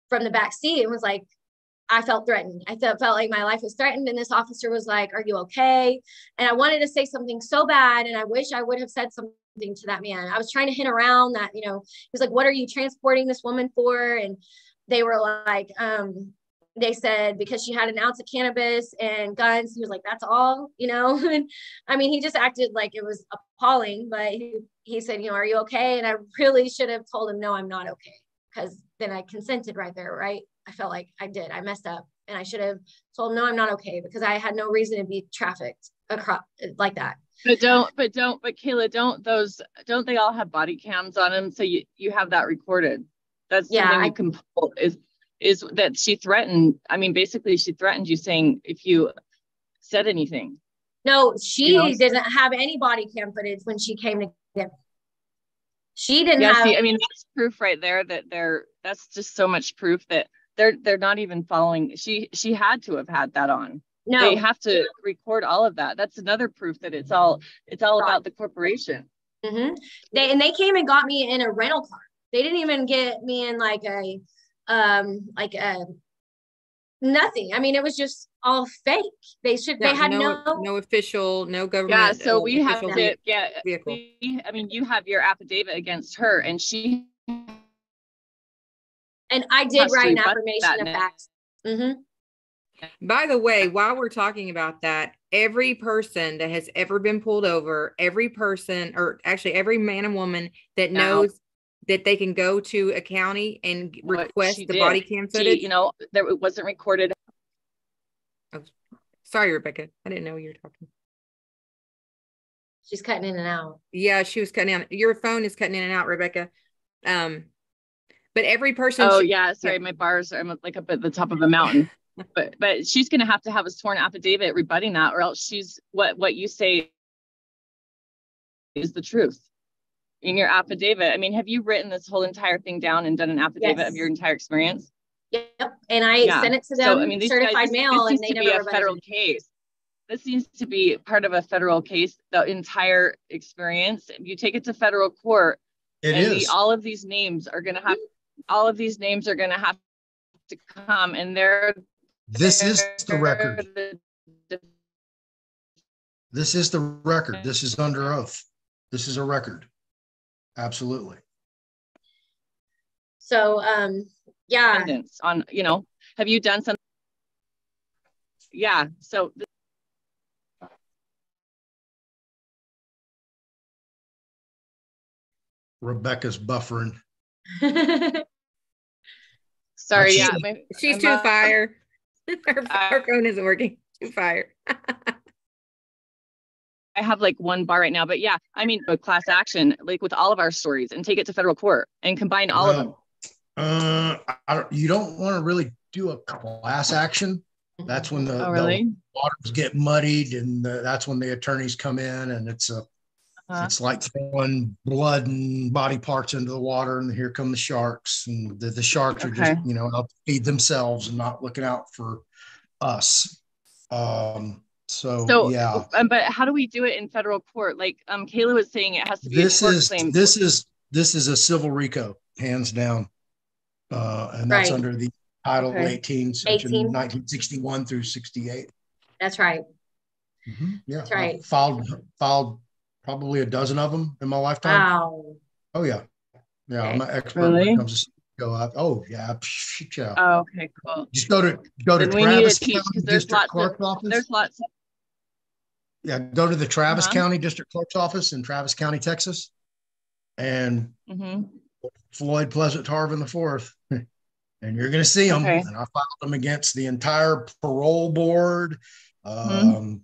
from the back seat and was like, I felt threatened. I felt, felt like my life was threatened. And this officer was like, Are you okay? And I wanted to say something so bad. And I wish I would have said something to that man. I was trying to hint around that, you know, he was like, What are you transporting this woman for? And they were like, um, they said because she had an ounce of cannabis and guns, he was like, that's all, you know? And I mean, he just acted like it was appalling, but he, he said, you know, are you okay? And I really should have told him, no, I'm not okay. Cause then I consented right there, right? I felt like I did, I messed up and I should have told him, no, I'm not okay because I had no reason to be trafficked across like that. But don't, but don't, but Kayla, don't those, don't they all have body cams on them? So you, you have that recorded. That's Yeah, something I- you can pull is, is that she threatened, I mean, basically she threatened you saying if you said anything. No, she You know? didn't have any body cam footage when she came to get. She didn't Yeah, have, see, I mean, that's proof right there that they're, that's just so much proof that they're, they're not even following. She, she had to have had that on. no, They have to record all of that. That's another proof that it's all, it's all about the corporation. hmm They and they came and got me in a rental car. They didn't even get me in like a um like a nothing. I mean, it was just all fake. They should they had no, no official, no government. Yeah, so uh, we have to get, vehicle. we, I mean, you have your affidavit against her and she and I did write an affirmation of now. facts. hmm By the way, while we're talking about that, every person that has ever been pulled over, every person, or actually every man and woman that Now- knows that they can go to a county and request the did. body cam she, footage. you know, there it wasn't recorded. Sorry, Rebecca. I didn't know you were talking. She's cutting in and out. Yeah, she was cutting out. Your phone is cutting in and out, Rebecca. Um, but every person. Oh should- yeah, sorry, my bars are I'm like up at the top of a mountain. But but she's gonna have to have a sworn affidavit rebutting that, or else she's what what you say is the truth in your affidavit. I mean, have you written this whole entire thing down and done an affidavit Yes. of your entire experience? Yep. And I Yeah. sent it to So them I mean, these certified guys, mail, this and they to never be a federal it. case. This needs to be part of a federal case. The entire experience. You take it to federal court, It and is. The, all of these names are going to have. All of these names are going to have to come, and they're. This is the they're record. the- This is the record. This is under oath. This is a record. Absolutely. So um yeah, defendants on you know have you done something yeah so th- Rebecca's buffering. sorry She's yeah my, She's my too mom- fire. her, Uh, her phone isn't working. Too fire. i have like one bar right now but yeah i mean a class action like with all of our stories and take it to federal court and combine all of them Uh, I- I don't, you don't want to really do a class action. That's when the, oh the waters get muddied and the, that's when the attorneys come in and it's a, Uh-huh. it's like throwing blood and body parts into the water and here come the sharks and the, the sharks are just, you know, out to feed themselves and not looking out for us. Um, so, so yeah, um, but how do we do it in federal court like um kayla was saying it has to be a this tort is, claim. this is, this is a civil RICO, hands down. Uh, and that's Right. under the Title Okay. 18, section 18. 1961 through 68. that's right. Yeah. That's I've right. Filed, filed probably a dozen of them in my lifetime. Wow. Oh, yeah. Yeah. I'm an expert when Really? it comes to go out. Oh, yeah. yeah. oh okay cool Just go to, go to then we need to Travis teach County District lots Clerk's of Office. there's lots Yeah. Go to the Travis Uh-huh. County District Clerk's Office in Travis County, Texas. And hmm Floyd Pleasant Tarvin the fourth. And you're going to see them. Okay. And I filed them against the entire parole board, Mhm. um,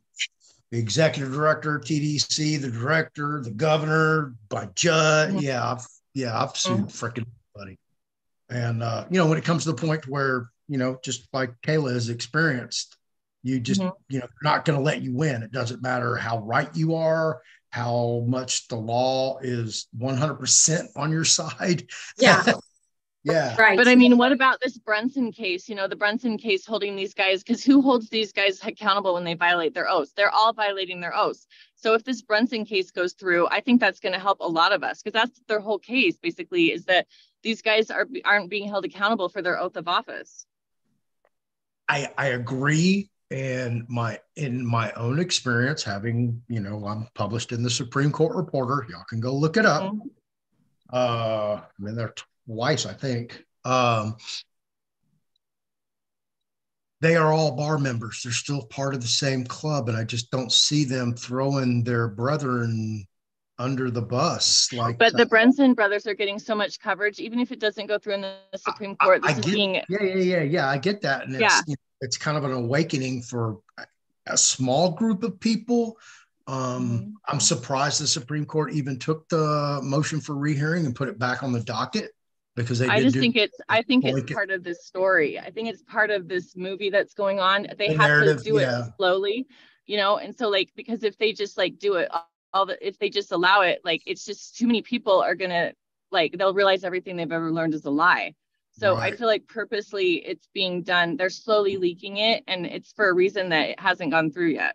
the executive director, TDC, the director, the governor, by judge. Mhm. Yeah. I've, yeah. I've sued freaking everybody. And, uh, you know, when it comes to the point where, you know, just like Kayla has experienced, you just, Mhm. you know, they're not going to let you win. It doesn't matter how right you are, how much the law is 100% on your side. Yeah. yeah. Right. But I mean, what about this Brunson case? You know, the Brunson case holding these guys, because who holds these guys accountable when they violate their oaths? They're all violating their oaths. So if this Brunson case goes through, I think that's going to help a lot of us because that's their whole case basically is that these guys are aren't being held accountable for their oath of office. I, I agree. And my in my own experience, having you know, I'm published in the Supreme Court Reporter. Y'all can go look it up. Mhm. Uh, I've been there twice, I think. Um, they are all bar members. They're still part of the same club, and I just don't see them throwing their brethren under the bus. Like, But the uh, Brunson brothers are getting so much coverage, even if it doesn't go through in the Supreme Court. I This is get- being yeah, yeah, yeah, yeah. I get that, and it's Yeah. you it's kind of an awakening for a small group of people. Um, Mhm. I'm surprised the Supreme Court even took the motion for rehearing and put it back on the docket because they I just think it's I think it's part of this story. I think it's part of this movie that's going on. They The have to do yeah. it slowly, you know, and so like because if they just like do it all the if they just allow it, like it's just too many people are gonna like they'll realize everything they've ever learned is a lie. So I feel like purposely it's being done. They're slowly leaking it and it's for a reason that it hasn't gone through yet.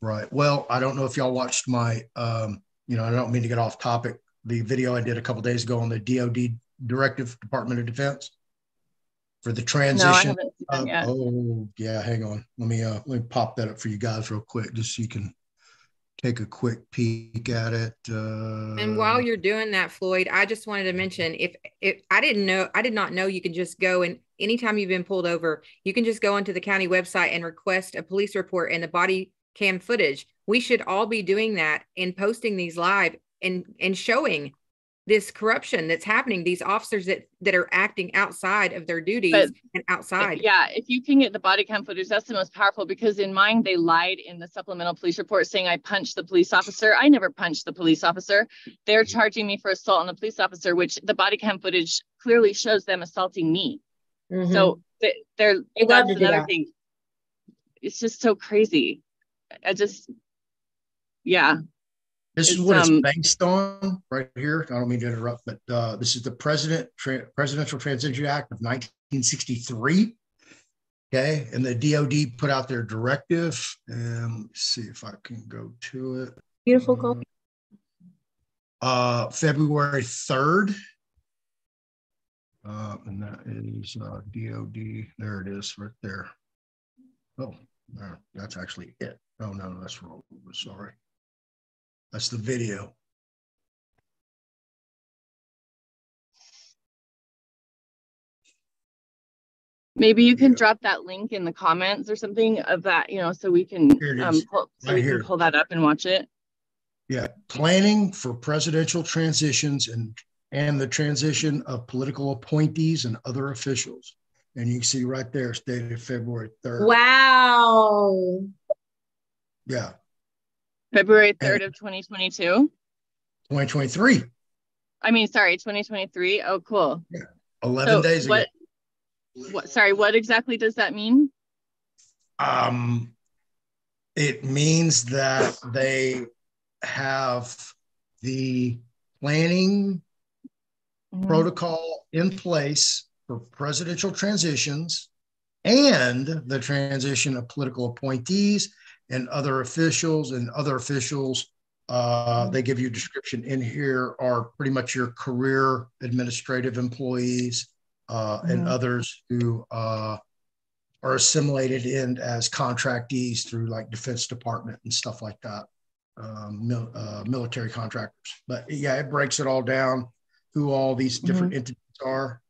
Right. Well, I don't know if y'all watched my, um, you know, I don't mean to get off topic. The video I did a couple days ago on the DoD Directive Department of Defense for the No, I transition. haven't seen them of- yet. oh, yeah. Hang on. Let me uh, let me pop that up for you guys real quick, just so you can take a quick peek at it. Uh, And while you're doing that, Floyd, I just wanted to mention if if I didn't know, I did not know you can just go and anytime you've been pulled over, you can just go onto the county website and request a police report and the body cam footage. We should all be doing that and posting these live and and showing this corruption that's happening. These officers that that are acting outside of their duties But- and outside. Yeah, if you can get the body cam footage, that's the most powerful because in mine, they lied in the supplemental police report saying I punched the police officer. I never punched the police officer. They're charging me for assault on the police officer, which the body cam footage clearly shows them assaulting me. Mhm. So they, they're, They love that's to another that. thing. It's just so crazy. I just, yeah, This is what um, it's based on right here. I don't mean to interrupt, but uh, this is the President Tra- Presidential Transition Act of 1963. Okay, and the DoD put out their directive. And let's see if I can go to it. Beautiful copy. Uh, February 3rd. Uh, and that is uh, DoD. There it is, right there. Oh, that's actually it. Oh no, that's wrong. Sorry. That's the video. maybe you can Yeah. drop that link in the comments or something of that, you know, so we can, um, pull, so right we here. can pull that up and watch it. Yeah, planning for presidential transitions and and the transition of political appointees and other officials. And you can see right there, stated February 3rd. Wow. Yeah, February 3rd of 2022. 2023, I mean, sorry, 2023. Oh, cool. 11 So days ago. what, what, sorry, what exactly does that mean? Um, it means that they have the planning Mhm. protocol in place for presidential transitions and the transition of political appointees and other officials and other officials. Uh, they give you a description in here are pretty much your career administrative employees uh, and Mhm. others who uh, are assimilated in as contractees through like Defense Department and stuff like that, um, mil- uh, military contractors. But yeah, it breaks it all down who all these different entities are.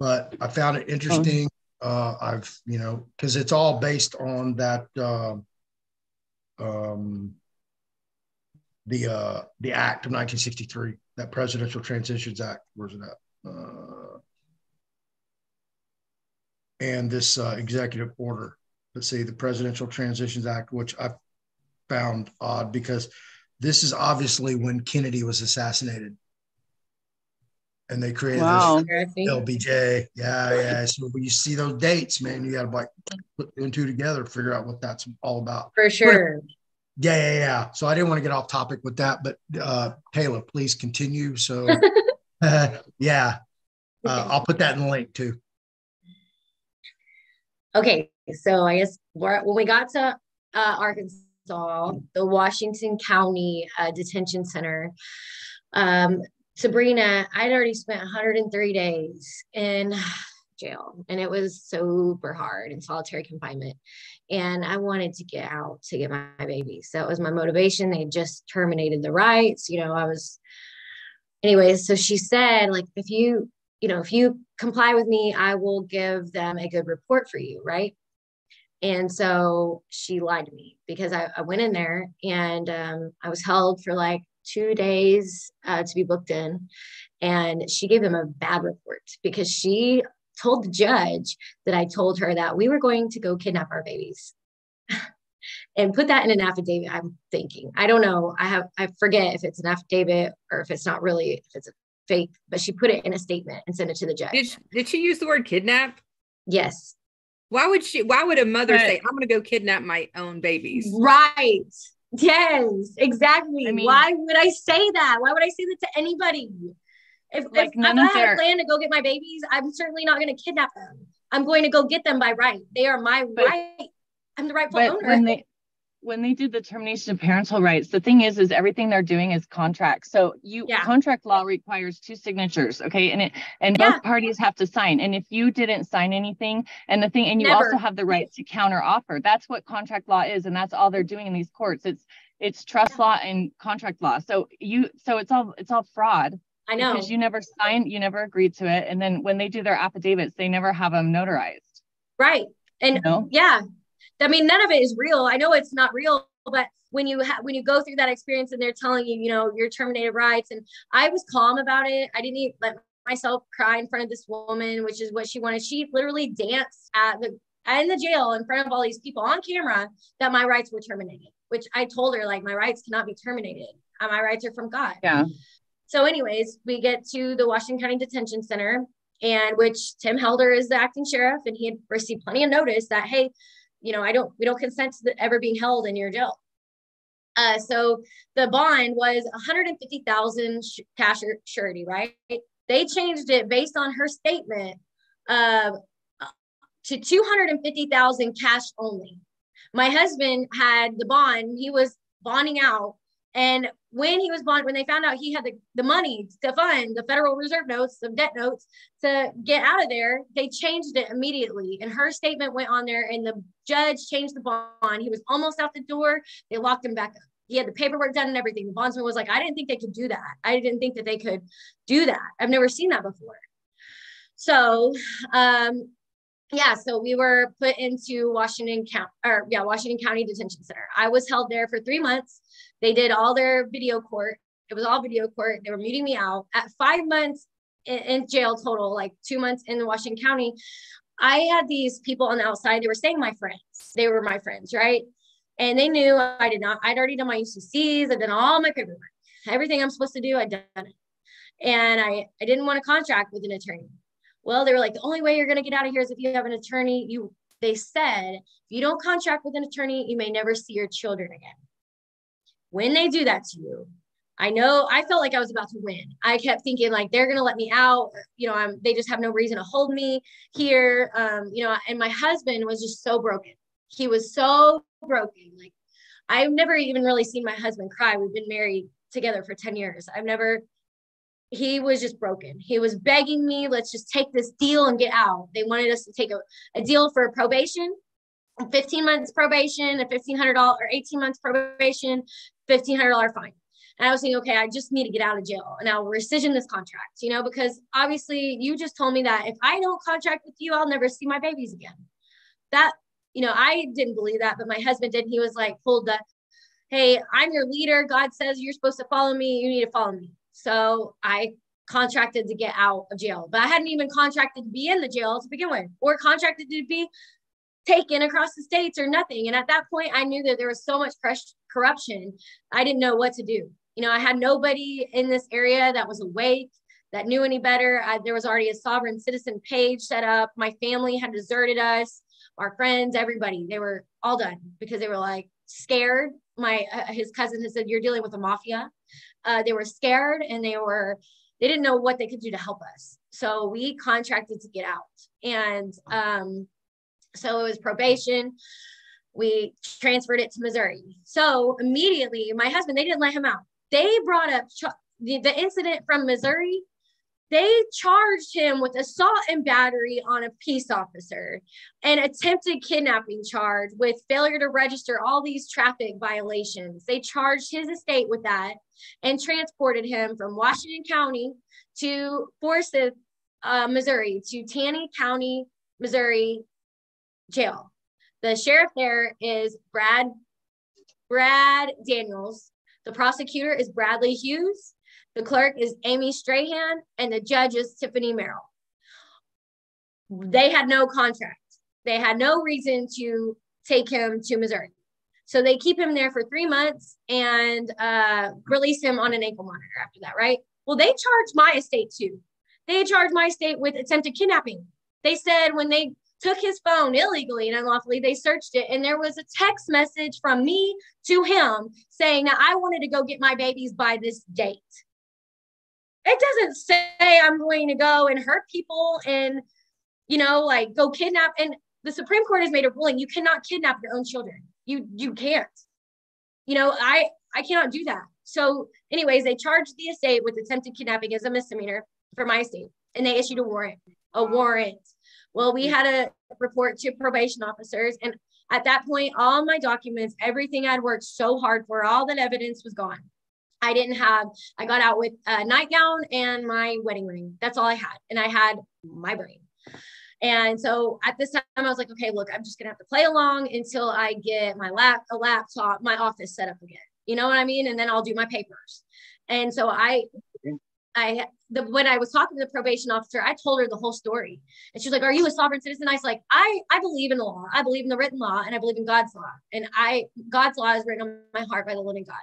But I found it interesting. Uh, I've, you know, because it's all based on that, uh, um, the uh, the Act of 1963, that Presidential Transitions Act. Where's it at? Uh, and this uh, executive order. Let's see, the Presidential Transitions Act, which I found odd because this is obviously when Kennedy was assassinated and they created Wow. this LBJ. Yeah, yeah. So when you see those dates, man, you got to like put two and two together, figure out what that's all about. For sure. Yeah, yeah, yeah. So I didn't want to get off topic with that, but uh, Kayla, please continue. So, uh, yeah, uh, I'll put that in the link too. Okay, so I guess when we got to uh, Arkansas, the Washington County uh, Detention Center, um, Sabrina, I'd already spent 103 days in jail, and it was super hard in solitary confinement. And I wanted to get out to get my, baby. So that was my motivation. They just terminated the rights. You know, I was, anyways. So she said, like, if you you know, if you comply with me, I will give them a good report for you, right? And so she lied to me because I, I went in there and um, I was held for like two days uh, to be booked in. And she gave them a bad report because she told the judge that I told her that we were going to go kidnap our babies. and put that in an affidavit i'm thinking i don't know i have i forget if it's an affidavit or if it's not really if it's a fake but she put it in a statement and sent it to the judge Did did she use the word kidnap? yes Why would she? Why would a mother But- say, "I'm going to go kidnap my own babies"? right yes exactly. I mean- why would i say that? Why would i say that to anybody? If, Like, if, none if i had a plan to go get my babies i'm certainly not going to kidnap them. I'm going to go get them by right. They are my But- right. I'm the rightful owner. when they when they did the termination of parental rights, the thing is, is everything they're doing is contract. So you Yeah. contract law requires two signatures, okay, and it and Yeah. both parties have to sign. And if you didn't sign anything, and the thing, and you Never. also have the right to counter offer. That's what contract law is, and that's all they're doing in these courts. It's it's trust law and contract law. So you so it's all it's all fraud i know because you never signed, you never agreed to it, and then when they do their affidavits, they never have them notarized. right and You know? yeah i mean none of it is real. I know it's not real but when you ha- when you go through that experience and they're telling you you know you're terminated rights and i was calm about it. I didn't even let myself cry in front of this woman which is what she wanted. She literally danced at the in the jail in front of all these people on camera that my rights were terminated which i told her like my rights cannot be terminated. Uh, my rights are from god. Yeah. so, anyways, we get to the Washington County Detention Center, and which Tim Helder is the acting sheriff, and he had received plenty of notice that, hey, you know, I don't, we don't consent to ever being held in your jail. Uh, so the bond was 150,000 sh- cash surety, right? They changed it based on her statement uh, to 250,000 cash only. My husband had the bond; he was bonding out and when he was bond, when they found out he had the, the money to fund the Federal Reserve notes, the debt notes to get out of there, they changed it immediately. And her statement went on there, and the judge changed the bond. He was almost out the door. They locked him back up. He had the paperwork done and everything. The bondsman was like, I didn't think they could do that. I didn't think that they could do that. I've never seen that before. So, um, yeah, so we were put into Washington County, or yeah, Washington County Detention Center. I was held there for three months. They did all their video court. It was all video court. They were muting me out at five months in, in jail total, like two months in Washington County. I had these people on the outside. They were saying my friends. They were my friends, right? And they knew I did not. I'd already done my UCCs. I'd done all my paperwork. Everything I'm supposed to do, I'd done it. And I, I didn't want to contract with an attorney. Well, they were like, the only way you're going to get out of here is if you have an attorney. You, they said, if you don't contract with an attorney, you may never see your children again. When they do that to you, I know I felt like I was about to win. I kept thinking like they're gonna let me out. You know, I'm they just have no reason to hold me here. Um, you know, and my husband was just so broken. He was so broken. Like I've never even really seen my husband cry. We've been married together for 10 years. I've never he was just broken. He was begging me, let's just take this deal and get out. They wanted us to take a, a deal for probation, 15 months probation, a $1,500 or 18 months probation, $1,500 fine. And I was thinking, okay, I just need to get out of jail and I'll rescission this contract, you know, because obviously you just told me that if I don't contract with you, I'll never see my babies again. That, you know, I didn't believe that, but my husband did. He was like, hold the, hey, I'm your leader. God says you're supposed to follow me. You need to follow me. So I contracted to get out of jail, but I hadn't even contracted to be in the jail to begin with, or contracted to be taken across the states or nothing. And at that point, I knew that there was so much corruption. I didn't know what to do. You know, I had nobody in this area that was awake, that knew any better. I, there was already a sovereign citizen page set up. My family had deserted us, our friends, everybody. They were all done because they were like scared. My uh, his cousin had said, "You're dealing with a mafia." Uh, they were scared and they were they didn't know what they could do to help us. So we contracted to get out, and um, so it was probation. We transferred it to Missouri. So immediately, my husband, they didn't let him out. They brought up ch- the, the incident from Missouri. They charged him with assault and battery on a peace officer, an attempted kidnapping charge with failure to register all these traffic violations. They charged his estate with that and transported him from Washington County to Forsyth uh, Missouri, to Taney County, Missouri jail. The sheriff there is Brad Brad Daniels. The prosecutor is Bradley Hughes. The clerk is Amy Strahan, and the judge is Tiffany Merrill. They had no contract. They had no reason to take him to Missouri. So they keep him there for three months and uh, release him on an ankle monitor after that, right? Well, they charged my estate too. They charged my estate with attempted kidnapping. They said when they took his phone illegally and unlawfully, they searched it, and there was a text message from me to him saying that I wanted to go get my babies by this date. It doesn't say I'm going to go and hurt people and, you know, like go kidnap. And the Supreme Court has made a ruling you cannot kidnap your own children. You you can't. You know, I I cannot do that. So, anyways, they charged the estate with attempted kidnapping as a misdemeanor for my estate, and they issued a warrant. A warrant. Well, we had a report to probation officers, and at that point, all my documents, everything I'd worked so hard for, all that evidence was gone. I didn't have, I got out with a nightgown and my wedding ring. That's all I had. And I had my brain. And so at this time, I was like, okay, look, I'm just gonna have to play along until I get my lap, a laptop, my office set up again. You know what I mean? And then I'll do my papers. And so I I the when I was talking to the probation officer, I told her the whole story. And she's like, Are you a sovereign citizen? I was like, I I believe in the law. I believe in the written law and I believe in God's law. And I God's law is written on my heart by the living God.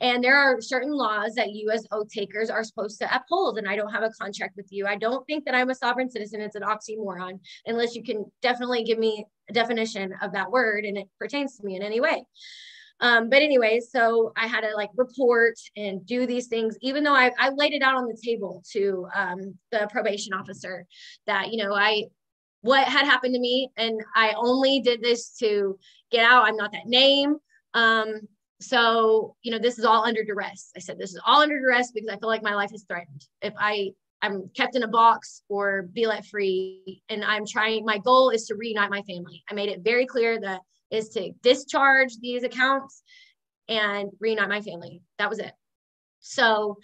And there are certain laws that you as oath takers are supposed to uphold. And I don't have a contract with you. I don't think that I'm a sovereign citizen. It's an oxymoron, unless you can definitely give me a definition of that word and it pertains to me in any way. Um, but anyways, so I had to like report and do these things, even though I, I laid it out on the table to um, the probation officer that, you know, I, what had happened to me and I only did this to get out. I'm not that name. Um, so, you know, this is all under duress. I said, this is all under duress because I feel like my life is threatened. If I, I'm kept in a box or be let free and I'm trying, my goal is to reunite my family. I made it very clear that is to discharge these accounts and reunite my family. That was it. So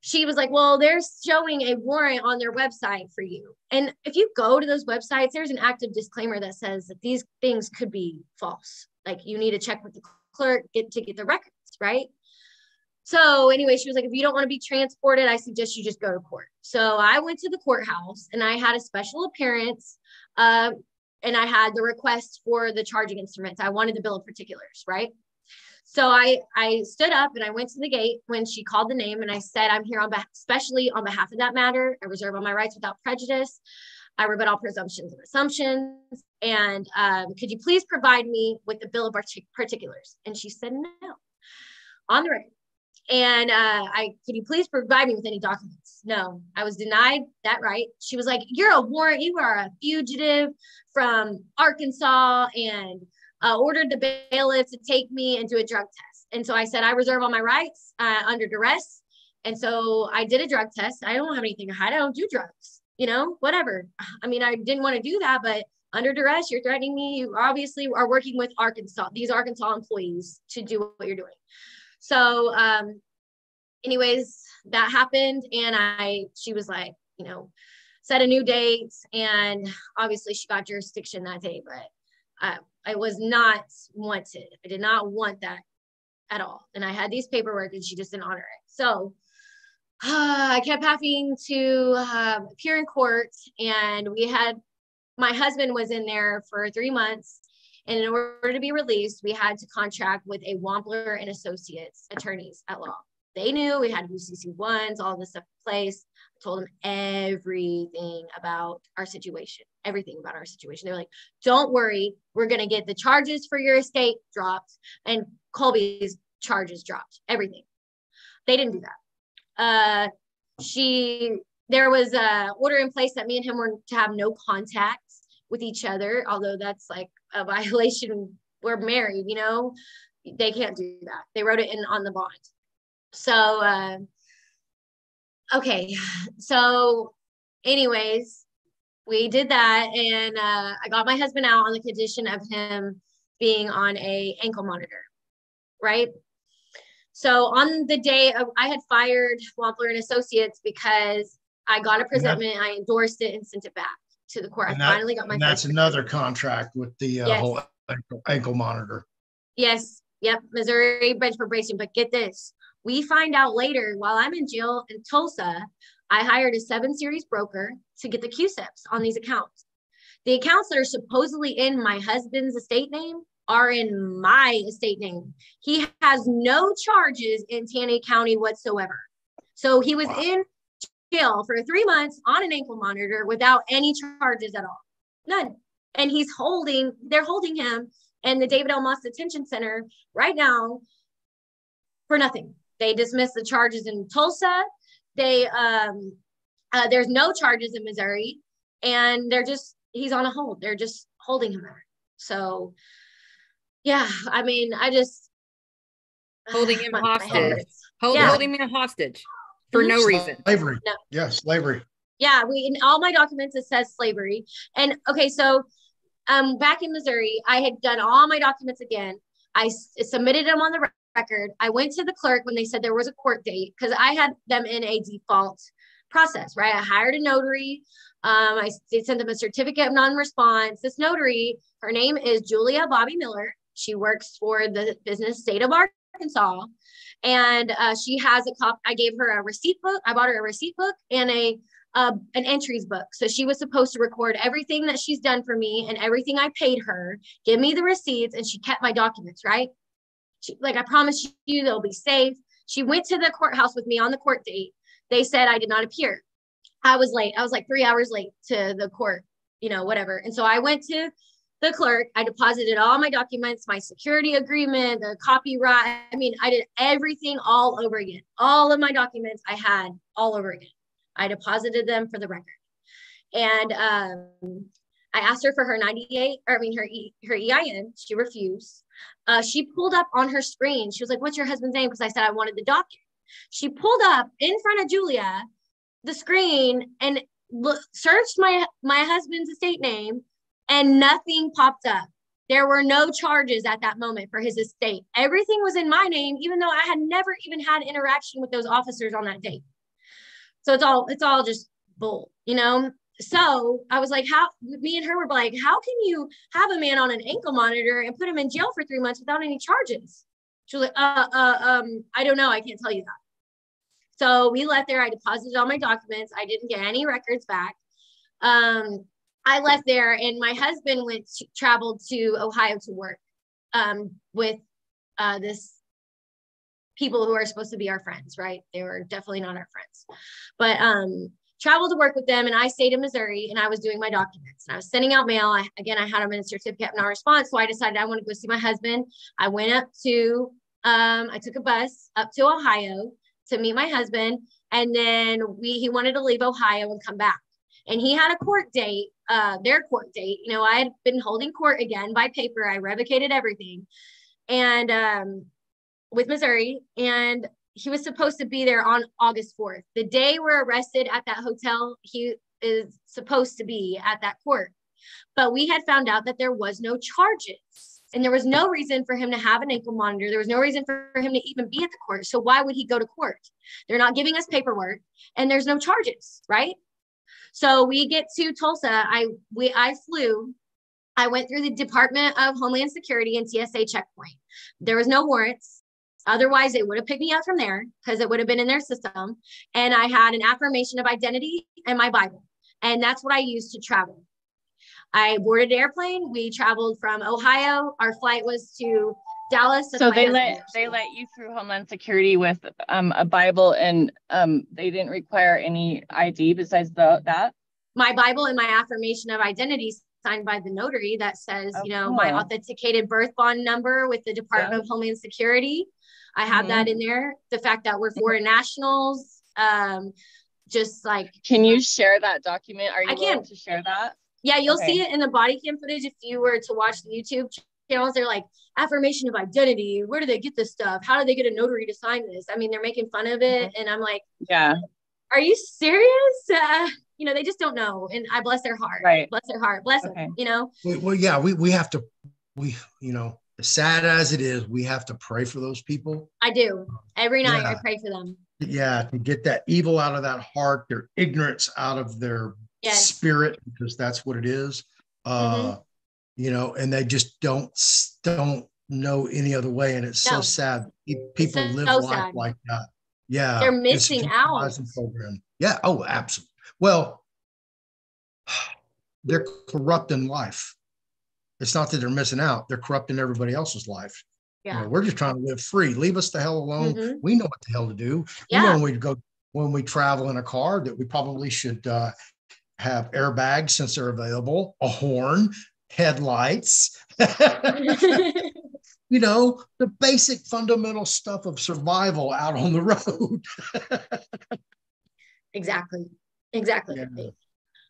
she was like, Well, they're showing a warrant on their website for you. And if you go to those websites, there's an active disclaimer that says that these things could be false. Like you need to check with the clerk get, to get the records, right? So anyway, she was like, if you don't want to be transported, I suggest you just go to court. So I went to the courthouse and I had a special appearance. Uh, and I had the request for the charging instruments. I wanted the bill of particulars, right? So I I stood up and I went to the gate when she called the name and I said, I'm here on behalf, especially on behalf of that matter. I reserve all my rights without prejudice. I rebut all presumptions and assumptions. And um, could you please provide me with the bill of particulars? And she said no. On the record, and uh, I, could you please provide me with any documents? No, I was denied that right. She was like, You're a warrant, you are a fugitive from Arkansas, and uh, ordered the bailiff to take me and do a drug test. And so I said, I reserve all my rights uh, under duress. And so I did a drug test. I don't have anything to hide. I don't do drugs, you know, whatever. I mean, I didn't want to do that, but under duress, you're threatening me. You obviously are working with Arkansas, these Arkansas employees to do what you're doing. So, um, anyways, that happened, and I, she was like, you know, set a new date, and obviously she got jurisdiction that day, but I, I was not wanted. I did not want that at all, and I had these paperwork, and she just didn't honor it. So. Uh, I kept having to um, appear in court, and we had my husband was in there for three months and in order to be released, we had to contract with a Wampler and Associates attorneys at law. They knew we had UCC ones, all this stuff in place. I told them everything about our situation, everything about our situation. They were like, don't worry, we're going to get the charges for your estate dropped and Colby's charges dropped, everything. They didn't do that. Uh, she, there was a order in place that me and him were to have no contact with each other, although that's like a violation. We're married, you know, they can't do that. They wrote it in on the bond. So, uh, okay. So, anyways, we did that, and uh, I got my husband out on the condition of him being on a ankle monitor, right? So on the day of, I had fired Wampler and Associates because I got a presentment, I endorsed it and sent it back to the court. I that- finally got my. And that's another contract with the uh, Yes. whole ankle, ankle monitor. Yes, yep, Missouri bench for bracing. But get this, we find out later while I'm in jail in Tulsa, I hired a seven series broker to get the CUSIPs on these accounts. The accounts that are supposedly in my husband's estate name are in my estate name. He has no charges in Taney County whatsoever. So he was Wow. in jail for three months on an ankle monitor without any charges at all. None. And he's holding, they're holding him in the David L. Moss Detention Center right now for nothing. They dismissed the charges in Tulsa. They um uh, there's no charges in Missouri, and they're just he's on a hold. They're just holding him there. So yeah, I mean, I just Holding him hostage. Hold, Yeah. holding me a hostage for no Mhm. reason. Slavery. No. Yeah, slavery. Yeah, we in all my documents it says slavery. And okay, so um back in Missouri, I had done all my documents again. I s- submitted them on the record. I went to the clerk when they said there was a court date because I had them in a default process, right? I hired a notary. Um, I s- sent them a certificate of non-response. This notary, her name is Julia Bobby Miller. She works for the business state of Arkansas, and uh, she has a cop. I gave her a receipt book. I bought her a receipt book and a uh, an entries book. So she was supposed to record everything that she's done for me and everything I paid her, give me the receipts, and she kept my documents, right? She, like I promised you, they'll be safe. She went to the courthouse with me on the court date. They said I did not appear. I was late. I was like three hours late to the court, you know, whatever. And so I went to the clerk. I deposited all my documents, my security agreement, the copyright. I mean, I did everything all over again. All of my documents I had all over again. I deposited them for the record. And um, I asked her for her 98, or I mean, her, e, her EIN. She refused. Uh, she pulled up on her screen. She was like, What's your husband's name? Because I said I wanted the document. She pulled up in front of Julia the screen and look, searched my my husband's estate name, and nothing popped up. There were no charges at that moment for his estate. Everything was in my name, even though I had never even had interaction with those officers on that date. So it's all it's all just bull, you know. So I was like, how me and her were like, how can you have a man on an ankle monitor and put him in jail for three months without any charges? She was like, uh, uh, um, I don't know. I can't tell you that. So we left there. I deposited all my documents. I didn't get any records back. Um, I left there, and my husband went to, traveled to Ohio to work um, with uh, this people who are supposed to be our friends, right? They were definitely not our friends, but um, traveled to work with them. And I stayed in Missouri, and I was doing my documents. And I was sending out mail. I, again, I had them in a certificate of non-response, so I decided I want to go see my husband. I went up to, um, I took a bus up to Ohio to meet my husband, and then we he wanted to leave Ohio and come back. And he had a court date, uh, their court date. You know, I had been holding court again by paper. I revocated everything, and um, with Missouri, and he was supposed to be there on August 4th. The day we're arrested at that hotel, he is supposed to be at that court. But we had found out that there was no charges and there was no reason for him to have an ankle monitor. There was no reason for him to even be at the court. So why would he go to court? They're not giving us paperwork and there's no charges, right? So we get to Tulsa. I we I flew. I went through the Department of Homeland Security and TSA checkpoint. There was no warrants. Otherwise, they would have picked me up from there because it would have been in their system. And I had an affirmation of identity and my Bible. And that's what I used to travel. I boarded an airplane. We traveled from Ohio. Our flight was to Dallas. So they let they let you through Homeland Security with um a Bible and um they didn't require any ID besides the that. my Bible and my affirmation of identity signed by the notary that says, you know, my authenticated birth bond number with the Department of Homeland Security. I have that in there. The fact that we're foreign nationals, um, just like Can you share that document? Are you I willing can. to share that? yeah, you'll see it in the body cam footage if you were to watch the YouTube channels. They're like affirmation of identity. Where do they get this stuff? How do they get a notary to sign this? I mean, they're making fun of it, and I'm like, Yeah. are you serious? Uh, you know, they just don't know, and I bless their heart. Right. Bless their heart. Bless Okay. them. You know. Well, well, yeah, we, we have to, we, you know, as sad as it is, we have to pray for those people. I do. Every night I pray for them. yeah, to get that evil out of that heart, their ignorance out of their Yes. spirit, because that's what it is. Uh, you know, and they just don't don't know any other way, and it's so sad. People live so life sad. like that. Yeah, They're missing out. Program. Yeah. Oh, absolutely. Well, they're corrupting life. It's not that they're missing out; they're corrupting everybody else's life. You know, Yeah. we're just trying to live free. Leave us the hell alone. Mhm. We know what the hell to do. We Yeah. know when we go when we travel in a car that we probably should uh, have airbags since they're available, a horn, headlights. you know, the basic fundamental stuff of survival out on the road. Exactly. Exactly. Yeah.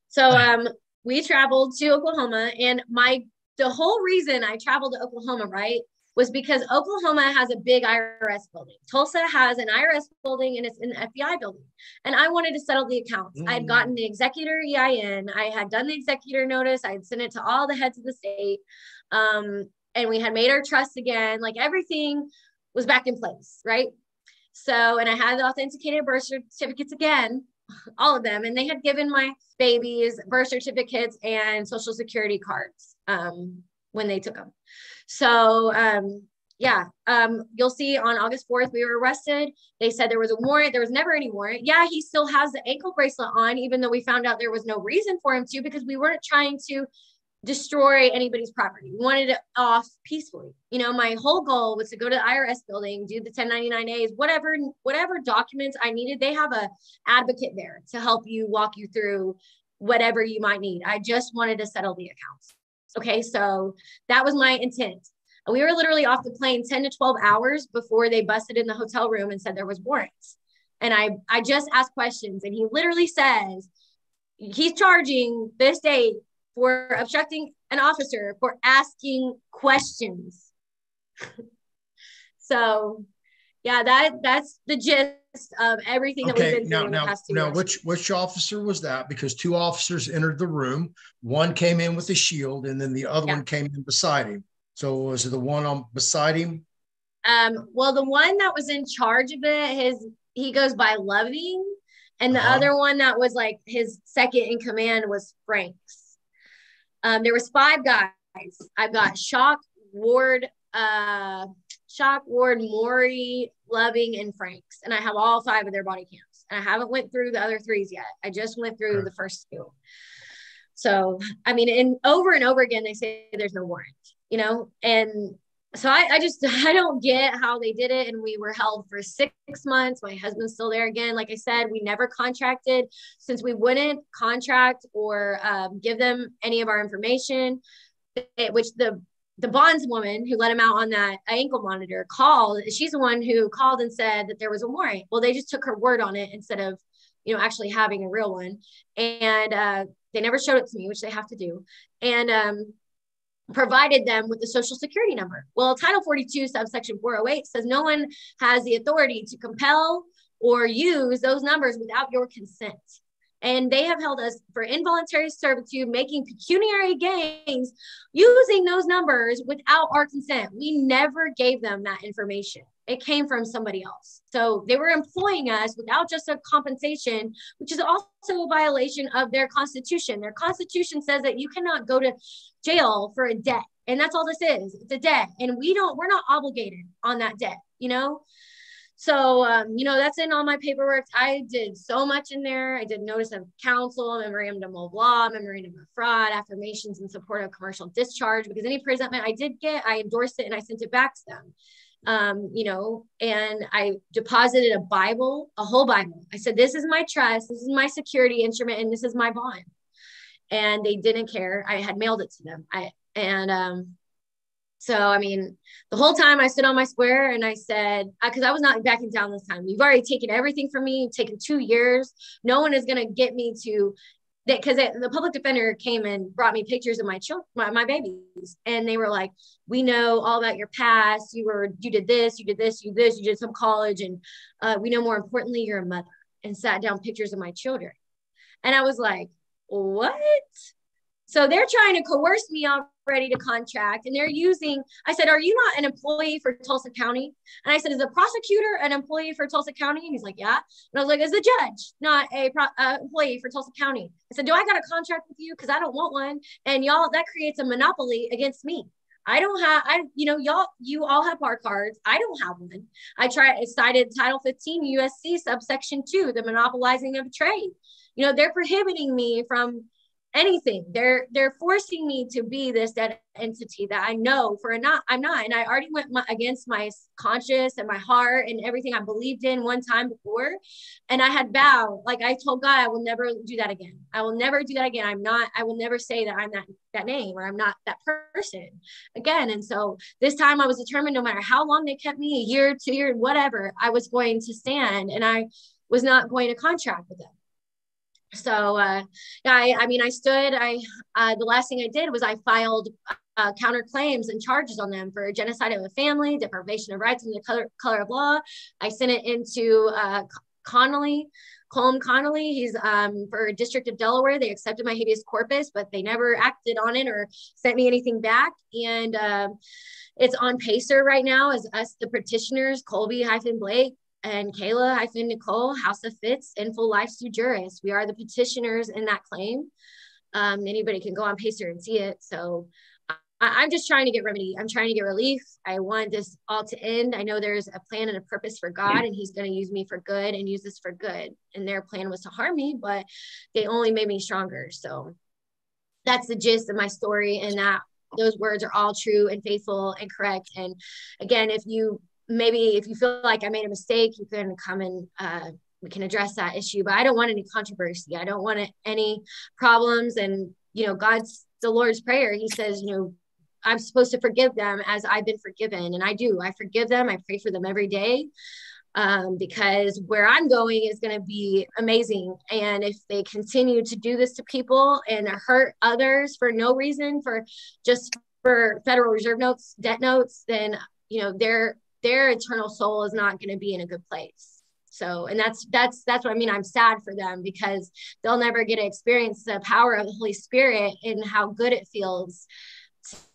So um we traveled to Oklahoma and my the whole reason I traveled to Oklahoma, right, was because Oklahoma has a big IRS building. Tulsa has an IRS building and it's an FBI building. And I wanted to settle the accounts. I had Mm. gotten the executor EIN, I had done the executor notice, I had sent it to all the heads of the state. Um, and we had made our trust again, like everything was back in place, right? So, and I had the authenticated birth certificates again, all of them, and they had given my babies birth certificates and social security cards um, when they took them. So, um, yeah, um, you'll see on August 4th, we were arrested. They said there was a warrant. There was never any warrant. Yeah, he still has the ankle bracelet on, even though we found out there was no reason for him to because we weren't trying to destroy anybody's property. We wanted it off peacefully. You know, my whole goal was to go to the IRS building, do the 1099As, whatever, whatever documents I needed. They have a advocate there to help you walk you through whatever you might need. I just wanted to settle the accounts. Okay, so that was my intent. We were literally off the plane 10 to 12 hours before they busted in the hotel room and said there was warrants. And I I just asked questions and he literally says he's charging this date for obstructing an officer for asking questions. so yeah, that that's the gist of everything that we've Okay, been now, through in the now, past two now, years. which, which officer was that? Because two officers entered the room. One came in with a shield and then the other Yeah. one came in beside him. So was it the one on beside him? Um, well, the one that was in charge of it, his he goes by Loving, and the Uh-huh. other one that was like his second in command was Franks. Um, there was five guys. I've got Shock, Ward, uh, Shock, Ward, Maury, Loving, and Franks, and I have all five of their body cams. And I haven't went through the other threes yet. I just went through Okay. the first two. So I mean, and over and over again, they say there's no warrant, you know, and so I, I just I don't get how they did it. And we were held for six months. My husband's still there again. Like I said, we never contracted since we wouldn't contract or um, give them any of our information, it- which the the bondswoman who let him out on that ankle monitor called. She's the one who called and said that there was a warrant. Well, they just took her word on it instead of you know actually having a real one, and uh, they never showed it to me, which they have to do. And um, provided them with the social security number. Well, Title 42, subsection 408 says no one has the authority to compel or use those numbers without your consent. And they have held us for involuntary servitude, making pecuniary gains using those numbers without our consent. We never gave them that information. It came from somebody else. So they were employing us without just a compensation, which is also a violation of their constitution. Their constitution says that you cannot go to jail for a debt. And that's all this is. It's a debt. And we don't, we're not obligated on that debt, you know? So, um, you know, that's in all my paperwork. I did so much in there. I did notice of counsel, memorandum of law, memorandum of fraud, affirmations in support of commercial discharge, because any presentment I did get, I endorsed it and I sent it back to them. Um, you know, and I deposited a Bible, a whole Bible. I said, This is my trust, this is my security instrument, and this is my bond. And they didn't care. I had mailed it to them. I and um so, I mean, the whole time I stood on my square and I said, because I was not backing down this time. You've already taken everything from me, You've taken two years. No one is going to get me to that because the public defender came and brought me pictures of my children, my, my babies, and they were like, "We know all about your past. You were, you did this, you did this, you did this, you did some college, and uh, we know more importantly, you're a mother." And sat down pictures of my children, and I was like, "What?" So they're trying to coerce me already to contract and they're using, I said, Are you not an employee for Tulsa County? And I said, Is a prosecutor an employee for Tulsa County? And he's like, Yeah. And I was like, Is the judge not a pro- uh, employee for Tulsa County? I said, Do I got a contract with you? Because I don't want one. And y'all, that creates a monopoly against me. I don't have, I, you know, y'all, you all have bar cards. I don't have one. I try, I cited Title 15 USC subsection two, the monopolizing of trade. You know, they're prohibiting me from anything. They're they're forcing me to be this dead entity that I know for a not I'm not. And I already went my, against my conscious and my heart and everything I believed in one time before. And I had vowed, like I told God, I will never do that again. I will never do that again. I'm not. I will never say that I'm that that name or I'm not that person again. And so this time I was determined, no matter how long they kept me, a year, two years, whatever, I was going to stand and I was not going to contract with them so uh, I, I mean, I stood. I uh, the last thing I did was I filed uh, counterclaims and charges on them for genocide of a family, deprivation of rights, and the color color of law. I sent it into uh, Connolly. Colm Connolly, he's um, for District of Delaware. They accepted my habeas corpus, but they never acted on it or sent me anything back. And um, it's on Pacer right now as us, the petitioners, Colby hyphen Blake, and Kayla hyphen Nicole, House of Fitts, and Full Life Sui Juris. We are the petitioners in that claim. Um, anybody can go on Pacer and see it. So I, am just trying to get remedy. I'm trying to get relief. I want this all to end. I know there's a plan and a purpose for God, and He's going to use me for good and use this for good. And their plan was to harm me, but they only made me stronger. So that's the gist of my story, and that those words are all true and faithful and correct. And again, if you maybe if you feel like I made a mistake, you can come and uh, we can address that issue. But I don't want any controversy. I don't want any problems. And you know, God's the Lord's prayer. He says, you know, I'm supposed to forgive them as I've been forgiven, and I do. I forgive them. I pray for them every day. Um, because where I'm going is going to be amazing. And if they continue to do this to people and hurt others for no reason, for just for Federal Reserve notes, debt notes, then you know they're their eternal soul is not going to be in a good place. So and that's that's that's what i mean i'm sad for them because they'll never get to experience the power of the holy spirit and how good it feels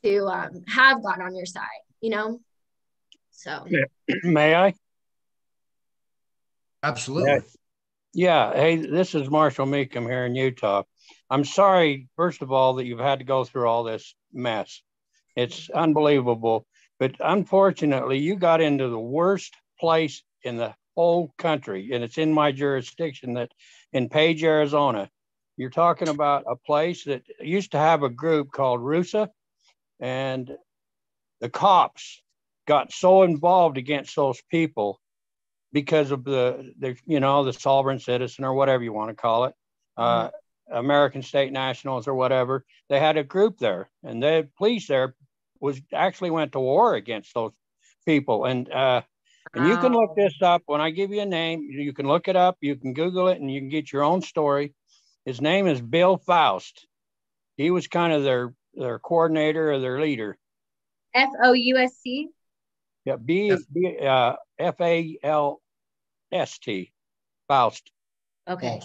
to um, have god on your side you know? So. May i? Absolutely. Yeah. yeah. Hey this is marshall meekum here in utah. I'm sorry first of all that you've had to go through all this mess. It's unbelievable but unfortunately, you got into the worst place in the whole country, and it's in my jurisdiction that in Page, Arizona. You're talking about a place that used to have a group called RUSA, and the cops got so involved against those people because of the, the you know, the sovereign citizen or whatever you want to call it, uh, mm-hmm. American state nationals or whatever. They had a group there, and the police there was actually went to war against those people. And uh, and you can look this up. When I give you a name, you can look it up. You can Google it, and you can get your own story. His name is Bill Faust. He was kind of their their coordinator or their leader. F O U S C. Yeah, B B uh, F A L S T, Faust. Okay.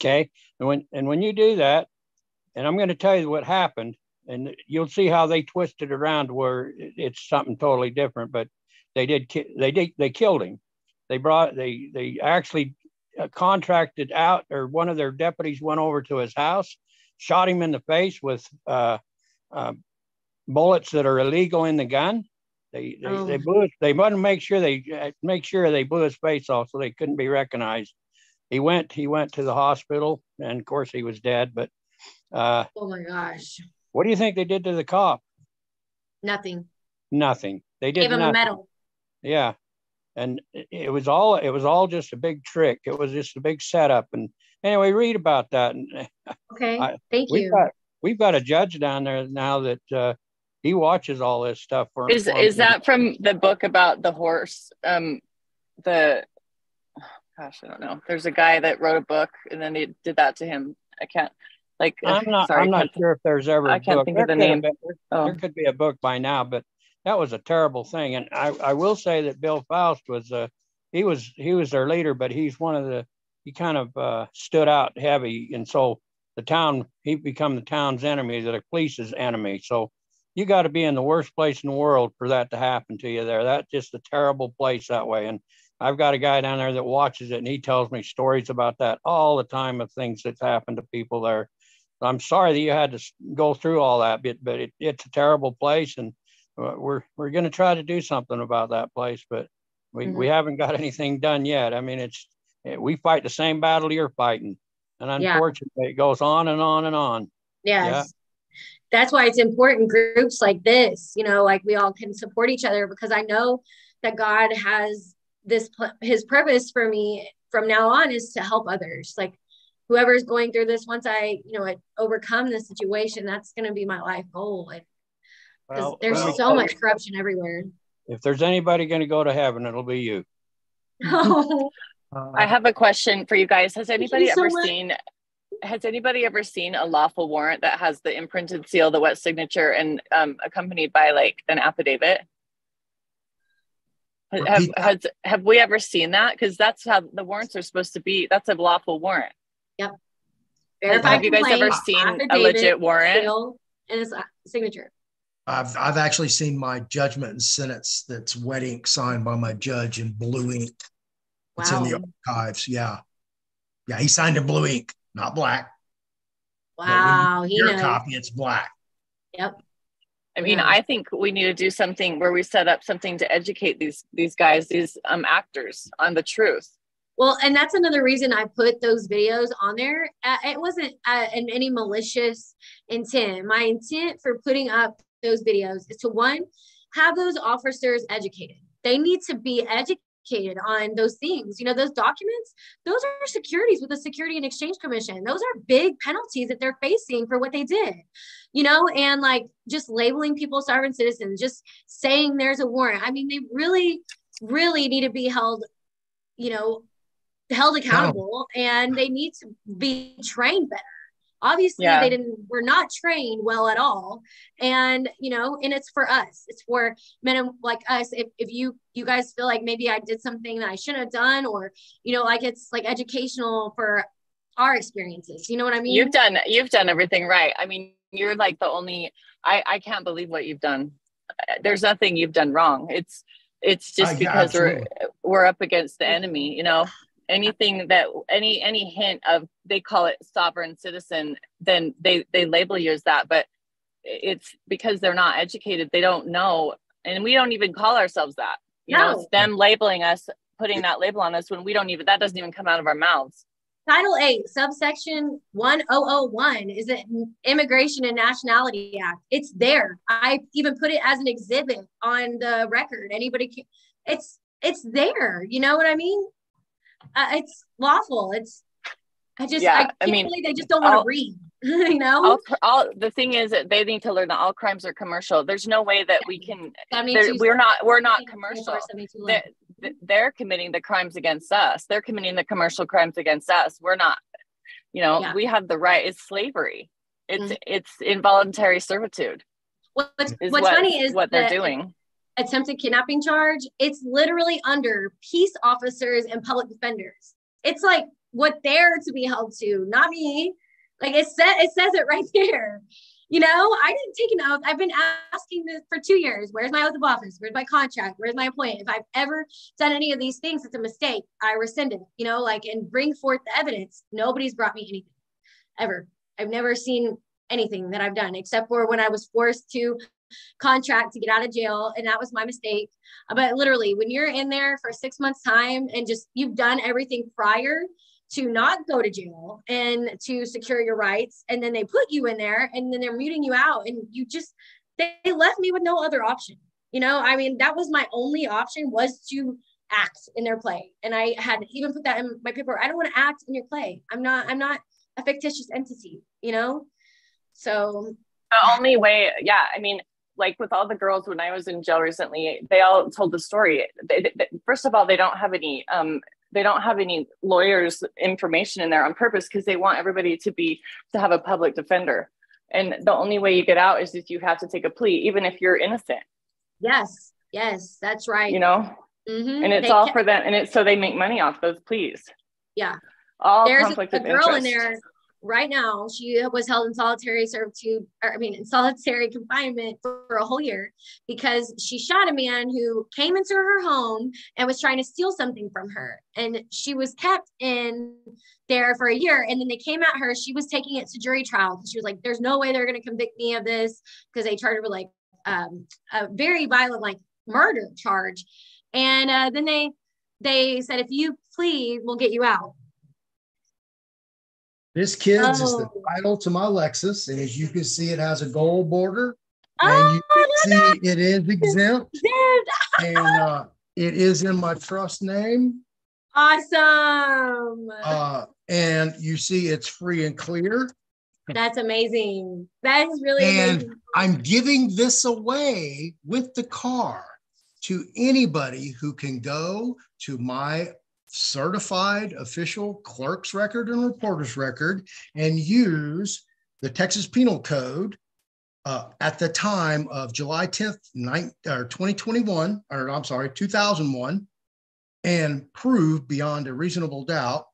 Okay, and when and when you do that, and I'm going to tell you what happened and you'll see how they twisted around where it's something totally different. But they did they did they killed him. They brought they they actually uh, contracted out, or one of their deputies went over to his house, shot him in the face with uh, uh, bullets that are illegal in the gun. They they, oh. they blew it, they wanted to make sure they uh, make sure they blew his face off so they couldn't be recognized. He went he went to the hospital and of course he was dead. But uh, oh my gosh, what do you think they did to the cop? Nothing. Nothing. They did Gave him nothing. a medal. Yeah, and it was all it was all just a big trick. It was just a big setup. And anyway, read about that. Okay, I, thank we've you. Got, we've got a judge down there now that uh, he watches all this stuff. For is is that from the book about the horse? Um, the gosh, I don't know. There's a guy that wrote a book, and then they did that to him. I can't. Like I'm not. Sorry, I'm not sure if there's ever. I can't book. think there of the name. Been, there, oh. there, could be a book by now, but that was a terrible thing. And I, I will say that Bill Faust was uh, he was he was their leader, but he's one of the he kind of uh, stood out heavy, and so the town, he become the town's enemy, the police's enemy. So you got to be in the worst place in the world for that to happen to you there. That's just a terrible place that way. And I've got a guy down there that watches it and he tells me stories about that all the time of things that's happened to people there. I'm sorry that you had to go through all that, but, but it, it's a terrible place and uh, we're, we're going to try to do something about that place, but we, Mhm. we haven't got anything done yet. I mean, it's, eh, we fight the same battle you're fighting. And Yeah. unfortunately, it goes on and on and on. Yes. That's why it's important groups like this, you know, like we all can support each other because I know that God has this his purpose for me from now on is to help others. Like whoever's going through this once I, you know, I overcome this situation, that's going to be my life goal. Like 'cause Well, there's let me so much corruption everywhere. If there's anybody going to go to heaven, it'll be you. I have a question for you guys. Has anybody ever much. seen has anybody ever seen a lawful warrant that has the imprinted seal, the wet signature, and um, accompanied by like an affidavit? Have, have, Repeat that. has, have we ever seen that? Because that's how the warrants are supposed to be. That's a lawful warrant. Yep. Have, Verified have you guys ever seen a affidavit, legit warrant? And it's a signature. I've, I've actually seen my judgment and sentence that's wet ink signed by my judge in blue ink. Wow. It's in the archives. Yeah. Yeah. He signed in blue ink, not black. But when you Wow. get He Your knows. copy, it's black. Yep. I mean, Yeah. I think we need to do something where we set up something to educate these these guys, these um actors on the truth. Well, and that's another reason I put those videos on there. Uh, it wasn't uh, in any malicious intent. My intent for putting up those videos is to one, have those officers educated. They need to be educated on those things. You know, those documents, those are securities with the Security and Exchange Commission. Those are big penalties that they're facing for what they did. You know, and like just labeling people sovereign citizens, just saying there's a warrant. I mean, they really, really need to be held, you know, held accountable and they need to be trained better obviously Yeah. they didn't were not trained well at all and you know and it's for us it's for men like us if, if you you guys feel like maybe i did something that i shouldn't have done or you know like it's like educational for our experiences you know what i mean You've done you've done everything right. I mean, you're like the only I I can't believe what you've done. Uh, There's nothing you've done wrong. It's it's just yeah, because we're we're up against the enemy, you know. Anything that any any hint of they call it sovereign citizen, then they they label you as that, but it's because they're not educated. They don't know and we don't even call ourselves that. You know, No. it's them labeling us, putting that label on us when we don't even that doesn't even come out of our mouths. Title 8, subsection 1001 is an Immigration and Nationality Act. It's there. I even put it as an exhibit on the record. Anybody can, it's it's there. You know what I mean? Uh, it's lawful. It's I just Yeah, I I can't mean, believe they just don't want to read. you know? all, all the thing is that they need to learn that all crimes are commercial. There's no way that we can. there- 72 We're not. We're not commercial. They're, they're committing the crimes against us. They're committing the commercial crimes against us. We're not. You know, Yeah. we have the right. It's slavery. It's Mhm. it's involuntary servitude. What's, what's what, funny is what they're doing. Attempted kidnapping charge, it's literally under peace officers and public defenders. It's like what they're to be held to, not me. Like it said, it says it right there. You know, I didn't take an oath. I've been asking this for two years. Where's my oath of office? Where's my contract? Where's my appointment? If I've ever done any of these things, it's a mistake. I rescind it, you know, like and bring forth the evidence. Nobody's brought me anything ever. I've never seen anything that I've done except for when I was forced to contract to get out of jail and that was my mistake. But literally when you're in there for six months time and just you've done everything prior to not go to jail and to secure your rights and then they put you in there and then they're muting you out and you just they left me with no other option. You know i mean that was my only option was to act in their play. And i had even put that in my paper i don't want to act in your play. I'm not i'm not a fictitious entity you know? So the only way yeah i mean like with all the girls when i was in jail recently they all told the story. They, they- first of all they don't have any um they don't have any lawyers information in there on purpose because they want everybody to be to have a public defender. And the only way you get out is if you have to take a plea even if you're innocent. Yes yes that's right. You know? Mhm. and it's They all for them and it's so they make money off those pleas. Yeah. All there's a, conflict a of girl in there right now she was held in solitary servitude or i mean in solitary confinement for, for, a whole year because she shot a man who came into her home and was trying to steal something from her. And she was kept in there for a year. And then they came at her. She was taking it to jury trial. She was like there's no way they're going to convict me of this because they charged her with like um, a very violent like murder charge. And uh, then they they said if you plead we'll get you out this kids Oh. is the title to my Lexus, and as you can see, it has a gold border, oh and you see it is exempt, and uh, it is in my trust name. awesome Uh, and you see it's free and clear. that's amazing that is really And amazing I'm giving this away with the car to anybody who can go to my certified official clerk's record and reporter's record and use the Texas Penal Code uh, at the time of July 10th, nine, or 2021, or I'm sorry, 2001, and prove beyond a reasonable doubt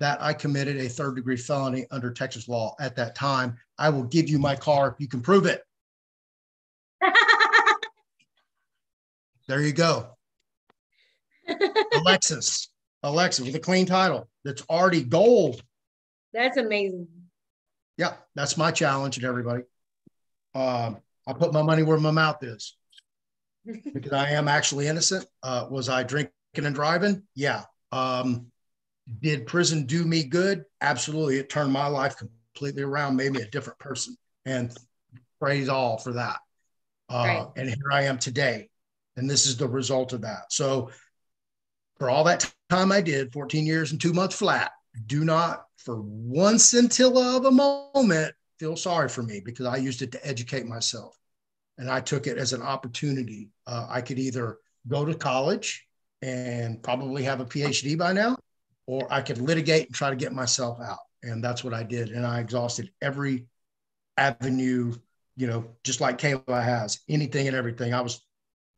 that I committed a third degree felony under Texas law at that time. I will give you my car if you can prove it. There you go. Alexis, Alexis with a clean title that's already gold. that's amazing Yeah, that's my challenge to everybody. Um, I put my money where my mouth is because I am actually innocent. Uh, was I drinking and driving? Yeah. Um, did prison do me good? Absolutely. It turned my life completely around, made me a different person. And praise all for that. Uh, Right. And here I am today. And this is the result of that. So, for all that time I did, 14 years and two months flat, do not for one scintilla of a moment feel sorry for me because I used it to educate myself. And I took it as an opportunity. Uh, I could either go to college and probably have a PhD by now, or I could litigate and try to get myself out. And that's what I did. And I exhausted every avenue, you know, just like Kayla has anything and everything. I was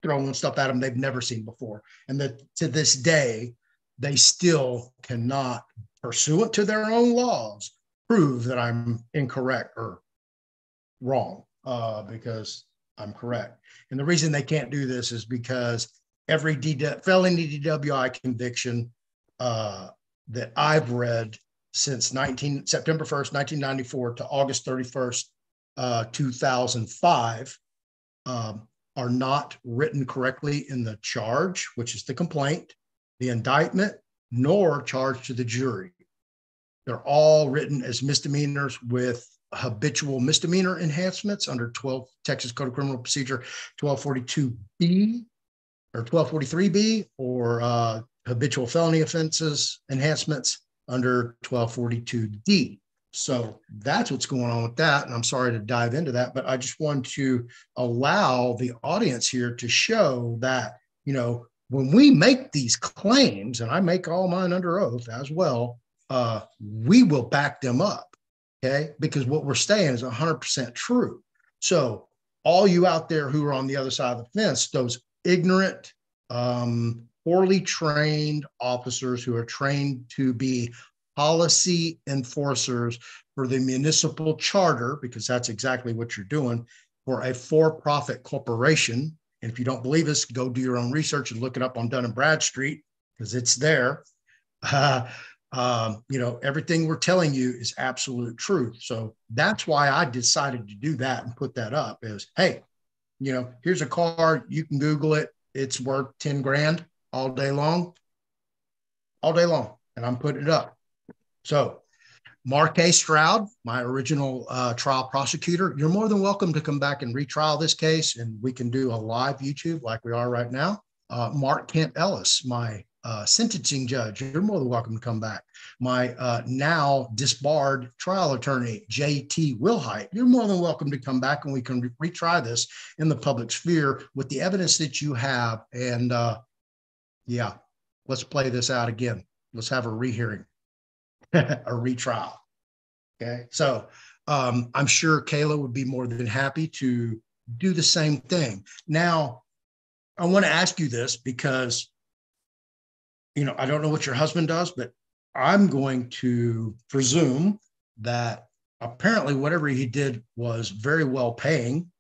throwing stuff at them they've never seen before. And that to this day, they still cannot, pursuant to their own laws, prove that I'm incorrect or wrong uh, because I'm correct. And the reason they can't do this is because every DW, felony DWI conviction uh, that I've read since 19 September 1st, 1994 to August 31st, uh, 2005, um, are not written correctly in the charge, which is the complaint, the indictment, nor charged to the jury. They're all written as misdemeanors with habitual misdemeanor enhancements under 12 Texas Code of Criminal Procedure 1242B or 1243B or uh, habitual felony offenses enhancements under 1242D. So that's what's going on with that. And I'm sorry to dive into that, but I just want to allow the audience here to show that, you know, when we make these claims, and I make all mine under oath as well, uh, we will back them up. Okay. Because what we're saying is 100% true. So, all you out there who are on the other side of the fence, those ignorant, um, poorly trained officers who are trained to be policy enforcers for the municipal charter, because that's exactly what you're doing for a for profit corporation. And if you don't believe us, go do your own research and look it up on Dun and Bradstreet because it's there. Uh, um, you know, everything we're telling you is absolute truth. So that's why I decided to do that and put that up is, hey, you know, here's a car, you can Google it. It's worth 10 grand all day long, all day long. And I'm putting it up. So Mark A. Stroud, my original uh, trial prosecutor, you're more than welcome to come back and retrial this case, and we can do a live YouTube like we are right now. Uh, Mark Kent Ellis, my uh, sentencing judge, you're more than welcome to come back. My uh, now disbarred trial attorney, J.T. Wilhite, you're more than welcome to come back and we can re- retry this in the public sphere with the evidence that you have. And uh, yeah, let's play this out again. Let's have a rehearing, a retrial. Okay. So um, I'm sure Kayla would be more than happy to do the same thing. Now, I want to ask you this because, you know, I don't know what your husband does, but I'm going to presume that apparently whatever he did was very well paying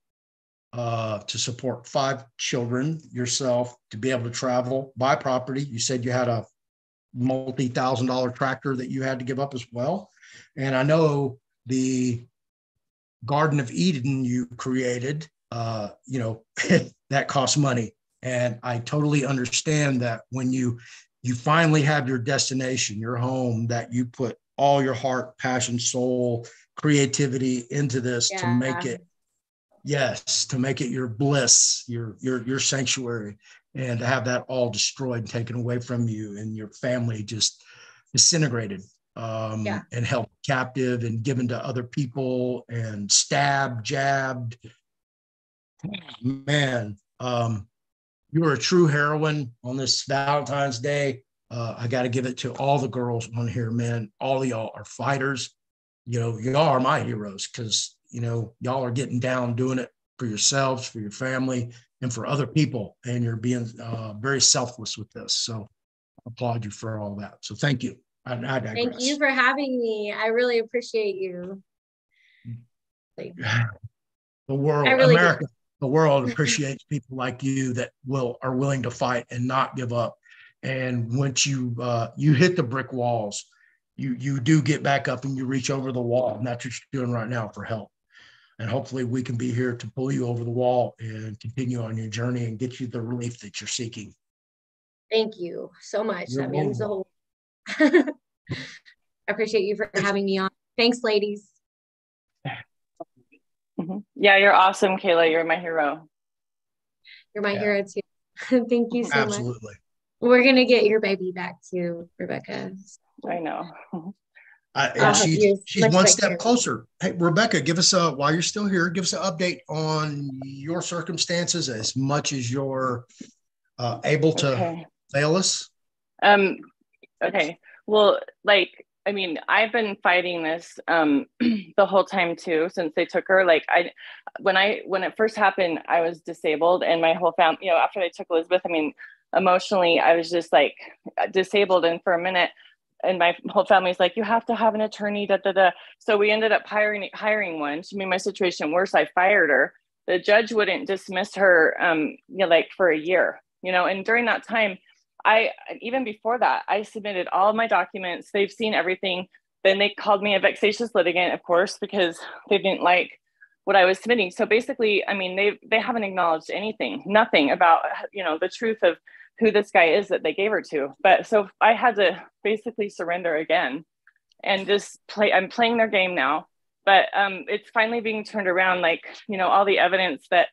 uh, to support five children, yourself, to be able to travel, buy property. You said you had a multi thousand dollar tractor that you had to give up as well. And I know the Garden of Eden you created, uh, you know, that costs money. And I totally understand that when you you finally have your destination, your home, that you put all your heart, passion, soul, creativity into this yeah. to make it yes to make it your bliss your your your sanctuary and to have that all destroyed and taken away from you and your family just disintegrated um, yeah. and held captive and given to other people and stabbed jabbed. Man um, you are a true heroine on this valentine's day. Uh, i got to give it to all the girls on here man. All of y'all are fighters. You know y'all are my heroes because you know, y'all are getting down doing it for yourselves, for your family, and for other people. And you're being uh, very selfless with this. So I applaud you for all that. So thank you. I, I thank you for having me. I really appreciate you. The world, really America, do. the world appreciates people like you that will are willing to fight and not give up. And once you uh, you hit the brick walls, you you do get back up and you reach over the wall, and that's what you're doing right now for help and hopefully we can be here to pull you over the wall and continue on your journey and get you the relief that you're seeking. Thank you so much. You're that means the whole. I appreciate you for having me on. Thanks, ladies. Mm-hmm. Yeah, you're awesome, Kayla. You're my hero. You're my yeah. hero too. Thank you so Absolutely. much. Absolutely. We're gonna get your baby back too, Rebecca. I know. Uh, and she's, she's one step closer. Hey, Rebecca, give us a, while you're still here, give us an update on your circumstances as much as you're uh, able to okay. fail us. Um, okay. Well, like, I mean, I've been fighting this um, the whole time too, since they took her. Like, I, when I, when it first happened, I was disabled and my whole family, you know, after they took Elizabeth, I mean, emotionally, I was just like disabled. And for a minute, and my whole family's like, you have to have an attorney, da da da. So we ended up hiring hiring one. She made my situation worse. I fired her. The judge wouldn't dismiss her, um, you know, like for a year, you know. And during that time, I even before that, I submitted all my documents. They've seen everything. Then they called me a vexatious litigant, of course, because they didn't like what I was submitting. So basically, I mean, they they haven't acknowledged anything, nothing about you know the truth of who this guy is that they gave her to. But so I had to basically surrender again and just play. I'm playing their game now, but um, it's finally being turned around. Like, you know, all the evidence that,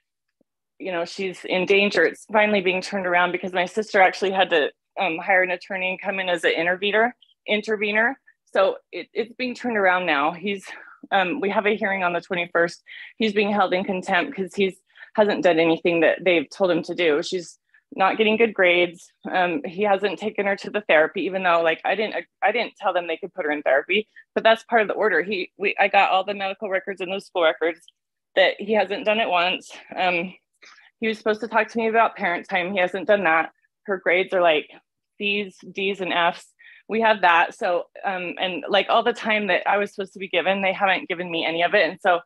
you know, she's in danger, it's finally being turned around because my sister actually had to um, hire an attorney and come in as an intervener, intervener. So it, it's being turned around now. He's, um, we have a hearing on the 21st. He's being held in contempt because he's hasn't done anything that they've told him to do. She's not getting good grades. Um, he hasn't taken her to the therapy, even though like I didn't I didn't tell them they could put her in therapy, but that's part of the order. He we I got all the medical records and the school records that he hasn't done it once. Um, he was supposed to talk to me about parent time. He hasn't done that. Her grades are like C's, D's, and F's. We have that. So um, and like all the time that I was supposed to be given, they haven't given me any of it. And so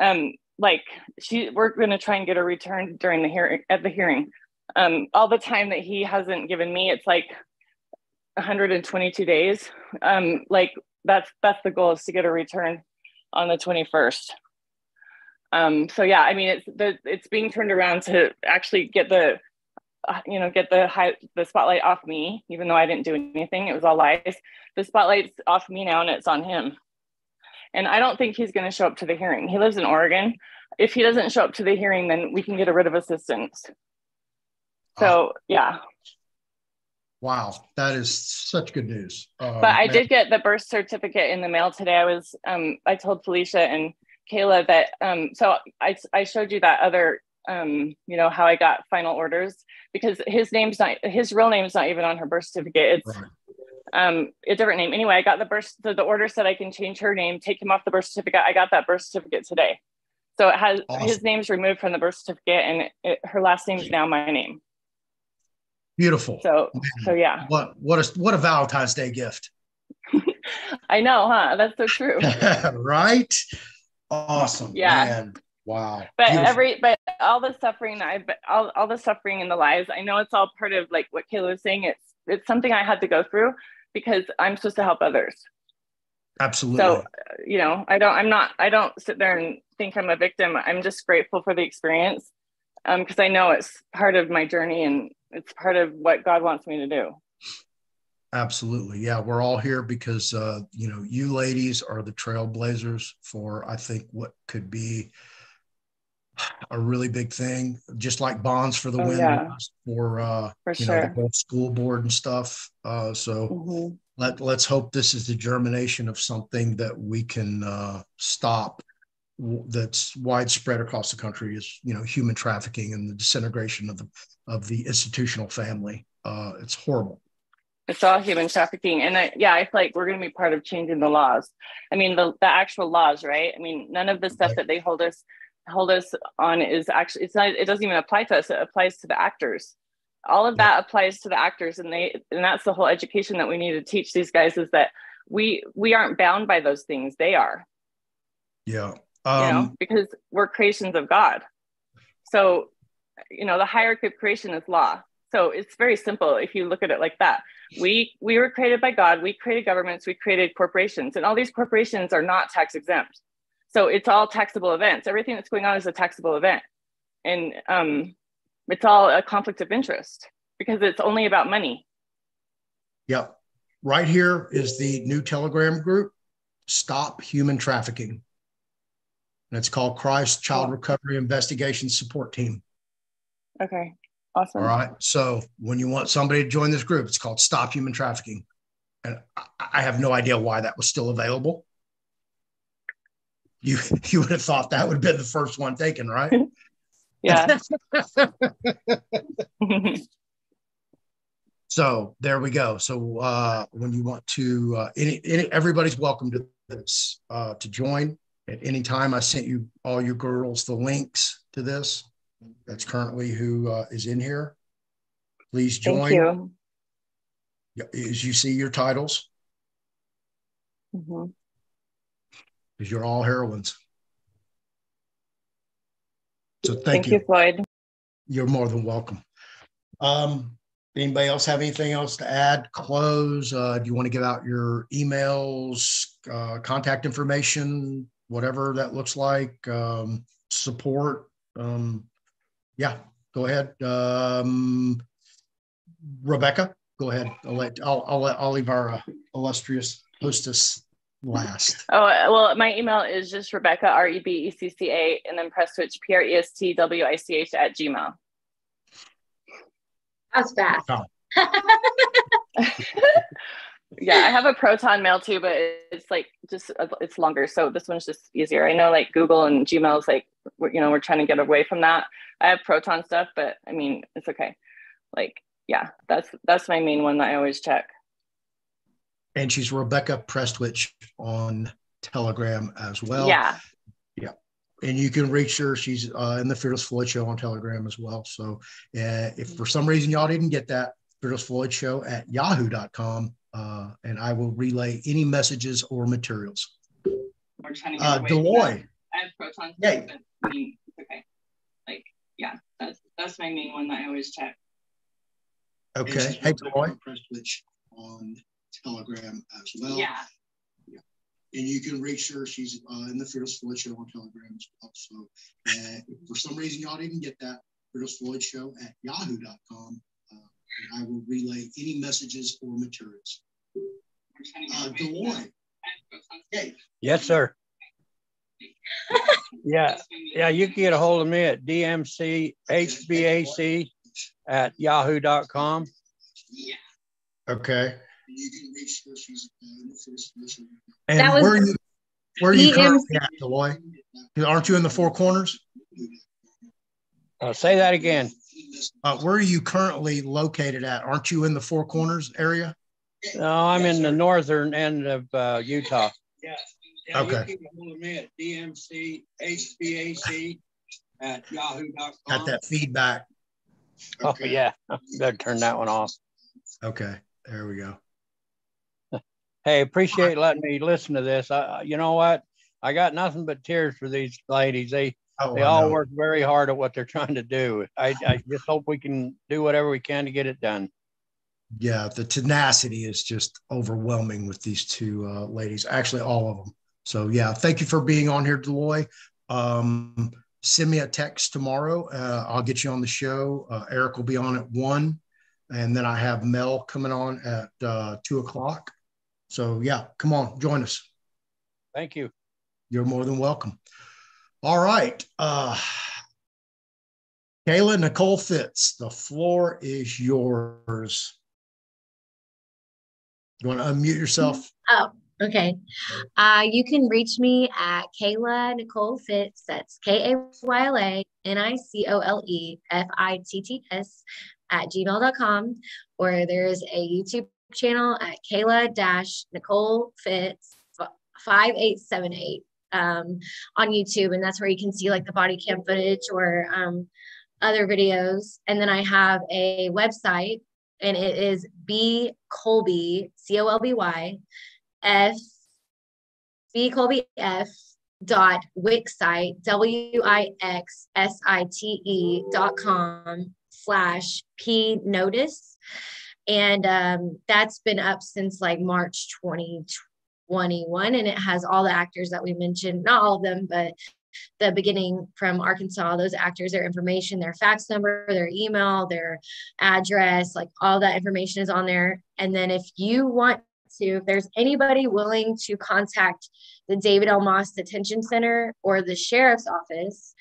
um, like she we're gonna try and get a return during the hearing at the hearing um, all the time that he hasn't given me, it's like 122 days. Um, like that's that's the goal is to get a return on the 21st. Um, so yeah, I mean it's the it's being turned around to actually get the uh, you know get the high the spotlight off me, even though I didn't do anything. It was all lies. The spotlight's off me now, and it's on him. And I don't think he's going to show up to the hearing. He lives in Oregon. If he doesn't show up to the hearing, then we can get a writ of assistance. So yeah. Wow, that is such good news. Um, but I did get the birth certificate in the mail today. I was um, I told Felicia and Kayla that um, so I I showed you that other um, you know how I got final orders because his name's not his real name's not even on her birth certificate. It's right. um, a different name. Anyway, I got the birth the, the order said I can change her name, take him off the birth certificate. I got that birth certificate today. So it has awesome. his name's removed from the birth certificate and it, her last name is now my name. Beautiful. So so yeah. What what a what a Valentine's Day gift. I know, huh? That's so true. right? Awesome. Yeah. Man. Wow. But Beautiful. every but all the suffering I've all all the suffering in the lives, I know it's all part of like what Kayla was saying. It's it's something I had to go through because I'm supposed to help others. Absolutely. So you know, I don't I'm not I don't sit there and think I'm a victim. I'm just grateful for the experience. Um, because I know it's part of my journey and it's part of what God wants me to do. Absolutely. Yeah. We're all here because, uh, you know, you ladies are the trailblazers for, I think, what could be a really big thing, just like bonds for the Oh, win yeah. for, uh, For you know, the school board and stuff. Uh, so Mhm. let, let's hope this is the germination of something that we can uh, stop that's widespread across the country is, you know, human trafficking and the disintegration of the, of the institutional family. Uh, it's horrible. it's all human trafficking. And I, yeah i feel like we're going to be part of changing the laws. I mean the, the actual laws right? I mean none of the stuff that they hold us hold us on is actually it's not it doesn't even apply to us. It applies to the actors. All of that applies to the actors and they and that's the whole education that we need to teach these guys is that we we aren't bound by those things. They are. Yeah. You know Um, because we're creations of god. So you know the hierarchy of creation is law. So it's very simple if you look at it like that. We we were created by god. We created governments. We created corporations. And all these corporations are not tax exempt. So it's all taxable events. Everything that's going on is a taxable event. And um it's all a conflict of interest because it's only about money. Yep. Right here is the new Telegram group, Stop Human Trafficking. And it's called Christ Child Recovery Investigation Support Team. okay awesome All right. So when you want somebody to join this group, it's called Stop Human Trafficking. And I, have no idea why that was still available. You you would have thought that would have been the first one taken, right? yeah So there we go. So uh, when you want to, uh, any, any, everybody's welcome to this uh, to join at any time. I sent you all you girls the links to this. That's currently who uh, is in here. Please join. thank you As you see your titles, Mhm. because you're all heroines. So thank, thank you. you floyd You're more than welcome. Um, anybody else have anything else to add? Close? Uh, do you want to give out your emails, uh, contact information, whatever that looks like? Um, support? Um, yeah, go ahead. Um, Rebecca, go ahead. I'll let I'll I'll, let, I'll leave our uh, illustrious hostess last. Oh, uh, well, my email is just Rebecca, R E B E C C A, and then Prestwich, P R E S T W I C H at Gmail. That's fast. yeah, I have a Proton mail too, but it's like just uh, it's longer. So this one's just easier. I know like Google and Gmail is like, you know, we're trying to get away from that. I have Proton stuff, but I mean, it's okay. Like, yeah, that's that's my main one that I always check. And she's Rebecca Prestwich on Telegram as well. yeah. Yeah. And you can reach her. She's uh, in the Fearless Floyd Show on Telegram as well. So uh, if for some reason y'all didn't get that, Fearless Floyd Show at yahoo.com. Uh, and I will relay any messages or materials. We're trying to get Uh, away. Deloy. I have Proton Yay. stuff, but I mean, okay. Like, yeah, that's that's my main one that I always check. Okay. Hey, Deloy. Prestwich on Telegram as well. Yeah. and you can reach her. She's uh, in the Fearless Floyd Show on Telegram as well. So uh, if for some reason y'all didn't get that, Fearless Floyd Show at yahoo.com. And I will relay any messages or materials. Uh, Deloy. Hey. Yes, sir. Yeah, yeah, you can get a hold of me at dmchbac at yahoo.com. Okay. You can reach her. She's uh, in the Fearless Floyd Show. And That was where are you? Where are you currently at, Deloy? Aren't you in the Four Corners? Uh, say that again. Uh, where are you currently located at? Aren't you in the Four Corners area? No, I'm in the northern end of uh, Utah. Yeah. yeah, you Okay. can get a hold me at dmchbac at yahoo.com. Got that feedback. Oh, yeah. Better turn that one off. Okay. There we go. Hey, appreciate letting me listen to this. I, you know what? I got nothing but tears for these ladies. They Oh, they all work very hard at what they're trying to do. I, I just hope we can do whatever we can to get it done. Yeah, the tenacity is just overwhelming with these two uh, ladies. Actually, all of them. So yeah, thank you for being on here, Deloy. Um, send me a text tomorrow. Uh, I'll get you on the show. Uh, Eric will be on at one, and then I have Mel coming on at uh, two o'clock. So yeah, come on, join us. Thank you. You're more than welcome. All right. Uh, Kayla Nicole Fitts, the floor is yours. You want to unmute yourself? Oh, okay. Uh, you can reach me at Kayla Nicole Fitts. That's K A Y L A N I C O L E F I T T S at gmail.com. Or there's a YouTube channel at Kayla Nicole Fitts 5878 um, on YouTube. And that's where you can see like the body cam footage or um, other videos. And then I have a website and it is B Colby, C O L B Y, F, B Colby F dot Wixsite, W I X S I T E dot com slash P notice. And um, that's been up since like March 2021. And it has all the actors that we mentioned, not all of them, but the beginning from Arkansas, those actors, their information, their fax number, their email, their address, like all that information is on there. And then if you want to, if there's anybody willing to contact the David L. Moss Detention Center or the sheriff's office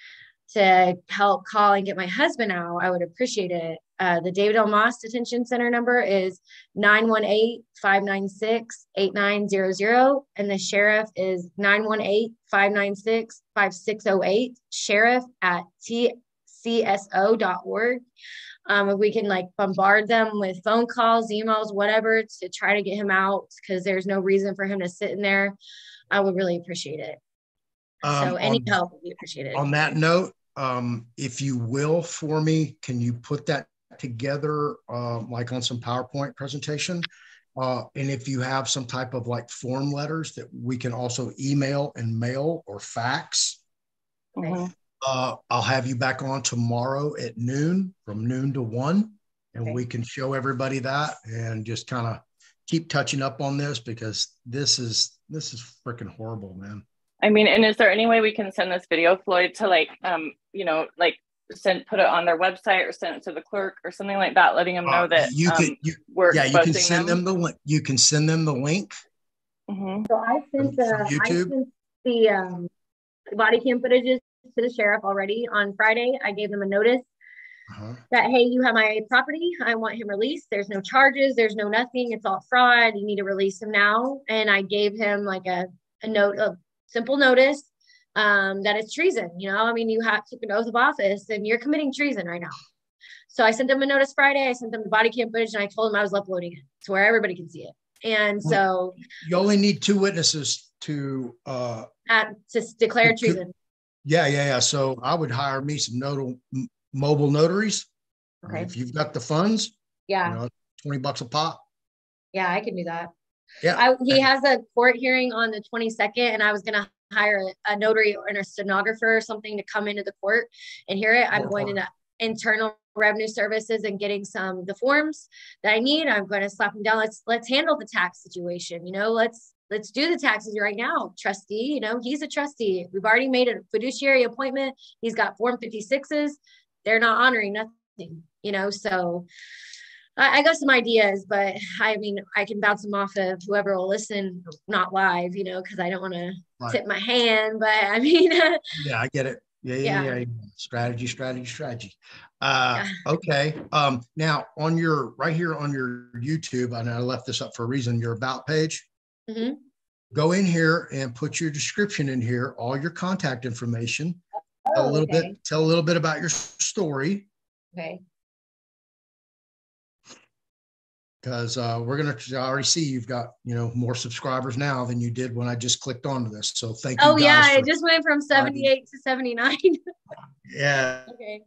to help call and get my husband out, I would appreciate it. Uh, the David L. Moss Detention Center number is 918 596 8900. And the sheriff is 918 596 5608. Sheriff at tcso.org. Um, if we can like bombard them with phone calls, emails, whatever to try to get him out because there's no reason for him to sit in there, I would really appreciate it. Um, so any on- help would be appreciated. On that note, um, if you will, for me, can you put that together, uh, like on some PowerPoint presentation? Uh, and if you have some type of like form letters that we can also email and mail or fax, Mhm. uh, I'll have you back on tomorrow at noon, from noon to one, and Okay. we can show everybody that and just kind of keep touching up on this because this is this is freaking horrible, man. I mean, and is there any way we can send this video, Floyd, to like, um, you know, like send put it on their website or send it to the clerk or something like that, letting them know Uh, that you um, can you we're yeah you can send them the link. You can send them the link. Mhm. So I sent the from I YouTube? sent the um, body cam footages to the sheriff already on Friday. I gave them a notice Uh-huh. that hey, you have my property. I want him released. There's no charges. There's no nothing. It's all fraud. You need to release him now. And I gave him like a a note of simple notice um, that it's treason. You know, I mean, you have took an oath of office and you're committing treason right now. So I sent them a notice Friday. I sent them the body cam footage and I told them I was uploading it to where everybody can see it. And so You only need two witnesses to uh at to declare To- to- treason. yeah yeah yeah. So I would hire me some notable m- mobile notaries. Okay. If you've got the funds, Yeah. you know, twenty bucks a pop. Yeah, I can do that. Yeah. I, he has a court hearing on the 22nd, and I was going to hire a, notary and a stenographer or something to come into the court and hear it. I'm going to internal revenue services and getting some the forms that I need. I'm going to slap them down. Let's let's handle the tax situation. You know, let's let's do the taxes right now. Trustee, you know, he's a trustee. We've already made a fiduciary appointment. He's got form 56s. They're not honoring nothing. You know, so I, I got some ideas, but I mean, I can bounce them off of whoever will listen, not live, you know, because I don't want to Right. tip my hand. But I mean, Yeah, I get it. Yeah, yeah, Yeah. yeah. Strategy, strategy, strategy. Uh, okay. Um, now on your right here on your YouTube, and I left this up for a reason. Your about page. Mhm. Go in here and put your description in here, all your contact information. Tell a Oh, little okay. bit. Tell a little bit about your story. okay. Because uh, we're gonna I already see you've got you know more subscribers now than you did when I just clicked onto this. So thank you. Oh yeah, guys it just went from 78 to 79. yeah. okay.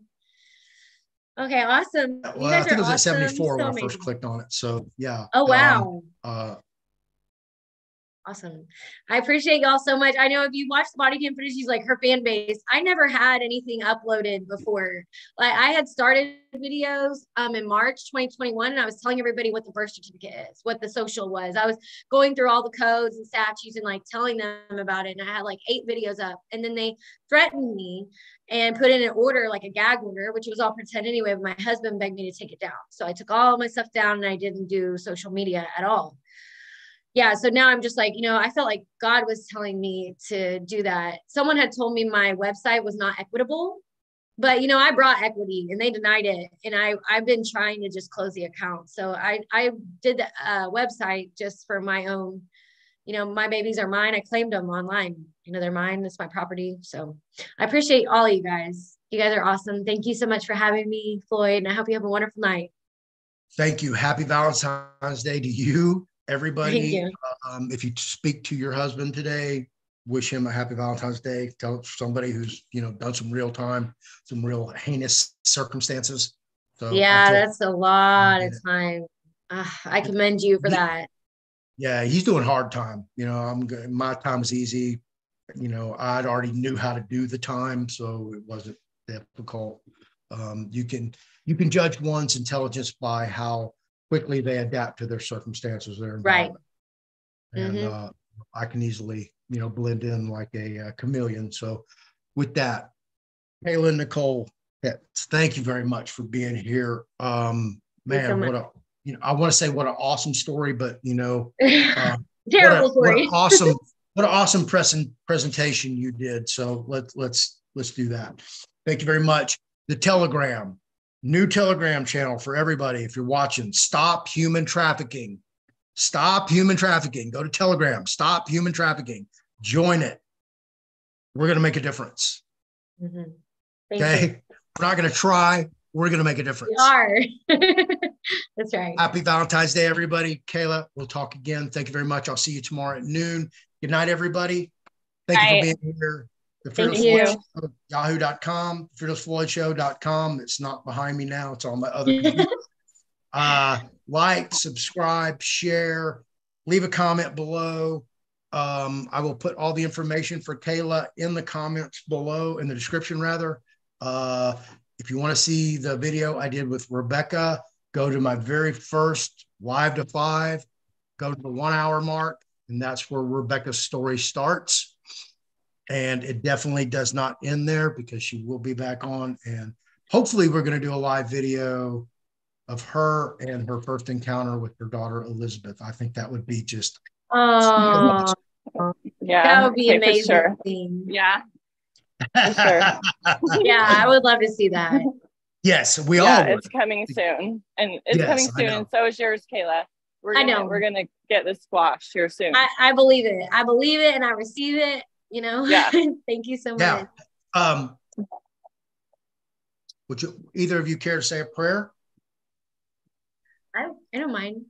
Okay, awesome. You Well, I think it was at awesome. 74 when So I first clicked on it. So yeah. Oh Um, wow. uh, Awesome. I appreciate y'all so much. I know if you watch the body cam footage, she's like her fan base. I never had anything uploaded before. Like I had started videos um in March 2021 and I was telling everybody what the birth certificate is, what the social was. I was going through all the codes and statutes and like telling them about it. And I had like eight videos up. And then they threatened me and put in an order, like a gag order, which was all pretend anyway. But my husband begged me to take it down. So I took all my stuff down and I didn't do social media at all yeah so now i'm just like you know i felt like god was telling me to do that. Someone had told me my website was not equitable but you know i brought equity and they denied it. And i i've been trying to just close the account. So i i did the uh, website just for my own you know my babies are mine. I claimed them online. You know they're mine. It's my property. So i appreciate all you guys. You guys are awesome. Thank you so much for having me floyd and i hope you have a wonderful night. Thank you. Happy valentine's day to you everybody. Um, if you speak to your husband today, wish him a happy Valentine's Day. Tell somebody who's you know done some real time, some real heinous circumstances. So yeah, that's a lot of time. Uh, I commend you for that. Yeah, he's doing hard time. You know, I'm. My time is easy. You know, I'd already knew how to do the time, so it wasn't difficult. Um, you can you can judge one's intelligence by how quickly they adapt to their circumstances, their environment. Right. And mm-hmm. uh, I can easily, you know, blend in like a, a chameleon. So, with that, Kayla Nicole, thank you very much for being here. Um, man, so what a you know, I want to say what an awesome story, but you know, uh, terrible what a, story. What awesome, what an awesome present presentation you did. So let's let's let's do that. Thank you very much. The Telegram, new telegram channel for everybody. If you're watching stop human trafficking. Stop human trafficking. Go to telegram. Stop human trafficking. Join it. We're going to make a difference. Mm-hmm. okay you. we're not going to try. We're going to make a difference. we are. That's right. Happy valentine's day everybody. Kayla we'll talk again. Thank you very much. I'll see you tomorrow at noon. Good night everybody. Thank you for being here the Fearless Floyd Show, yahoo.com, fearlessfloydshow.com. It's not behind me now, it's on my other uh, like, subscribe, share, leave a comment below. Um, I will put all the information for Kayla in the comments below, in the description rather. Uh, if you want to see the video I did with Rebecca, go to my very first live to five, go to the one hour mark, and that's where Rebecca's story starts and it definitely does not end there because she will be back on and hopefully we're going to do a live video of her and her first encounter with her daughter elizabeth i think that would be just oh yeah that would be okay, amazing sure. yeah sure. yeah i would love to see that yes we yeah, all would. it's coming soon and it's yes, coming soon and so is yours kayla we're gonna, I know. We're gonna get this squashed here soon. I, I believe it. I believe it, and I receive it, you know? Yeah. Thank you so much. Yeah um would you either of you care to say a prayer? I, I don't mind.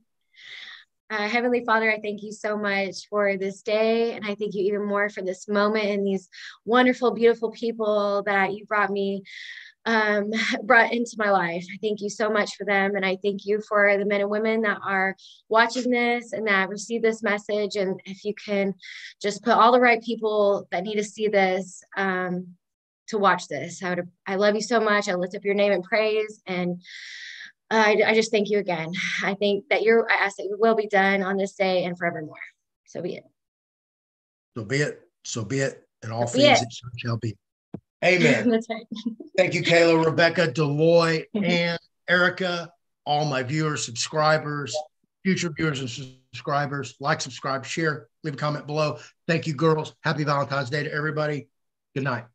Uh, Heavenly Father, I thank you so much for this day. And I thank you even more for this moment and these wonderful, beautiful people that you brought me um, brought into my life. I thank you so much for them. And I thank you for the men and women that are watching this and that receive this message. And if you can just put all the right people that need to see this um, to watch this, I would, I love you so much. I lift up your name and praise. And I, I just thank you again. I think that your, I ask that your will be done on this day and forevermore. So be it. So be it. So be it. And all so things it. it shall be. Amen. That's right. Thank you, Kayla, Rebecca, Deloy, and Arica, all my viewers, subscribers, future viewers and subscribers. Like, subscribe, share, leave a comment below. Thank you, girls. Happy Valentine's Day to everybody. Good night.